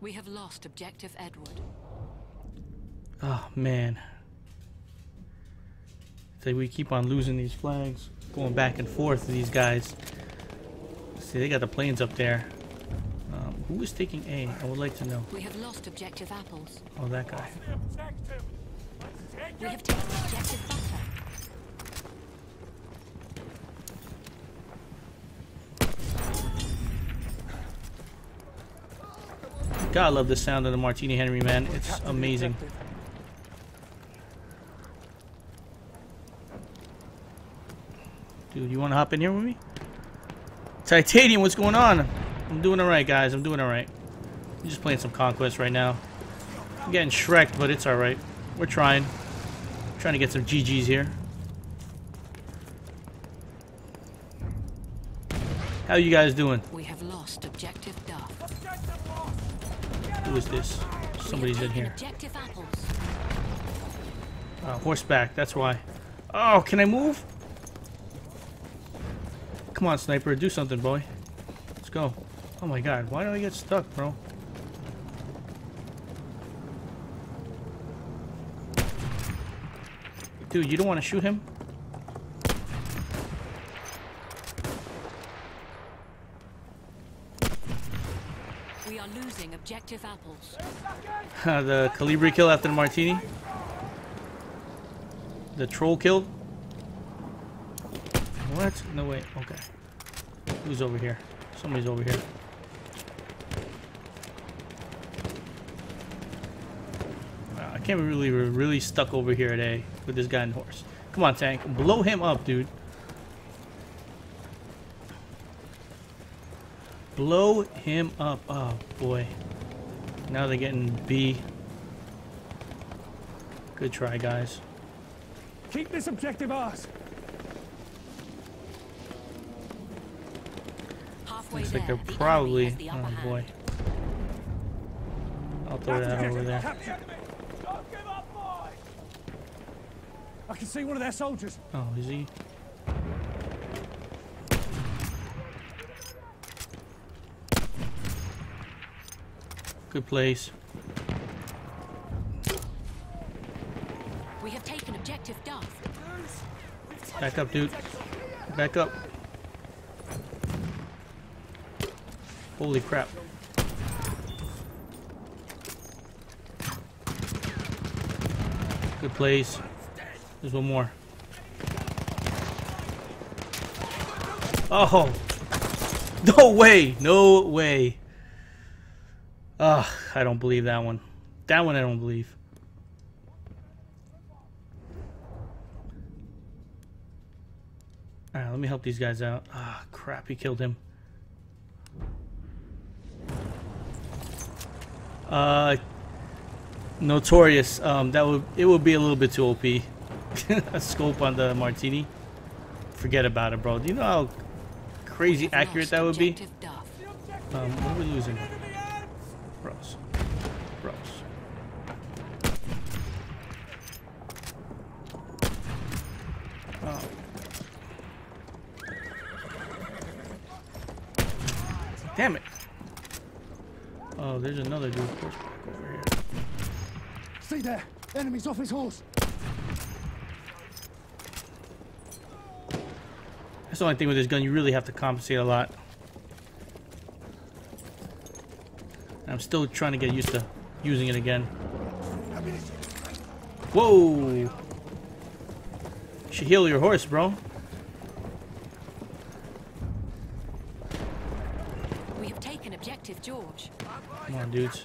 We have lost objective Edward. Oh man. So we keep on losing these flags, going back and forth to these guys. See, they got the planes up there. Um, who is taking A? I would like to know. We have lost objective apples. Oh, that guy. We have taken objective Butter. God, I love the sound of the Martini Henry, man. It's amazing. Dude, you want to hop in here with me? Titanium, what's going on? I'm doing alright, guys. I'm doing alright. I'm just playing some Conquest right now. I'm getting Shreked, but it's alright. We're trying. Trying to get some GG's here. How you guys doing? We have lost objective Duff. Who is this? Somebody's in here. Objective apples. Uh, horseback, that's why. Oh, can I move? Come on, sniper, do something, boy. Let's go. Oh my god, why do I get stuck, bro? Dude, you don't want to shoot him? We are losing objective apples. [laughs] the Calibri kill after the Martini? The troll kill? What? No way. Okay. Who's over here? Somebody's over here. Wow, I can't believe we're really stuck over here A with this guy and horse. Come on, tank. Blow him up, dude. Blow him up. Oh, boy. Now they're getting B. Good try, guys. Keep this objective ours. Halfway Looks like there, they're probably. the Oh boy. I'll throw that over there. I can see one of their soldiers. Oh, is he? Good place. We have taken objective Duff. Back up, dude. Back up. Holy crap. Good plays. There's one more. Oh! [laughs] No way! No way! Ugh, I don't believe that one. That one I don't believe. Alright, let me help these guys out. Ah, crap, he killed him. Uh, Notorious. Um, that would it would be a little bit too OP. [laughs] a scope on the Martini. Forget about it, bro. Do you know how crazy accurate that would be? Um, what are we losing? Bros. Bros. Oh. Damn it. Oh, there's another dude over here. Stay there. Enemies off his horse. That's the only thing with this gun, you really have to compensate a lot. I'm still trying to get used to using it again. Whoa! You should heal your horse, bro. On, dudes.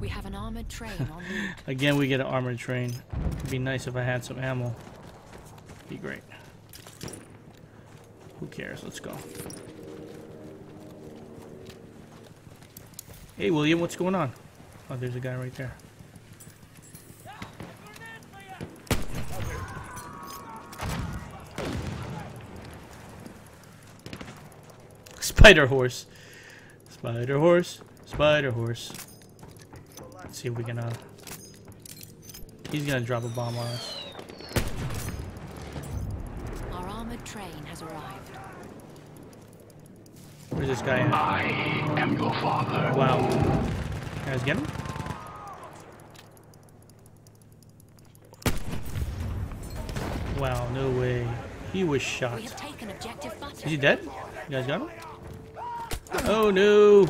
We have an armored train route. [laughs] Again, we get an armored train. It'd be nice if I had some ammo. Be great. Who cares? Let's go. Hey, William, what's going on? Oh, there's a guy right there. Spider horse. Spider horse. Spider horse. Let's see if we can, uh... He's gonna drop a bomb on us. Our armored train has arrived. Where's this guy at? I am your father. Wow. You guys get him? Wow, no way. He was shot. We have taken objective butter. Is he dead? You guys got him? Oh no!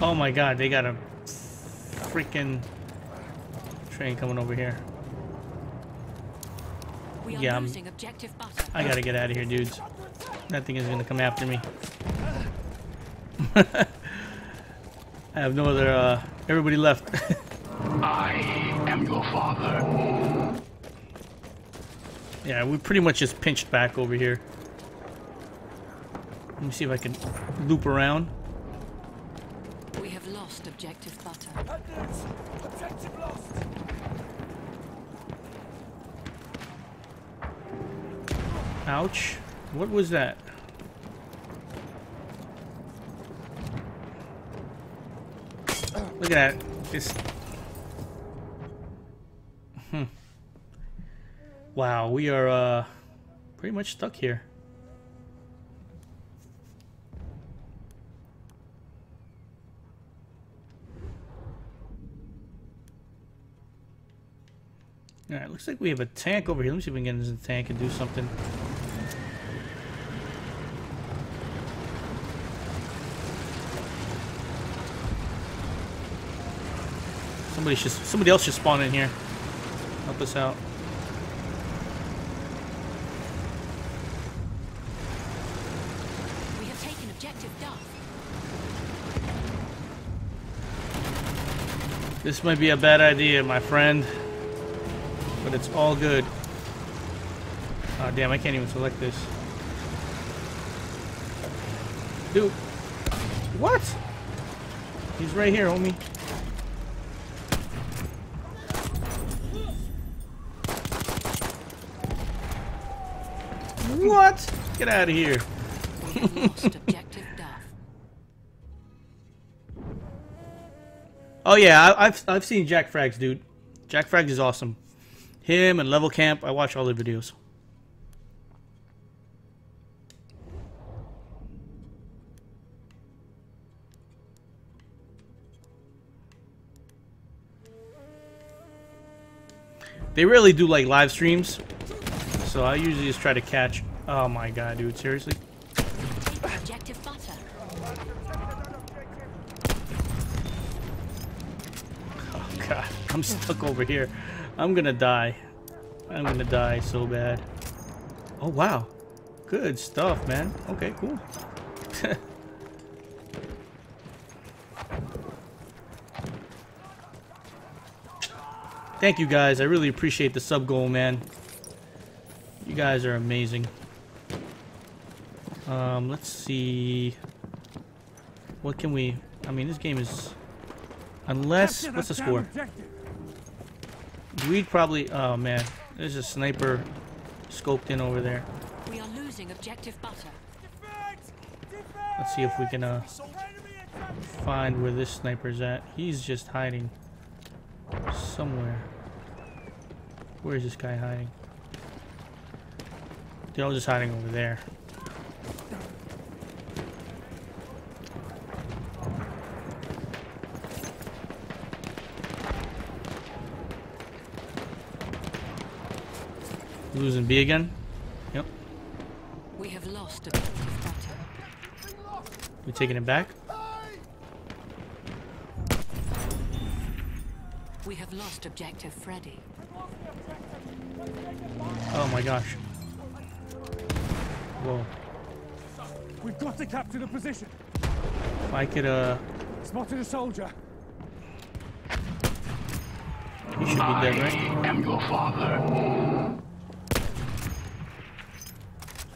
Oh my god, they got a freaking train coming over here. We are Yeah, I'm- objective butter. I gotta get out of here, dudes. That thing is gonna come after me. [laughs] I have no other, uh, everybody left. [laughs] I am your father. Yeah, we pretty much just pinched back over here. Let me see if I can loop around. We have lost objective butter. Objective lost. Ouch. What was that? Look at that. This. Wow, we are uh, pretty much stuck here. Alright, looks like we have a tank over here. Let me see if we can get in the tank and do something. Somebody should somebody else should spawn in here. Help us out. This might be a bad idea, my friend. But it's all good. Oh damn, I can't even select this. Dude. What? He's right here, homie. Hmm. What? Get out of here. Oh yeah, I, I've I've seen Jack Frags, dude. Jack Frags is awesome. Him and LevelCap, I watch all their videos. They really do like live streams. So I usually just try to catch. Oh my god, dude. Seriously? Objective butter. Oh god. I'm stuck over here. I'm gonna die. I'm gonna die so bad. Oh wow. Good stuff, man. Okay, cool. [laughs] Thank you guys. I really appreciate the sub goal, man. You guys are amazing. Um, let's see. What can we... I mean, this game is... Unless... What's the score? We'd probably... Oh, man. There's a sniper scoped in over there. We are losing objective butter. Let's see if we can uh, find where this sniper's at. He's just hiding somewhere. Where is this guy hiding? They're all just hiding over there. Losing B again? Yep. We have lost objective butter. We taking it back? We have lost objective Freddy. Oh my gosh. Whoa. We've got to capture the position. If I could, uh... Spotted a soldier. He should be dead, right? I am your father.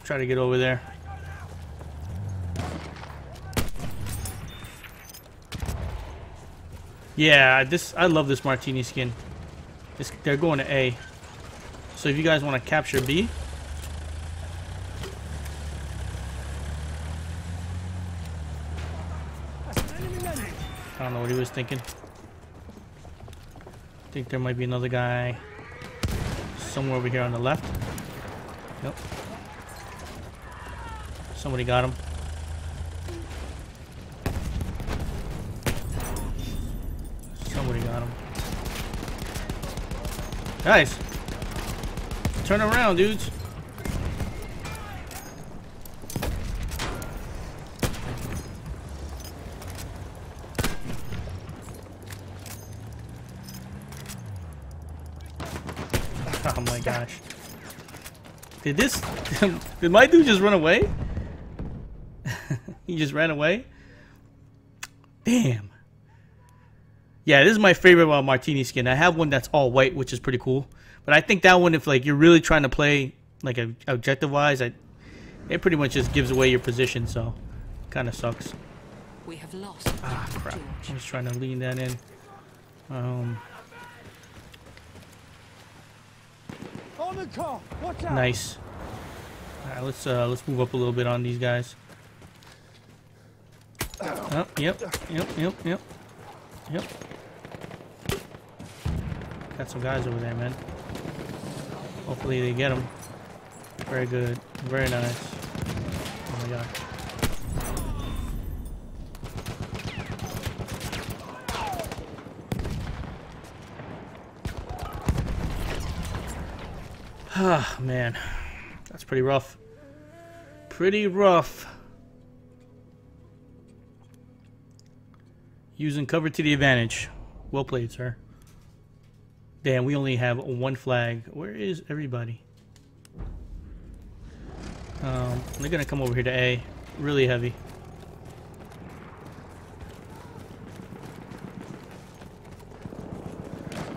Try to get over there. Yeah, this I love this martini skin. They're going to A. So if you guys want to capture B, I don't know what he was thinking. I think there might be another guy somewhere over here on the left. Yep. Somebody got him. Somebody got him. Guys! Turn around, dudes! [laughs] Oh my gosh. Did this... [laughs] did my dude just run away? He just ran away? Damn. Yeah, this is my favorite uh, martini skin. I have one that's all white, which is pretty cool. But I think that one, if like you're really trying to play like a, objective wise, I, it pretty much just gives away your position. So, kind of sucks. We have lost. Ah, crap. I was trying to lean that in. Um, On the car. Watch out. nice. All right, let's uh, let's move up a little bit on these guys. Yep, yep, yep, yep, yep. Got some guys over there, man. Hopefully they get them. Very good. Very nice. Oh my god. [sighs] Ah, man. That's pretty rough. Pretty rough. Using cover to the advantage. Well played, sir. Damn, we only have one flag. Where is everybody? Um, they're gonna come over here to A. Really heavy.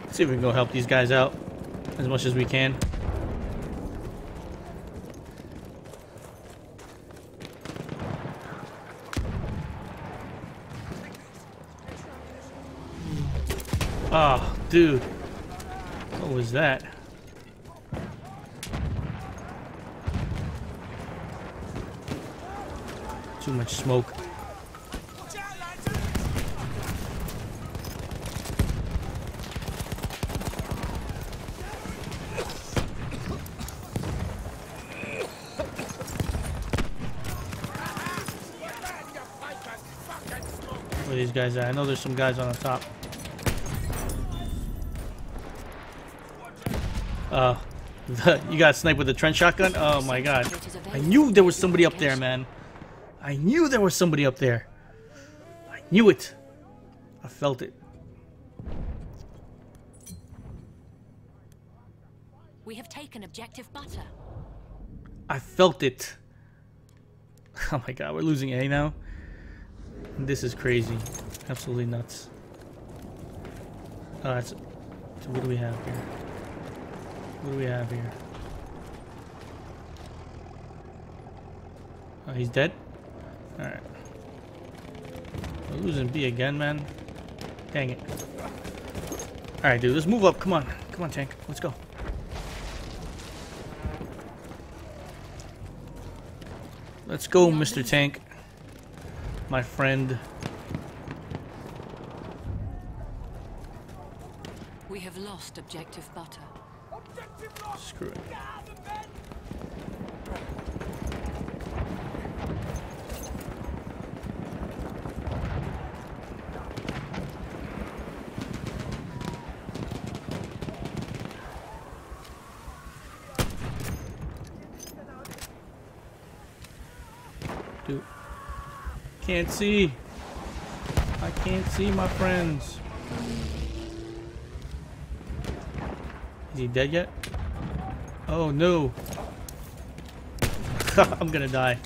Let's see if we can go help these guys out as much as we can. Oh, dude. What was that? Too much smoke. Where are these guys at? I know there's some guys on the top. Uh, the, [laughs] you got sniped with a trench shotgun? Oh my god. I knew there was somebody up there, man. I knew there was somebody up there. I knew it. I felt it. We have taken objective butter. I felt it. [laughs] Oh my god, we're losing A now. This is crazy. Absolutely nuts. Alright, so, so what do we have here? What do we have here? Oh, he's dead? Alright. Losing B again, man. Dang it. Alright, dude, let's move up. Come on. Come on, tank. Let's go. Let's go, Mr. Tank. My friend. We have lost objective butter. Screw it. Dude. Can't see. I can't see my friends. Is he dead yet? Oh no. [laughs] I'm gonna die.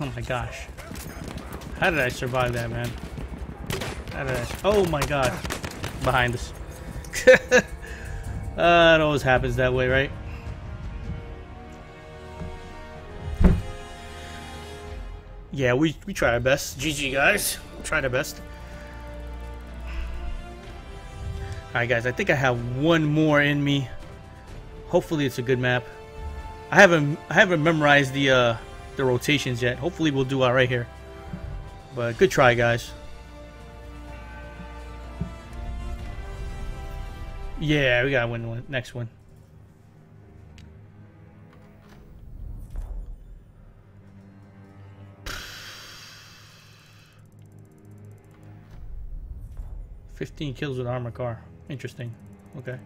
Oh my gosh. How did I survive that, man? How did I... Oh my god. Behind us. [laughs] uh, it always happens that way, right? Yeah, we, we try our best. GG, guys. We tried our best. Alright, guys. I think I have one more in me. Hopefully it's a good map. I haven't I haven't memorized the uh, the rotations yet. Hopefully we'll do alright here. But good try, guys. Yeah, we gotta win the next one. Fifteen kills with armor car. Interesting. Okay.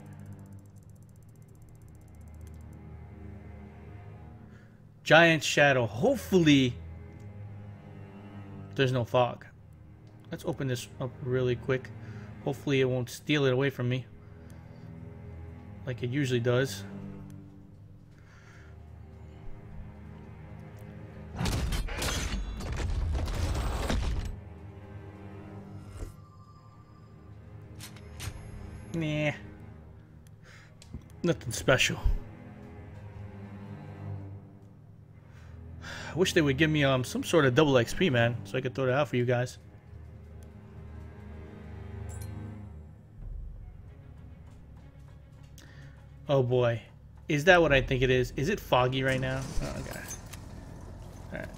Giant shadow. Hopefully there's no fog. Let's open this up really quick. Hopefully it won't steal it away from me like it usually does. Nah. Nothing special. I wish they would give me um some sort of double XP, man, so I could throw that out for you guys. Oh boy. Is that what I think it is? Is it foggy right now? Oh, okay. Alright.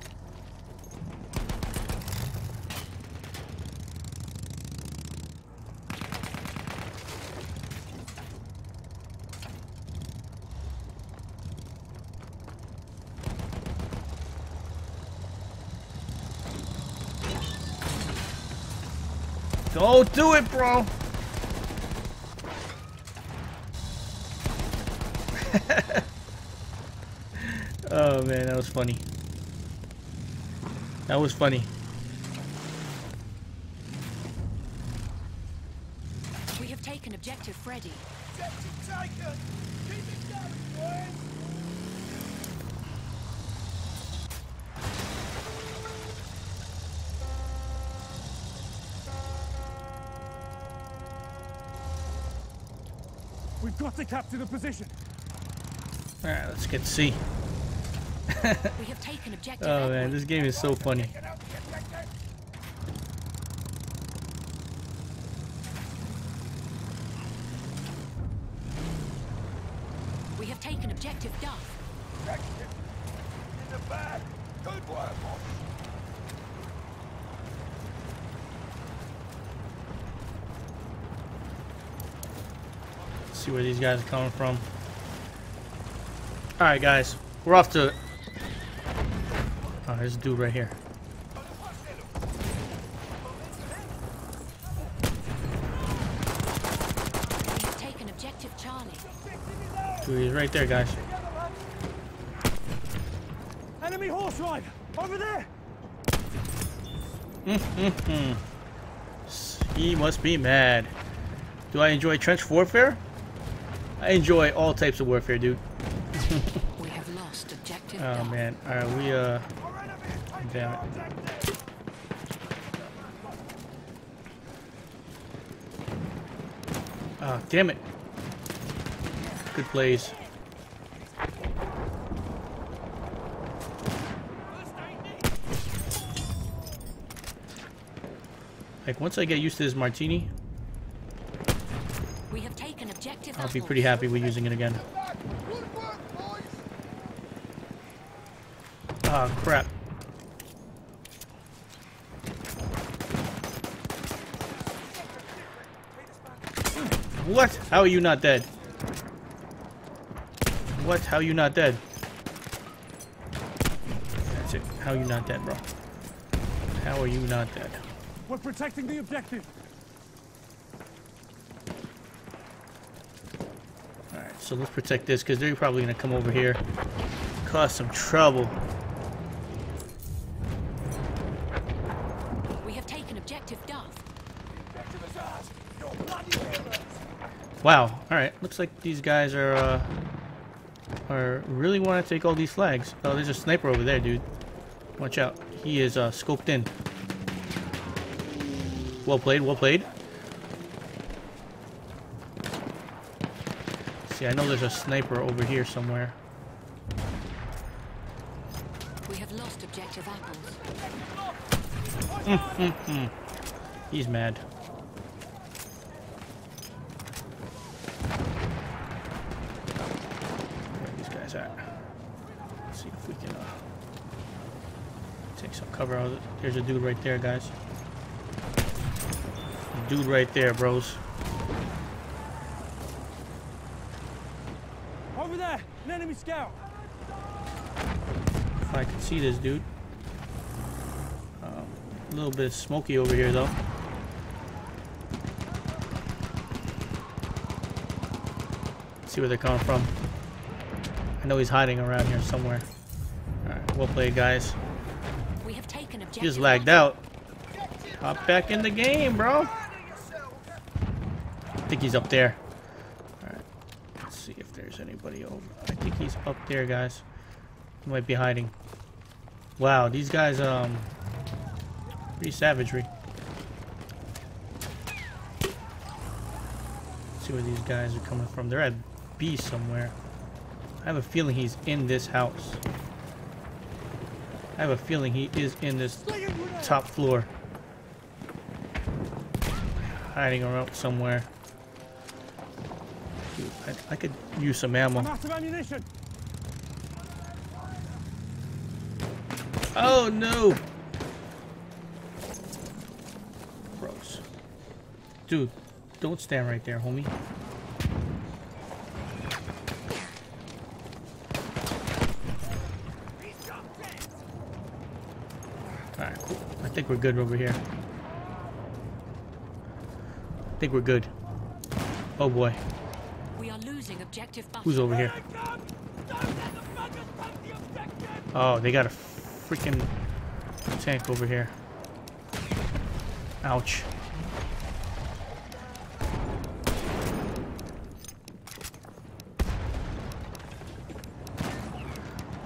Don't do it, bro! [laughs] oh man, that was funny. That was funny. We have taken objective Freddy. Objective taken! Keep it going, boys! We've got to capture the position. Alright, let's get C. we have taken objective oh man, this game is so funny. We have taken objective Duff. In the bag. Good work, see where these guys are coming from. Alright, guys. We're off to... Oh, there's a dude right here. We've taken objective Charlie. Dude, he's right there, guys. Enemy horse ride! Over there! Mm-hmm. [laughs] he must be mad. Do I enjoy trench warfare? I enjoy all types of warfare, dude. We have lost objective Oh man, alright, we uh damn it. Oh, damn it. Good plays. Like once I get used to this martini, We have taken objective I'll be pretty happy with using it again. Oh crap. What? How are you not dead? What? How are you not dead? That's it. How are you not dead, bro? How are you not dead? We're protecting the objective. Alright, so let's protect this because they're probably going to come over here. Cause some trouble. We have taken objective Duff. Wow. Alright, looks like these guys are, uh, are really want to take all these flags. Oh, there's a sniper over there, dude. Watch out. He is, uh, scoped in. Well played, well played. See, I know there's a sniper over here somewhere. We have lost objective apples. Mm-hmm. [laughs] He's mad. Where are these guys at? Let's see if we can uh, take some cover out of it. There's a dude right there, guys. Dude right there, bros. Over there! An enemy scout! If I can see this dude. Um, a little bit smoky over here, though. See where they're coming from. I know he's hiding around here somewhere. Alright, well played, guys. Just lagged out. Hop back in the game, bro. I think he's up there. Alright. Let's see if there's anybody over. I think he's up there, guys. He might be hiding. Wow, these guys, um... Pretty savagery. see where these guys are coming from. They're at B somewhere. I have a feeling he's in this house. I have a feeling he is in this top floor. Hiding around somewhere. I, I could use some ammo. Oh no! Gross. Dude, don't stand right there, homie. Alright, cool. I think we're good over here. I think we're good. Oh boy. We are losing objective. Who's over here? Oh, they got a freaking tank over here. Ouch.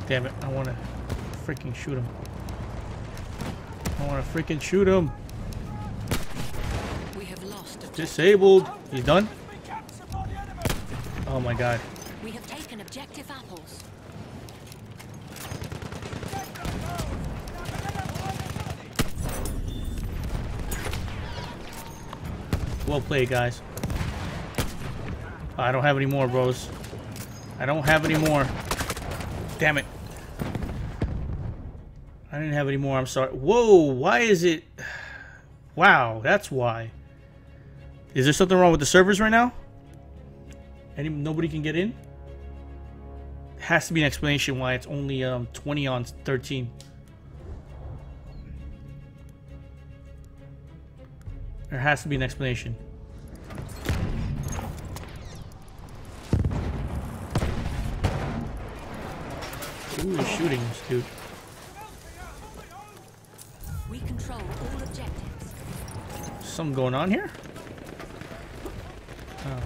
Damn it, I want to freaking shoot him. I want to freaking shoot him. We have lost. Disabled. He's done? Oh my god. We have taken objective apples. Well played, guys. I don't have any more, bros. I don't have any more. Damn it. Didn't have any more. I'm sorry. Whoa, why is it... [sighs] Wow, that's why. Is there something wrong with the servers right now? Any nobody can get in? Has to be an explanation why it's only um 20 on 13. There has to be an explanation. Who is shooting this dude? Something going on here? Oh.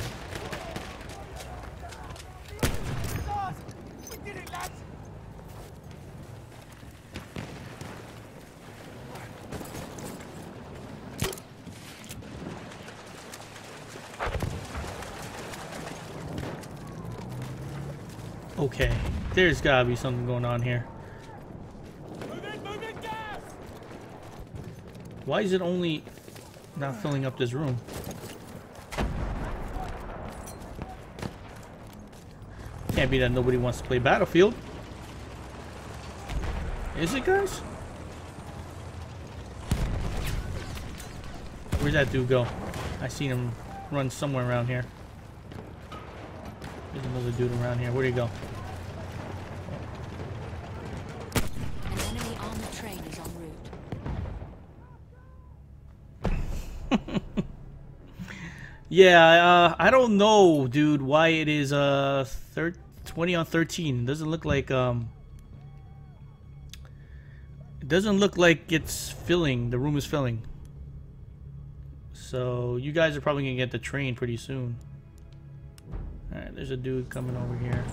Okay, there's gotta be something going on here. Why is it only not filling up this room? Can't be that nobody wants to play Battlefield. Is it, guys? Where'd that dude go? I seen him run somewhere around here. There's another dude around here. Where'd he go? An enemy armored train is en route. Yeah, uh, I don't know, dude, why it is uh thir 20 on 13. It doesn't look like um it doesn't look like it's filling. The room is filling. So, you guys are probably going to get the train pretty soon. All right, there's a dude coming over here.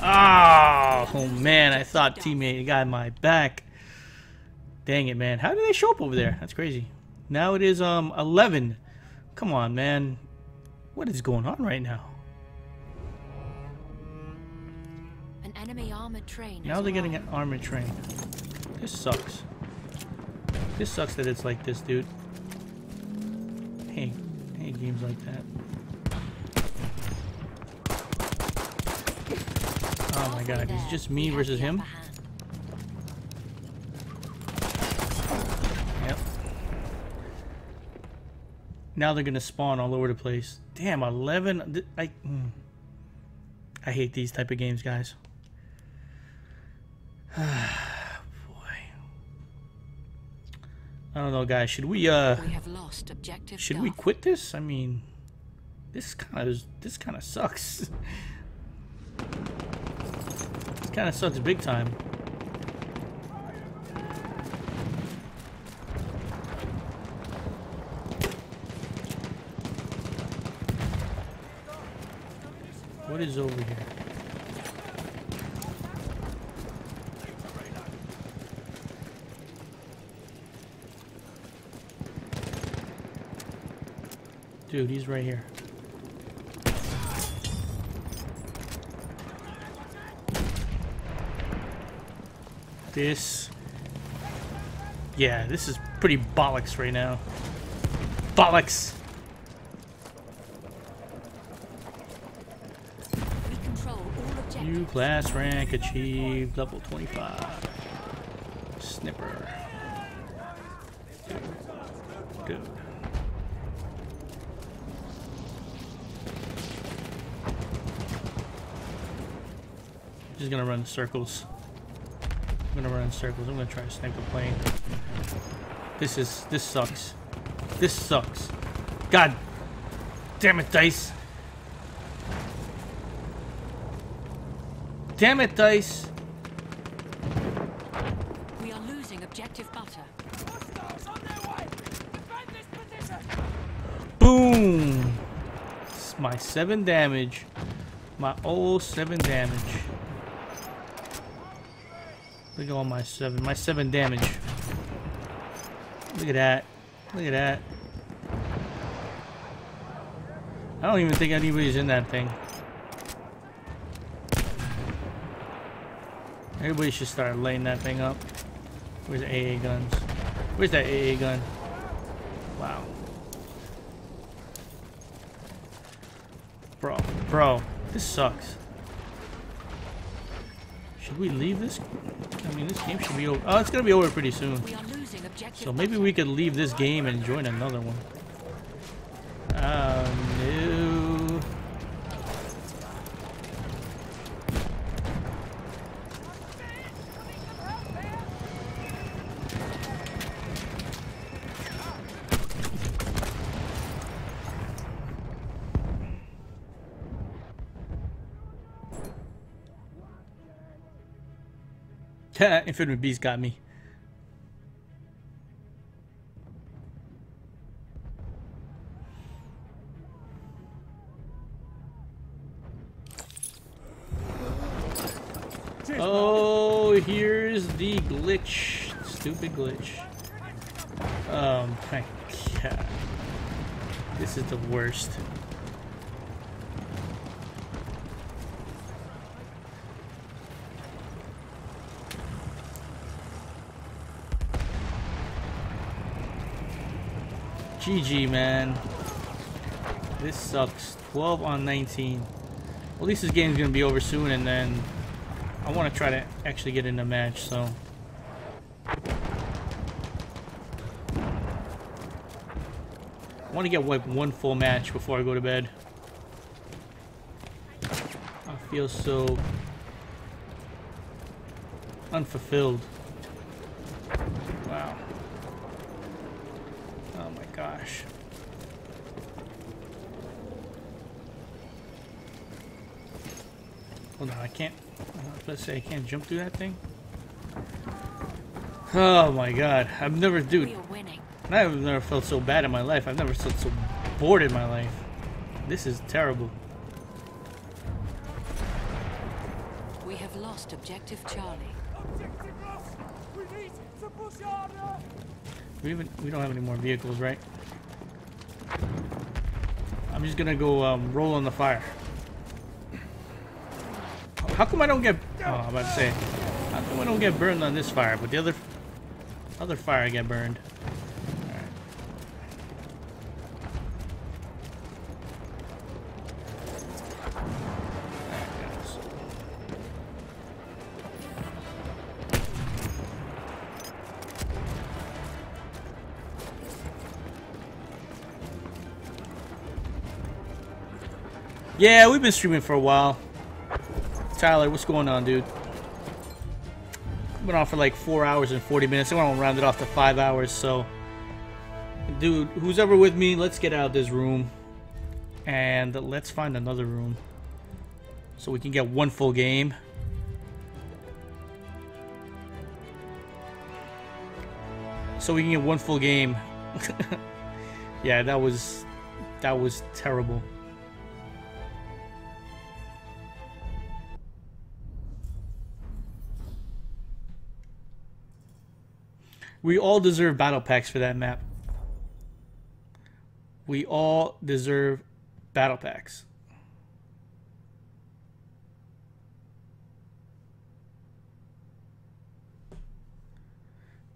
Ah, oh man, I thought teammate got my back. Dang it, man. How did they show up over there? That's crazy. Now it is um 11. Come on, man. What is going on right now? An enemy armored train. Now they're getting an armored train. This sucks. This sucks that it's like this, dude. God, it's just me versus him? Yep. Now they're gonna spawn all over the place. Damn, 11. I, mm. I hate these type of games, guys. [sighs] Boy. I don't know, guys. Should we, uh. We have lost objective. Should we quit this? I mean, this kind of this kind of sucks. [laughs] kind of sucks big time. What is over here? Dude, he's right here. This... Yeah, this is pretty bollocks right now. Bollocks! New class rank achieved, level 25. Snipper. Dude. Just gonna run circles. I'm gonna run in circles. I'm gonna try to snipe the plane. This is this sucks. This sucks. God damn it, dice. Damn it, dice. We are losing objective butter. Boom! It's my seven damage. My old seven damage. Look at all my seven. My seven damage. Look at that. Look at that. I don't even think anybody's in that thing. Everybody should start laying that thing up. Where's the AA guns? Where's that AA gun? Wow. Bro, bro, this sucks. Should we leave this? I mean, this game should be over. Oh, it's gonna be over pretty soon. So maybe we could leave this game and join another one. Oh, no. Infinite Beast got me. Oh, here's the glitch. Stupid glitch. Um, oh my god. This is the worst. GG, man. This sucks. 12 on 19. Well, at least this game's gonna be over soon, and then I want to try to actually get in a match, so... I want to get like one full match before I go to bed. I feel so unfulfilled. Wow. Oh my gosh. Hold on, I can't. Let's say I can't jump through that thing. Oh my god, I've never, dude. I've never felt so bad in my life. I've never felt so bored in my life. This is terrible. We have lost objective Charlie. We even we don't have any more vehicles, right? I'm just gonna go um, roll on the fire. How come I don't get? Oh, I'm about to say, how come we don't get burned on this fire, but the other other fire I get burned? Yeah, we've been streaming for a while. Tyler, what's going on, dude? Went on for like four hours and 40 minutes. I want to round it off to five hours, so... Dude, who's ever with me, let's get out of this room. And let's find another room. So we can get one full game. So we can get one full game. [laughs] yeah, that was... That was terrible. We all deserve battle packs for that map. We all deserve battle packs.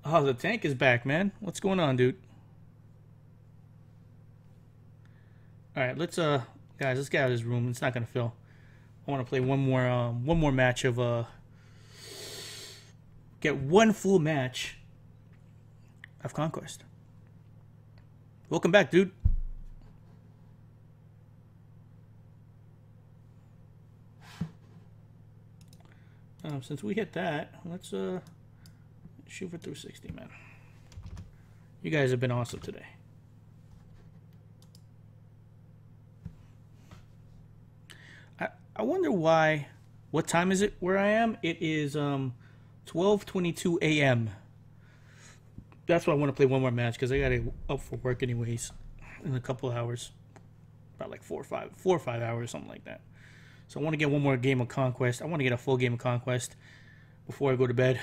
Oh, the tank is back, man. What's going on, dude? All right, let's uh, guys, let's get out of this room. It's not gonna fill. I want to play one more, um, one more match of uh, get one full match of Conquest. Welcome back, dude. Um, since we hit that, let's uh shoot for 360, man. You guys have been awesome today. I I wonder why. What time is it where I am? It is um 12:22 a.m that's why I want to play one more match because I got to up for work anyways in a couple hours, about like four or five, four or five hours, something like that. So I want to get one more game of Conquest. I want to get a full game of Conquest before I go to bed.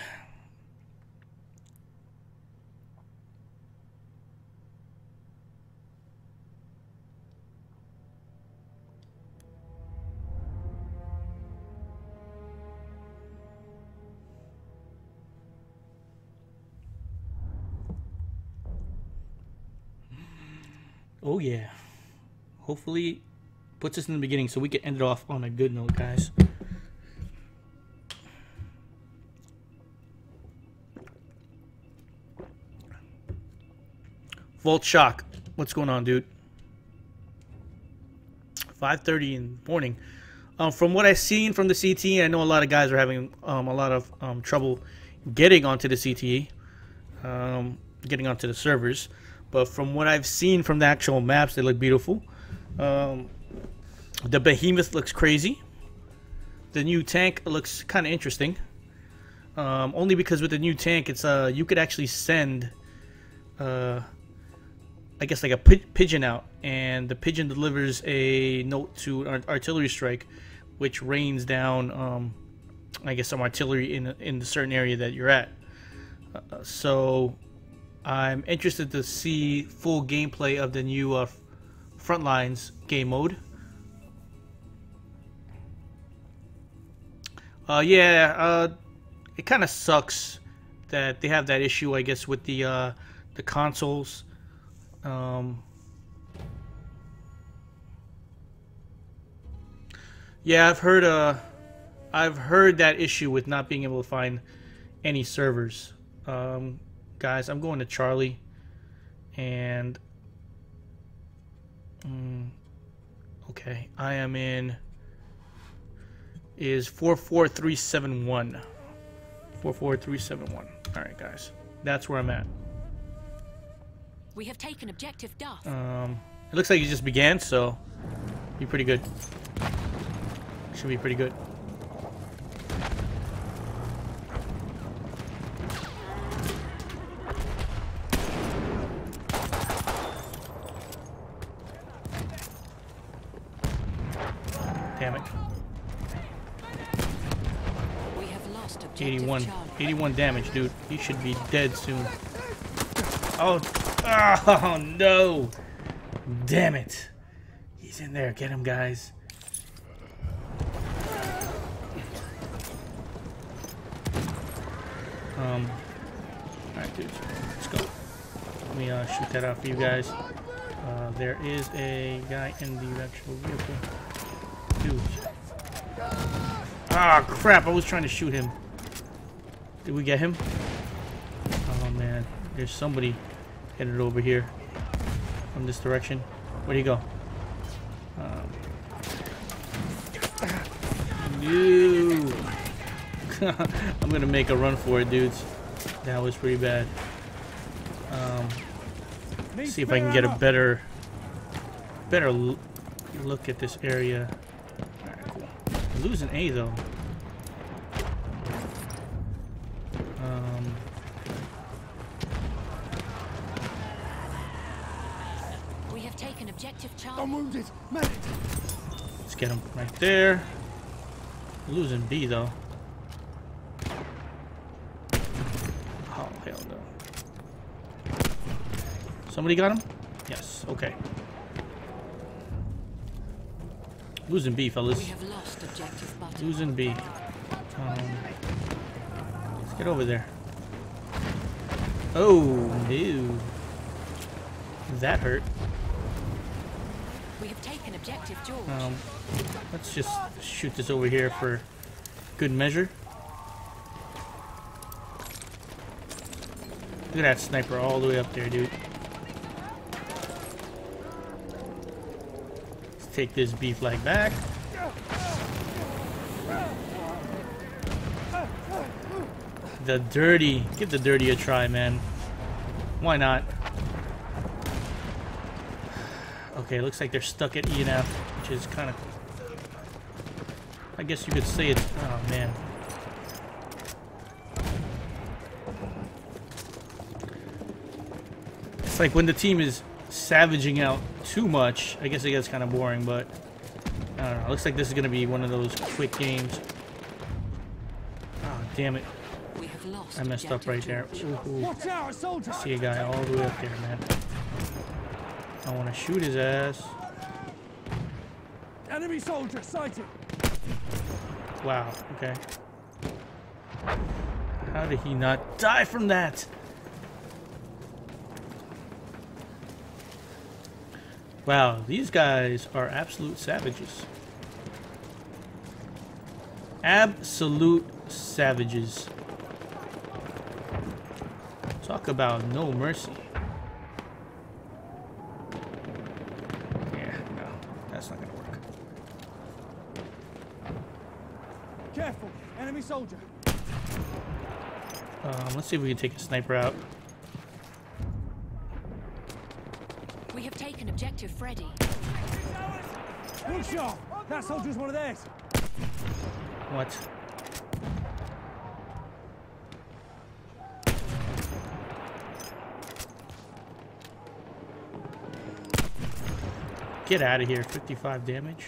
Oh yeah. Hopefully puts us in the beginning so we can end it off on a good note, guys. Volt Shock, what's going on, dude? 5.30 in the morning. Um, from what I've seen from the CTE, I know a lot of guys are having um, a lot of um, trouble getting onto the CTE, um, getting onto the servers. But from what I've seen from the actual maps, they look beautiful. Um, the Behemoth looks crazy. The new tank looks kind of interesting. Um, only because with the new tank, it's uh you could actually send, uh, I guess like a pigeon out, and the pigeon delivers a note to an artillery strike, which rains down, um, I guess some artillery in in the certain area that you're at. Uh, so, I'm interested to see full gameplay of the new uh, Frontlines game mode. Uh, yeah, uh, it kind of sucks that they have that issue, I guess, with the uh, the consoles. Um, yeah, I've heard uh, I've heard that issue with not being able to find any servers. Um, guys, I'm going to Charlie, and um, okay, I am in is 44371. 44371. Alright, guys. That's where I'm at. We have taken objective Duff. Um, it looks like you just began, so be pretty good. Should be pretty good. Damn it. 81. 81 damage, dude. He should be dead soon. Oh, [laughs] oh no. Damn it. He's in there. Get him, guys. Um, alright, dude. Let's go. Let me uh, shoot that out for you guys. Uh, there is a guy in the actual vehicle. Dude. Ah, crap. I was trying to shoot him. Did we get him? Oh man, there's somebody headed over here from this direction. Where'd he go? Um, no. [laughs] I'm gonna make a run for it, dudes. That was pretty bad. Um, see if I can get a better, better look at this area. Alright, cool. losing A though. I'm wounded. Medic. Let's get him right there. Losing B though. Oh hell no. Somebody got him? Yes. Okay. Losing B, fellas. Losing B. Um, let's get over there. Oh no. That hurt. We have taken objective George. Um, let's just shoot this over here for good measure. Look at that sniper all the way up there, dude. Let's take this B flag back. The dirty. Give the dirty a try, man. Why not? Okay, looks like they're stuck at E and F, which is kind of... I guess you could say it... Oh, man. It's like when the team is savaging out too much, I guess it gets kind of boring, but... I don't know. Looks like this is going to be one of those quick games. Oh, damn it. I messed up right there. Ooh, ooh. I see a guy all the way up there, man. I want to shoot his ass. Enemy soldier sighted. Wow, okay. How did he not die from that? Wow, these guys are absolute savages. Absolute savages. Talk about no mercy. soldier. Um, let's see if we can take a sniper out. We have taken objective Freddy. Good shot. That soldier's one of theirs. What? Get out of here. 55 damage.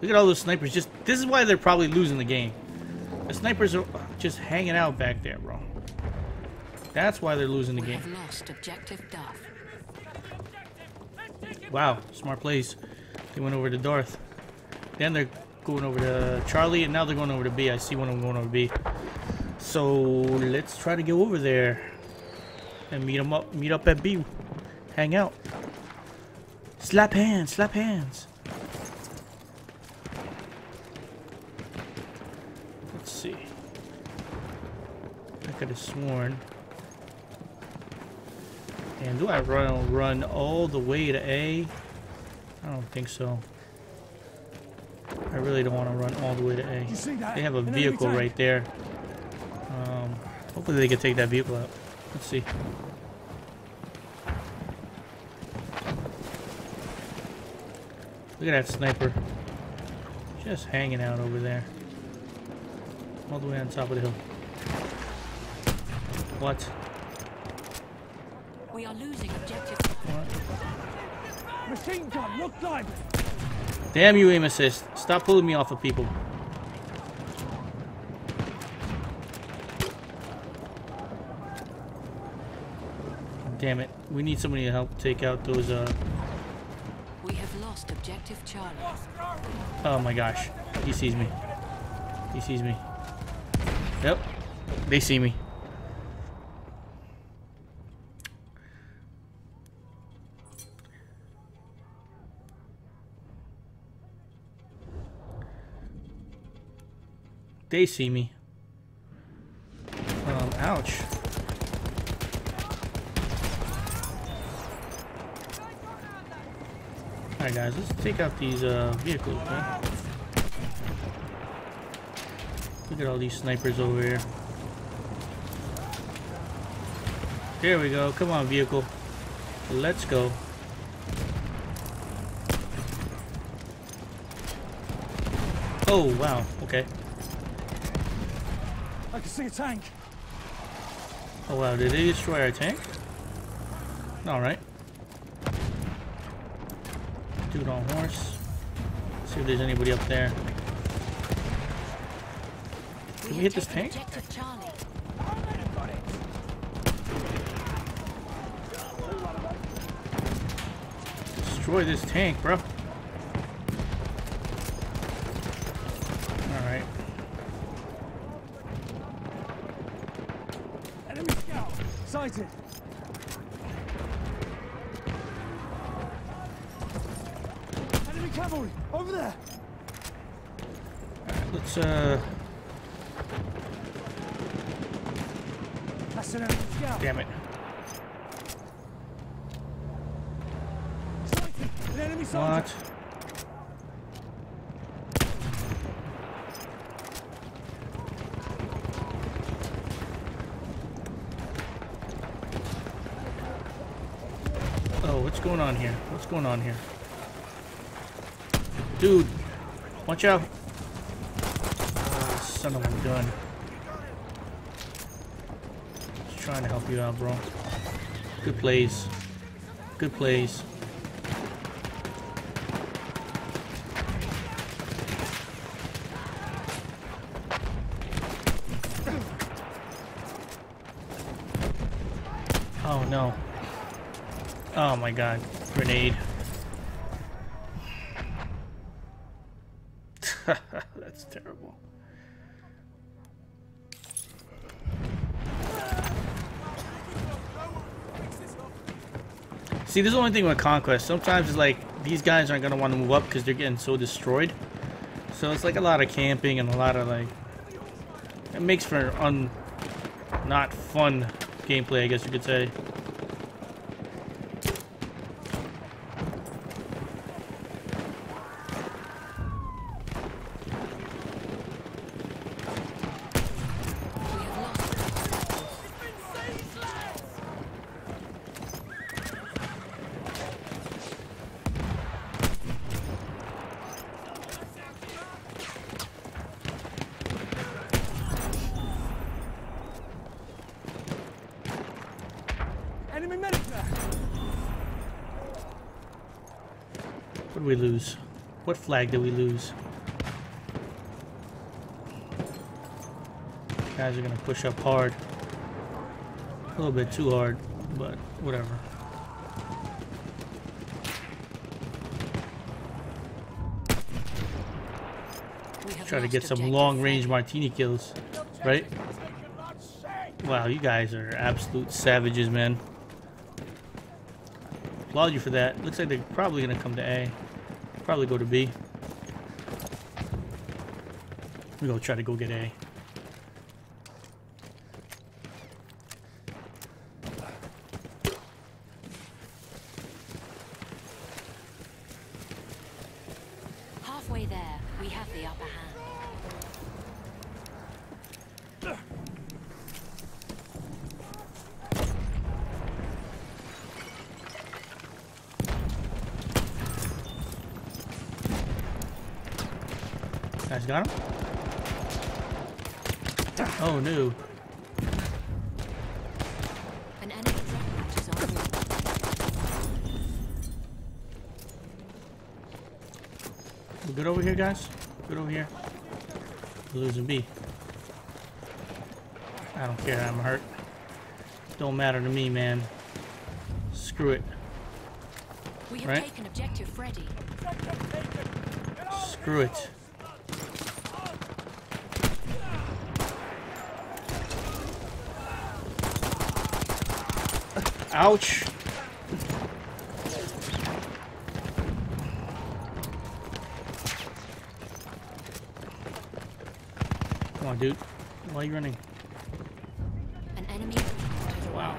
Look at all those snipers. Just This is why they're probably losing the game. The snipers are just hanging out back there, bro. That's why they're losing the We game. have lost objective Duff. Wow, smart plays. They went over to Darth. Then they're going over to Charlie, and now they're going over to B. I see one of them going over to B. So let's try to go over there and meet them up. Meet up at B. Hang out. Slap hands. Slap hands. Let's see. I could have sworn. And do I run run all the way to A? I don't think so. I really don't want to run all the way to A. You see that? They have a vehicle right there. Um, hopefully they can take that vehicle out. Let's see. Look at that sniper. Just hanging out over there. All the way on top of the hill. What? We are losing objective. Machine gun, look like. Damn you, aim assist. Stop pulling me off of people. Damn it. We need somebody to help take out those, uh... We have lost objective Charlie. Oh my gosh. He sees me. He sees me. Yep. They see me. They see me. Um, ouch. Alright guys, let's take out these uh, vehicles, man. Look at all these snipers over here. There we go. Come on, vehicle. Let's go. Oh, wow. Okay. See a tank. Oh, wow. Did they destroy our tank? Alright. Dude on horse. See if there's anybody up there. Can we hit this tank? Destroy this tank, bro. Alright. Enemy scout. Sighted. Enemy cavalry. Over there. Let's, uh... That's an enemy scout. Damn it. Sighted. An enemy soldier. What? Oh, what's going on here? What's going on here? Dude, watch out. Ah, son of a gun. Just trying to help you out, bro. Good plays. Good plays. Oh no. Oh my god. Grenade. [laughs] That's terrible. See, this is the only thing with Conquest. Sometimes it's like, these guys aren't going to want to move up because they're getting so destroyed. So it's like a lot of camping and a lot of like... It makes for un... Not fun gameplay, I guess you could say. Enemy medic there. What did we lose? What flag that we lose? Guys are gonna push up hard. A little bit too hard, but whatever. Try to get some long-range martini kills, right? Wow, you guys are absolute savages, man. Applaud you for that. Looks like they're probably gonna come to A. Probably go to B. We go try to go get A. Halfway there, we have the upper hand. Guys got him? Oh no. An enemy is on route. Good over here, guys? Good over here. We're losing B. I don't care. I'm hurt. Don't matter to me, man. Screw it. We have Right. taken objective Freddy. Screw it. Ouch. Come on, dude. Why are you running? An enemy Wow.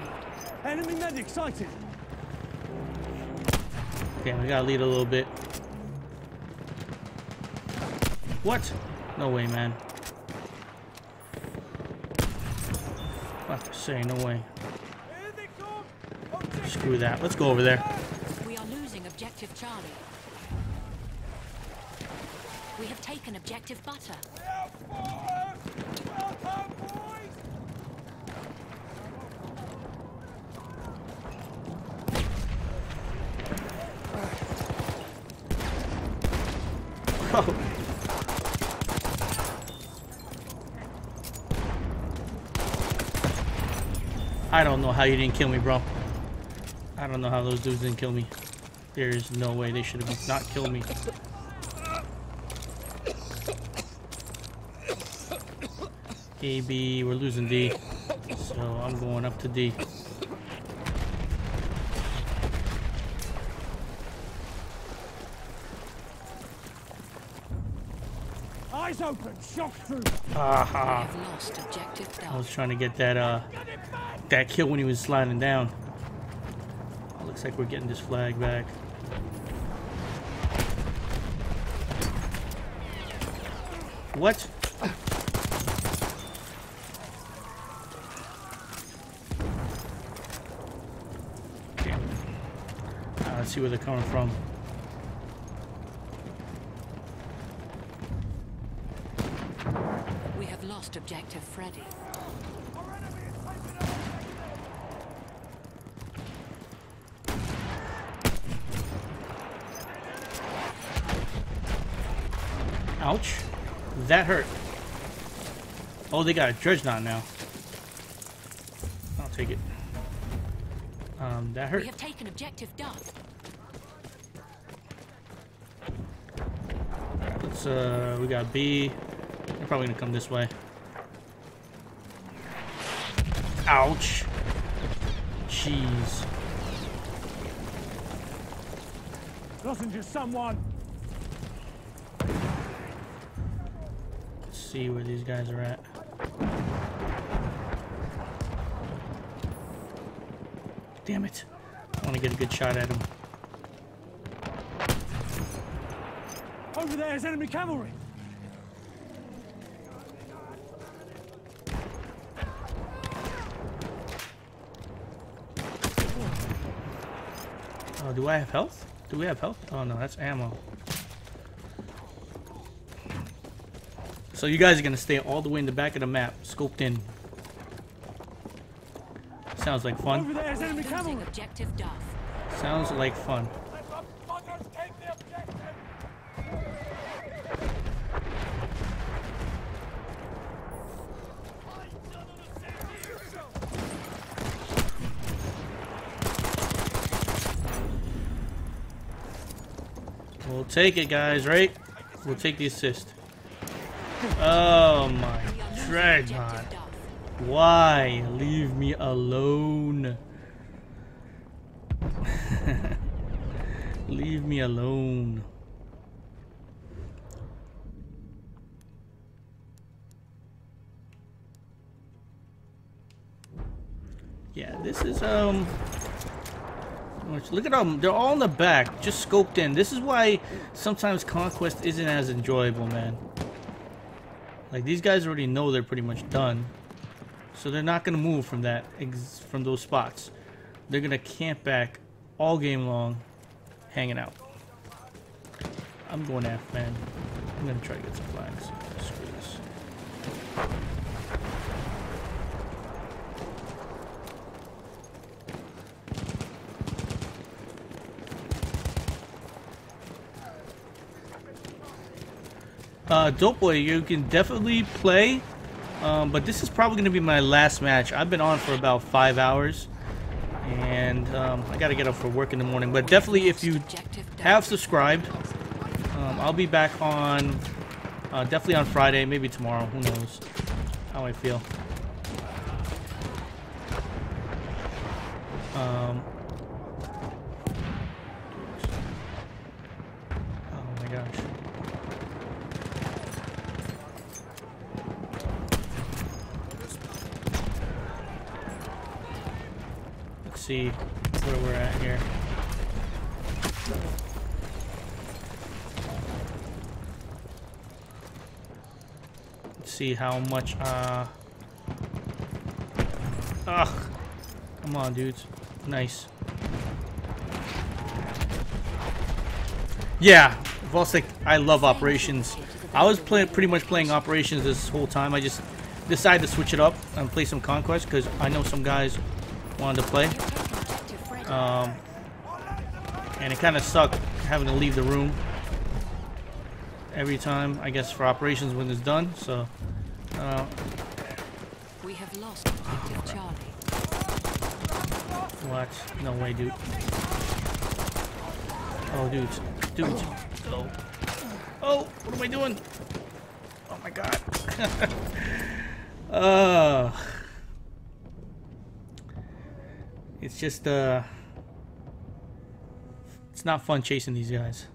Enemy medic sighted. Okay, we gotta lead a little bit. What? No way, man. What to say? No way. Screw that. Let's go over there. We are losing objective Charlie. We have taken objective Butter. Oh. [laughs] I don't know how you didn't kill me, bro. I don't know how those dudes didn't kill me. There's no way they should have not killed me. A, B, we're losing D. So I'm going up to D. Eyes open. Shock through. Aha. We have lost objective I was trying to get that uh that kill when he was sliding down. Looks like we're getting this flag back. What? Okay. Uh, let's see where they're coming from. We have lost objective Freddy. Ouch. That hurt. Oh, they got a dreadnought now. I'll take it. Um, that hurt. We have taken objective Duff. Let's, uh, we got B. They're probably gonna come this way. Ouch. Jeez. Losing just someone. See where these guys are at. Damn it. I want to get a good shot at him. Over there is enemy cavalry. Oh, do I have health? Do we have health? Oh no, that's ammo. So you guys are gonna stay all the way in the back of the map, scoped in. Sounds like fun. Over there's enemy Losing cavalry. objective Duff. Sounds like fun. We'll take it, guys, right? We'll take the assist. Oh my dreadnought. Why? Leave me alone. [laughs] Leave me alone. Yeah, this is um Look at them. They're all in the back, just scoped in. This is why sometimes Conquest isn't as enjoyable, man. Like, these guys already know they're pretty much done. So they're not going to move from that, from those spots. They're going to camp back all game long, hanging out. I'm going F, man. I'm going to try to get some flags. Screw this. Uh, Dope Boy, you can definitely play, um, but this is probably going to be my last match. I've been on for about five hours, and um, I got to get up for work in the morning. But definitely, if you have subscribed, um, I'll be back on, uh, definitely on Friday, maybe tomorrow. Who knows how I feel. Um, oh my gosh. Let's see where we're at here. Let's see how much, uh... Ugh! Come on, dudes. Nice. Yeah, Volstic, I love operations. I was playing, pretty much playing operations this whole time. I just decided to switch it up and play some conquest because I know some guys wanted to play. Um, and it kind of sucked having to leave the room every time, I guess, for operations when it's done. So, uh, We have lost objective Charlie. what? No way, dude. Oh, dudes. Dudes. Oh. Oh, what am I doing? Oh my god. [laughs] uh, it's just, uh, it's not fun chasing these guys.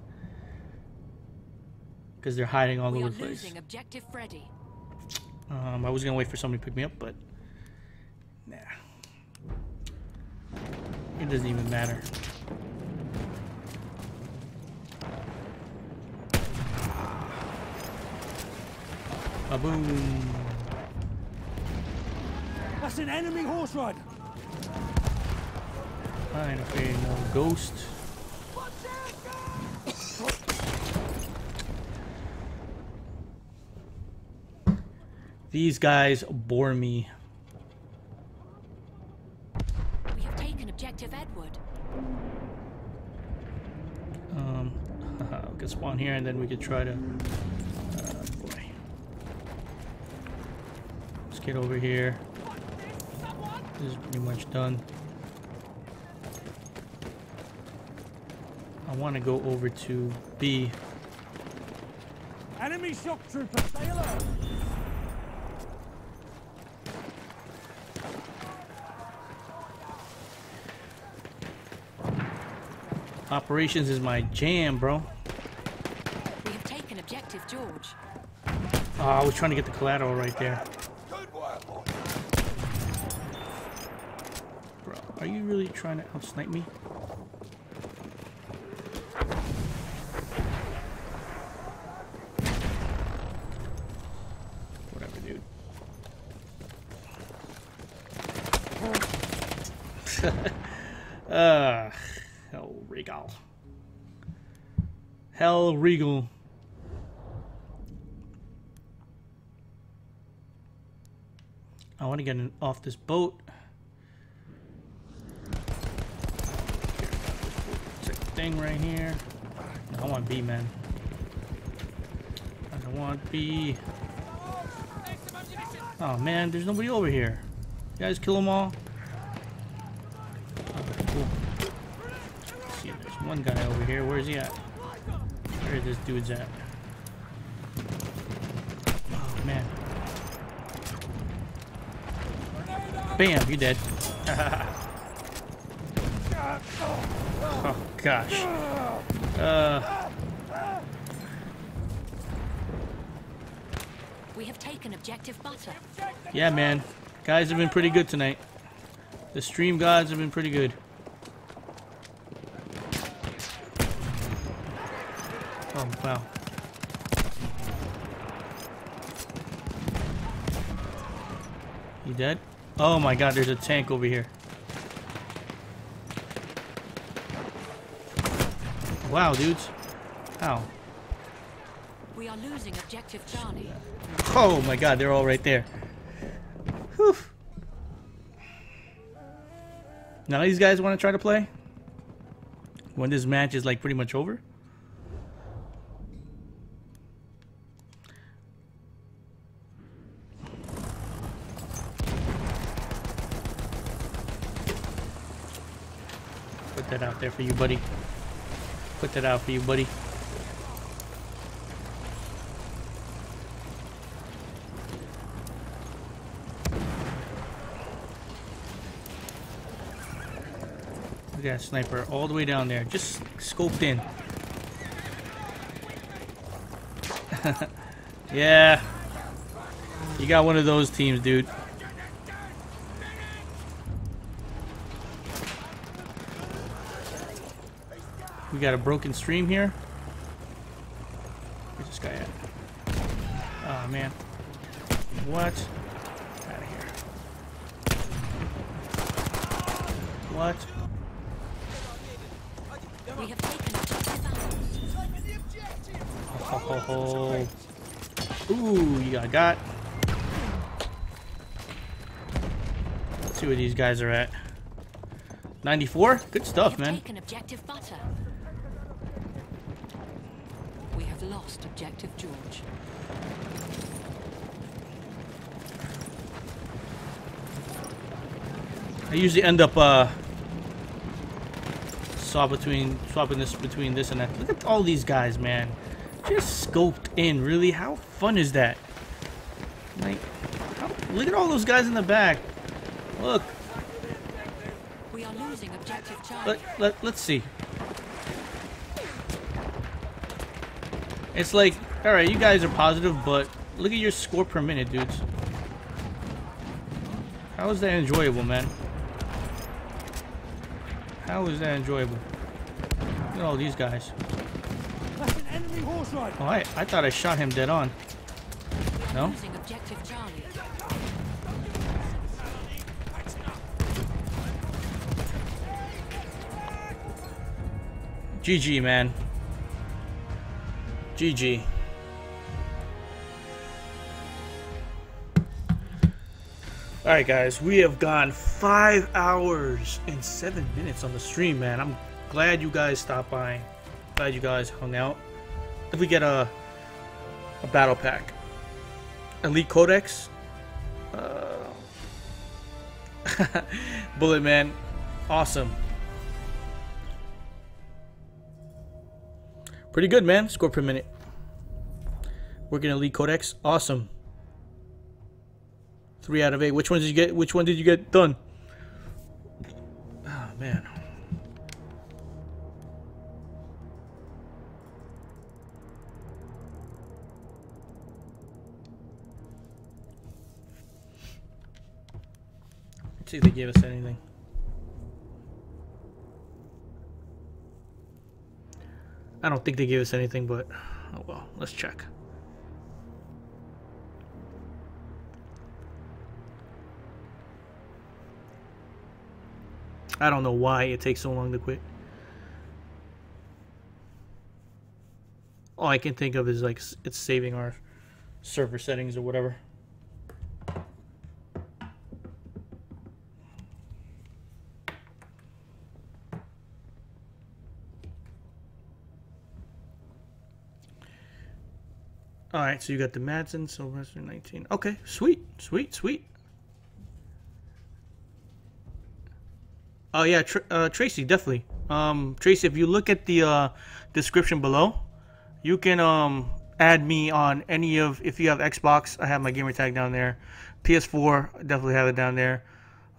Because they're hiding all We over the place. objective Freddy. Um, I was gonna wait for somebody to pick me up, but nah, it doesn't even matter. A boom! That's an enemy horse rider. I ain't afraid of no ghost. These guys bore me. We have taken objective Edward. Um, [laughs] we could spawn here and then we could try to. Uh, boy. Let's get over here. This is pretty much done. I want to go over to B. Enemy shock trooper. Stay alert. Operations is my jam, bro. We have taken objective George. Oh, I was trying to get the collateral right there. Bro, are you really trying to outsnipe me? Royal Regal. I want to get off this boat. This thing right here. I want B, man. I want B. Oh man, there's nobody over here. You guys kill them all. cool. see, there's one guy over here. Where's he at? Where this dude's at? Oh man. Bam, you're dead. [laughs] oh gosh. Uh. We have taken objective butter. Yeah, man. Guys have been pretty good tonight. The stream gods have been pretty good. Oh, wow. You dead? Oh my god, there's a tank over here. Wow, dudes. How? We are losing objective Charlie. Oh my god, they're all right there. Whew. Now these guys want to try to play? When this match is like pretty much over? That out there for you, buddy. Put that out for you, buddy. Look at that sniper all the way down there, just scoped in. [laughs] yeah. You got one of those teams, dude. We got a broken stream here. Where's this guy at? Oh man. What? Out of here. What? We have taken objective Ho, ho, ho. Ooh, you got got. Let's see where these guys are at. 94? Good stuff, man. Taken objective butter. We have lost objective George. I usually end up uh swap between swapping this between this and that. Look at all these guys, man. Just scoped in, really. How fun is that? Like, how, look at all those guys in the back. Look. We are losing objective Charlie. Let, let, let's see. It's like, alright, you guys are positive, but look at your score per minute, dudes. How is that enjoyable, man? How is that enjoyable? Look at all these guys. That's an enemy horse rider. Oh, I, I thought I shot him dead on. No? Losing objective Charlie. GG, man. GG. Alright, guys, we have gone five hours and seven minutes on the stream, man. I'm glad you guys stopped by. Glad you guys hung out. If we get a, a battle pack, Elite Codex, uh, [laughs] Bullet Man, awesome. Pretty good, man. Score per minute. Working Elite Codex, awesome. Three out of eight. Which one did you get? Which one did you get done? Oh man. Let's see if they gave us anything. I don't think they gave us anything, but oh well. Let's check. I don't know why it takes so long to quit. All I can think of is like it's saving our server settings or whatever. All right, so you got the Madsen, Selbstlader 19. Okay, sweet, sweet, sweet. Oh yeah, Tr uh, Tracy, definitely. Um, Tracy, if you look at the uh, description below, you can um, add me on any of. If you have Xbox, I have my gamer tag down there. PS4, definitely have it down there.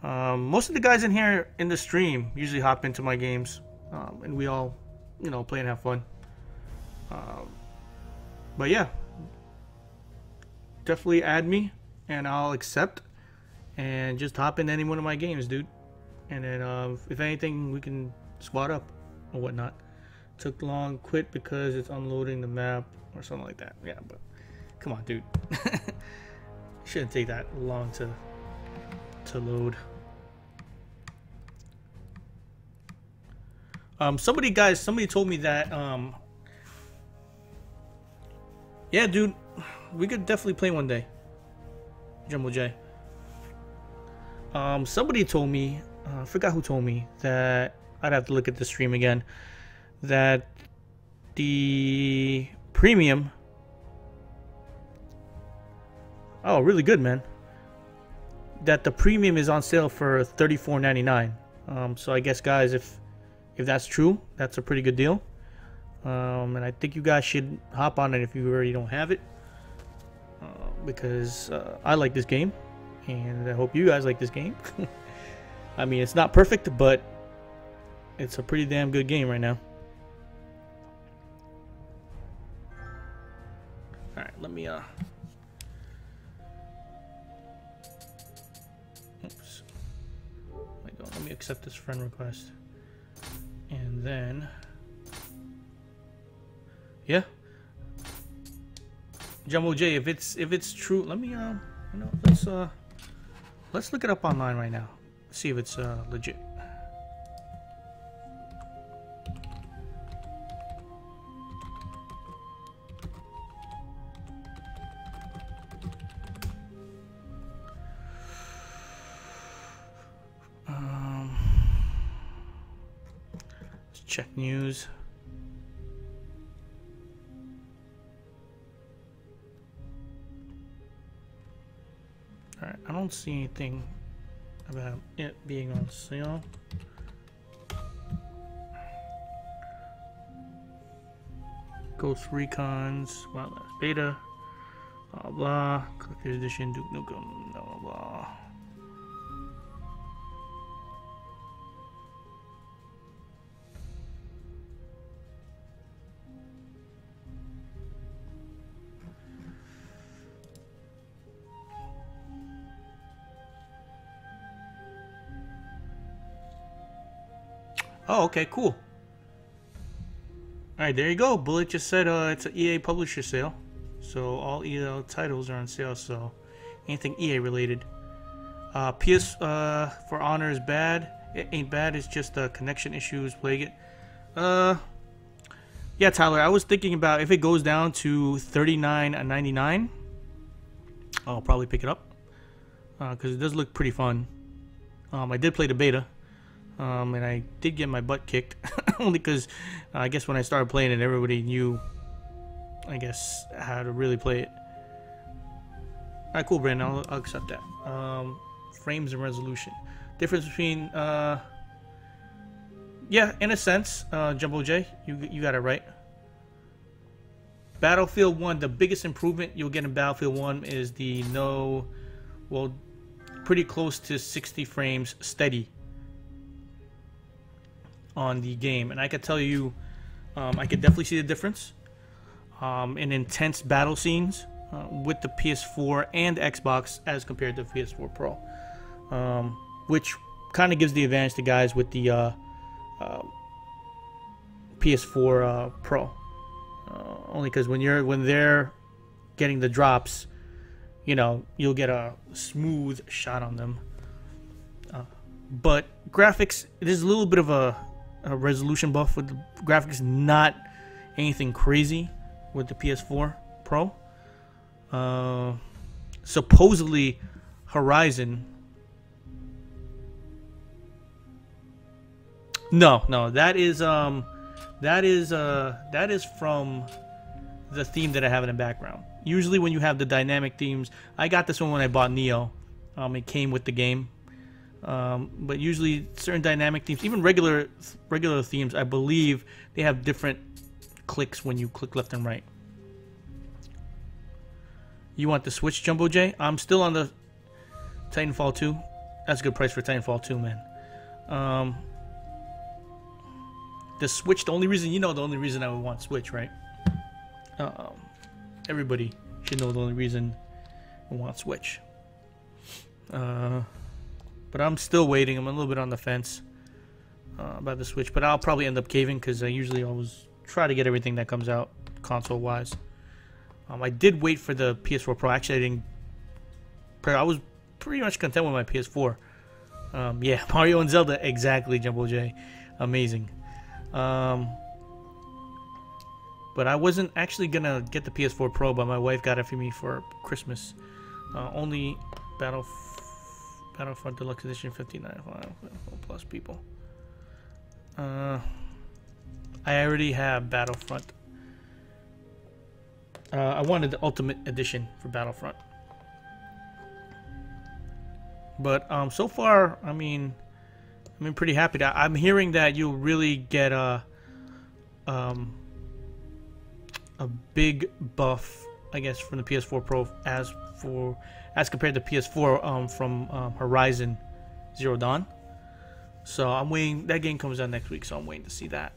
Um, most of the guys in here in the stream usually hop into my games, um, and we all, you know, play and have fun. Um, but yeah, definitely add me, and I'll accept, and just hop in any one of my games, dude. And then, uh, if anything, we can squad up or whatnot. Took long, quit because it's unloading the map or something like that. Yeah, but come on, dude. [laughs] Shouldn't take that long to to load. Um, somebody, guys, somebody told me that. Um, yeah, dude, we could definitely play one day. Jumbo J. Um, somebody told me, uh, I forgot who told me that I'd have to look at the stream again. That the premium. Oh, really good, man. That the premium is on sale for thirty-four ninety-nine. Um, so I guess, guys, if if that's true, that's a pretty good deal. Um, and I think you guys should hop on it if you already don't have it. Uh, because uh, I like this game, and I hope you guys like this game. [laughs] I mean, it's not perfect, but it's a pretty damn good game right now. Alright, let me, uh... Oops. Let me accept this friend request. And then... Yeah. Jumbo J, if it's if it's true, let me um, you know, let's uh, let's look it up online right now. See if it's uh legit. Um, let's check news. I don't see anything about it being on sale. Ghost Recons, Wildlands Beta, blah blah, Collector's Edition, Duke Nukem, blah blah blah. Oh, okay, cool. Alright, there you go. Bullet just said uh, it's an EA publisher sale. So all EA titles are on sale, so anything EA related. Uh, PS uh, for Honor is bad. It ain't bad, it's just uh, connection issues plague it. Uh, yeah, Tyler, I was thinking about if it goes down to 39.99, I'll probably pick it up. Because uh, it does look pretty fun. Um, I did play the beta. Um, and I did get my butt kicked [laughs] only because uh, I guess when I started playing it, everybody knew, I guess, how to really play it. All right, cool, Brandon. I'll, I'll accept that. Um, frames and resolution. Difference between, uh, yeah, in a sense, uh, Jumbo J, you you got it right. Battlefield 1, the biggest improvement you'll get in Battlefield 1 is the no, well, pretty close to 60 frames steady on the game, and I could tell you, um, I could definitely see the difference um, in intense battle scenes uh, with the PS4 and Xbox as compared to the PS4 Pro, um, which kind of gives the advantage to guys with the uh, uh, PS4 uh, Pro. Uh, only because when you're when they're getting the drops, you know you'll get a smooth shot on them. Uh, but graphics, there's a little bit of a a resolution buff with the graphics, not anything crazy with the PS4 Pro. Uh, supposedly, Horizon. No, no, that is um, that is uh, that is from the theme that I have in the background. Usually when you have the dynamic themes, I got this one when I bought Nioh. Um, it came with the game. Um, but usually certain dynamic themes, even regular regular themes, I believe they have different clicks when you click left and right. You want the Switch Jumbo J? I'm still on the Titanfall 2. That's a good price for Titanfall 2, man. Um, the Switch, the only reason, you know the only reason I would want Switch, right? Um, everybody should know the only reason I want Switch. Uh, but I'm still waiting. I'm a little bit on the fence uh, about the Switch, but I'll probably end up caving because I usually always try to get everything that comes out console-wise. Um, I did wait for the PS4 Pro. Actually, I didn't. I was pretty much content with my PS4. Um, yeah, [laughs] Mario and Zelda, exactly, Jumbo J. Amazing. Um, but I wasn't actually gonna get the PS4 Pro, but my wife got it for me for Christmas. Uh, only Battle Battlefront Deluxe Edition 59 plus people. Uh, I already have Battlefront. Uh, I wanted the Ultimate Edition for Battlefront. But um, so far, I mean, I mean, pretty happy. I'm hearing that you'll really get a um, a big buff, I guess, from the PS4 Pro as for as compared to PS4 um, from um, Horizon Zero Dawn. So I'm waiting. That game comes out next week, so I'm waiting to see that.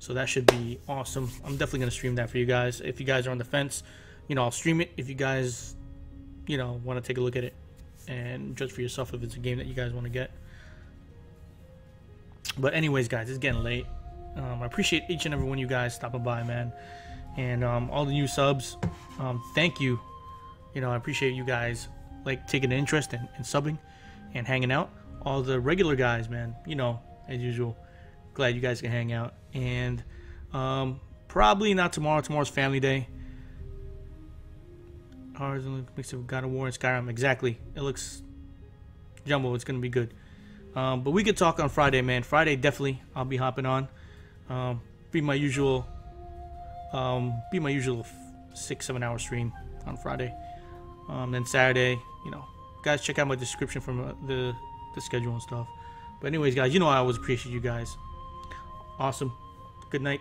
So that should be awesome. I'm definitely gonna stream that for you guys. If you guys are on the fence, you know, I'll stream it. If you guys, you know, want to take a look at it and judge for yourself if it's a game that you guys want to get. But anyways, guys, it's getting late. Um, I appreciate each and every one of you guys stopping by, man, and um, all the new subs. Um, thank you. You know, I appreciate you guys like taking an interest in, in subbing and hanging out. All the regular guys, man. You know, as usual. Glad you guys can hang out. And um, probably not tomorrow. Tomorrow's family day. Ours mix of God of War and Skyrim. Exactly. It looks jumbo. It's gonna be good. Um, but we could talk on Friday, man. Friday definitely. I'll be hopping on. Um, be my usual. Um, be my usual six seven hour stream on Friday. Um, then Saturday, you know, guys, check out my description from uh, the the schedule and stuff. But anyways, guys, you know I always appreciate you guys. Awesome. Good night.